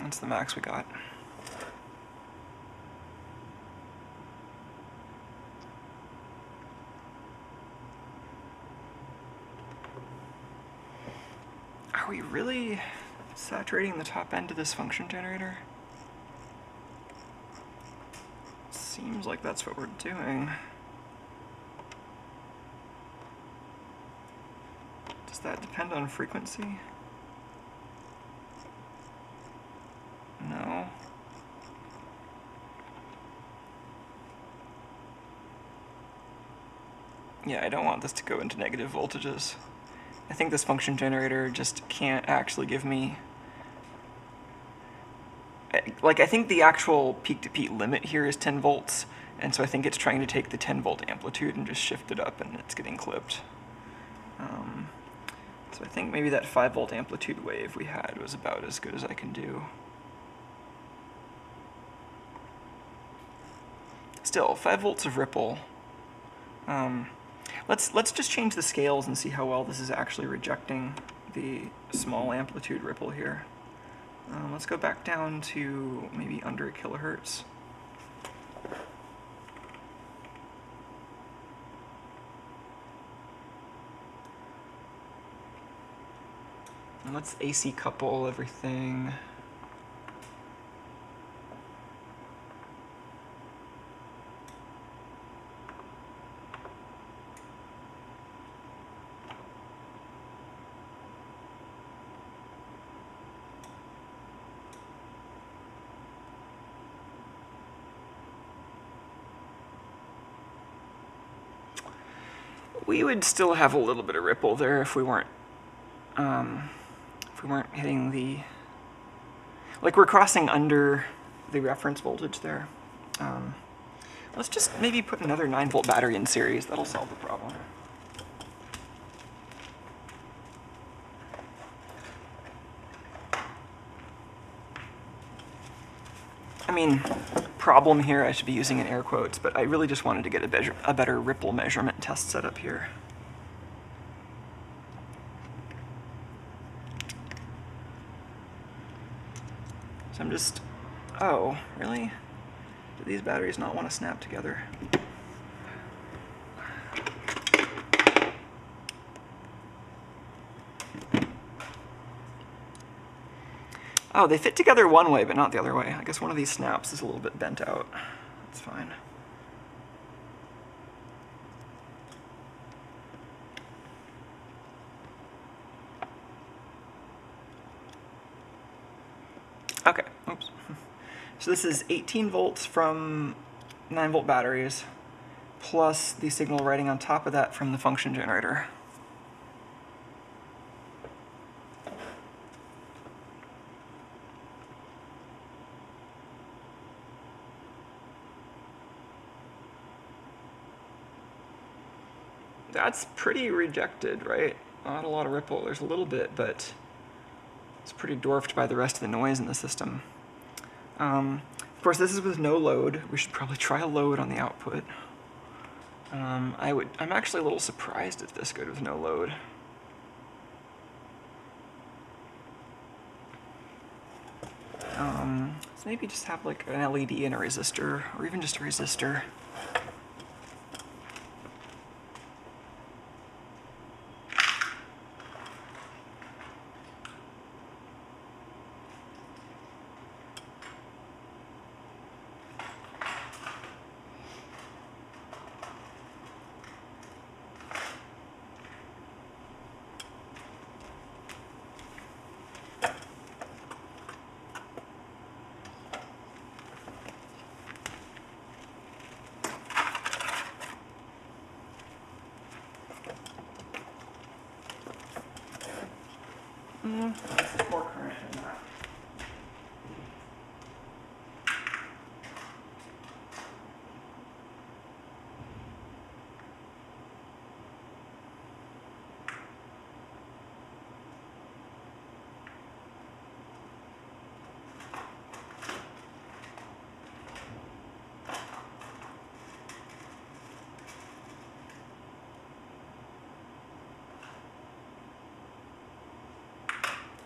That's the max we got. Are we really saturating the top end of this function generator? Seems like that's what we're doing. Does that depend on frequency? No. Yeah, I don't want this to go into negative voltages. I think this function generator just can't actually give me... Like, I think the actual peak-to-peak limit here is 10 volts, and so I think it's trying to take the 10 volt amplitude and just shift it up, and it's getting clipped. Um, so I think maybe that 5 volt amplitude wave we had was about as good as I can do. Still, 5 volts of ripple. Um, let's, let's just change the scales and see how well this is actually rejecting the small amplitude ripple here. Um, let's go back down to maybe under a kilohertz. And let's AC couple everything. We would still have a little bit of ripple there if we weren't, um, if we weren't hitting the, like we're crossing under the reference voltage there. Um, let's just maybe put another 9 volt battery in series. That'll solve the problem. I mean, problem here, I should be using in air quotes, but I really just wanted to get a, better a better ripple measurement test set up here. So I'm just, oh, really? Do these batteries not want to snap together? Oh, they fit together one way, but not the other way. I guess one of these snaps is a little bit bent out. That's fine. Okay, oops. So this is 18 volts from 9 volt batteries, plus the signal writing on top of that from the function generator. That's pretty rejected, right? Not a lot of ripple. There's a little bit, but it's pretty dwarfed by the rest of the noise in the system. Um, of course, this is with no load. We should probably try a load on the output. Um, I would. I'm actually a little surprised it's this good with no load. Um, let's maybe just have like an LED and a resistor, or even just a resistor. Mm, it's more current than that.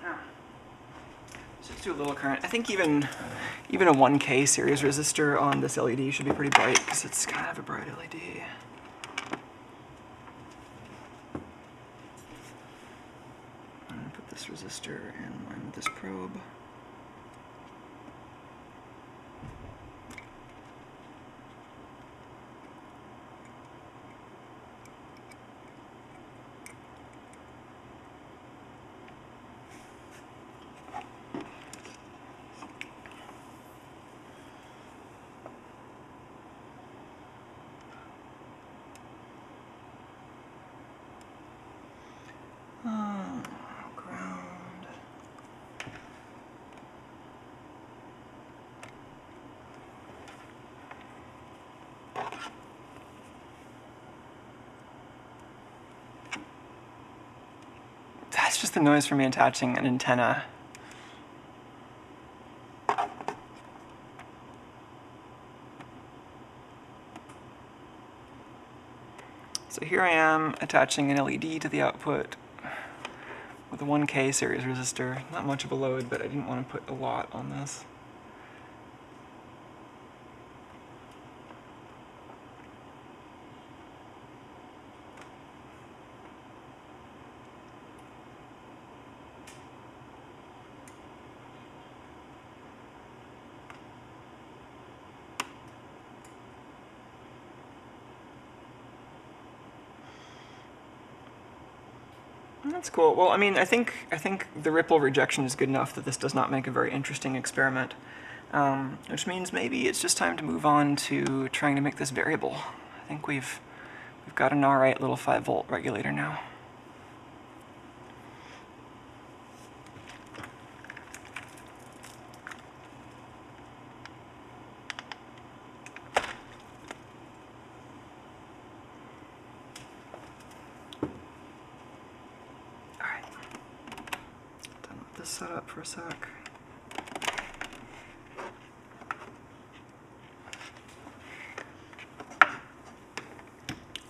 Yeah. A little current. I think even even a 1K series resistor on this LED should be pretty bright because it's kind of a bright LED. I'm gonna put this resistor in with this probe. Noise from me attaching an antenna. So here I am attaching an LED to the output with a 1K series resistor. Not much of a load, but I didn't want to put a lot on this. That's cool. Well, I mean, I think I think the ripple rejection is good enough that this does not make a very interesting experiment, um, which means maybe it's just time to move on to trying to make this variable. I think we've we've got an all right little five volt regulator now. All right. Done with a sec.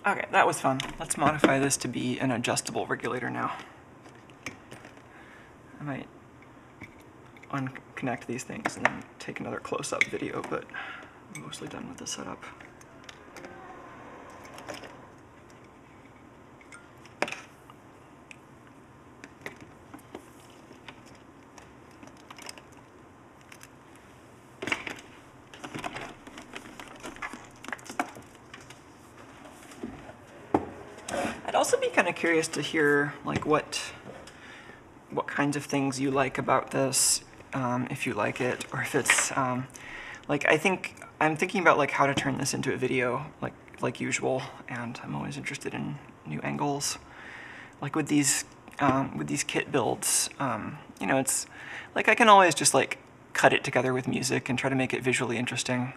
Okay, that was fun. Let's modify this to be an adjustable regulator now. I might unconnect these things and then take another close-up video, but I'm mostly done with the setup. I'd also be kind of curious to hear like what what kinds of things you like about this, um, if you like it, or if it's um, like I think I'm thinking about like how to turn this into a video, like like usual, and I'm always interested in new angles. Like with these um, with these kit builds, um, you know, it's like I can always just like cut it together with music and try to make it visually interesting,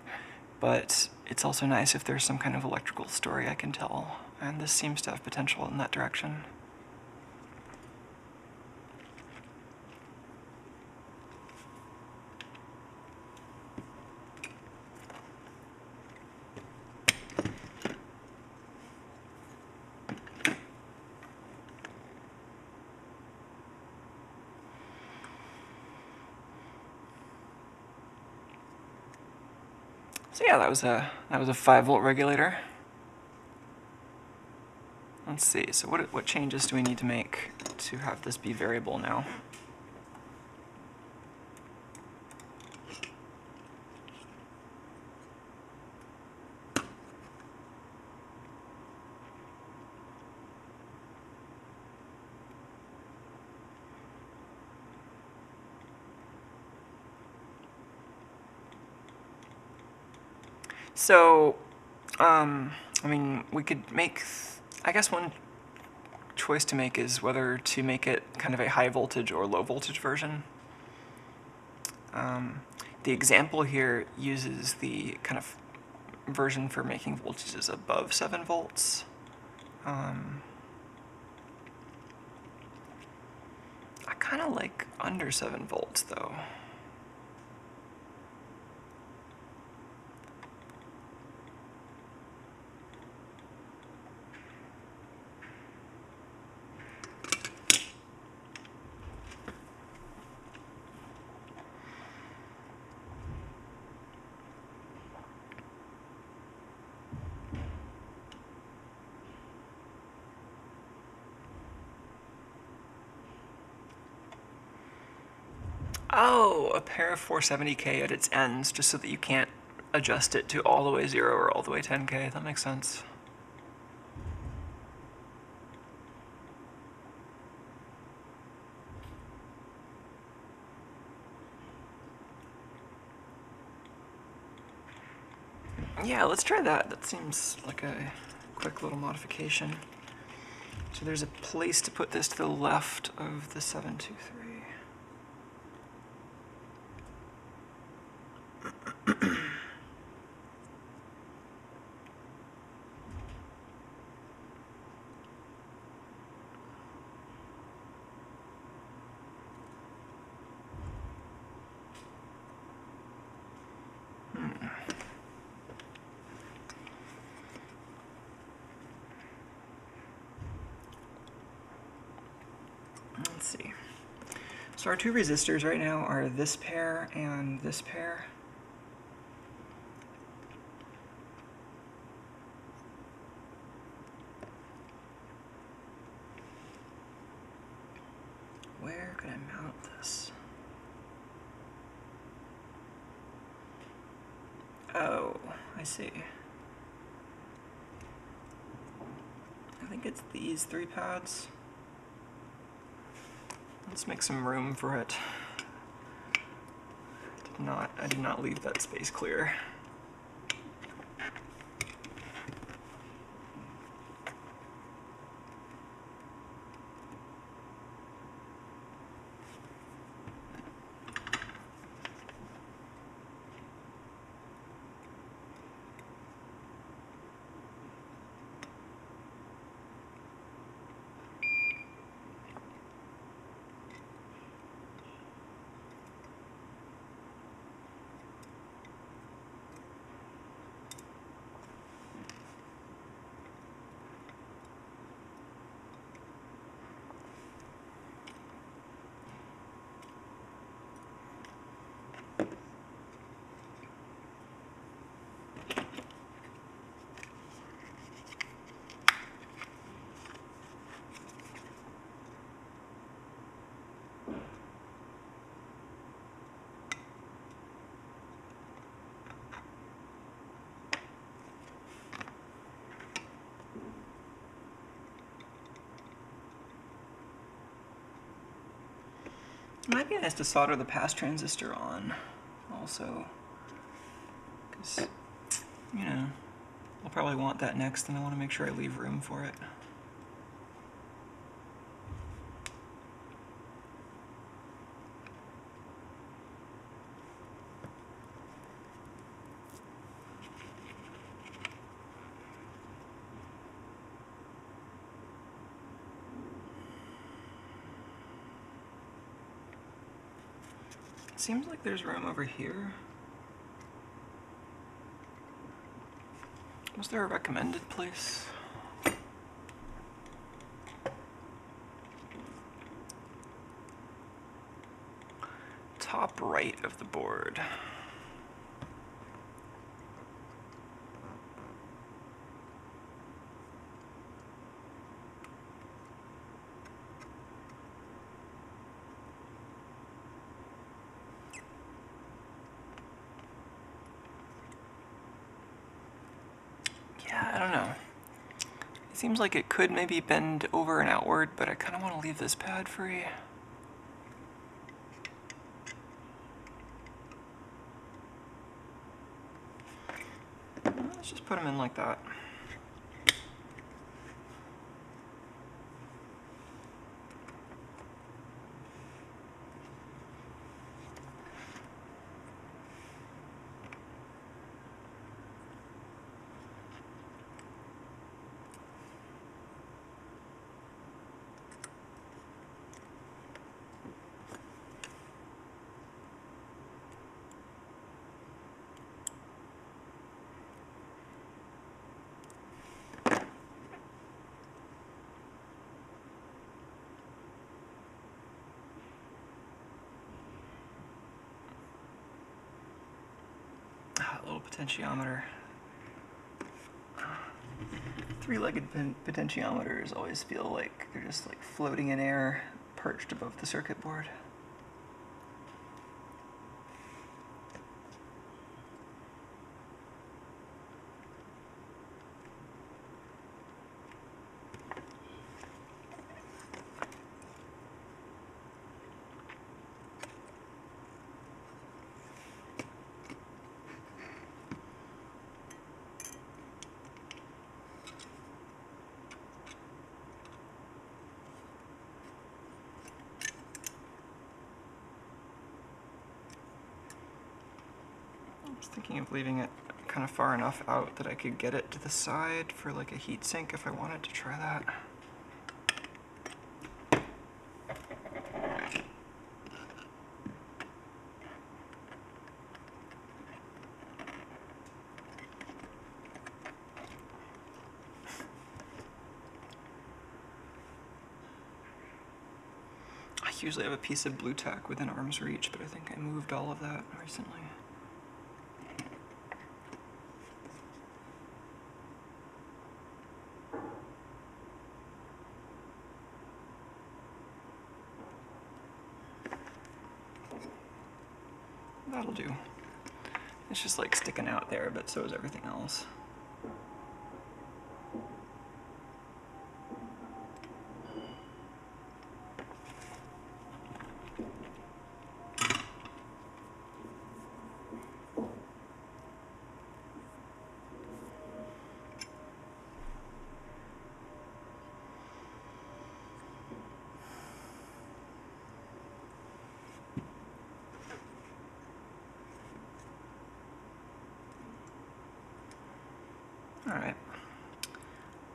but it's also nice if there's some kind of electrical story I can tell, and this seems to have potential in that direction. So yeah, that was a that was a five volt regulator. Let's see. So what what changes do we need to make to have this be variable now? So, um, I mean, we could make, I guess one choice to make is whether to make it kind of a high voltage or low voltage version. Um, the example here uses the kind of version for making voltages above 7 volts. Um, I kind of like under 7 volts though. Oh, a pair of 470k at its ends, just so that you can't adjust it to all the way 0 or all the way 10k. That makes sense. Yeah, let's try that. That seems like a quick little modification. So there's a place to put this to the left of the 723. Let's see. So our two resistors right now are this pair and this pair. Where could I mount this? Oh, I see. I think it's these three pads. Let's make some room for it. Did not, I did not leave that space clear. It might be nice to solder the pass transistor on also. Because, you know, I'll probably want that next and I want to make sure I leave room for it. Seems like there's room over here. Was there a recommended place? Top right of the board. Yeah, I don't know. It seems like it could maybe bend over and outward, but I kind of want to leave this pad free. Let's just put them in like that. Potentiometer. Three-legged potentiometers always feel like they're just like floating in air, perched above the circuit board. I was thinking of leaving it kind of far enough out that I could get it to the side for like a heat sink if I wanted to try that. I usually have a piece of Blu Tack within arm's reach, but I think I moved all of that recently. That'll do. It's just like sticking out there, but so is everything else. All right.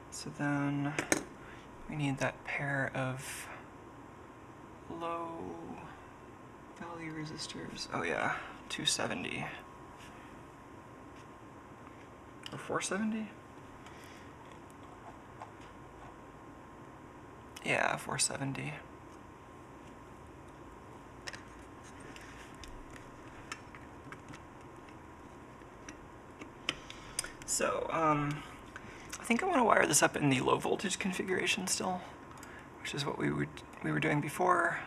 So then we need that of low value resistors. Oh yeah, 270. Or 470? Yeah, 470. So, um, I think I want to wire this up in the low voltage configuration still, which is what we would we were doing before.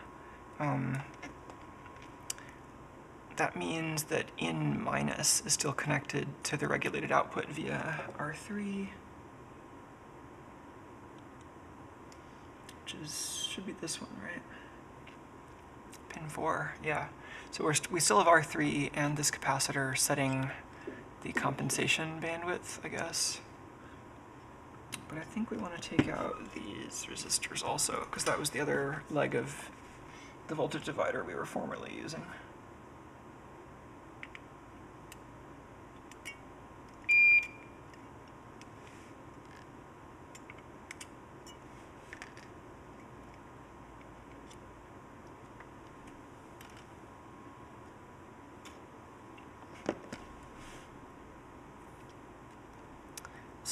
Um, that means that in minus is still connected to the regulated output via R3, which is should be this one, right? Pin four, yeah. So we're st- we still have R3 and this capacitor setting the compensation bandwidth, I guess. But I think we want to take out these resistors also, because that was the other leg of the voltage divider we were formerly using.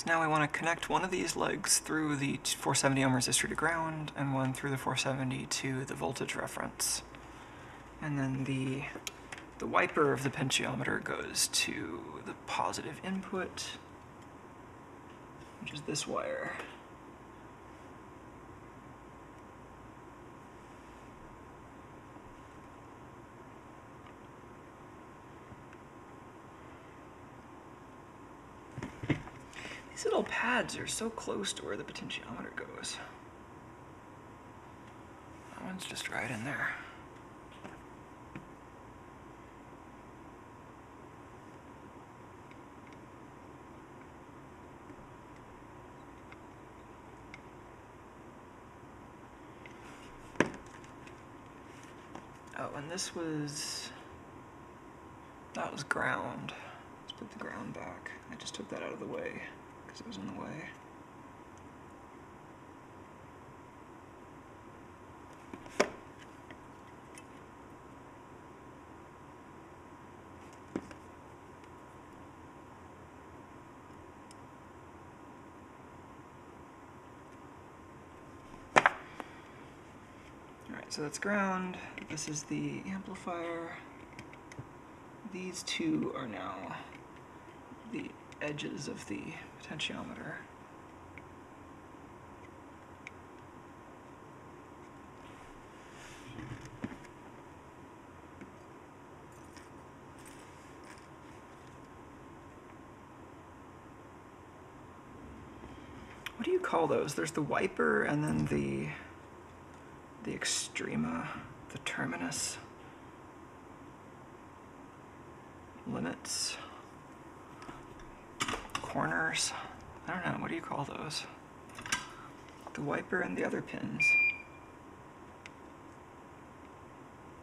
Now we want to connect one of these legs through the 470 ohm resistor to ground and one through the 470 to the voltage reference. And then the, the wiper of the potentiometer goes to the positive input, which is this wire. These little pads are so close to where the potentiometer goes. That one's just right in there. Oh, and this was. That was ground. Let's put the ground back. I just took that out of the way because it was in the way. So that's ground. This is the amplifier. These two are now the edges of the potentiometer. What do you call those? There's the wiper and then the the extrema, the terminus, limits, corners. I don't know. What do you call those? The wiper and the other pins.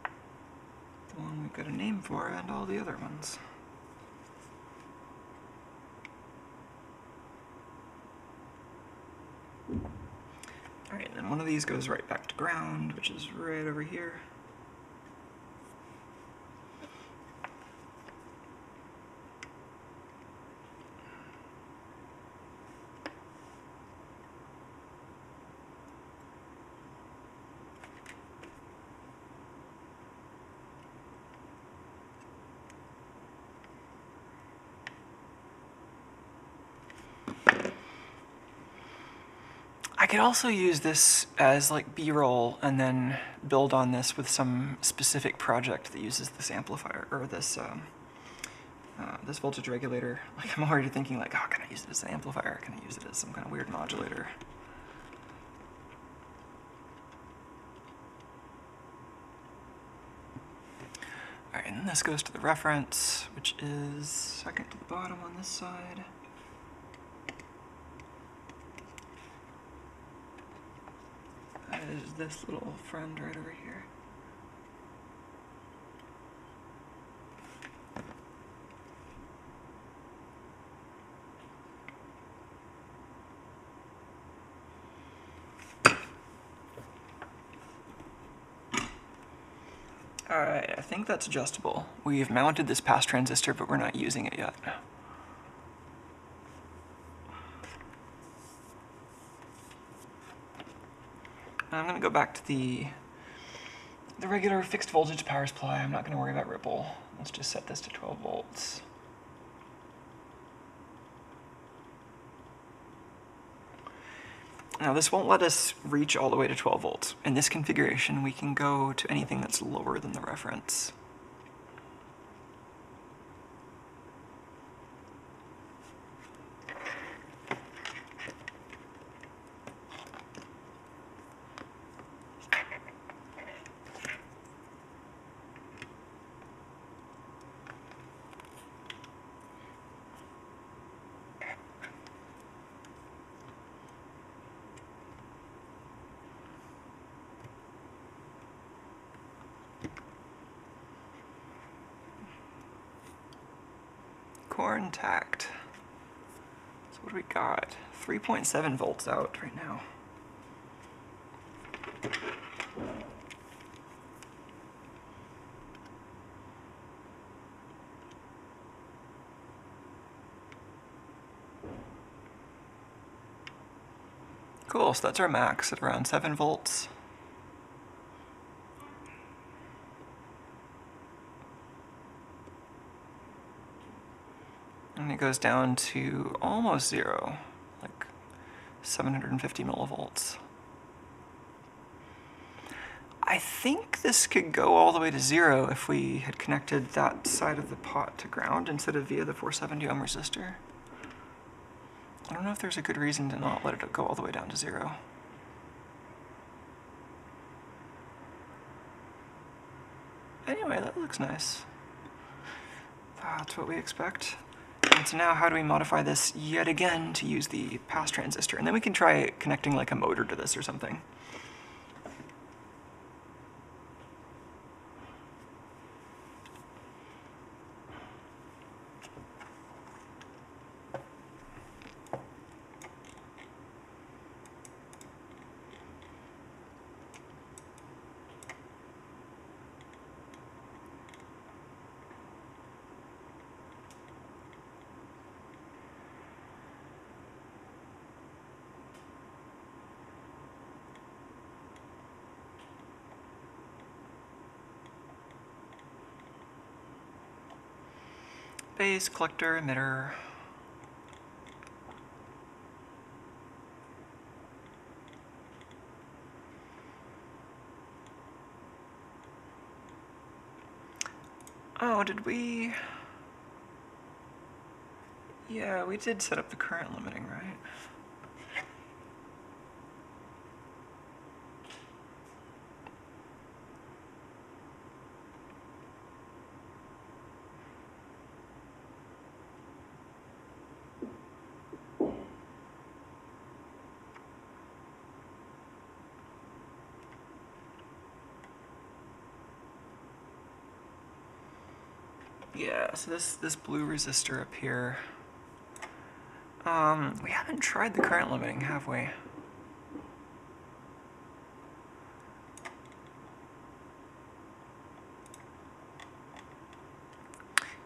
The one we've got a name for and all the other ones. Alright, and then one of these goes right back to ground, which is right over here. I could also use this as like B-roll and then build on this with some specific project that uses this amplifier or this um, uh, this voltage regulator. Like I'm already thinking like, oh, can I use it as an amplifier? Can I use it as some kind of weird modulator? All right, and this goes to the reference, which is second to the bottom on this side. Is this little friend right over here. Alright, I think that's adjustable. We've mounted this pass transistor, but we're not using it yet. To go back to the the regular fixed voltage power supply. I'm not going to worry about ripple. Let's just set this to 12 volts. Now this won't let us reach all the way to 12 volts. In this configuration, we can go to anything that's lower than the reference. Intact. So what do we got? 3.7 volts out right now. Cool, so that's our max at around 7 volts. Goes down to almost zero, like 750 millivolts. I think this could go all the way to zero if we had connected that side of the pot to ground instead of via the 470 ohm resistor. I don't know if there's a good reason to not let it go all the way down to zero. Anyway, that looks nice. That's what we expect. And so now how do we modify this yet again to use the pass transistor? And then we can try connecting like a motor to this or something. collector emitter. Oh, did we? Yeah, we did set up the current limiting, right? So this this blue resistor up here. Um, we haven't tried the current limiting, have we?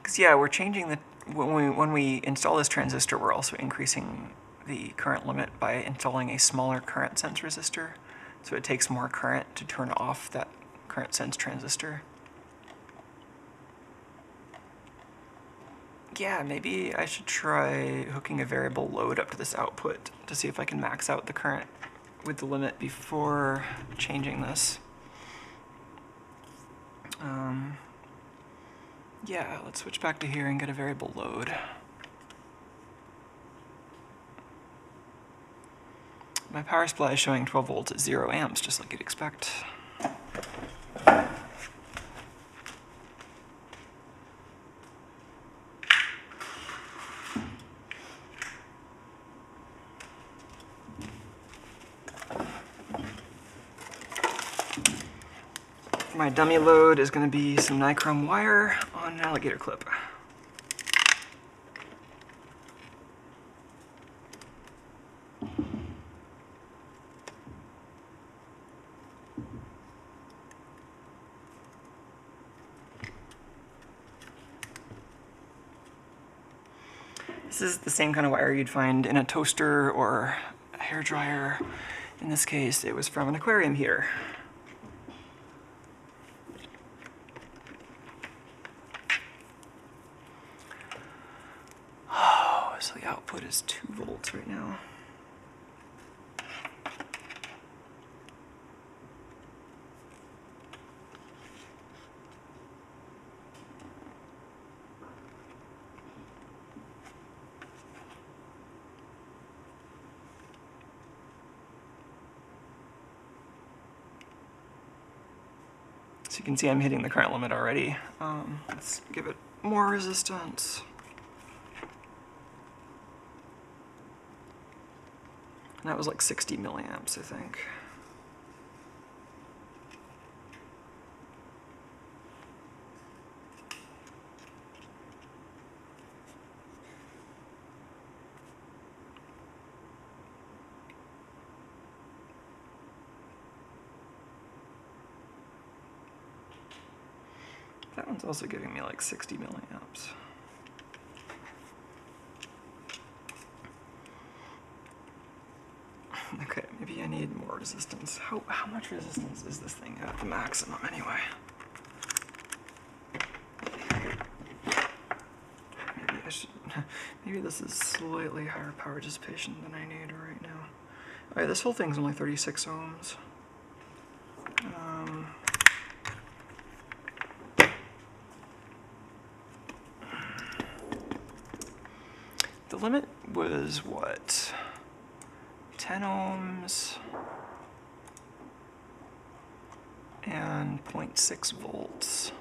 Because yeah, we're changing the when we when we install this transistor, we're also increasing the current limit by installing a smaller current sense resistor. So it takes more current to turn off that current sense transistor. Yeah, maybe I should try hooking a variable load up to this output to see if I can max out the current with the limit before changing this. Um, yeah, let's switch back to here and get a variable load. My power supply is showing 12 volts at 0 amps, just like you'd expect. My dummy load is going to be some nichrome wire on an alligator clip. This is the same kind of wire you'd find in a toaster or a hair dryer. In this case, it was from an aquarium heater. Oh, so the output is 2 volts right now. So you can see I'm hitting the current limit already. Um, let's give it more resistance. And that was like 60 milliamps, I think. That one's also giving me like 60 milliamps. Okay, maybe I need more resistance. How, how much resistance is this thing at the maximum anyway? Maybe I should, maybe this is slightly higher power dissipation than I need right now. Alright, this whole thing's only 36 ohms. Um, the limit was what? 10 ohms and 0.6 volts.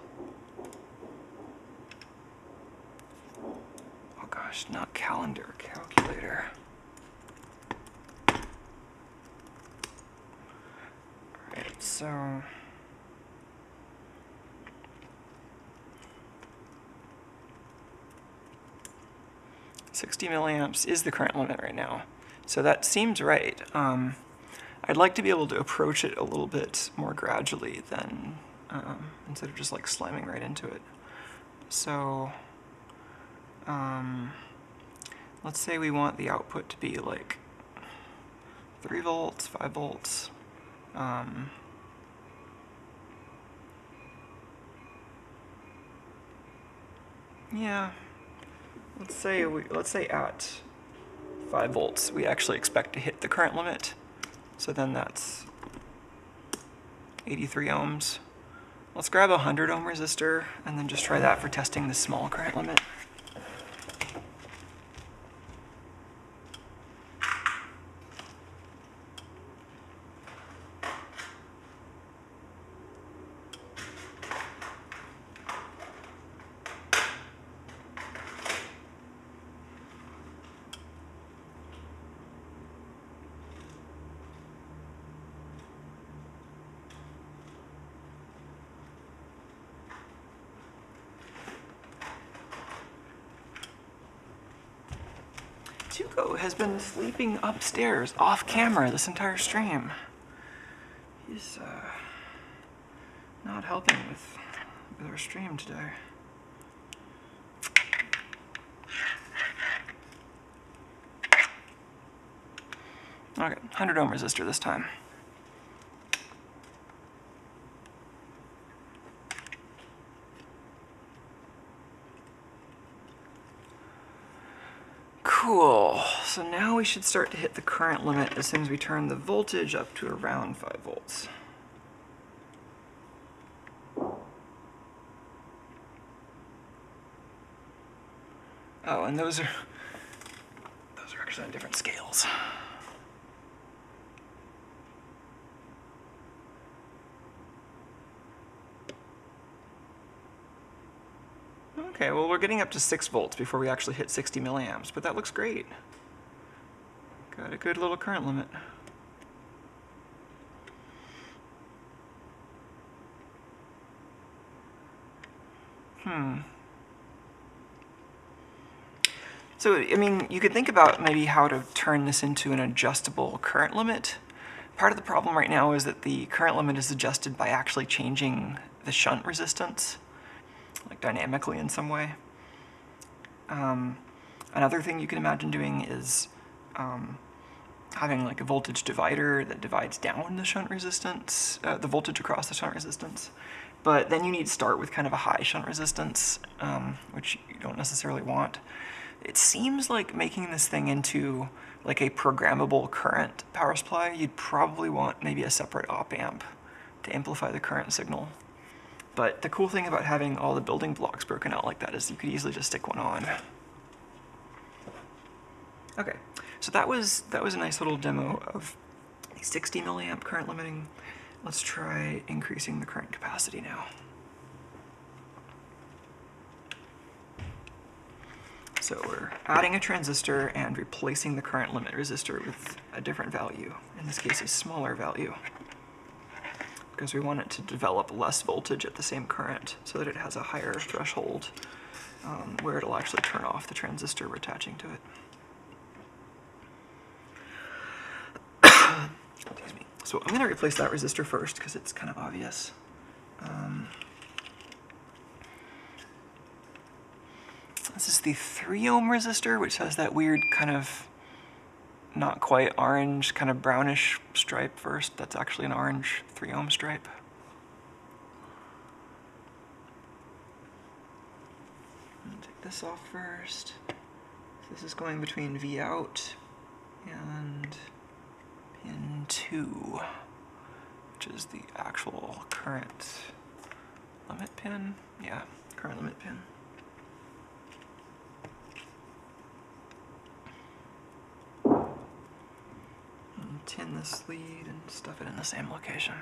Oh gosh, not calendar, calculator. Alright, so. Sixty milliamps is the current limit right now. So that seems right. Um, I'd like to be able to approach it a little bit more gradually than um, instead of just like slamming right into it. So um, let's say we want the output to be like 3 volts, 5 volts. Um, yeah, let's say we let's say at 5 volts, we actually expect to hit the current limit. So then that's 83 ohms. Let's grab a 100 ohm resistor and then just try that for testing the small current limit. Has been sleeping upstairs off camera this entire stream. He's uh, not helping with, with our stream today. Okay, 100 ohm resistor this time. Cool. So now we should start to hit the current limit as soon as we turn the voltage up to around 5 volts. Oh, and those are those are actually on different scales. Okay, well we're getting up to 6 volts before we actually hit 60 milliamps, but that looks great. Got a good little current limit. Hmm. So, I mean, you could think about maybe how to turn this into an adjustable current limit. Part of the problem right now is that the current limit is adjusted by actually changing the shunt resistance, like dynamically in some way. Um, another thing you can imagine doing is um, having like a voltage divider that divides down the shunt resistance, uh, the voltage across the shunt resistance. But then you need to start with kind of a high shunt resistance, um, which you don't necessarily want. It seems like making this thing into like a programmable current power supply, you'd probably want maybe a separate op amp to amplify the current signal. But the cool thing about having all the building blocks broken out like that is you could easily just stick one on. Okay, so that was that was a nice little demo of 60 milliamp current limiting. Let's try increasing the current capacity now. So we're adding a transistor and replacing the current limit resistor with a different value, in this case a smaller value, because we want it to develop less voltage at the same current so that it has a higher threshold um, where it'll actually turn off the transistor we're attaching to it. Excuse me. So I'm to replace that resistor first because it's kind of obvious. Um, this is the 3 ohm resistor, which has that weird kind of not quite orange, kind of brownish stripe first. That's actually an orange 3 ohm stripe. take this off first. This is going between V out and 2, which is the actual current limit pin. Yeah, current limit pin. And tin this lead and stuff it in the same location.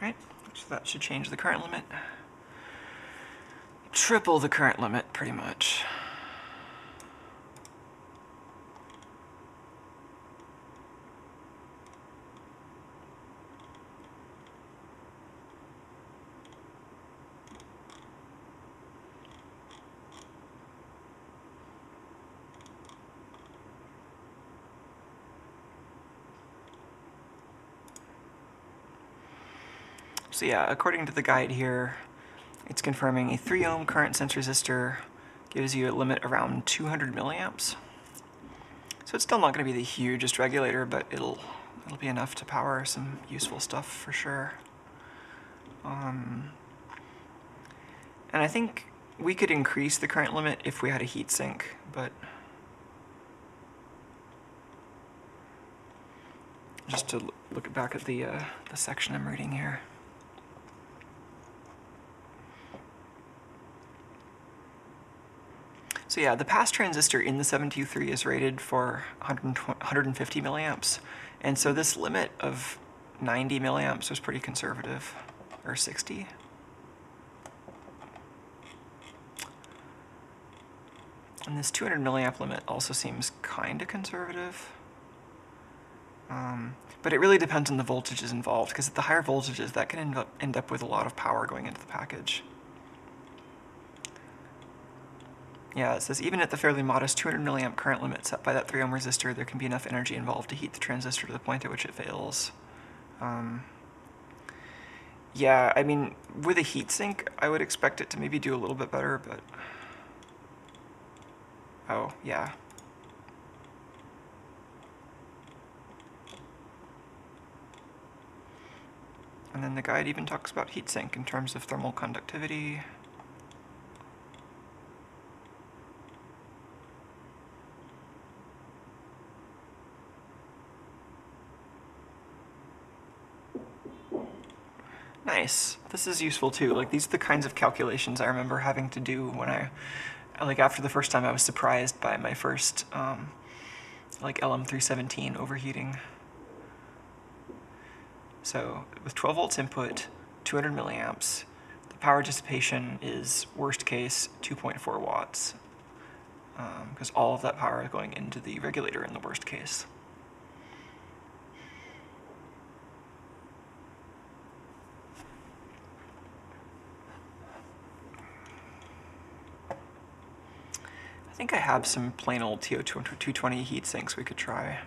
Right, so that should change the current limit. Triple the current limit, pretty much. So yeah, according to the guide here, it's confirming a 3 ohm current sense resistor gives you a limit around 200 milliamps. So it's still not going to be the hugest regulator, but it'll it'll be enough to power some useful stuff for sure. Um, and I think we could increase the current limit if we had a heatsink, but just to look back at the uh, the section I'm reading here. So yeah, the pass transistor in the 723 is rated for 150 milliamps, and so this limit of 90 milliamps was pretty conservative, or 60. And this 200 milliamp limit also seems kind of conservative. Um, but it really depends on the voltages involved, because at the higher voltages, that can end up, end up with a lot of power going into the package. Yeah, it says even at the fairly modest 200 milliamp current limit set by that 3 ohm resistor, there can be enough energy involved to heat the transistor to the point at which it fails. Um, yeah, I mean, with a heatsink, I would expect it to maybe do a little bit better, but. Oh, yeah. And then the guide even talks about heatsink in terms of thermal conductivity. Nice. This is useful too. Like these are the kinds of calculations I remember having to do when I, like after the first time I was surprised by my first, um, like LM317 overheating. So with 12 volts input, 200 milliamps, the power dissipation is worst case 2.4 watts, because all of that power is going into the regulator in the worst case. Think I have some plain old TO220 heat sinks we could try.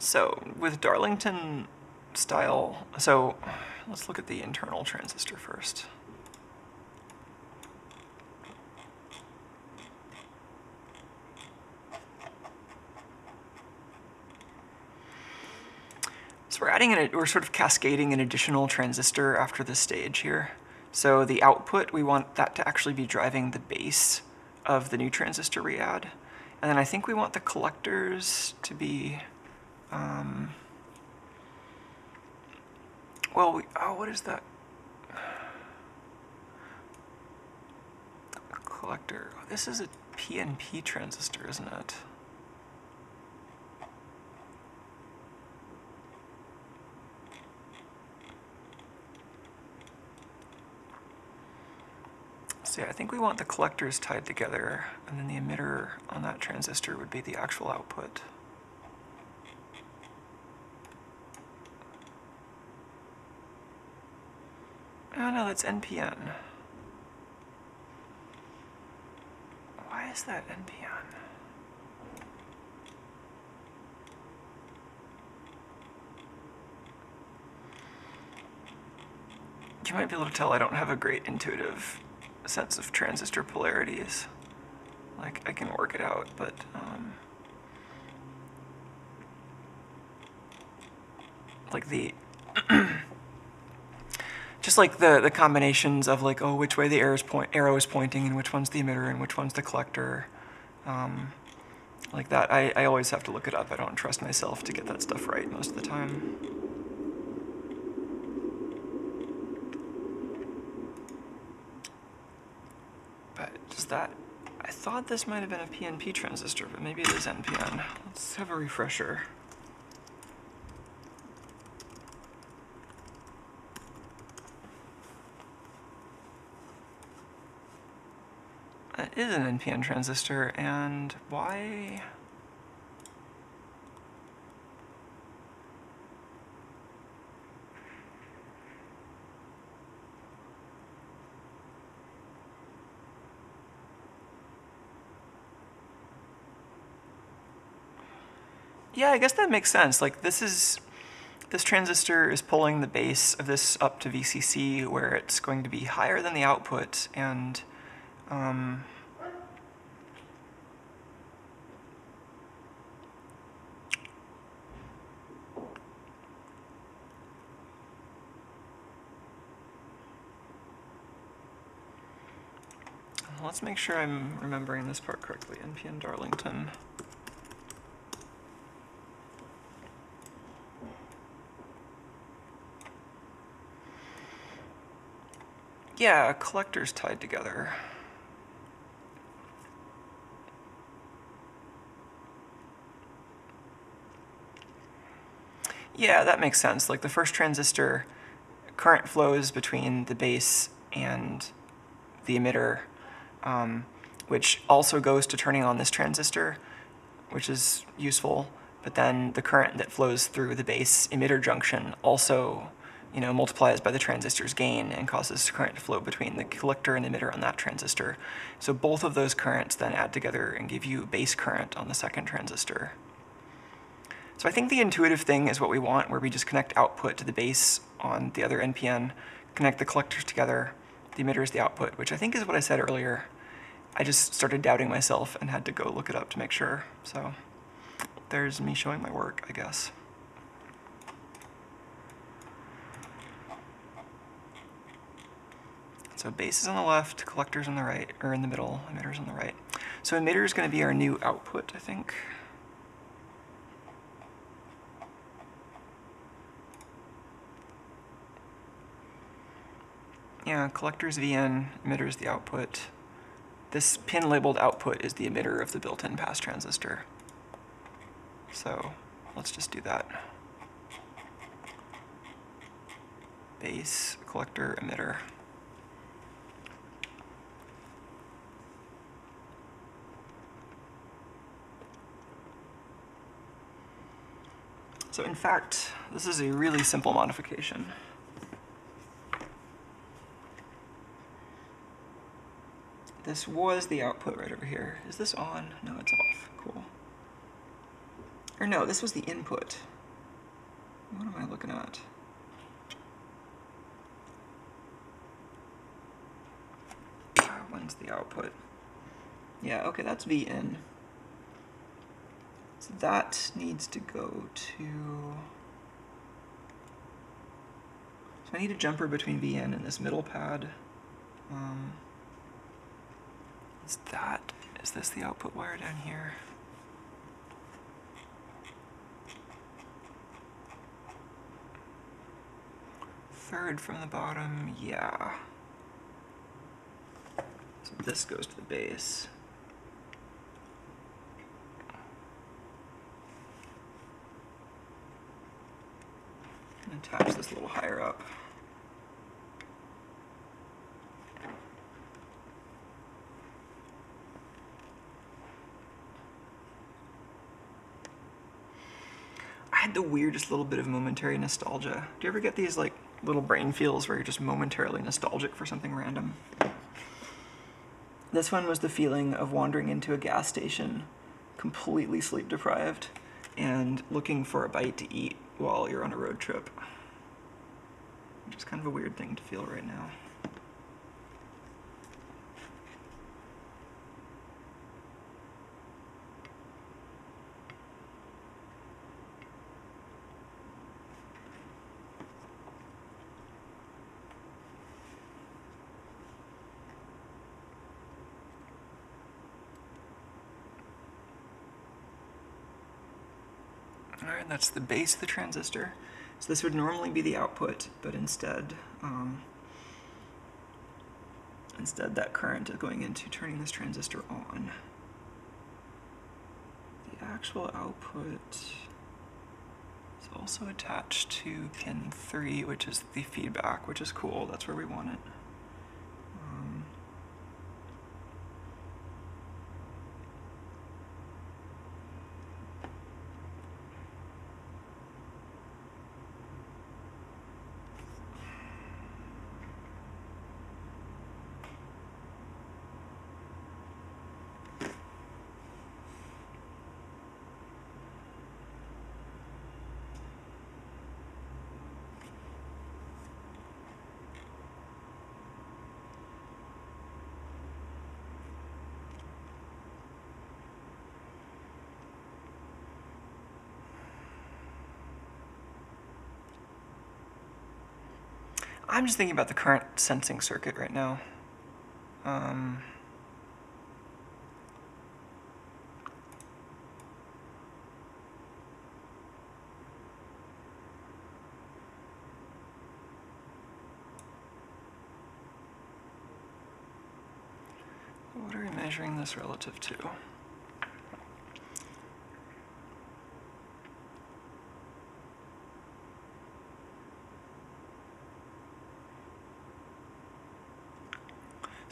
So with Darlington style, so let's look at the internal transistor first. We're adding we're sort of cascading an additional transistor after this stage here. So the output, we want that to actually be driving the base of the new transistor we add. And then I think we want the collectors to be, um, well, we, oh, what is that? Collector. This is a PNP transistor, isn't it? Yeah, I think we want the collectors tied together, and then the emitter on that transistor would be the actual output. Oh no, that's NPN. Why is that NPN? You might be able to tell I don't have a great intuitive sense of transistor polarities. Like, I can work it out, but, um, like the, just like the, the combinations of like, oh, which way the arrow is, point, arrow is pointing and which one's the emitter and which one's the collector. Um, like that, I, I always have to look it up. I don't trust myself to get that stuff right most of the time. But does that, I thought this might have been a PNP transistor, but maybe it is NPN. Let's have a refresher. It is an NPN transistor, and why? Yeah, I guess that makes sense. Like this is this transistor is pulling the base of this up to VCC where it's going to be higher than the output and um, let's make sure I'm remembering this part correctly. NPN Darlington. Yeah, collectors tied together. Yeah, that makes sense. Like the first transistor, current flows between the base and the emitter, um, which also goes to turning on this transistor, which is useful. But then the current that flows through the base emitter junction also you know, multiplies by the transistor's gain and causes current to flow between the collector and emitter on that transistor. So both of those currents then add together and give you base current on the second transistor. So I think the intuitive thing is what we want, where we just connect output to the base on the other NPN, connect the collectors together, the emitter is the output, which I think is what I said earlier. I just started doubting myself and had to go look it up to make sure. So there's me showing my work, I guess. So base is on the left, collectors on the right, or in the middle, emitters on the right. So emitter is going to be our new output, I think. Yeah, collectors VN, emitter is the output. This pin labeled output is the emitter of the built-in pass transistor. So let's just do that. Base, collector, emitter. So in fact, this is a really simple modification. This was the output right over here. Is this on? No, it's off. Cool. Or no, this was the input. What am I looking at? Ah, when's the output? Yeah, okay, that's V in. So that needs to go to... So I need a jumper between VN and this middle pad. Um, is that, is this the output wire down here? Third from the bottom, yeah. So this goes to the base. Attach this a little higher up. I had the weirdest little bit of momentary nostalgia. Do you ever get these like little brain feels where you're just momentarily nostalgic for something random? This one was the feeling of wandering into a gas station, completely sleep deprived, and looking for a bite to eat while you're on a road trip. Which is kind of a weird thing to feel right now. Alright, that's the base of the transistor. So this would normally be the output, but instead, um, instead that current is going into turning this transistor on. The actual output is also attached to pin 3, which is the feedback, which is cool. That's where we want it. I'm just thinking about the current sensing circuit right now. Um, what are we measuring this relative to?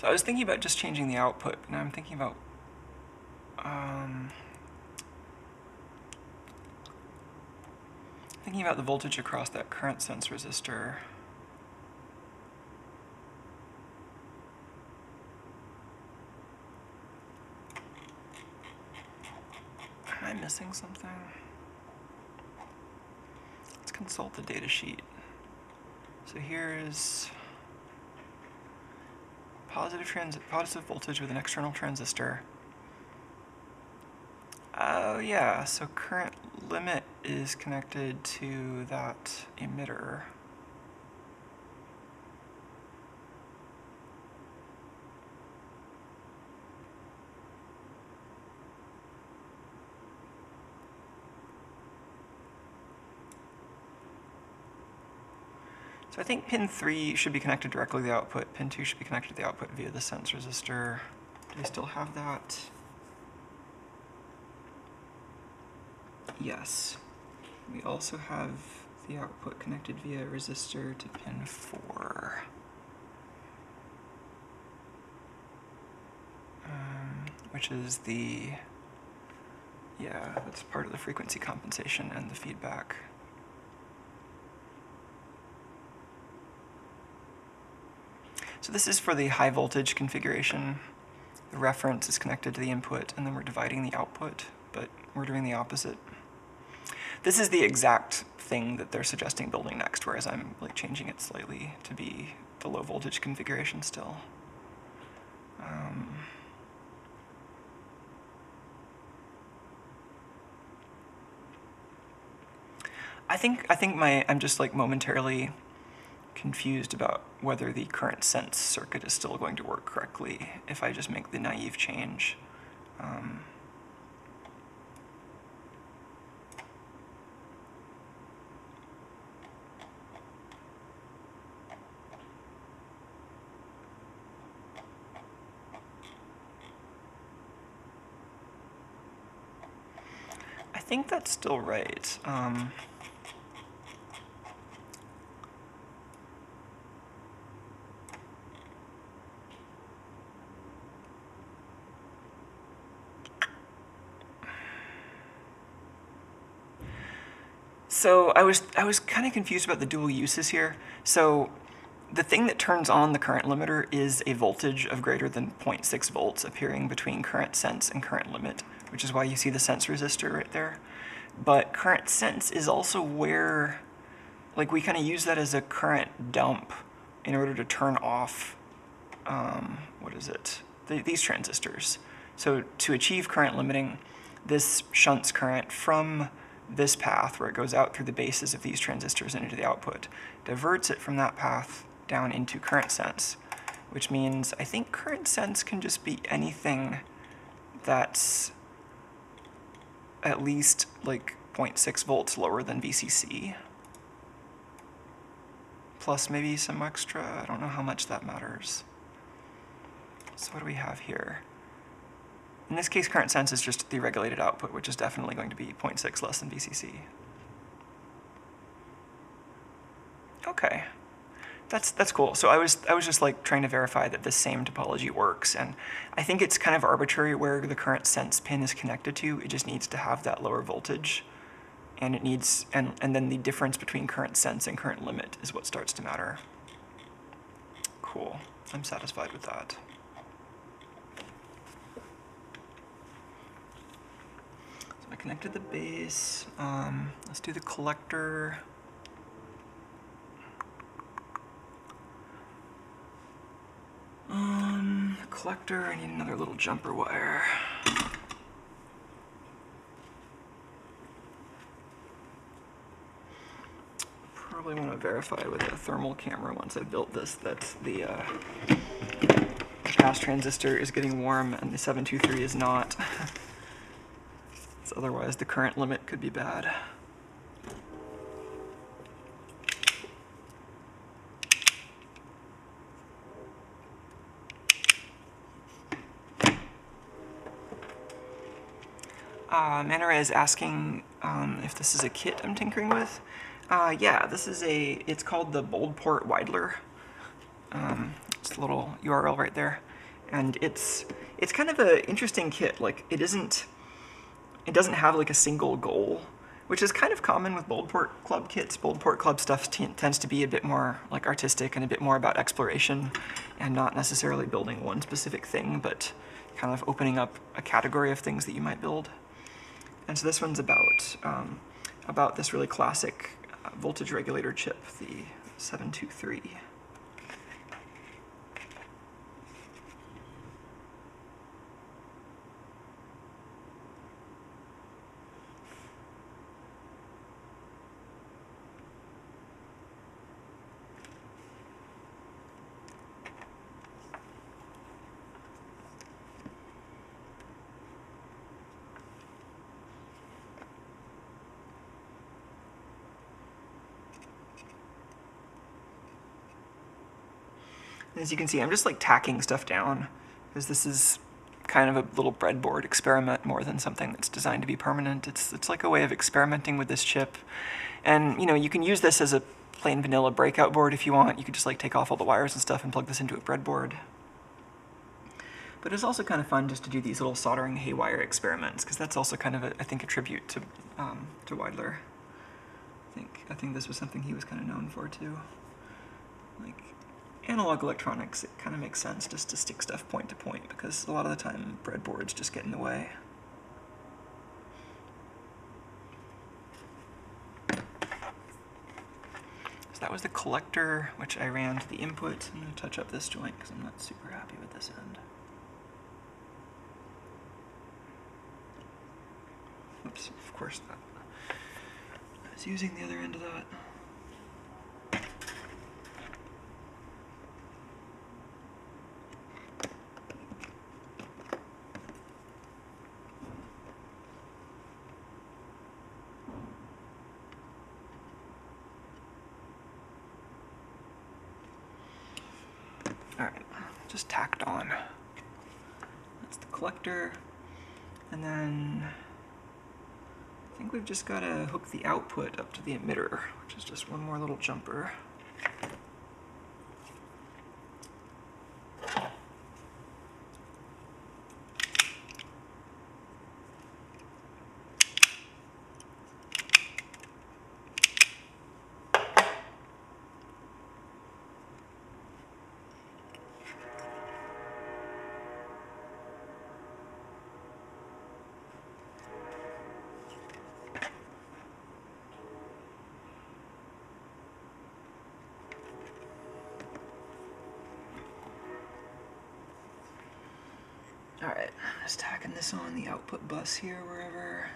So I was thinking about just changing the output, but now I'm thinking about um, thinking about the voltage across that current sense resistor. Am I missing something? Let's consult the data sheet. So here is positive trans positive voltage with an external transistor. Oh yeah, so current limit is connected to that emitter. So I think pin 3 should be connected directly to the output. Pin 2 should be connected to the output via the sense resistor. Do we still have that? Yes. We also have the output connected via resistor to pin 4. Um, which is the, yeah, that's part of the frequency compensation and the feedback. So this is for the high voltage configuration. The reference is connected to the input and then we're dividing the output, but we're doing the opposite. This is the exact thing that they're suggesting building next, whereas I'm like changing it slightly to be the low voltage configuration still. Um, I think I think my I'm just like momentarily confused about whether the current sense circuit is still going to work correctly if I just make the naive change. Um, I think that's still right. Um, So I was I was kind of confused about the dual uses here. So the thing that turns on the current limiter is a voltage of greater than 0.6 volts appearing between current sense and current limit, which is why you see the sense resistor right there. But current sense is also where, like we kind of use that as a current dump in order to turn off, um, what is it, the, these transistors. So to achieve current limiting, this shunts current from this path where it goes out through the bases of these transistors and into the output, diverts it from that path down into current sense, which means I think current sense can just be anything that's at least like 0.6 volts lower than VCC. Plus maybe some extra, I don't know how much that matters. So what do we have here? In this case, current sense is just the regulated output, which is definitely going to be 0.6 less than VCC. Okay, that's that's cool. So I was I was just like trying to verify that this same topology works, and I think it's kind of arbitrary where the current sense pin is connected to. It just needs to have that lower voltage, and it needs and and then the difference between current sense and current limit is what starts to matter. Cool. I'm satisfied with that. I connected the base. Um, let's do the collector. Um, collector, I need another little jumper wire. Probably want to verify with a thermal camera once I've built this that the uh, pass transistor is getting warm and the 723 is not. 'Cause otherwise the current limit could be bad. Uh, is asking um, if this is a kit I'm tinkering with. Uh, yeah, this is a. It's called the Boldport Widlar. Um, it's a little URL right there, and it's it's kind of an interesting kit. Like it isn't. It doesn't have like a single goal, which is kind of common with Boldport Club kits. Boldport Club stuff tends to be a bit more like artistic and a bit more about exploration, and not necessarily building one specific thing, but kind of opening up a category of things that you might build. And so this one's about um, about this really classic uh, voltage regulator chip, the 723. As you can see, I'm just like tacking stuff down because this is kind of a little breadboard experiment more than something that's designed to be permanent. It's it's like a way of experimenting with this chip, and you know you can use this as a plain vanilla breakout board if you want. You could just like take off all the wires and stuff and plug this into a breadboard. But it's also kind of fun just to do these little soldering haywire experiments because that's also kind of a, I think a tribute to um, to Widlar. I think I think this was something he was kind of known for too. Like analog electronics, it kind of makes sense just to stick stuff point to point because a lot of the time breadboards just get in the way. So that was the collector, which I ran to the input. I'm going to touch up this joint because I'm not super happy with this end. Oops, of course not. I was using the other end of that. All right, tacked on. That's the collector. And then I think we've just got to hook the output up to the emitter, which is just one more little jumper. All right, just tacking this on the output bus here, wherever.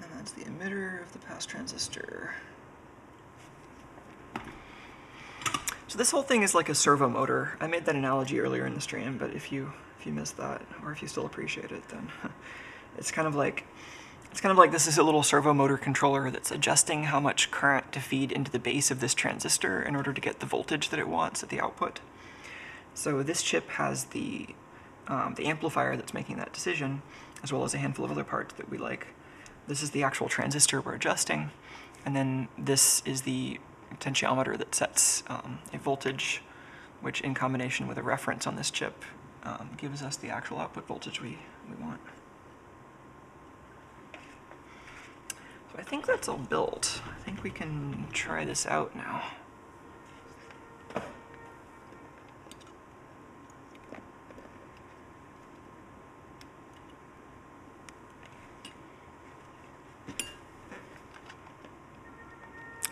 And that's the emitter of the pass transistor. So this whole thing is like a servo motor. I made that analogy earlier in the stream, but if you if you missed that, or if you still appreciate it, then it's kind of like it's kind of like this is a little servo motor controller that's adjusting how much current to feed into the base of this transistor in order to get the voltage that it wants at the output. So this chip has the um, the amplifier that's making that decision, as well as a handful of other parts that we like. This is the actual transistor we're adjusting, and then this is the potentiometer that sets um, a voltage, which in combination with a reference on this chip um, gives us the actual output voltage we, we want. I think that's all built. I think we can try this out now.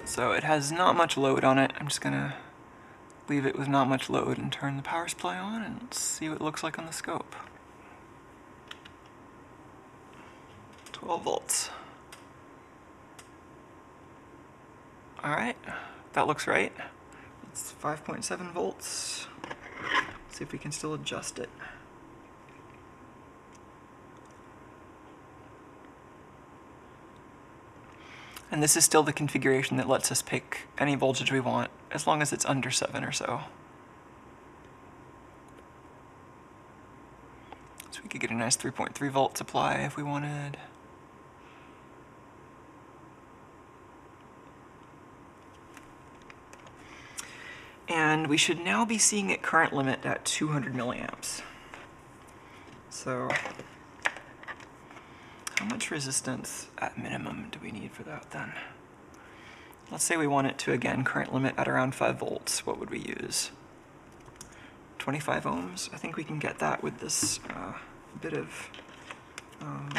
So it has not much load on it. I'm just gonna leave it with not much load and turn the power supply on and see what it looks like on the scope. 12 volts. All right, that looks right. It's 5.7 volts. see if we can still adjust it. And this is still the configuration that lets us pick any voltage we want, as long as it's under 7 or so. So we could get a nice 3.3 volt supply if we wanted. And we should now be seeing it current limit at 200 milliamps. So how much resistance at minimum do we need for that then? Let's say we want it to, again, current limit at around 5 volts. What would we use? 25 ohms? I think we can get that with this uh, bit of... Um,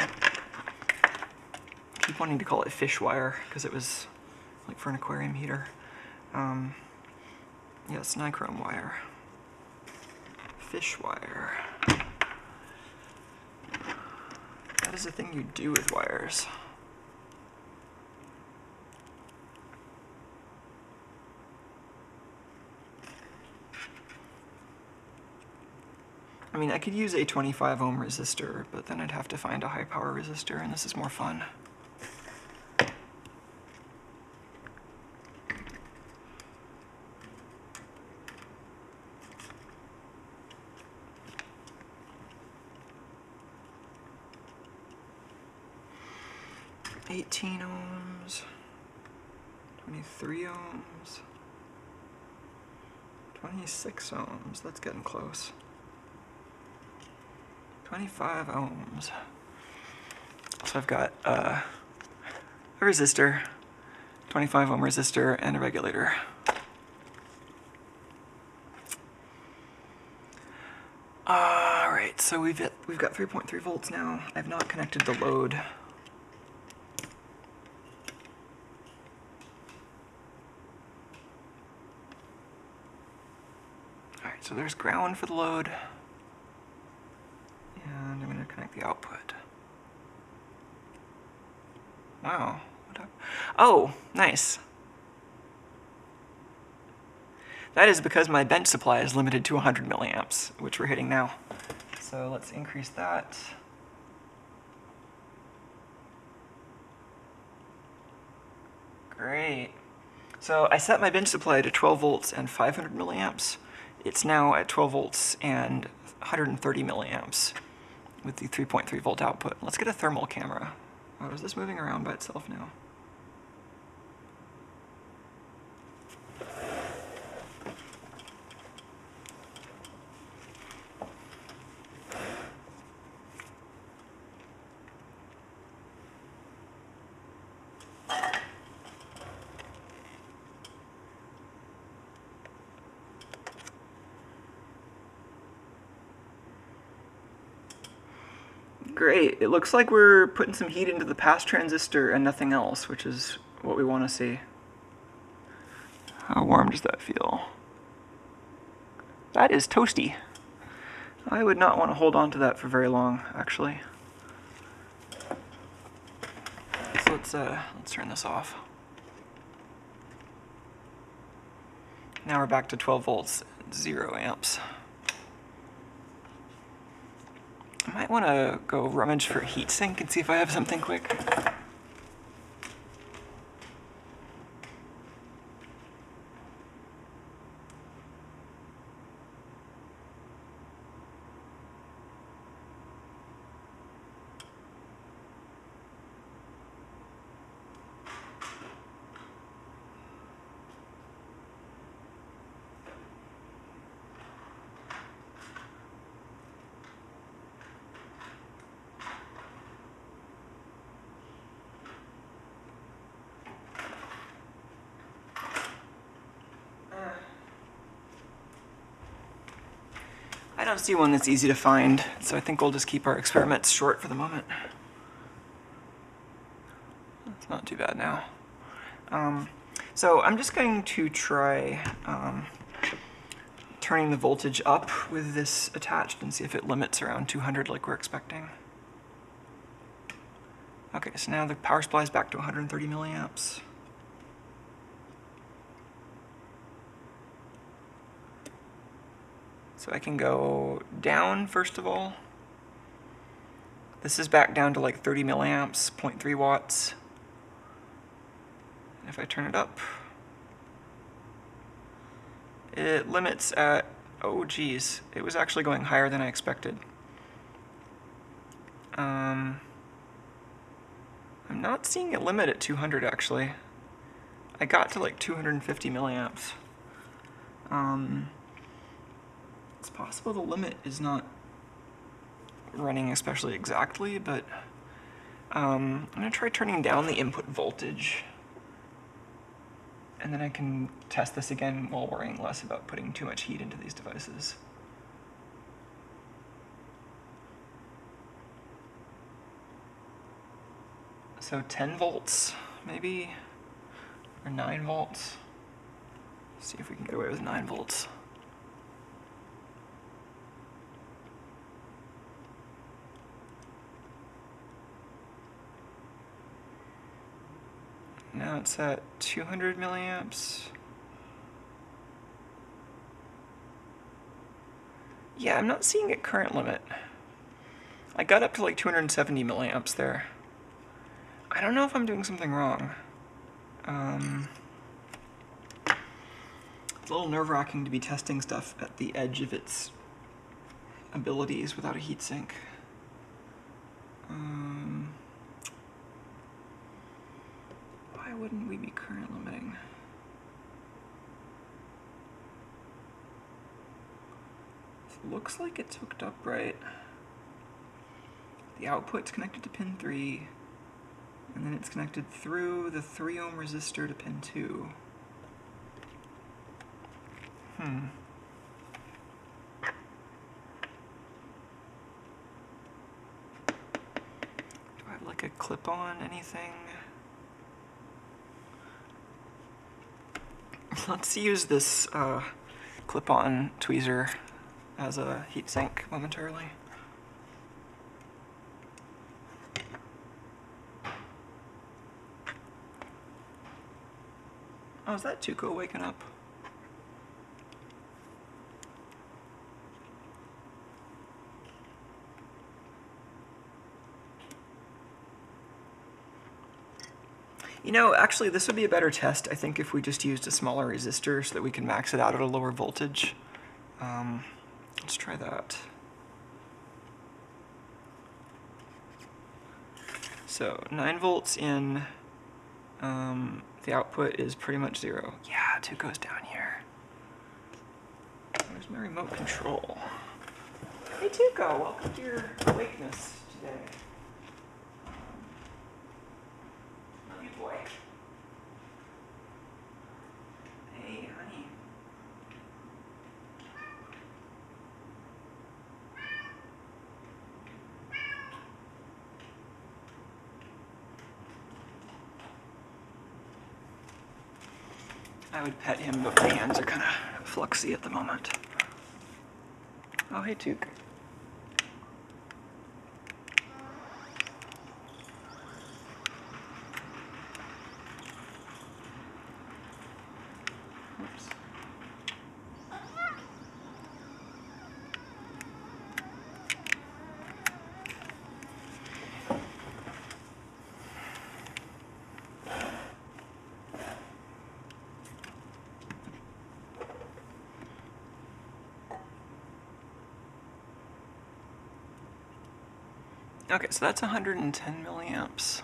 keep wanting to call it fish wire, because it was like for an aquarium heater. Um, yes, nichrome wire. Fish wire. That is a thing you do with wires. I mean, I could use a 25 ohm resistor, but then I'd have to find a high power resistor, and this is more fun. Eighteen ohms, twenty-three ohms, twenty-six ohms. That's getting close. 25 ohms. So I've got uh, a resistor, 25 ohm resistor, and a regulator. All right, so we've hit, we've got 3.3 volts now. I've not connected the load. So there's ground for the load. And I'm going to connect the output. Wow. What? Oh, nice. That is because my bench supply is limited to 100 milliamps, which we're hitting now. So let's increase that. Great. So I set my bench supply to 12 volts and 500 milliamps. It's now at 12 volts and 130 milliamps with the 3.3 volt output. Let's get a thermal camera. Oh, is this moving around by itself now? Great. It looks like we're putting some heat into the pass transistor and nothing else, which is what we want to see. How warm does that feel? That is toasty. I would not want to hold on to that for very long, actually. So let's uh, let's turn this off. Now we're back to 12 volts, zero amps. I might want to go rummage for a heatsink and see if I have something quick. See one that's easy to find, so I think we'll just keep our experiments short for the moment. It's not too bad now. Um, so I'm just going to try um, turning the voltage up with this attached and see if it limits around 200 like we're expecting. Okay, so now the power supply is back to 130 milliamps. So I can go down first of all. This is back down to like 30 milliamps, 0.3 watts. And if I turn it up, it limits at, oh geez, it was actually going higher than I expected. Um, I'm not seeing it limit at 200 actually. I got to like 250 milliamps. Um, it's possible the limit is not running especially exactly, but um, I'm gonna try turning down the input voltage. And then I can test this again while worrying less about putting too much heat into these devices. So 10 volts, maybe, or 9 volts. see if we can get away with 9 volts. Now it's at 200 milliamps. Yeah, I'm not seeing a current limit. I got up to like 270 milliamps there. I don't know if I'm doing something wrong. Um, it's a little nerve-wracking to be testing stuff at the edge of its abilities without a heatsink. Um, why wouldn't we be current limiting? It looks like it's hooked up right. The output's connected to pin 3, and then it's connected through the 3 ohm resistor to pin 2. Hmm. Do I have like a clip on anything? Let's use this uh, clip-on tweezer as a heatsink momentarily. Oh, is that Tuco waking up? You know, actually, this would be a better test, I think, if we just used a smaller resistor so that we can max it out at a lower voltage. Um, let's try that. So, 9 volts in, um, the output is pretty much zero. Yeah, two goes down here. Where's my remote control? Hey Tuco, welcome to your awakeness today. Love you, boy. Hey, honey. I would pet him, but my hands are kind of fluxy at the moment. Oh, hey, Took. So that's 110 milliamps.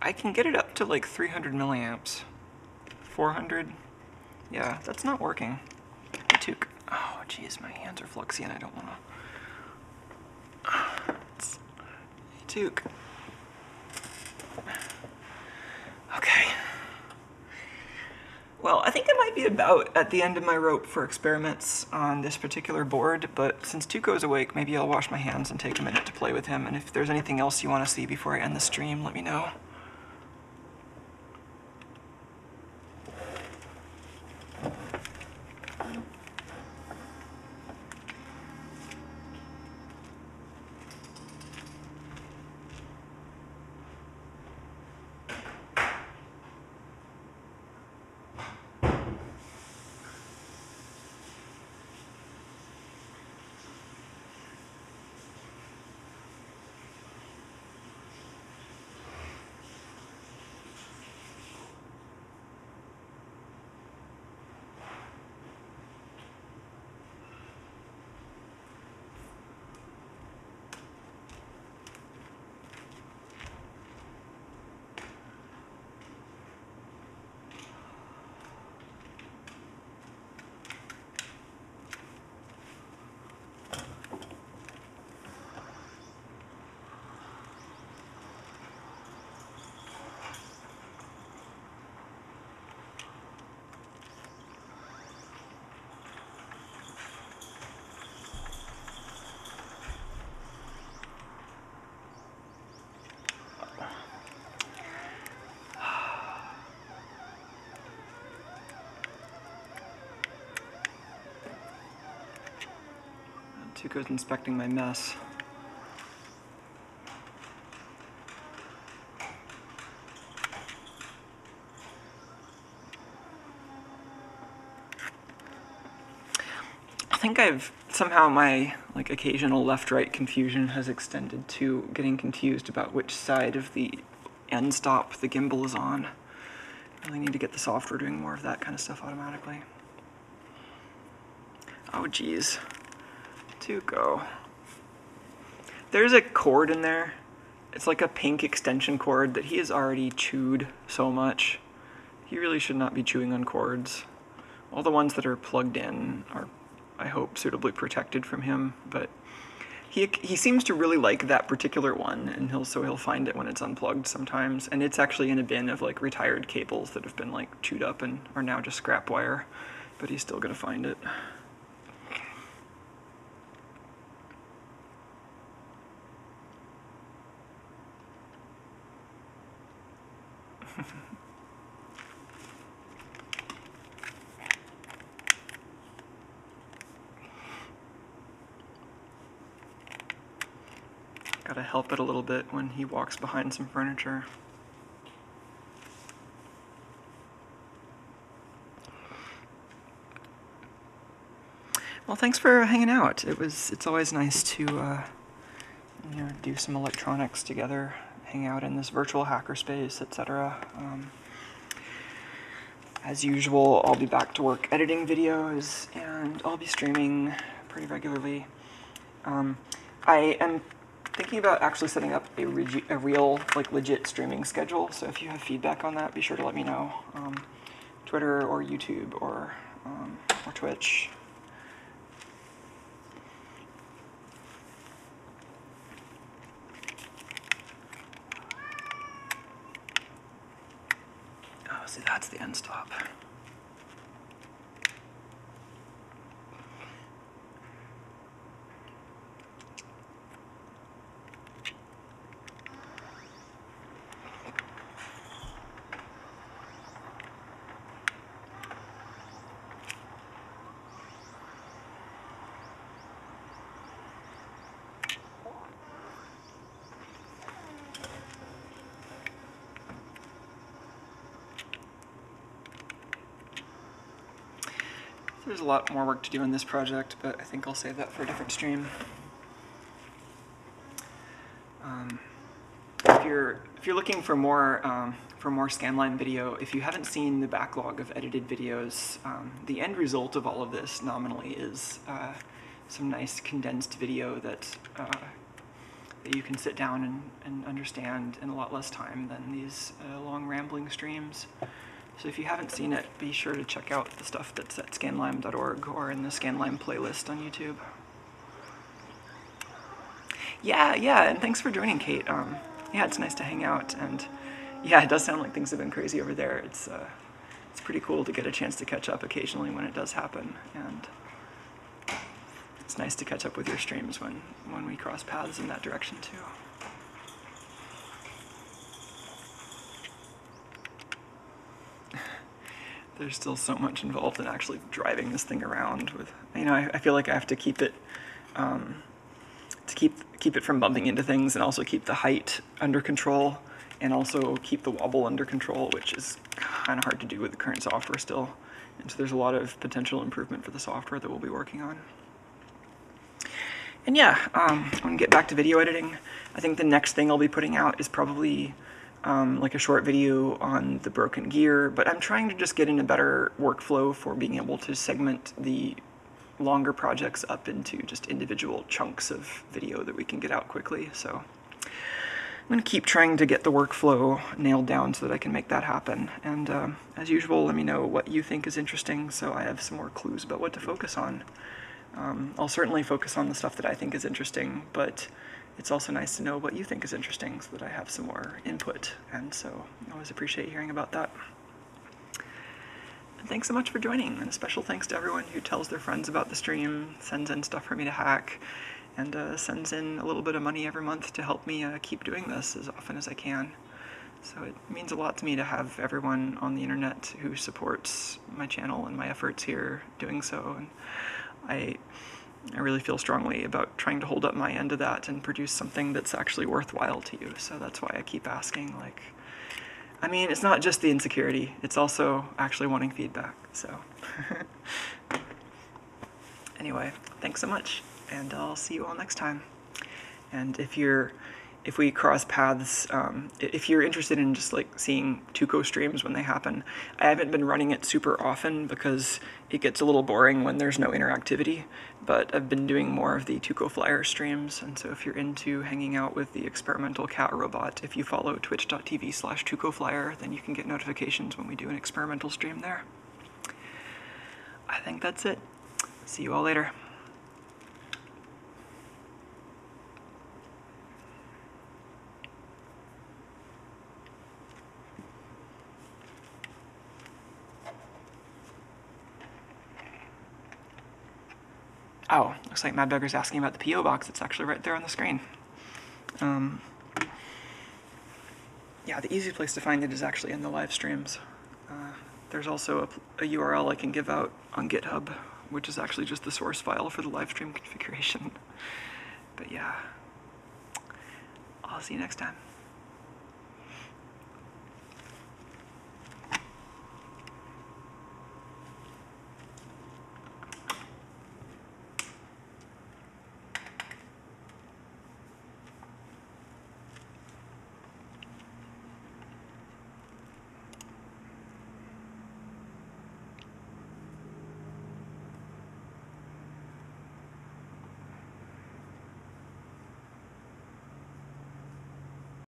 I can get it up to like 300 milliamps. 400? Yeah, that's not working. Took. Oh, geez, my hands are fluxy and I don't want to. Hey, Okay. Well, I think I might be about at the end of my rope for experiments on this particular board, but since Tuco's awake, maybe I'll wash my hands and take a minute to play with him, and if there's anything else you want to see before I end the stream, let me know. Tuco's inspecting my mess. I think I've somehow my like occasional left-right confusion has extended to getting confused about which side of the end stop the gimbal is on. I really need to get the software doing more of that kind of stuff automatically. Oh geez. Tuco. There's a cord in there. It's like a pink extension cord that he has already chewed so much. He really should not be chewing on cords. All the ones that are plugged in are, I hope, suitably protected from him, but he, he seems to really like that particular one, and he'll so he'll find it when it's unplugged sometimes. And it's actually in a bin of like retired cables that have been like chewed up and are now just scrap wire, but he's still gonna find it. Help it a little bit when he walks behind some furniture. Well, thanks for hanging out. It was it's always nice to uh, you know do some electronics together, hang out in this virtual hackerspace, etc. Um, as usual, I'll be back to work editing videos, and I'll be streaming pretty regularly. Um, I am thinking about actually setting up a, regi- a real, like, legit streaming schedule. So if you have feedback on that, be sure to let me know. Um, Twitter or YouTube or um, or Twitch. Oh, see, that's the end stop. There's a lot more work to do in this project, but I think I'll save that for a different stream. Um, if you're if you're looking for more um, for more Scanlime video, if you haven't seen the backlog of edited videos, um, the end result of all of this nominally is uh, some nice condensed video that uh, that you can sit down and, and understand in a lot less time than these uh, long rambling streams. So if you haven't seen it, be sure to check out the stuff that's at scanlime.org or in the Scanlime playlist on YouTube. Yeah, yeah, and thanks for joining, Kate. Um, yeah, it's nice to hang out, and yeah, it does sound like things have been crazy over there. It's uh, it's pretty cool to get a chance to catch up occasionally when it does happen, and it's nice to catch up with your streams when when we cross paths in that direction too. There's still so much involved in actually driving this thing around. With you know, I, I feel like I have to keep it um, to keep keep it from bumping into things, and also keep the height under control, and also keep the wobble under control, which is kind of hard to do with the current software still. And so there's a lot of potential improvement for the software that we'll be working on. And yeah, um, I'm gonna get back to video editing. I think the next thing I'll be putting out is probably um, like a short video on the broken gear, but I'm trying to just get in a better workflow for being able to segment the longer projects up into just individual chunks of video that we can get out quickly. So I'm going to keep trying to get the workflow nailed down so that I can make that happen. And um, as usual, let me know what you think is interesting so I have some more clues about what to focus on. Um, I'll certainly focus on the stuff that I think is interesting, but it's also nice to know what you think is interesting so that I have some more input. And so I always appreciate hearing about that. And thanks so much for joining, and a special thanks to everyone who tells their friends about the stream, sends in stuff for me to hack, and uh, sends in a little bit of money every month to help me uh, keep doing this as often as I can. So it means a lot to me to have everyone on the internet who supports my channel and my efforts here doing so. And I, I really feel strongly about trying to hold up my end of that and produce something that's actually worthwhile to you. So that's why I keep asking, like, I mean, it's not just the insecurity, it's also actually wanting feedback. So, anyway, thanks so much, and I'll see you all next time. And if you're if we cross paths, um, if you're interested in just like seeing Tuco streams when they happen, I haven't been running it super often because it gets a little boring when there's no interactivity. But I've been doing more of the Tuco Flyer streams, and so if you're into hanging out with the experimental cat robot, if you follow twitch.tv slash Flyer, then you can get notifications when we do an experimental stream there. I think that's it. See you all later. Oh, looks like Mad Beggar's asking about the P.O. box. It's actually right there on the screen. Um, yeah, the easy place to find it is actually in the live streams. Uh, there's also a, a URL I can give out on GitHub, which is actually just the source file for the live stream configuration. But yeah, I'll see you next time.